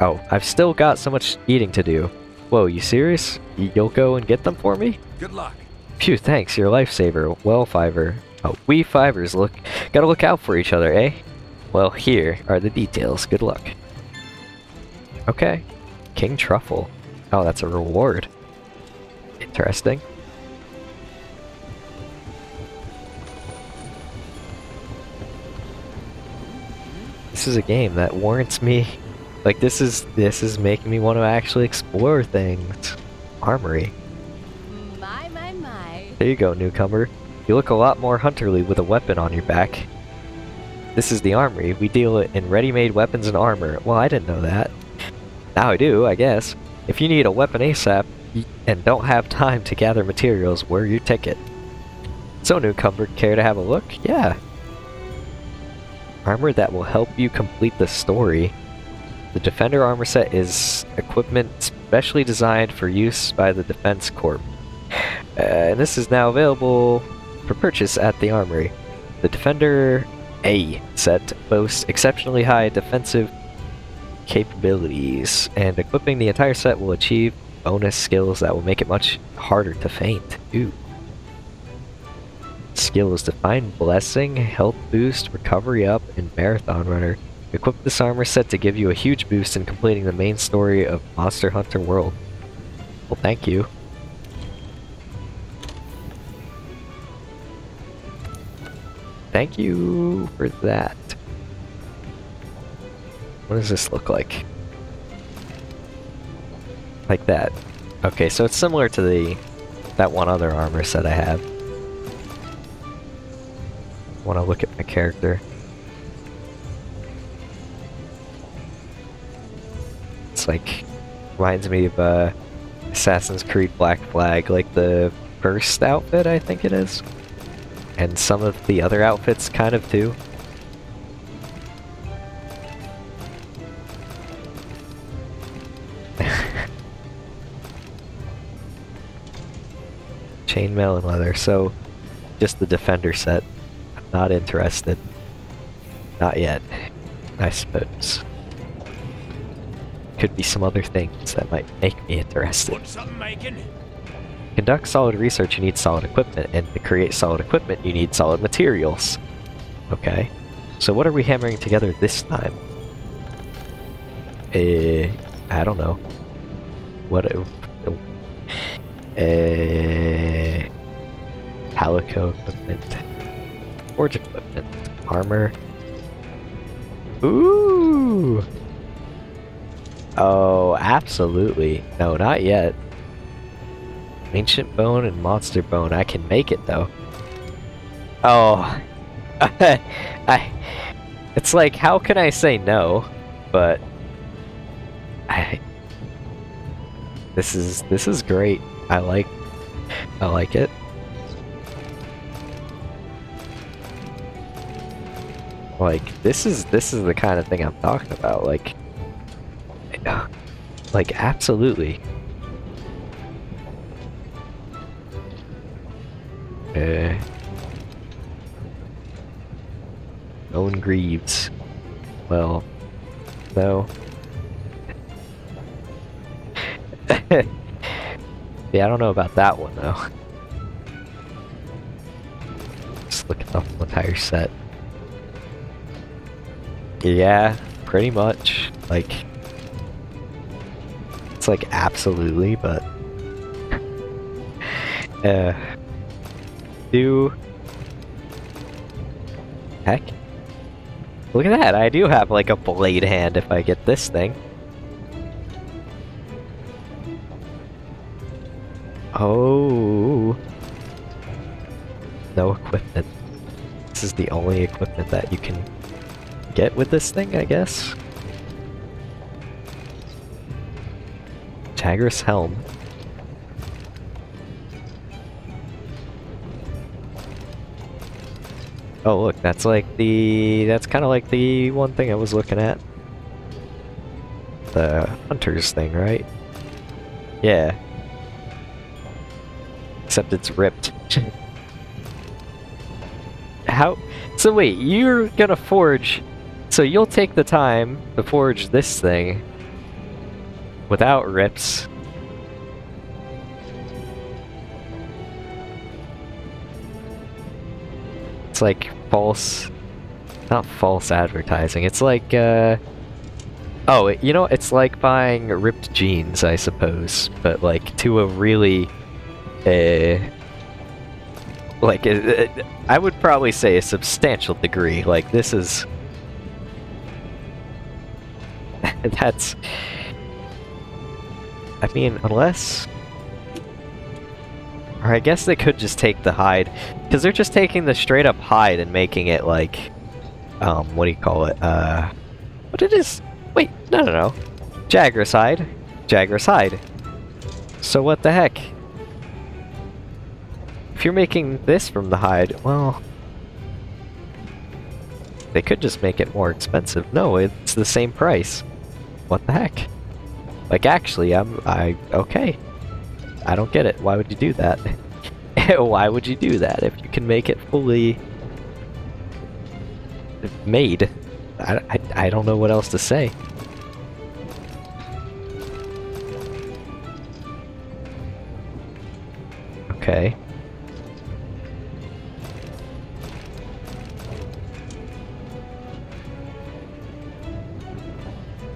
Speaker 1: Oh, I've still got so much eating to do. Whoa, you serious? You'll go and get them for me?
Speaker 11: Good luck.
Speaker 1: Phew, thanks, you're a lifesaver. Well, Fiver. Oh, we Fivers look... Gotta look out for each other, eh? Well, here are the details. Good luck. Okay. King Truffle. Oh, that's a reward. Interesting. This is a game that warrants me like this is this is making me want to actually explore things. Armory.
Speaker 12: My, my, my.
Speaker 1: There you go, newcomer. You look a lot more hunterly with a weapon on your back. This is the armory. We deal in ready-made weapons and armor. Well, I didn't know that. Now I do, I guess. If you need a weapon ASAP and don't have time to gather materials, where your ticket? So, newcomer, care to have a look? Yeah. Armor that will help you complete the story. The Defender armor set is equipment specially designed for use by the Defense Corp. <sighs> Uh, and this is now available for purchase at the armory. The Defender A set boasts exceptionally high defensive capabilities, and equipping the entire set will achieve bonus skills that will make it much harder to faint. Ooh. Skills Divine Blessing, Health Boost, Recovery Up, and Marathon Runner. Equip this armor set to give you a huge boost in completing the main story of Monster Hunter World. Well, thank you. Thank you for that. What does this look like? Like that. Okay, so it's similar to the that one other armor set I have. Want to look at my character. It's like reminds me of uh, Assassin's Creed Black Flag, like the first outfit, I think it is, and some of the other outfits, kind of too. <laughs> Chainmail and leather, so just the defender set. Not interested. Not yet, I suppose. Could be some other things that might make me interested. Conduct solid research, you need solid equipment, and to create solid equipment, you need solid materials. Okay. So what are we hammering together this time? Eh, I don't know. What? Uh, eh, Palico equipment, forge equipment, armor. Ooh. Oh, absolutely. No, not yet. Ancient bone and monster bone. I can make it though. Oh, <laughs> I. It's like, how can I say no? But I. This is this is great. I like. I like it. Like this is this is the kind of thing I'm talking about. Like, like absolutely. Uh, Owen Greaves. Well, no. <laughs> yeah, I don't know about that one though. Just look at the whole entire set. Yeah, pretty much. Like, it's like absolutely, but. <laughs> uh. Do. Heck. Look at that, I do have like a blade hand if I get this thing. Oh. No equipment. This is the only equipment that you can get with this thing, I guess. Jagras helm. Oh look, that's like the... that's kind of like the one thing I was looking at. The hunter's thing, right? Yeah. Except it's ripped. <laughs> How... So wait, you're gonna forge... So you'll take the time to forge this thing without rips. It's like false... Not false advertising, it's like, uh... Oh, you know, it's like buying ripped jeans, I suppose, but like to a really, uh, like uh, uh, I would probably say a substantial degree. Like this is, that's, I mean, unless, or I guess they could just take the hide, because they're just taking the straight up hide and making it like, um, what do you call it? Uh, what it is? Wait, no, no, no. Jagras hide. Jagras hide. So what the heck? If you're making this from the hide, well... They could just make it more expensive. No, it's the same price. What the heck? Like, actually, I'm... I... Okay. I don't get it. Why would you do that? <laughs> Why would you do that if you can make it fully... made? I, I, I don't know what else to say. Okay.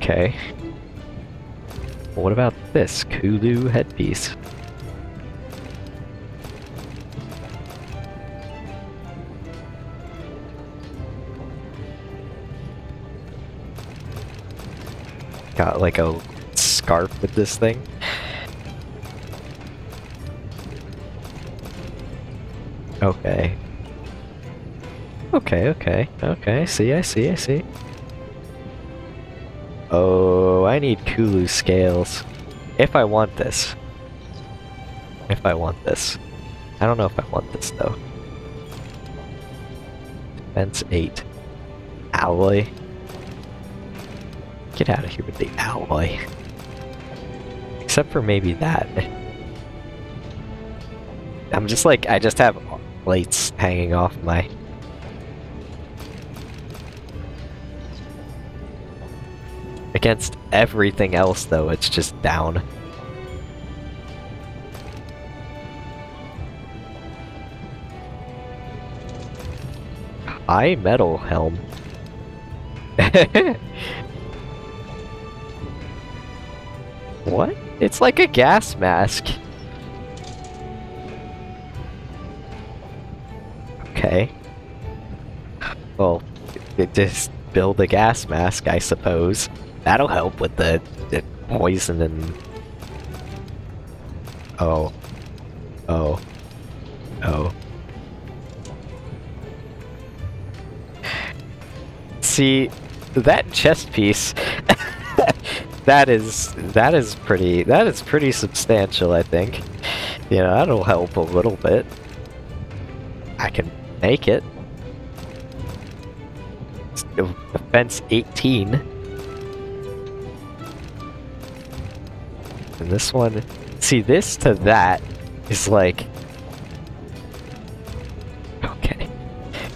Speaker 1: Okay. What about this Kulu headpiece? Got like a scarf with this thing. Okay. Okay, okay, okay, see, I see, I see. Oh, I need Kulu scales. If I want this. If I want this. I don't know if I want this, though. Defense 8. Alloy. Get out of here with the alloy. Except for maybe that. I'm just like, I just have plates hanging off my... Against everything else though, it's just down. High metal helm. <laughs> what? It's like a gas mask. Okay. Well, it just build a gas mask, I suppose. That'll help with the, the poison and... Oh. Oh. Oh. See, that chest piece... <laughs> that is... That is pretty... That is pretty substantial, I think. You know, that'll help a little bit. I can make it. Defense 18. And this one, see this to that is like, okay.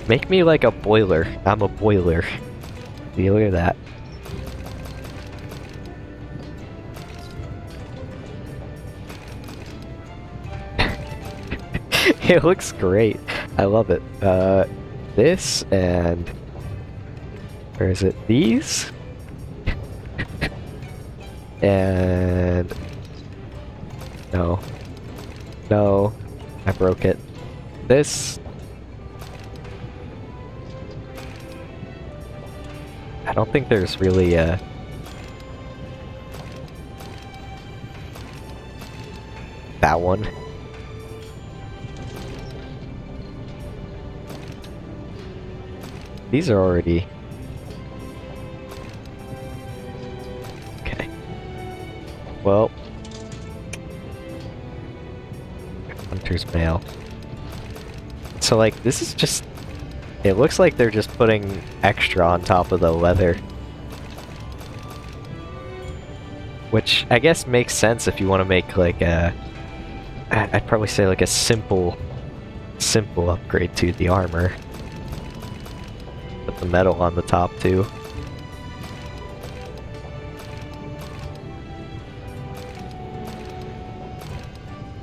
Speaker 1: Make me like a boiler. I'm a boiler. See, look at that. <laughs> it looks great. I love it. Uh, this and where is it? These <laughs> and no, no, I broke it. This I don't think there's really a... That one. These are already... Okay. Well... Mail. So like, this is just... It looks like they're just putting extra on top of the leather. Which I guess makes sense if you want to make like a... I'd probably say like a simple, simple upgrade to the armor. Put the metal on the top too.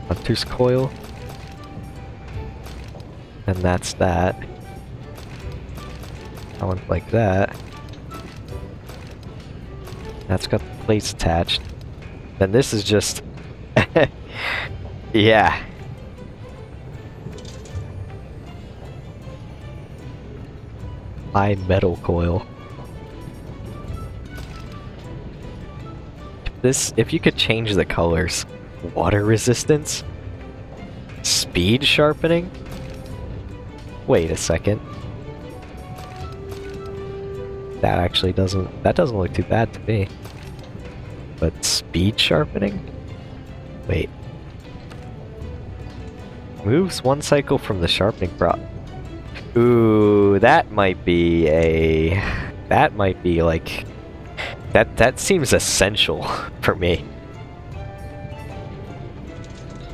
Speaker 1: Hunter's coil. And that's that. That one's like that. That's got the plates attached. Then this is just... <laughs> yeah. High metal coil. This, if you could change the colors. Water resistance? Speed sharpening? Wait a second. That actually doesn't, that doesn't look too bad to me. But speed sharpening? Wait. Moves one cycle from the sharpening prop. Ooh, that might be a... That might be like... That, that seems essential <laughs> for me.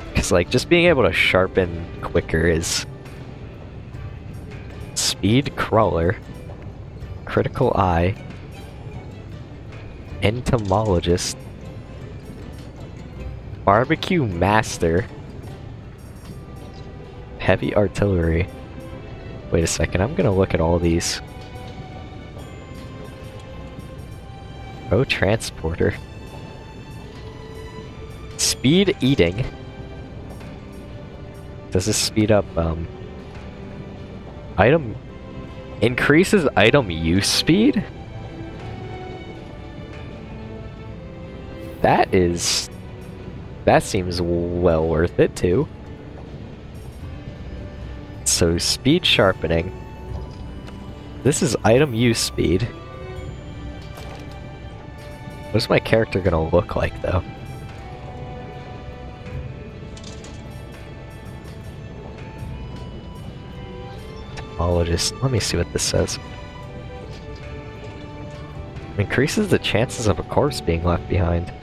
Speaker 1: Because like, just being able to sharpen quicker is... Speed Crawler. Critical Eye. Entomologist. Barbecue Master. Heavy Artillery. Wait a second, I'm gonna look at all these. Pro Transporter. Speed Eating. Does this speed up, um... Item... Increases item use speed? That is... That seems well worth it, too. So, speed sharpening. This is item use speed. What's my character gonna look like, though? Let me see what this says. Increases the chances of a corpse being left behind.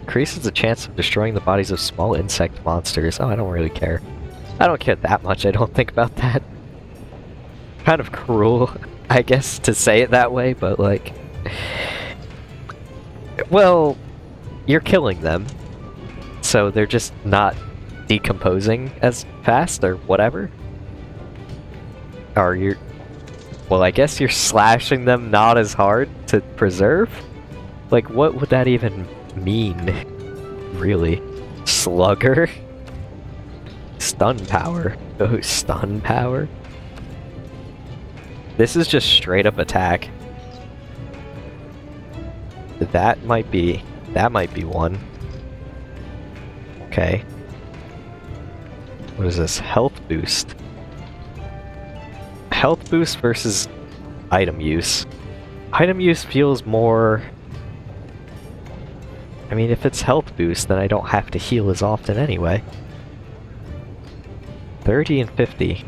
Speaker 1: Increases the chance of destroying the bodies of small insect monsters. Oh, I don't really care. I don't care that much, I don't think about that. Kind of cruel, <laughs> I guess, to say it that way, but like... Well, you're killing them. So they're just not decomposing as fast or whatever. Or you're... Well, I guess you're slashing them not as hard to preserve? Like, what would that even mean? Really? Slugger? Stun power. Oh, stun power? This is just straight up attack. That might be... That might be one. Okay. What is this? Health boost. Health boost versus item use. Item use feels more... I mean, if it's health boost, then I don't have to heal as often anyway. 30 and 50.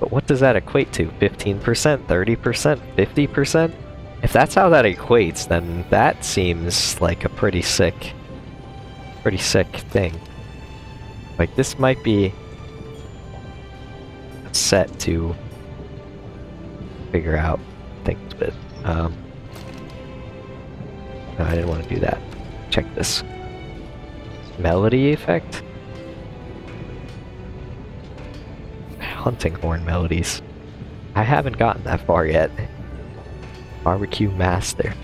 Speaker 1: But what does that equate to? 15%, 30%, 50%? If that's how that equates, then that seems like a pretty sick, pretty sick thing. Like, this might be set to figure out things with. Um, no, I didn't want to do that. Check this. Melody effect? Hunting horn melodies. I haven't gotten that far yet. Barbecue Master.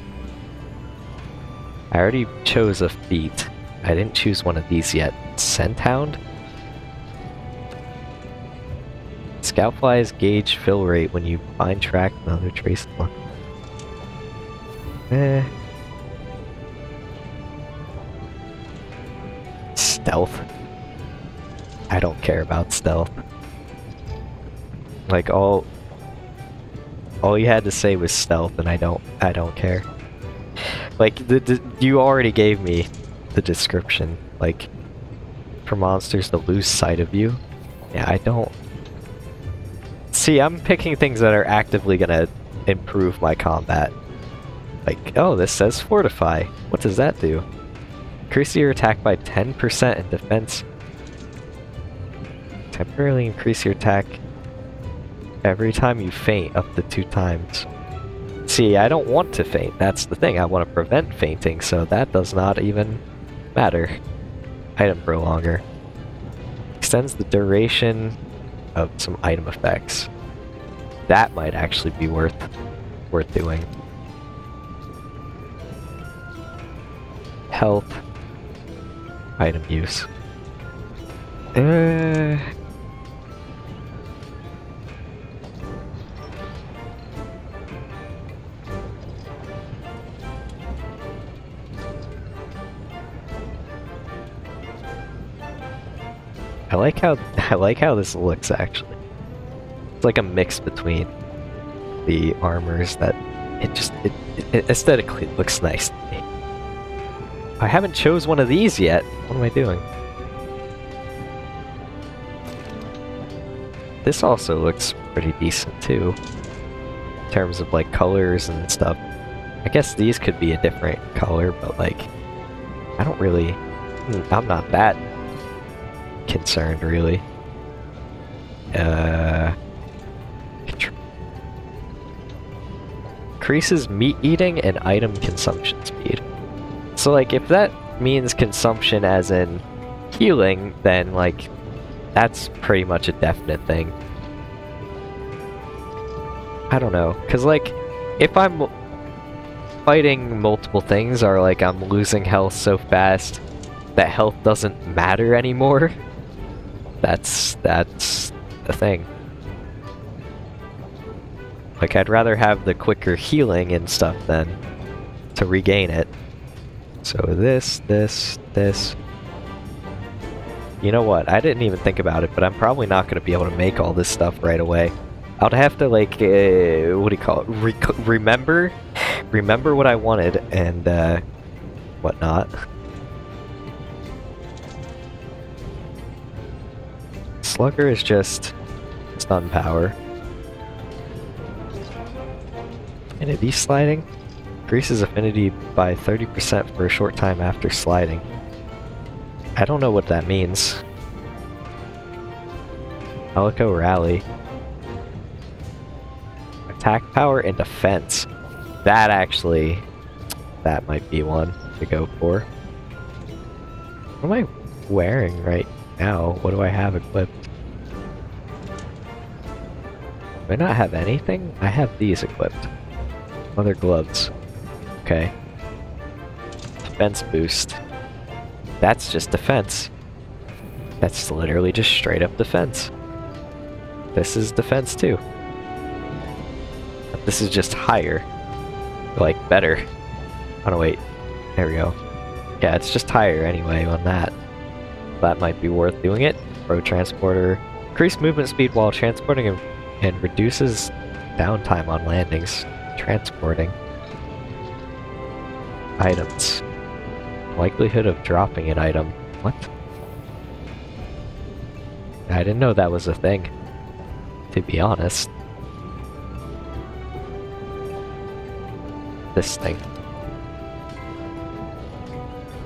Speaker 1: I already chose a feat. I didn't choose one of these yet. Scent Hound? Scoutflies gauge fill rate when you find track another trace. one. Eh. Stealth. I don't care about stealth. Like all all you had to say was stealth and I don't I don't care. Like the, the you already gave me the description like for monsters to lose sight of you. Yeah, I don't See, I'm picking things that are actively gonna improve my combat. Like, oh, this says fortify. What does that do? Increase your attack by 10% in defense. Temporarily increase your attack every time you faint up to two times. See, I don't want to faint. That's the thing. I want to prevent fainting, so that does not even matter. Item prolonger. Extends the duration of some item effects. That might actually be worth worth doing. Health. Item use. Uh, I like how <laughs> I like how this looks actually. It's like a mix between the armors that it just it, it aesthetically looks nice. I haven't chose one of these yet. What am I doing? This also looks pretty decent too. In terms of like colors and stuff. I guess these could be a different color, but like I don't really hmm, I'm not that concerned, really. Uh, increases meat eating and item consumption speed. So, like, if that means consumption as in healing, then, like, that's pretty much a definite thing. I don't know, because, like, if I'm fighting multiple things, or, like, I'm losing health so fast that health doesn't matter anymore, that's that's the thing. Like I'd rather have the quicker healing and stuff than to regain it. So this, this, this. You know what? I didn't even think about it, but I'm probably not going to be able to make all this stuff right away. I'd have to like, uh, what do you call it? Re remember, remember what I wanted and uh, whatnot. <laughs> Slugger is just stun power. And Affinity sliding increases affinity by 30% for a short time after sliding. I don't know what that means. Palico Rally. Attack power and defense. That actually, that might be one to go for. What am I wearing right now? What do I have equipped? Do I not have anything? I have these equipped. Other gloves. Okay. Defense boost. That's just defense. That's literally just straight up defense. This is defense too. This is just higher. Like, better. Oh no, wait. There we go. Yeah, it's just higher anyway on that. That might be worth doing it. Pro transporter. Increase movement speed while transporting and reduces downtime on landings. Transporting. Items. Likelihood of dropping an item. What? I didn't know that was a thing. To be honest. This thing.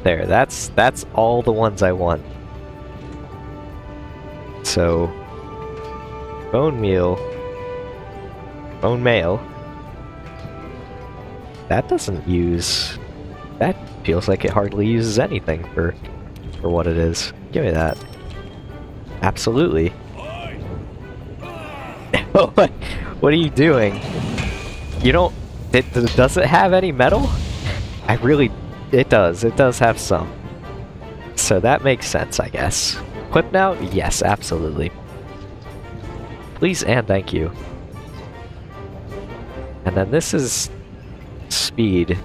Speaker 1: There, that's that's all the ones I want. So Bone meal. Bone mail. That doesn't use... That feels like it hardly uses anything for, for what it is. Give me that. Absolutely. <laughs> what are you doing? You don't... It, does it have any metal? I really... It does. It does have some. So that makes sense, I guess. Equip now? Yes, absolutely. Please and thank you. And then this is speed.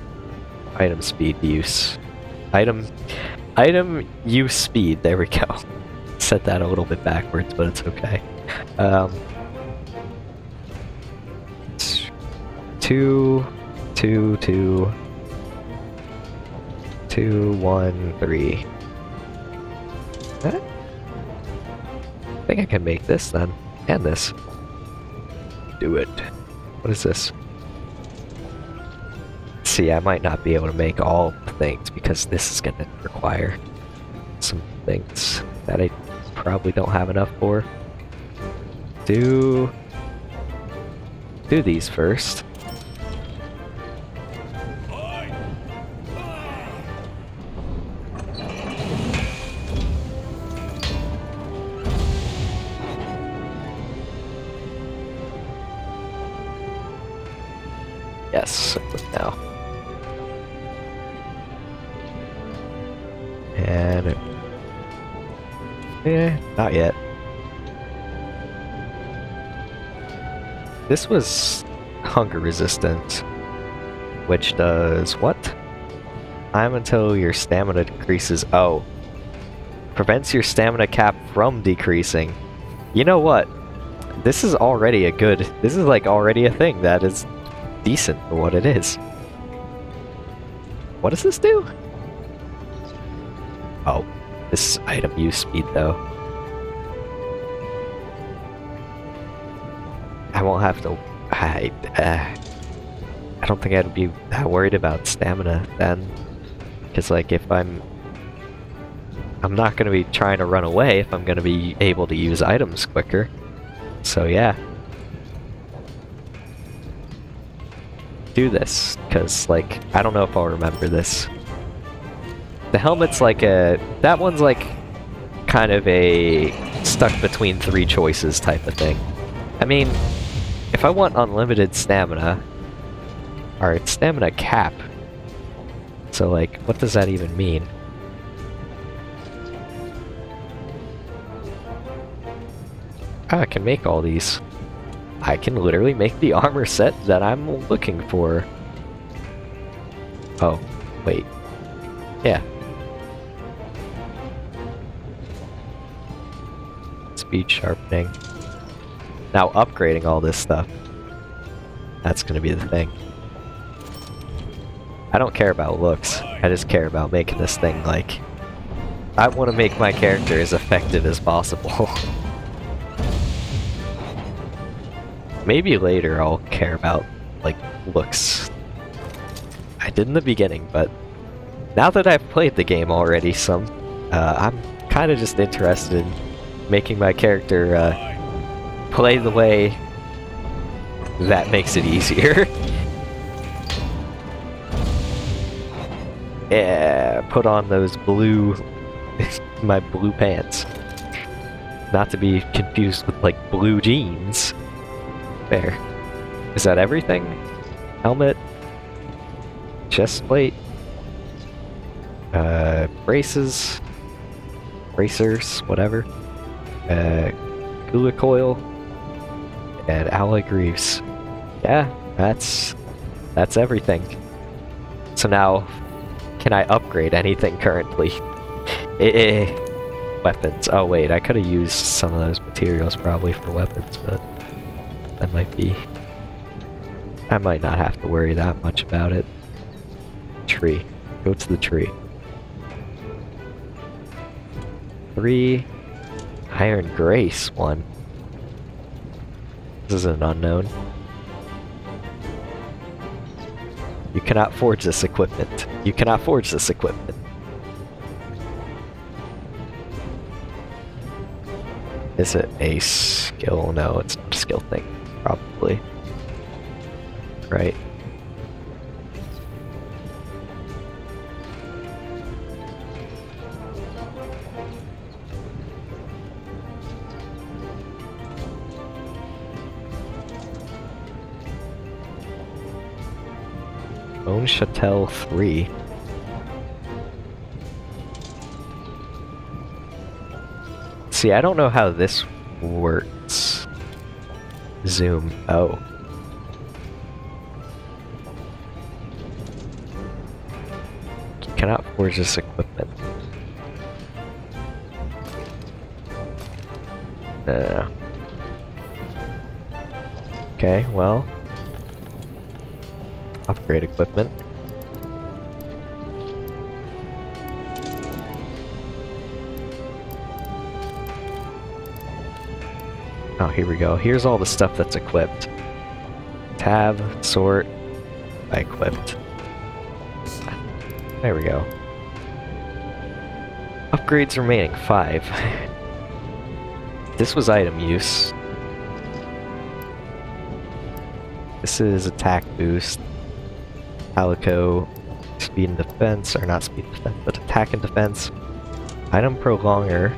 Speaker 1: Item speed use. Item item use speed. There we go. <laughs> Set that a little bit backwards, but it's okay. Um, two, two, two, two, one, three. I think I can make this then, and this. Do it. What is this? See, I might not be able to make all things because this is going to require some things that I probably don't have enough for. Do do these first. Yes, now. And eh, not yet. This was hunger resistant, which does what? Time until your stamina decreases. Oh, prevents your stamina cap from decreasing. You know what? This is already a good. This is like already a thing that is decent for what it is. What does this do? Oh, this item use speed though. I won't have to. I. Uh, I don't think I'd be that worried about stamina then, because like if I'm. I'm not going to be trying to run away if I'm going to be able to use items quicker. So yeah. Do this, because like, I don't know if I'll remember this. The helmet's like a... That one's like kind of a stuck between three choices type of thing. I mean, if I want unlimited stamina, or stamina cap, so like, what does that even mean? Ah, I can make all these. I can literally make the <laughs> armor set that I'm looking for. Oh, wait. Yeah. Speed sharpening. Now upgrading all this stuff. That's gonna be the thing. I don't care about looks. I just care about making this thing like... I want to make my character as effective as possible. <laughs> Maybe later I'll care about, like, looks. I did in the beginning, but now that I've played the game already some, uh, I'm kind of just interested in making my character uh, play the way that makes it easier. <laughs> yeah, put on those blue, <laughs> my blue pants. Not to be confused with, like, blue jeans. Fair. Is that everything? Helmet? Chest plate? Uh, braces? Bracers? Whatever. Uh, Kulu coil? And alloy greaves. Yeah, that's... That's everything. So now, can I upgrade anything currently? <laughs> eh, eh. Weapons. Oh wait, I could have used some of those materials probably for weapons, but... That might be... I might not have to worry that much about it. Tree. Go to the tree. Three. Iron Grace, one. This is an unknown. You cannot forge this equipment. You cannot forge this equipment. Is it a skill? No, it's not a skill thing probably. Right. Bone Chattel 3. See, I don't know how this works. Zoom. Oh. Cannot forge this equipment. Uh. Okay, well. Upgrade equipment. Oh, here we go. Here's all the stuff that's equipped. Tab, sort, I equipped. There we go. Upgrades remaining, 5. <laughs> this was item use. This is attack boost. Palico, speed and defense, or not speed and defense, but attack and defense. Item prolonger.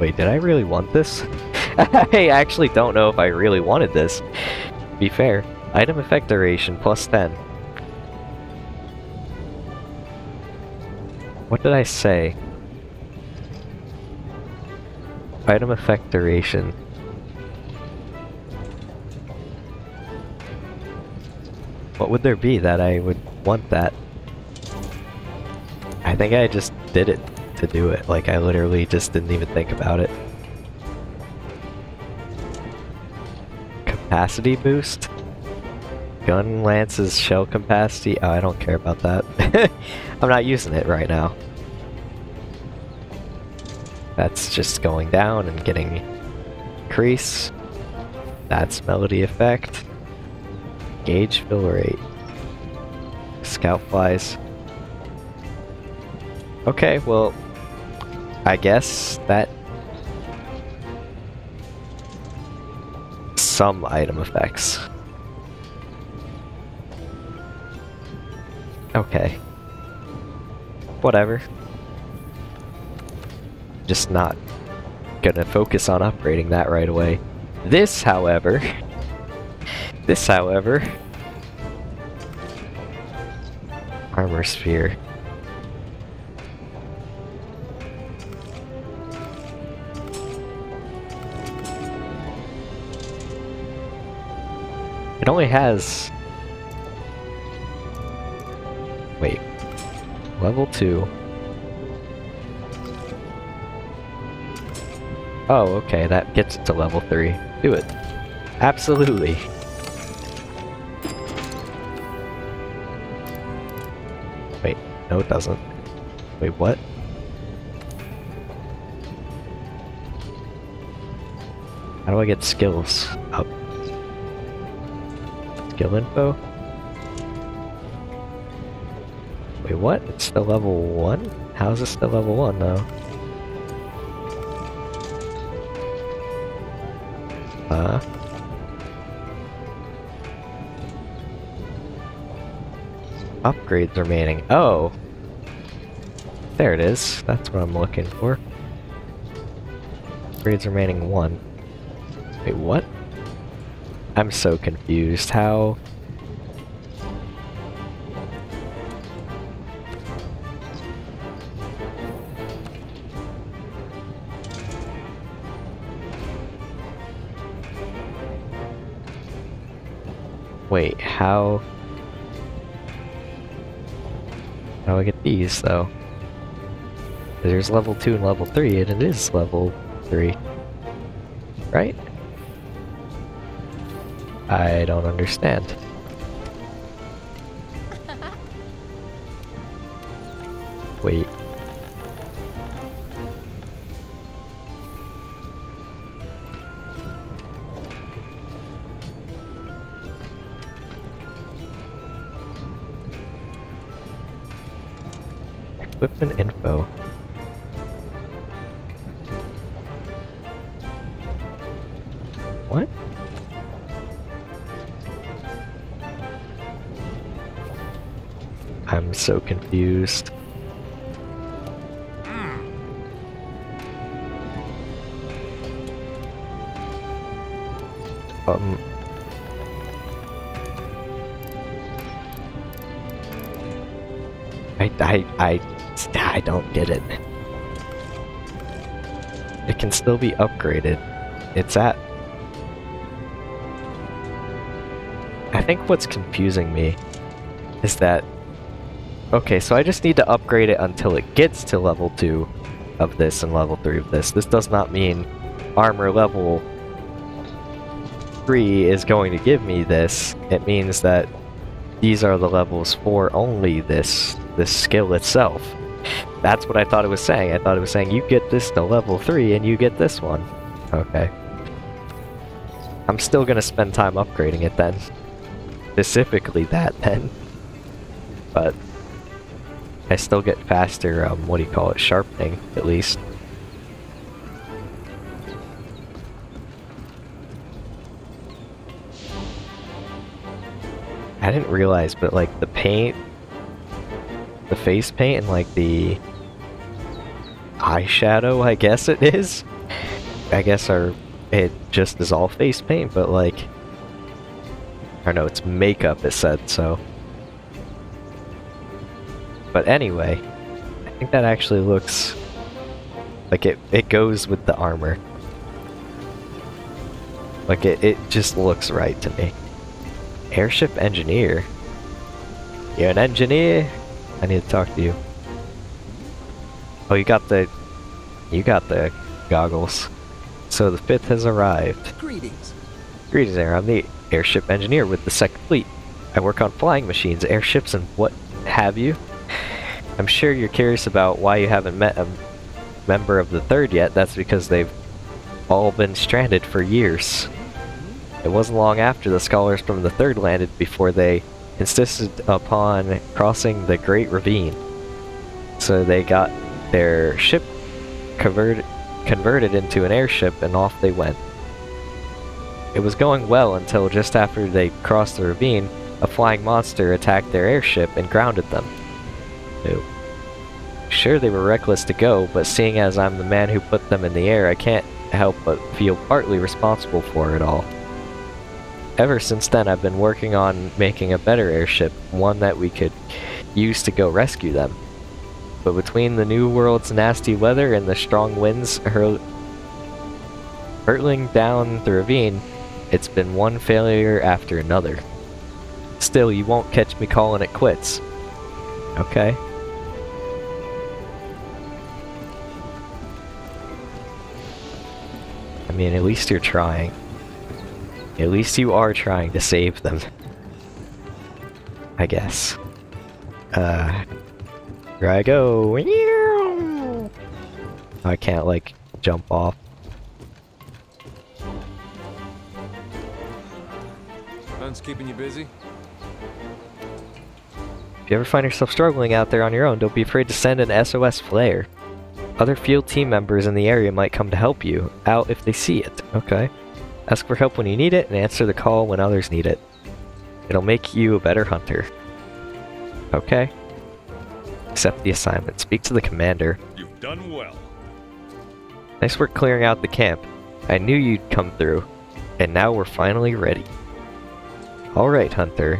Speaker 1: Wait, did I really want this? <laughs> I actually don't know if I really wanted this. Be fair. Item effect duration plus 10. What did I say? Item effect duration. What would there be that I would want that? I think I just did it to do it. Like, I literally just didn't even think about it. Capacity boost? Gun lances shell capacity? Oh, I don't care about that. <laughs> I'm not using it right now. That's just going down and getting increase. That's melody effect. Gauge fill rate. Scout flies. Okay, well, I guess that some item effects. Okay. Whatever. Just not gonna focus on upgrading that right away. This, however, <laughs> this, however, armor sphere. It only has... Wait. Level 2. Oh, okay, that gets it to level 3. Do it. Absolutely. Wait, no it doesn't. Wait, what? How do I get skills? Skill info? Wait, what? It's still level 1? How is it still level 1 though? Uh... Upgrades remaining. Oh! There it is. That's what I'm looking for. Upgrades remaining 1. I'm so confused. How... Wait, how... How do I get these, though? There's level 2 and level 3, and it is level 3. Right? I don't understand. <laughs> Wait. So confused. Um. I, I, I don't get it. It can still be upgraded. It's at... I think what's confusing me is that... Okay, so I just need to upgrade it until it gets to level 2 of this and level 3 of this. This does not mean armor level 3 is going to give me this. It means that these are the levels for only this this skill itself. That's what I thought it was saying. I thought it was saying you get this to level 3 and you get this one. Okay. I'm still gonna spend time upgrading it then. Specifically that then. But I still get faster, um, what do you call it, sharpening, at least. I didn't realize, but like the paint, the face paint and like the eyeshadow, I guess it is, I guess are, it just is all face paint, but like, I don't know, it's makeup it said, so. But anyway, I think that actually looks like it, it goes with the armor. Like it, it just looks right to me. Airship engineer? You're an engineer? I need to talk to you. Oh, you got the... You got the goggles. So the fifth has arrived.
Speaker 9: Greetings.
Speaker 1: Greetings there, I'm the airship engineer with the second fleet. I work on flying machines, airships, and what have you. I'm sure you're curious about why you haven't met a member of the third yet. That's because they've all been stranded for years. It wasn't long after the scholars from the third landed before they insisted upon crossing the Great Ravine. So they got their ship converted, converted into an airship and off they went. It was going well until just after they crossed the ravine, a flying monster attacked their airship and grounded them. Ew. Sure, they were reckless to go, but seeing as I'm the man who put them in the air, I can't help but feel partly responsible for it all. Ever since then, I've been working on making a better airship, one that we could use to go rescue them. But between the New World's nasty weather and the strong winds hurl hurtling down the ravine, it's been one failure after another. Still, you won't catch me calling it quits. Okay? Mean, at least you're trying. At least you are trying to save them. I guess. Uh, here I go. I can't, like, jump off.
Speaker 5: Fun's keeping you busy?
Speaker 1: If you ever find yourself struggling out there on your own, don't be afraid to send an SOS flare. Other field team members in the area might come to help you out if they see it. Okay. Ask for help when you need it, and answer the call when others need it. It'll make you a better hunter. Okay. Accept the assignment. Speak to the commander.
Speaker 7: You've done well.
Speaker 1: Nice work clearing out the camp. I knew you'd come through. And now we're finally ready. Alright, Hunter.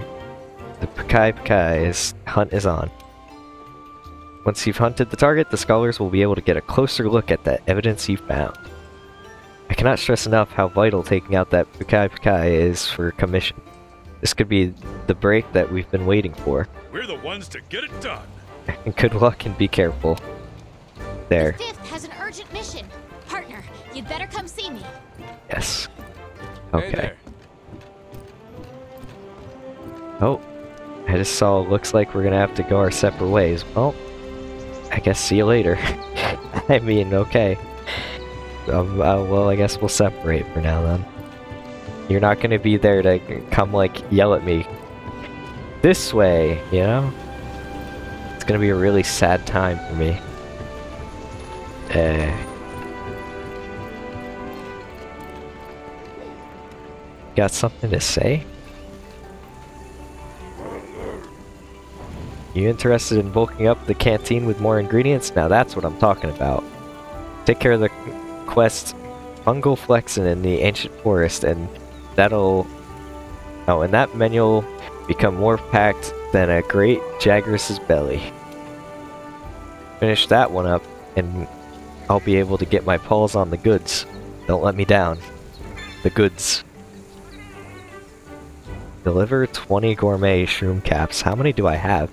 Speaker 1: The Pukei-Pukei's hunt is on. Once you've hunted the target, the scholars will be able to get a closer look at the evidence you've found. I cannot stress enough how vital taking out that Pukei-Pukei is for commission. This could be the break that we've been waiting for.
Speaker 7: We're the ones to get it done. <laughs>
Speaker 1: Good luck and be careful. There.
Speaker 6: Fifth has an urgent mission. Partner, you'd better come see me.
Speaker 1: Yes. Okay.
Speaker 5: there.
Speaker 1: Oh. I just saw looks like we're gonna have to go our separate ways. Well, I guess see you later. <laughs> I mean, okay. Um, uh, well, I guess we'll separate for now then. You're not gonna be there to come like yell at me. This way, you know? It's gonna be a really sad time for me. Uh. Got something to say? You interested in bulking up the canteen with more ingredients? Now that's what I'm talking about. Take care of the quest Fungal Flexin in the Ancient Forest, and that'll... Oh, and that menu will become more packed than a great Jagras's belly. Finish that one up, and I'll be able to get my paws on the goods. Don't let me down. The goods. Deliver 20 gourmet shroom caps. How many do I have?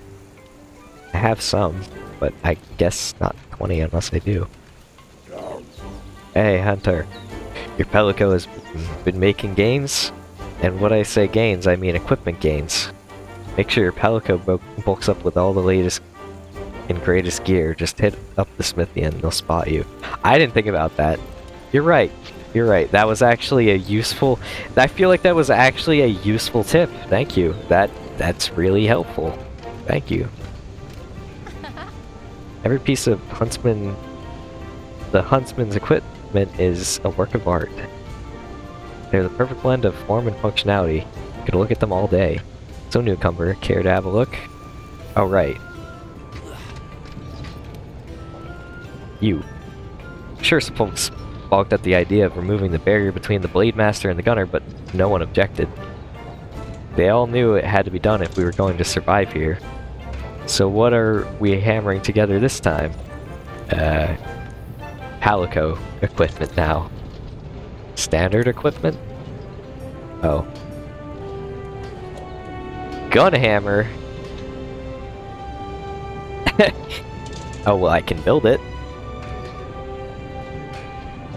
Speaker 1: I have some, but I guess not 20 unless I do. Hey, Hunter. Your Palico has been making gains? And when I say gains, I mean equipment gains. Make sure your Palico bulks up with all the latest and greatest gear. Just hit up the smithy and they'll spot you. I didn't think about that. You're right. You're right. That was actually a useful... I feel like that was actually a useful tip. Thank you. That That's really helpful. Thank you. Every piece of Huntsman... The Huntsman's equipment is a work of art. They're the perfect blend of form and functionality. You could look at them all day. So newcomer, care to have a look? Oh right. You. Sure some folks balked at the idea of removing the barrier between the Blade Master and the Gunner, but no one objected. They all knew it had to be done if we were going to survive here. So what are we hammering together this time? Uh, Palico equipment now. Standard equipment? Oh. Gun hammer? <laughs> oh, well, I can build it.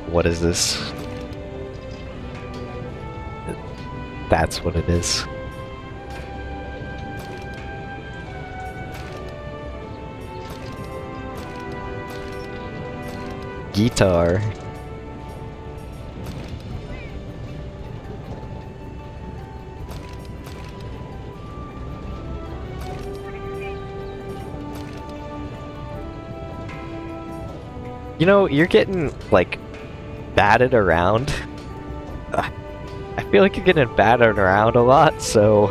Speaker 1: What is this? That's what it is. Guitar. You know, you're getting, like, batted around. I feel like you're getting battered around a lot, so...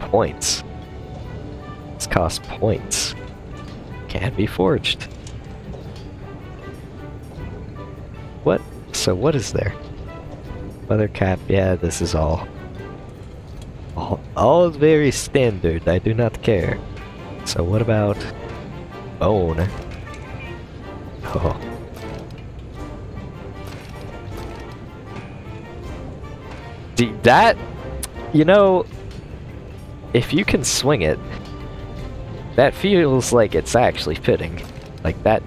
Speaker 1: Points. This costs points. Can be forged. What? So what is there? Weather cap, yeah, this is all. All, all very standard, I do not care. So what about bone? Oh. See, that, you know, if you can swing it, that feels like it's actually fitting. Like that,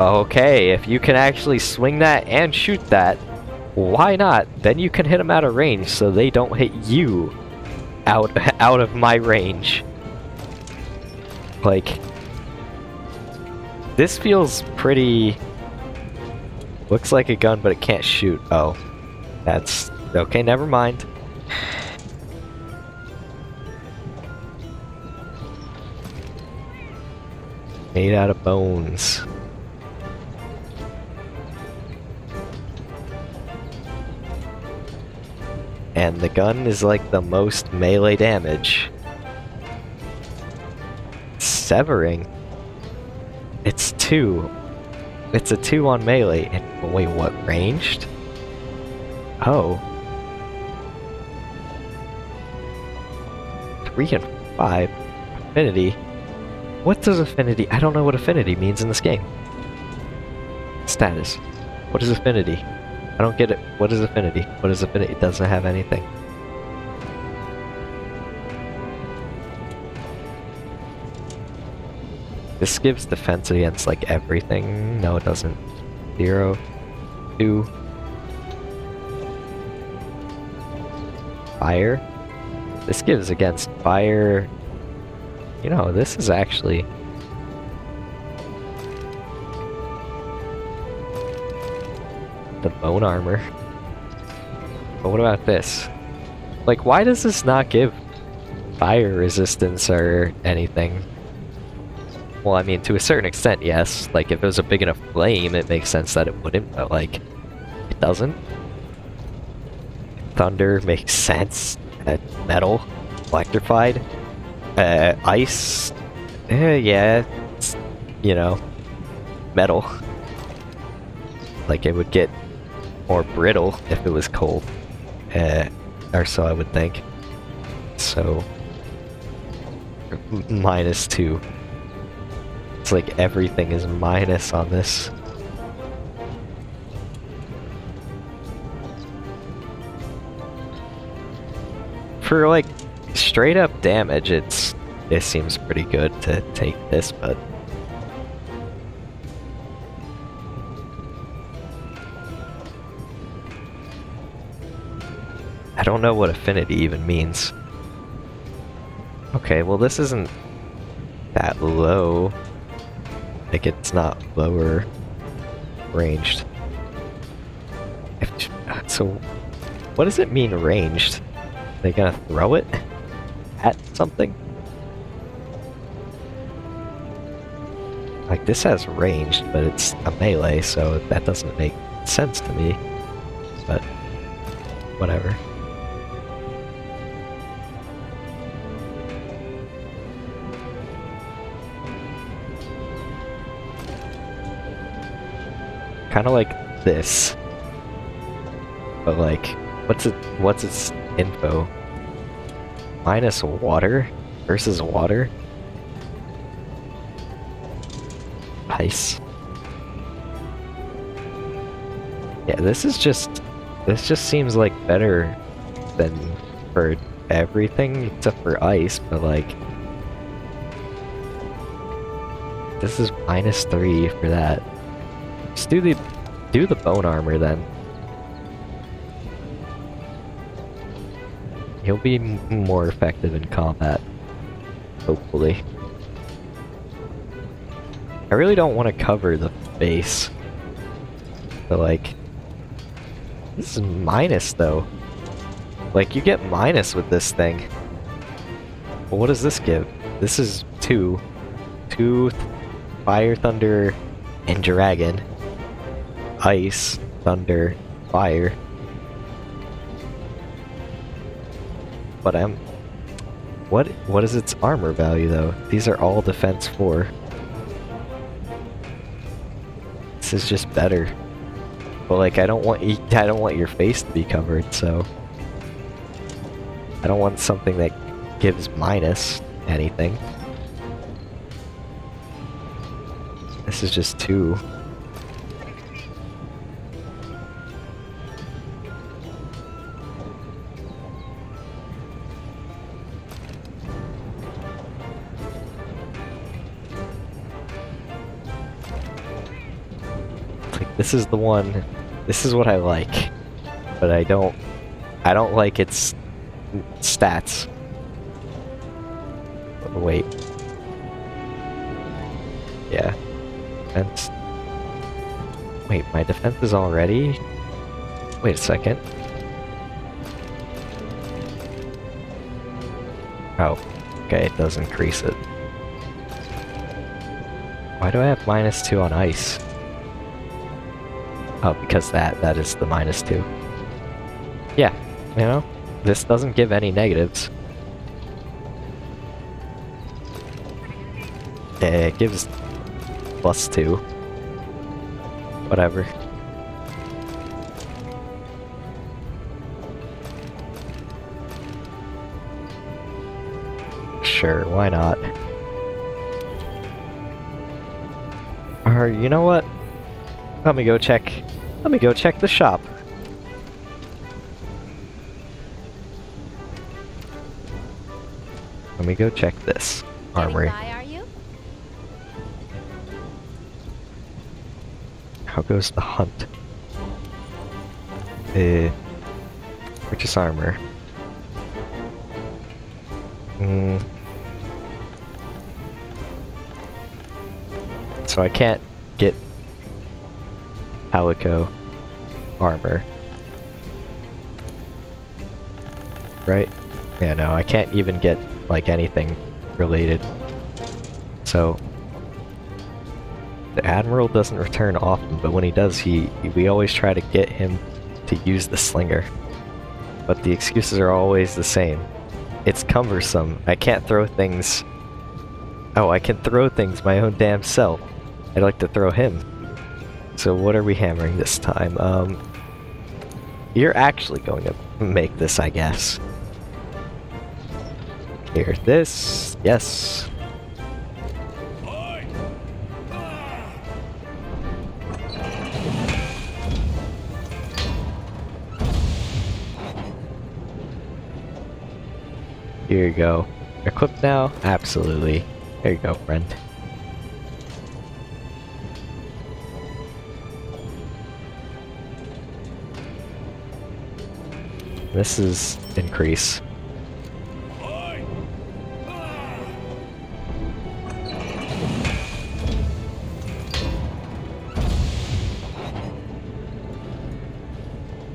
Speaker 1: okay, if you can actually swing that and shoot that, why not? Then you can hit them out of range so they don't hit you out, <laughs> out of my range. Like, this feels pretty... Looks like a gun, but it can't shoot. Oh, that's... Okay, never mind. Made out of bones. And the gun is like the most melee damage severing. It's two. It's a two on melee. And wait, what? Ranged? Oh. Three and five. Affinity. What does affinity? I don't know what affinity means in this game. Status. What is affinity? I don't get it. What is affinity? What is affinity? It doesn't have anything. This gives defense against like everything. No, it doesn't. Zero, two, fire. This gives against fire. You know, this is actually. The bone armor. But what about this? Like, why does this not give fire resistance or anything? Well, I mean, to a certain extent, yes. Like, if it was a big enough flame, it makes sense that it wouldn't, but, like, it doesn't. Thunder makes sense. Metal, electrified. Uh, ice, uh, yeah, you know, metal. Like, it would get more brittle if it was cold. Uh, or so I would think. So, minus two. It's like everything is minus on this. For like straight up damage, it's it seems pretty good to take this, but I don't know what affinity even means. Okay, well this isn't that low. Like it's not lower ranged. So, what does it mean ranged? They gonna throw it at something? Like this has ranged, but it's a melee, so that doesn't make sense to me. But whatever. Kind of like this. But like, what's it? What's its info? Minus water versus water. Ice. Yeah, this is just. This just seems like better than for everything except for ice, but like. This is minus three for that. Just do the do the bone armor then. He'll be more effective in combat. Hopefully. I really don't want to cover the base. But like... This is minus though. Like you get minus with this thing. What does this give? This is two. Two Fire, Thunder, and Dragon ice, thunder, fire. But I'm... What, what is its armor value, though? These are all defense 4. This is just better. But, like, I don't want <laughs> I don't want your face to be covered, so... I don't want something that gives minus anything. This is just 2. This is the one, this is what I like, but I don't, I don't like its stats. Oh, wait. Yeah. Defense. Wait, my defense is already? Wait a second. Oh, okay, it does increase it. Why do I have minus two on ice? Oh, because that, that is the minus two. Yeah, you know, this doesn't give any negatives. Yeah, it gives plus two. Whatever. Sure, why not? Or, you know what? Let me go check. Let me go check the shop. Let me go check this armory. How goes the hunt? Uh, purchase armor. Hmm. So I can't get Palico armor. Right? Yeah, no, I can't even get, like, anything related. So, the Admiral doesn't return often, but when he does, he we always try to get him to use the slinger. But the excuses are always the same. It's cumbersome. I can't throw things... Oh, I can throw things my own damn self. I'd like to throw him. So what are we hammering this time? Um, you're actually going to make this, I guess. Here, this. Yes. Here you go. Equipped now? Absolutely. There you go, friend. This is increase.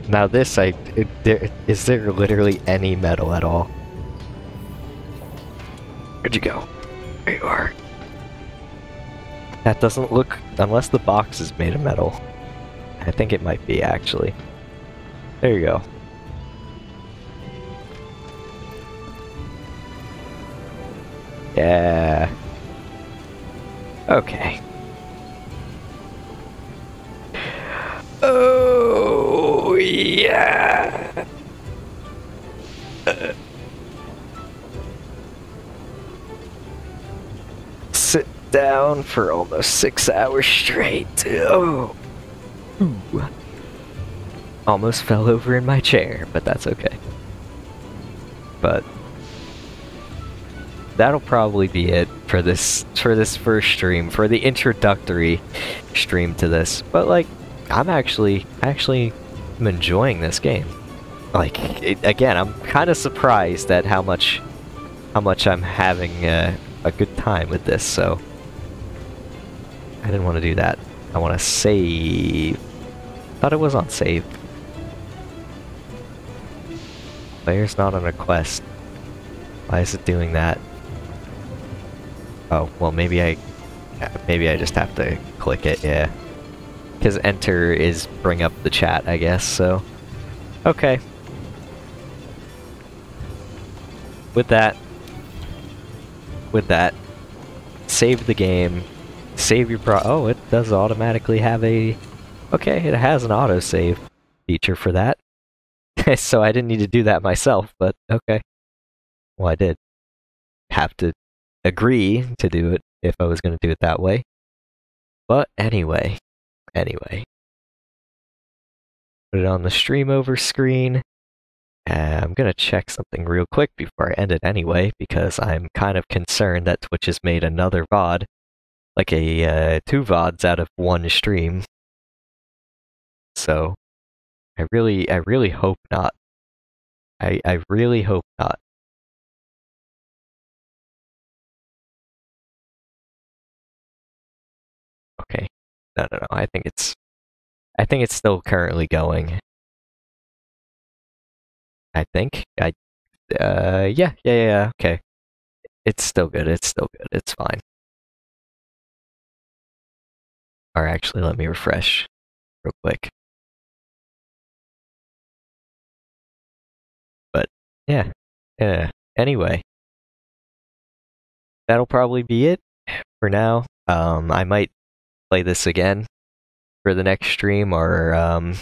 Speaker 1: Now this, I, it, there, is there literally any metal at all? Where'd you go? There you are. That doesn't look, unless the box is made of metal. I think it might be, actually. There you go. Yeah. Okay. Oh, yeah. Sit down for almost six hours straight. Oh. Ooh. Almost fell over in my chair, but that's okay. But that'll probably be it for this for this first stream, for the introductory stream to this. But like, I'm actually actually enjoying this game. Like, it, again, I'm kind of surprised at how much how much I'm having uh, a good time with this. So I didn't want to do that. I want to save. Thought it was on save. Player's not on a quest. Why is it doing that? Oh, well maybe I... Maybe I just have to click it, yeah. Because enter is bring up the chat, I guess, so... Okay. With that... With that... Save the game. Save your pro- oh, it does automatically have a... Okay, it has an autosave feature for that. <laughs> so I didn't need to do that myself, but okay. Well, I did have to agree to do it if I was going to do it that way. But anyway, anyway. Put it on the stream over screen. I'm going to check something real quick before I end it anyway, because I'm kind of concerned that Twitch has made another VOD, like a uh, two VODs out of one stream. So, I really, I really hope not. I, I really hope not. No, no, no. I think it's, I think it's still currently going. I think. I, uh, yeah, yeah, yeah, okay. It's still good, it's still good, it's fine. Or actually, let me refresh real quick. But, yeah, yeah. Anyway. That'll probably be it for now. Um, I might play this again for the next stream, or um,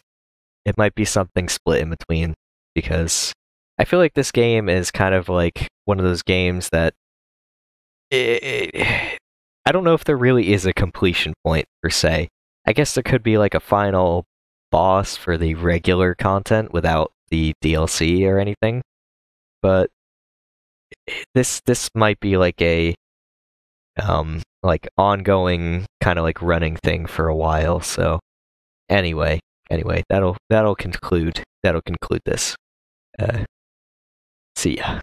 Speaker 1: it might be something split in between because I feel like this game is kind of like one of those games that it, it, I don't know if there really is a completion point per se. I guess there could be like a final boss for the regular content without the DLC or anything, but this this might be like a um like ongoing kind of like running thing for a while. So anyway, anyway, that'll that'll conclude that'll conclude this. Uh, see ya.